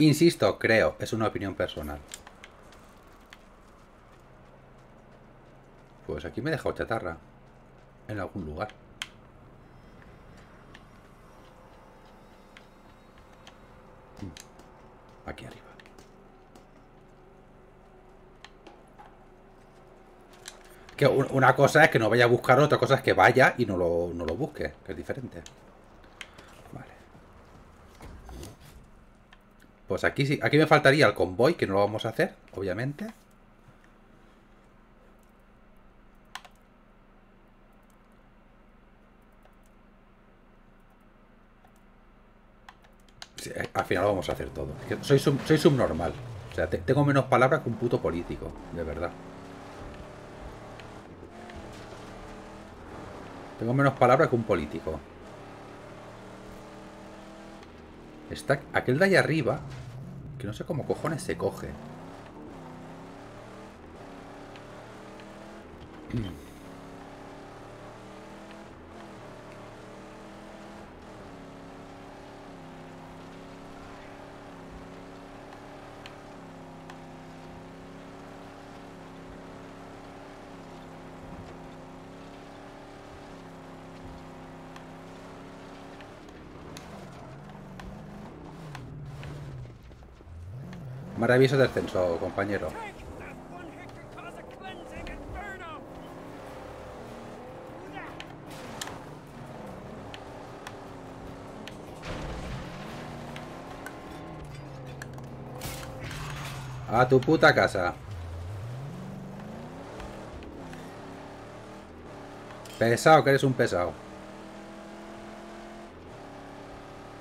Insisto, creo, es una opinión personal. Pues aquí me he dejado chatarra. En algún lugar. Aquí arriba. Que un- una cosa es que no vaya a buscar, otra cosa es que vaya y no lo, no lo busque, que es diferente. Pues aquí sí, aquí me faltaría el convoy, que no lo vamos a hacer, obviamente. Eh, al final lo vamos a hacer todo. Soy, sub- soy subnormal. O sea, te- tengo menos palabras que un puto político, de verdad. Tengo menos palabras que un político. Está aquel de ahí arriba, que no sé cómo cojones se coge. Maravilloso descenso, compañero. That one hit could cause a cleansing inferno! A tu puta casa. Pesado, que eres un pesado.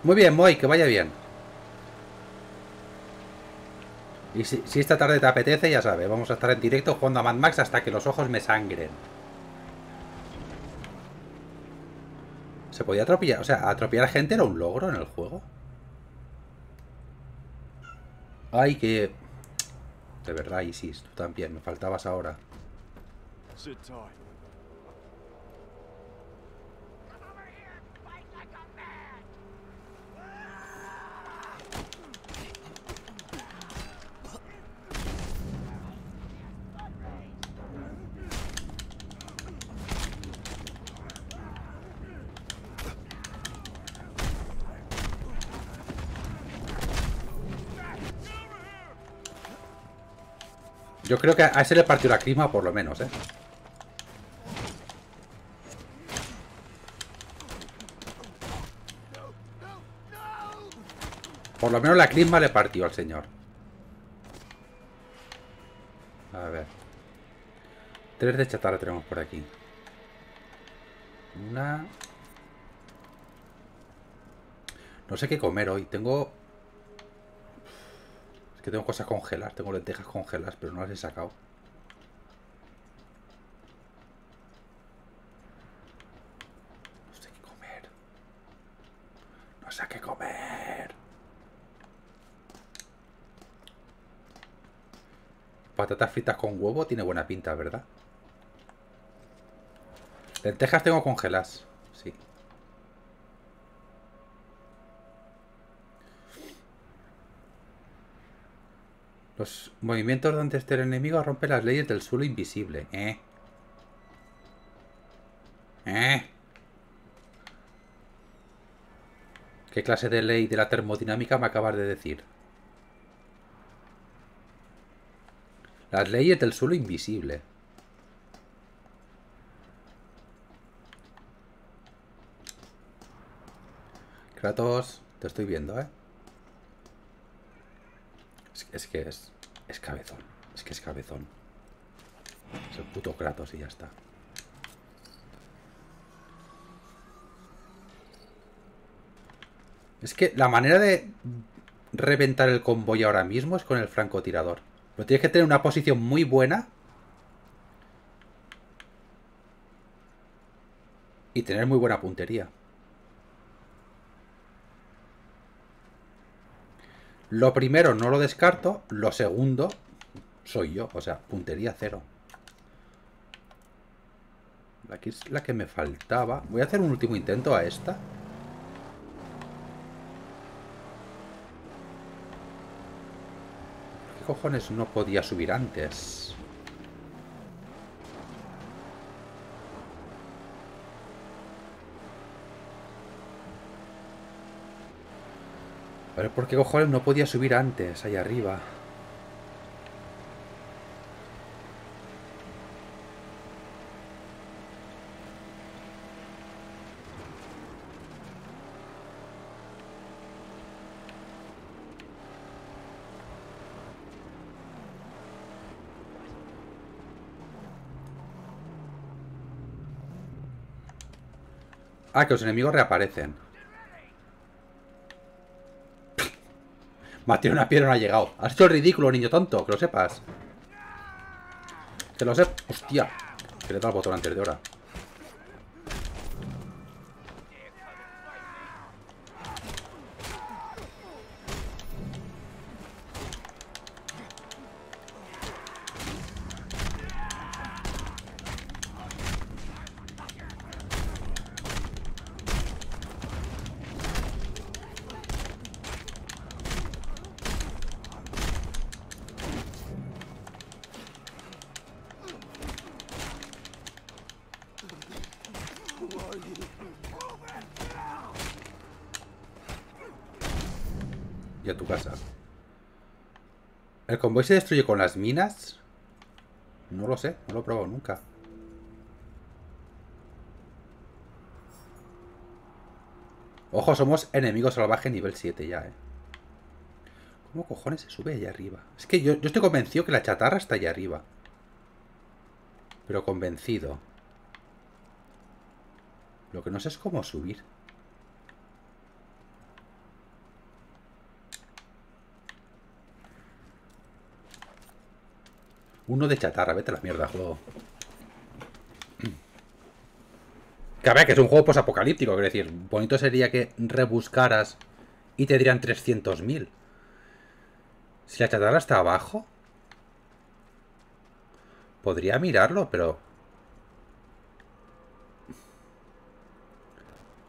Muy bien, Moy, que vaya bien. Y si, esta tarde te apetece, ya sabes, vamos a estar en directo jugando a Mad Max hasta que los ojos me sangren. ¿Se podía atropellar? O sea, atropellar gente era un logro en el juego. Ay, que... De verdad, Isis, tú también, me faltabas ahora. Sit tight. Creo que a ese le partió la crisma por lo menos, ¿eh? Por lo menos la crisma le partió al señor. A ver. Tres de chatarra tenemos por aquí. Una... No sé qué comer hoy. Tengo... Es que tengo cosas congeladas. Tengo lentejas congeladas, pero no las he sacado. No sé qué comer. No sé qué comer. Patatas fritas con huevo tiene buena pinta, ¿verdad? Lentejas tengo congeladas. Sí. Los movimientos donde esté el enemigo rompen las leyes del suelo invisible. ¿Eh? ¿Eh? ¿Qué clase de ley de la termodinámica me acabas de decir? Las leyes del suelo invisible. Kratos, te estoy viendo, ¿eh? Es, que es, es cabezón. Es que es cabezón. Es el puto Kratos y ya está. Es que la manera de reventar el convoy ahora mismo es con el francotirador. Pero tienes que tener una posición muy buena. Y tener muy buena puntería. Lo primero no lo descarto. Lo segundo soy yo. O sea, puntería cero. Aquí es la que me faltaba. Voy a hacer un último intento a esta. ¿Qué cojones no podía subir antes? ver por qué cojones no podía subir antes, allá arriba. Ah, que los enemigos reaparecen. Mateo una piedra no ha llegado. Has hecho el ridículo, niño tonto, que lo sepas. Que lo sepas. Hostia. Que le he dado el botón antes de hora. Se destruye con las minas? No lo sé, no lo he probado nunca. Ojo, somos enemigos salvajes nivel 7 ya, eh. ¿Cómo cojones se sube allá arriba? Es que yo, yo estoy convencido que la chatarra está allá arriba. Pero convencido. Lo que no sé es cómo subir. Uno de chatarra, vete a la mierda, juego. Que a ver, que es un juego posapocalíptico, quiero decir, bonito sería que rebuscaras y te dieran 300.000. Si la chatarra está abajo, podría mirarlo, pero...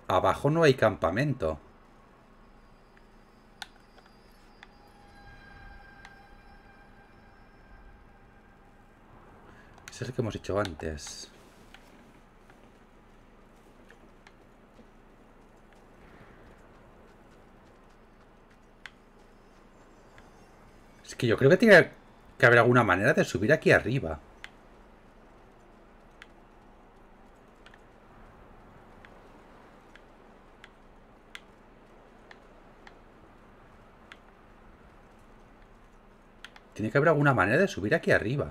Abajo no hay campamento. Es el que hemos hecho antes. Es que yo creo que tiene que haber alguna manera de subir aquí arriba. Tiene que haber alguna manera de subir aquí arriba.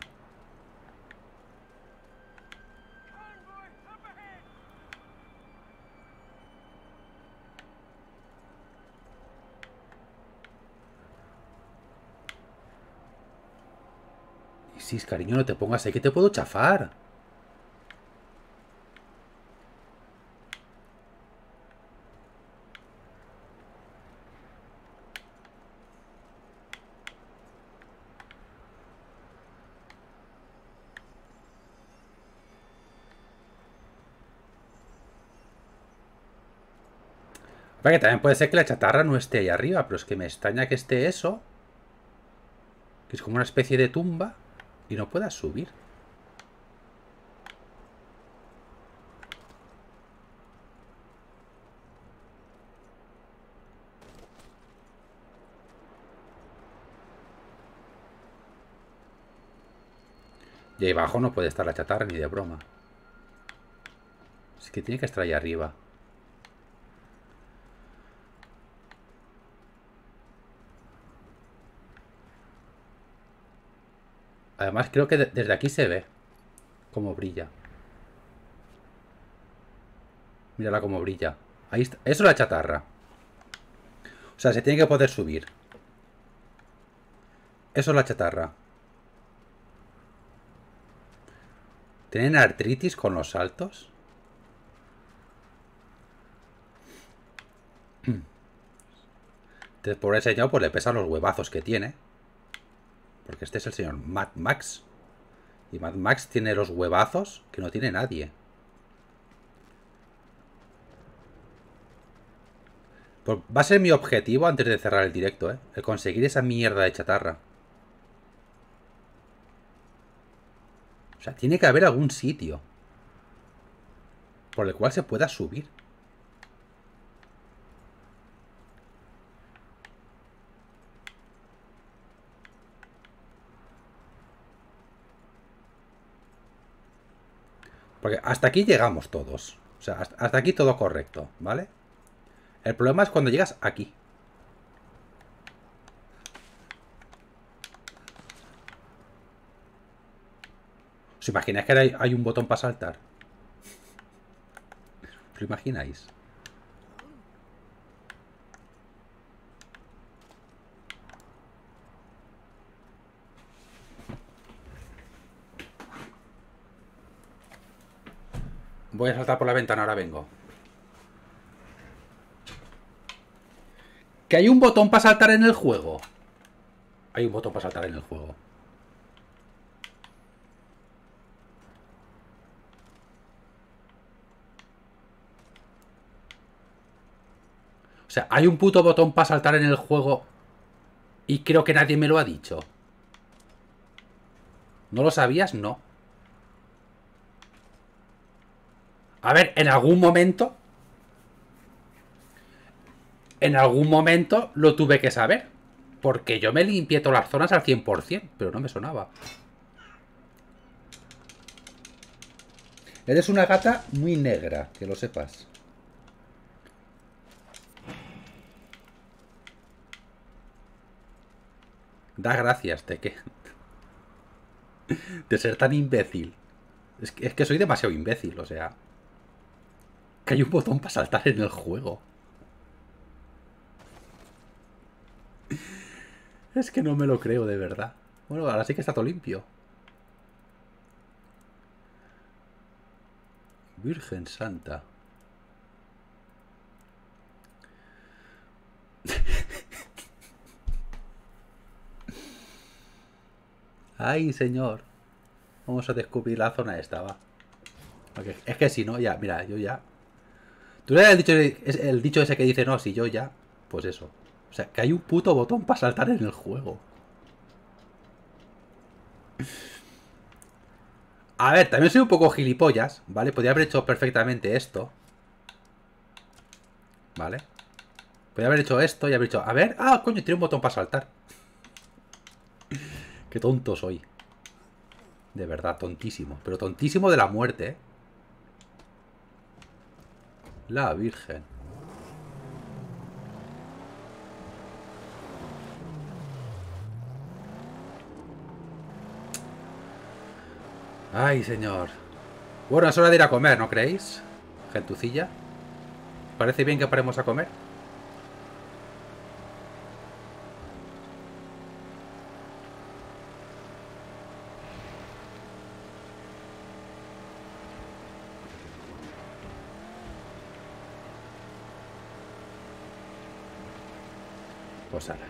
Isis, cariño, no te pongas ahí que te puedo chafar. Para que también puede ser que la chatarra no esté ahí arriba, pero es que me extraña que esté eso. Que es como una especie de tumba y no puedas subir. Y ahí abajo no puede estar la chatarra ni de broma. Es que tiene que estar ahí arriba. Además creo que de- desde aquí se ve cómo brilla. Mírala cómo brilla. Ahí está. Eso es la chatarra. O sea, se tiene que poder subir. Eso es la chatarra. ¿Tienen artritis con los saltos? Entonces, por ese señor, pues le pesan los huevazos que tiene. Porque este es el señor Mad Max. Y Mad Max tiene los huevazos que no tiene nadie. Va a ser mi objetivo antes de cerrar el directo, ¿eh? El conseguir esa mierda de chatarra. O sea, tiene que haber algún sitio. Por el cual se pueda subir. Porque hasta aquí llegamos todos. O sea, hasta, aquí todo correcto, ¿vale? El problema es cuando llegas aquí. ¿Os imagináis que hay, un botón para saltar? ¿Os lo imagináis? Voy a saltar por la ventana, ahora vengo. Que hay un botón para saltar en el juego. Hay un botón para saltar en el juego. O sea, hay un puto botón para saltar en el juego y creo que nadie me lo ha dicho. ¿No lo sabías? No. A ver, en algún momento... En algún momento lo tuve que saber. Porque yo me limpié todas las zonas al 100%, pero no me sonaba. Eres una gata muy negra, que lo sepas. Da gracias de que... De ser tan imbécil. Es que, es que soy demasiado imbécil, o sea... Que hay un botón para saltar en el juego. Es que no me lo creo de verdad. Bueno, ahora sí que está todo limpio. Virgen Santa. Ay, señor. Vamos a descubrir la zona esta, va. Es que si no, ya, mira, yo ya. ¿Tú sabes el dicho, el dicho ese que dice, no, si yo ya? Pues eso. O sea, que hay un puto botón para saltar en el juego. A ver, también soy un poco gilipollas, ¿vale? Podría haber hecho perfectamente esto. ¿Vale? Podría haber hecho esto y haber hecho... A ver... Ah, coño, tiene un botón para saltar. Qué tonto soy. De verdad, tontísimo. Pero tontísimo de la muerte, ¿eh? La Virgen. Ay, señor. Bueno, es hora de ir a comer, ¿no creéis? Gentucilla. ¿Parece bien que paremos a comer? Pues ahora.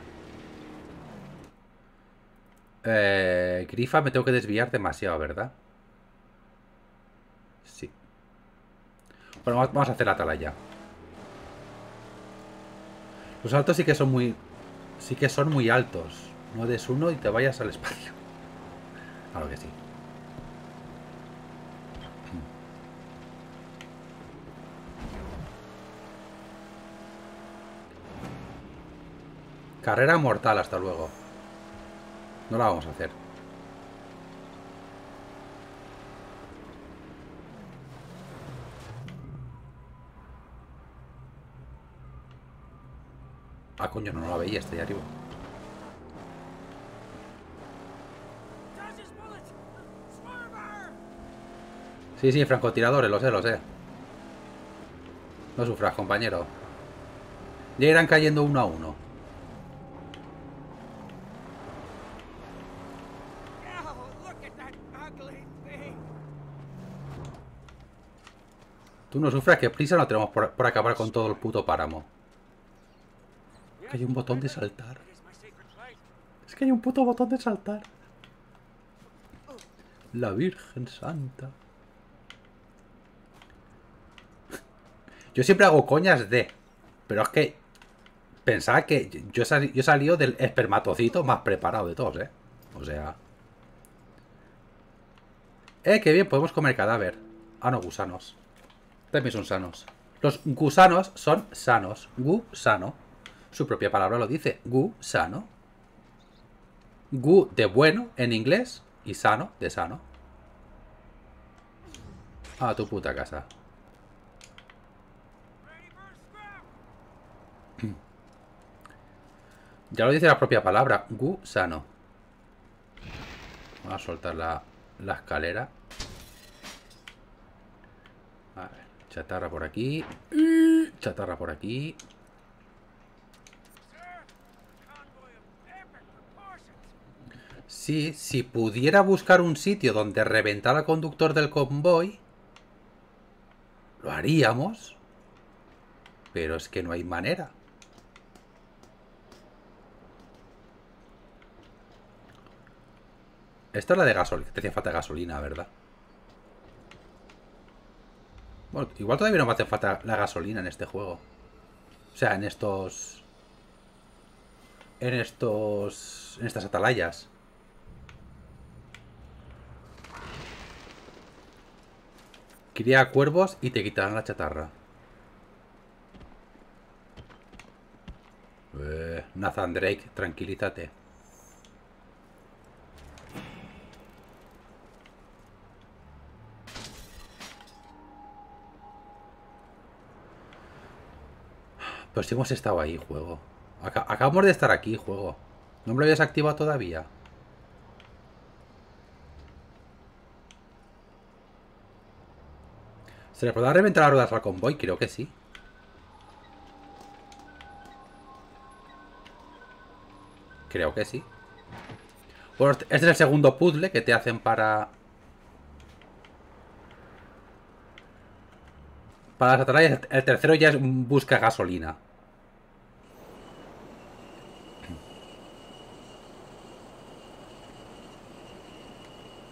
Eh, Grifa me tengo que desviar demasiado, ¿verdad? Sí. Bueno, vamos a hacer la atalaya. Los altos sí que son muy... Sí que son muy altos. No des uno y te vayas al espacio. Claro que sí. Carrera mortal, hasta luego. No la vamos a hacer. Ah, coño, no la veía, está ahí arriba. Sí, sí, francotiradores, lo sé, lo sé. No sufras, compañero. Ya irán cayendo uno a uno. Tú no sufras, que prisa no tenemos por, por acabar con todo el puto páramo. Hay un botón de saltar. Es que hay un puto botón de saltar. La Virgen Santa. Yo siempre hago coñas de... Pero es que... Pensaba que yo, sal, yo salido del espermatocito más preparado de todos, ¿eh? O sea... Eh, qué bien, podemos comer cadáver. Ah, no, gusanos. También son sanos. Los gusanos son sanos. Gusano. Su propia palabra lo dice. Gusano. Gu de bueno en inglés y sano de sano. A tu puta casa. Ya lo dice la propia palabra. Gusano. Vamos a soltar la, la escalera. A ver. Chatarra por aquí. Chatarra por aquí. Sí, si pudiera buscar un sitio donde reventar al conductor del convoy, lo haríamos. Pero es que no hay manera. Esta es la de gasolina. Te hacía falta gasolina, ¿verdad? Bueno, igual todavía no me hace falta la gasolina en este juego. O sea, en estos... En estos... En estas atalayas. Cría cuervos y te quitarán la chatarra. Eh, Nathan Drake, tranquilízate. Pues si hemos estado ahí, juego. Aca- acabamos de estar aquí, juego. ¿No me lo habías activado todavía? ¿Se le podrá reventar las ruedas al convoy? Creo que sí. Creo que sí. Bueno, este es el segundo puzzle que te hacen para... Para las atalayas. El tercero ya es busca gasolina.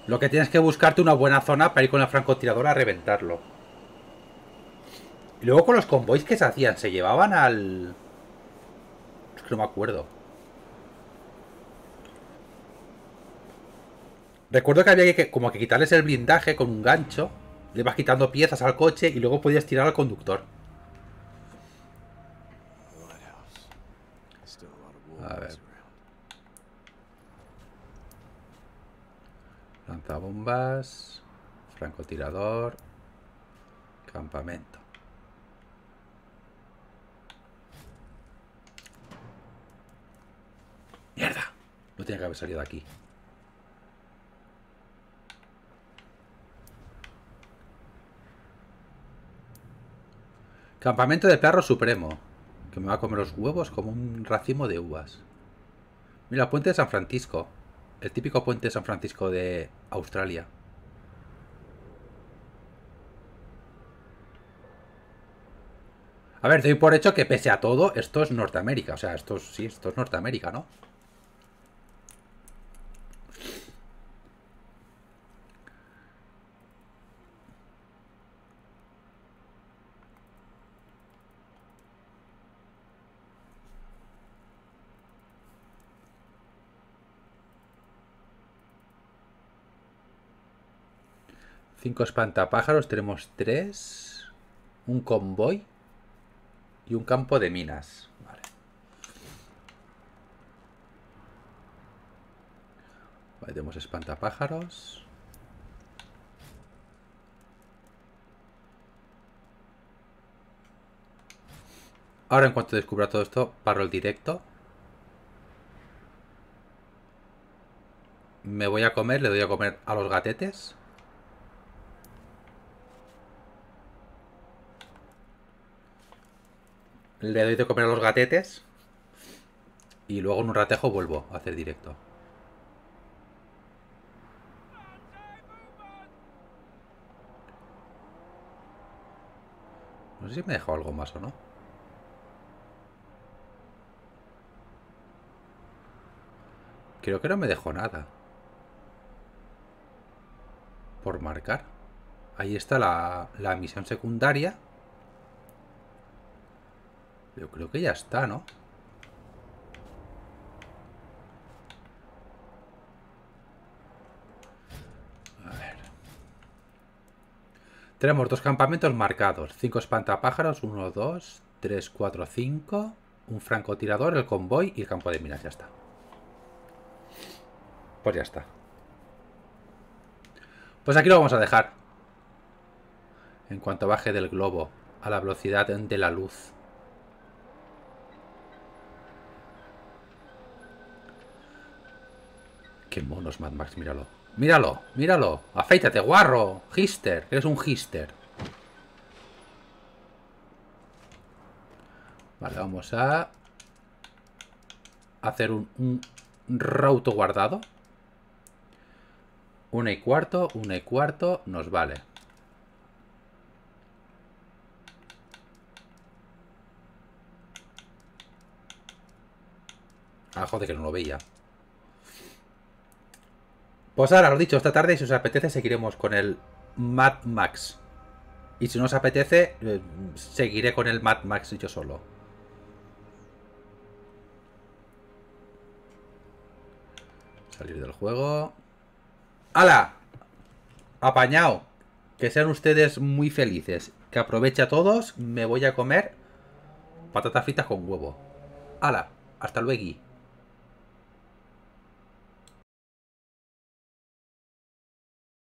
Lo que tienes que buscarte una buena zona para ir con la francotiradora a reventarlo. Y luego con los convoys que se hacían, se llevaban al... Es que no me acuerdo. Recuerdo que había que como que quitarles el blindaje con un gancho. Le vas quitando piezas al coche y luego podías tirar al conductor. A ver. Lanzabombas. Francotirador. Campamento. ¡Mierda! No tenía que haber salido de aquí. Campamento de perro supremo. Que me va a comer los huevos como un racimo de uvas. Mira, puente de San Francisco. El típico puente de San Francisco de Australia. A ver, doy por hecho que pese a todo, esto es Norteamérica. O sea, esto es- sí, esto es Norteamérica, ¿no? Cinco espantapájaros, tenemos tres. Un convoy. Y un campo de minas. Vale. Vale, tenemos espantapájaros. Ahora en cuanto descubra todo esto, paro el directo. Me voy a comer, le doy a comer a los gatetes. Le doy de comer a los gatetes. Y luego en un ratejo vuelvo a hacer directo. No sé si me he dejado algo más o no. Creo que no me dejó nada. Por marcar. Ahí está la, la misión secundaria. Yo creo que ya está, ¿no? A ver. Tenemos dos campamentos marcados. Cinco espantapájaros. Uno, dos, tres, cuatro, cinco. Un francotirador, el convoy y el campo de minas. Ya está. Pues ya está. Pues aquí lo vamos a dejar. En cuanto baje del globo a la velocidad de la luz. Qué monos Mad Max, míralo. Míralo, míralo. Afeítate, guarro. Hister, eres un hister. Vale, vamos a hacer un, un rauto guardado. Una y cuarto, una y cuarto, nos vale. Ah, joder, que no lo veía. Pues ahora, lo dicho, esta tarde, si os apetece, seguiremos con el Mad Max. Y si no os apetece, eh, seguiré con el Mad Max yo solo. Salir del juego. ¡Hala! Apañado. Que sean ustedes muy felices. Que aproveche a todos. Me voy a comer patatas fritas con huevo. ¡Hala! Hasta luego.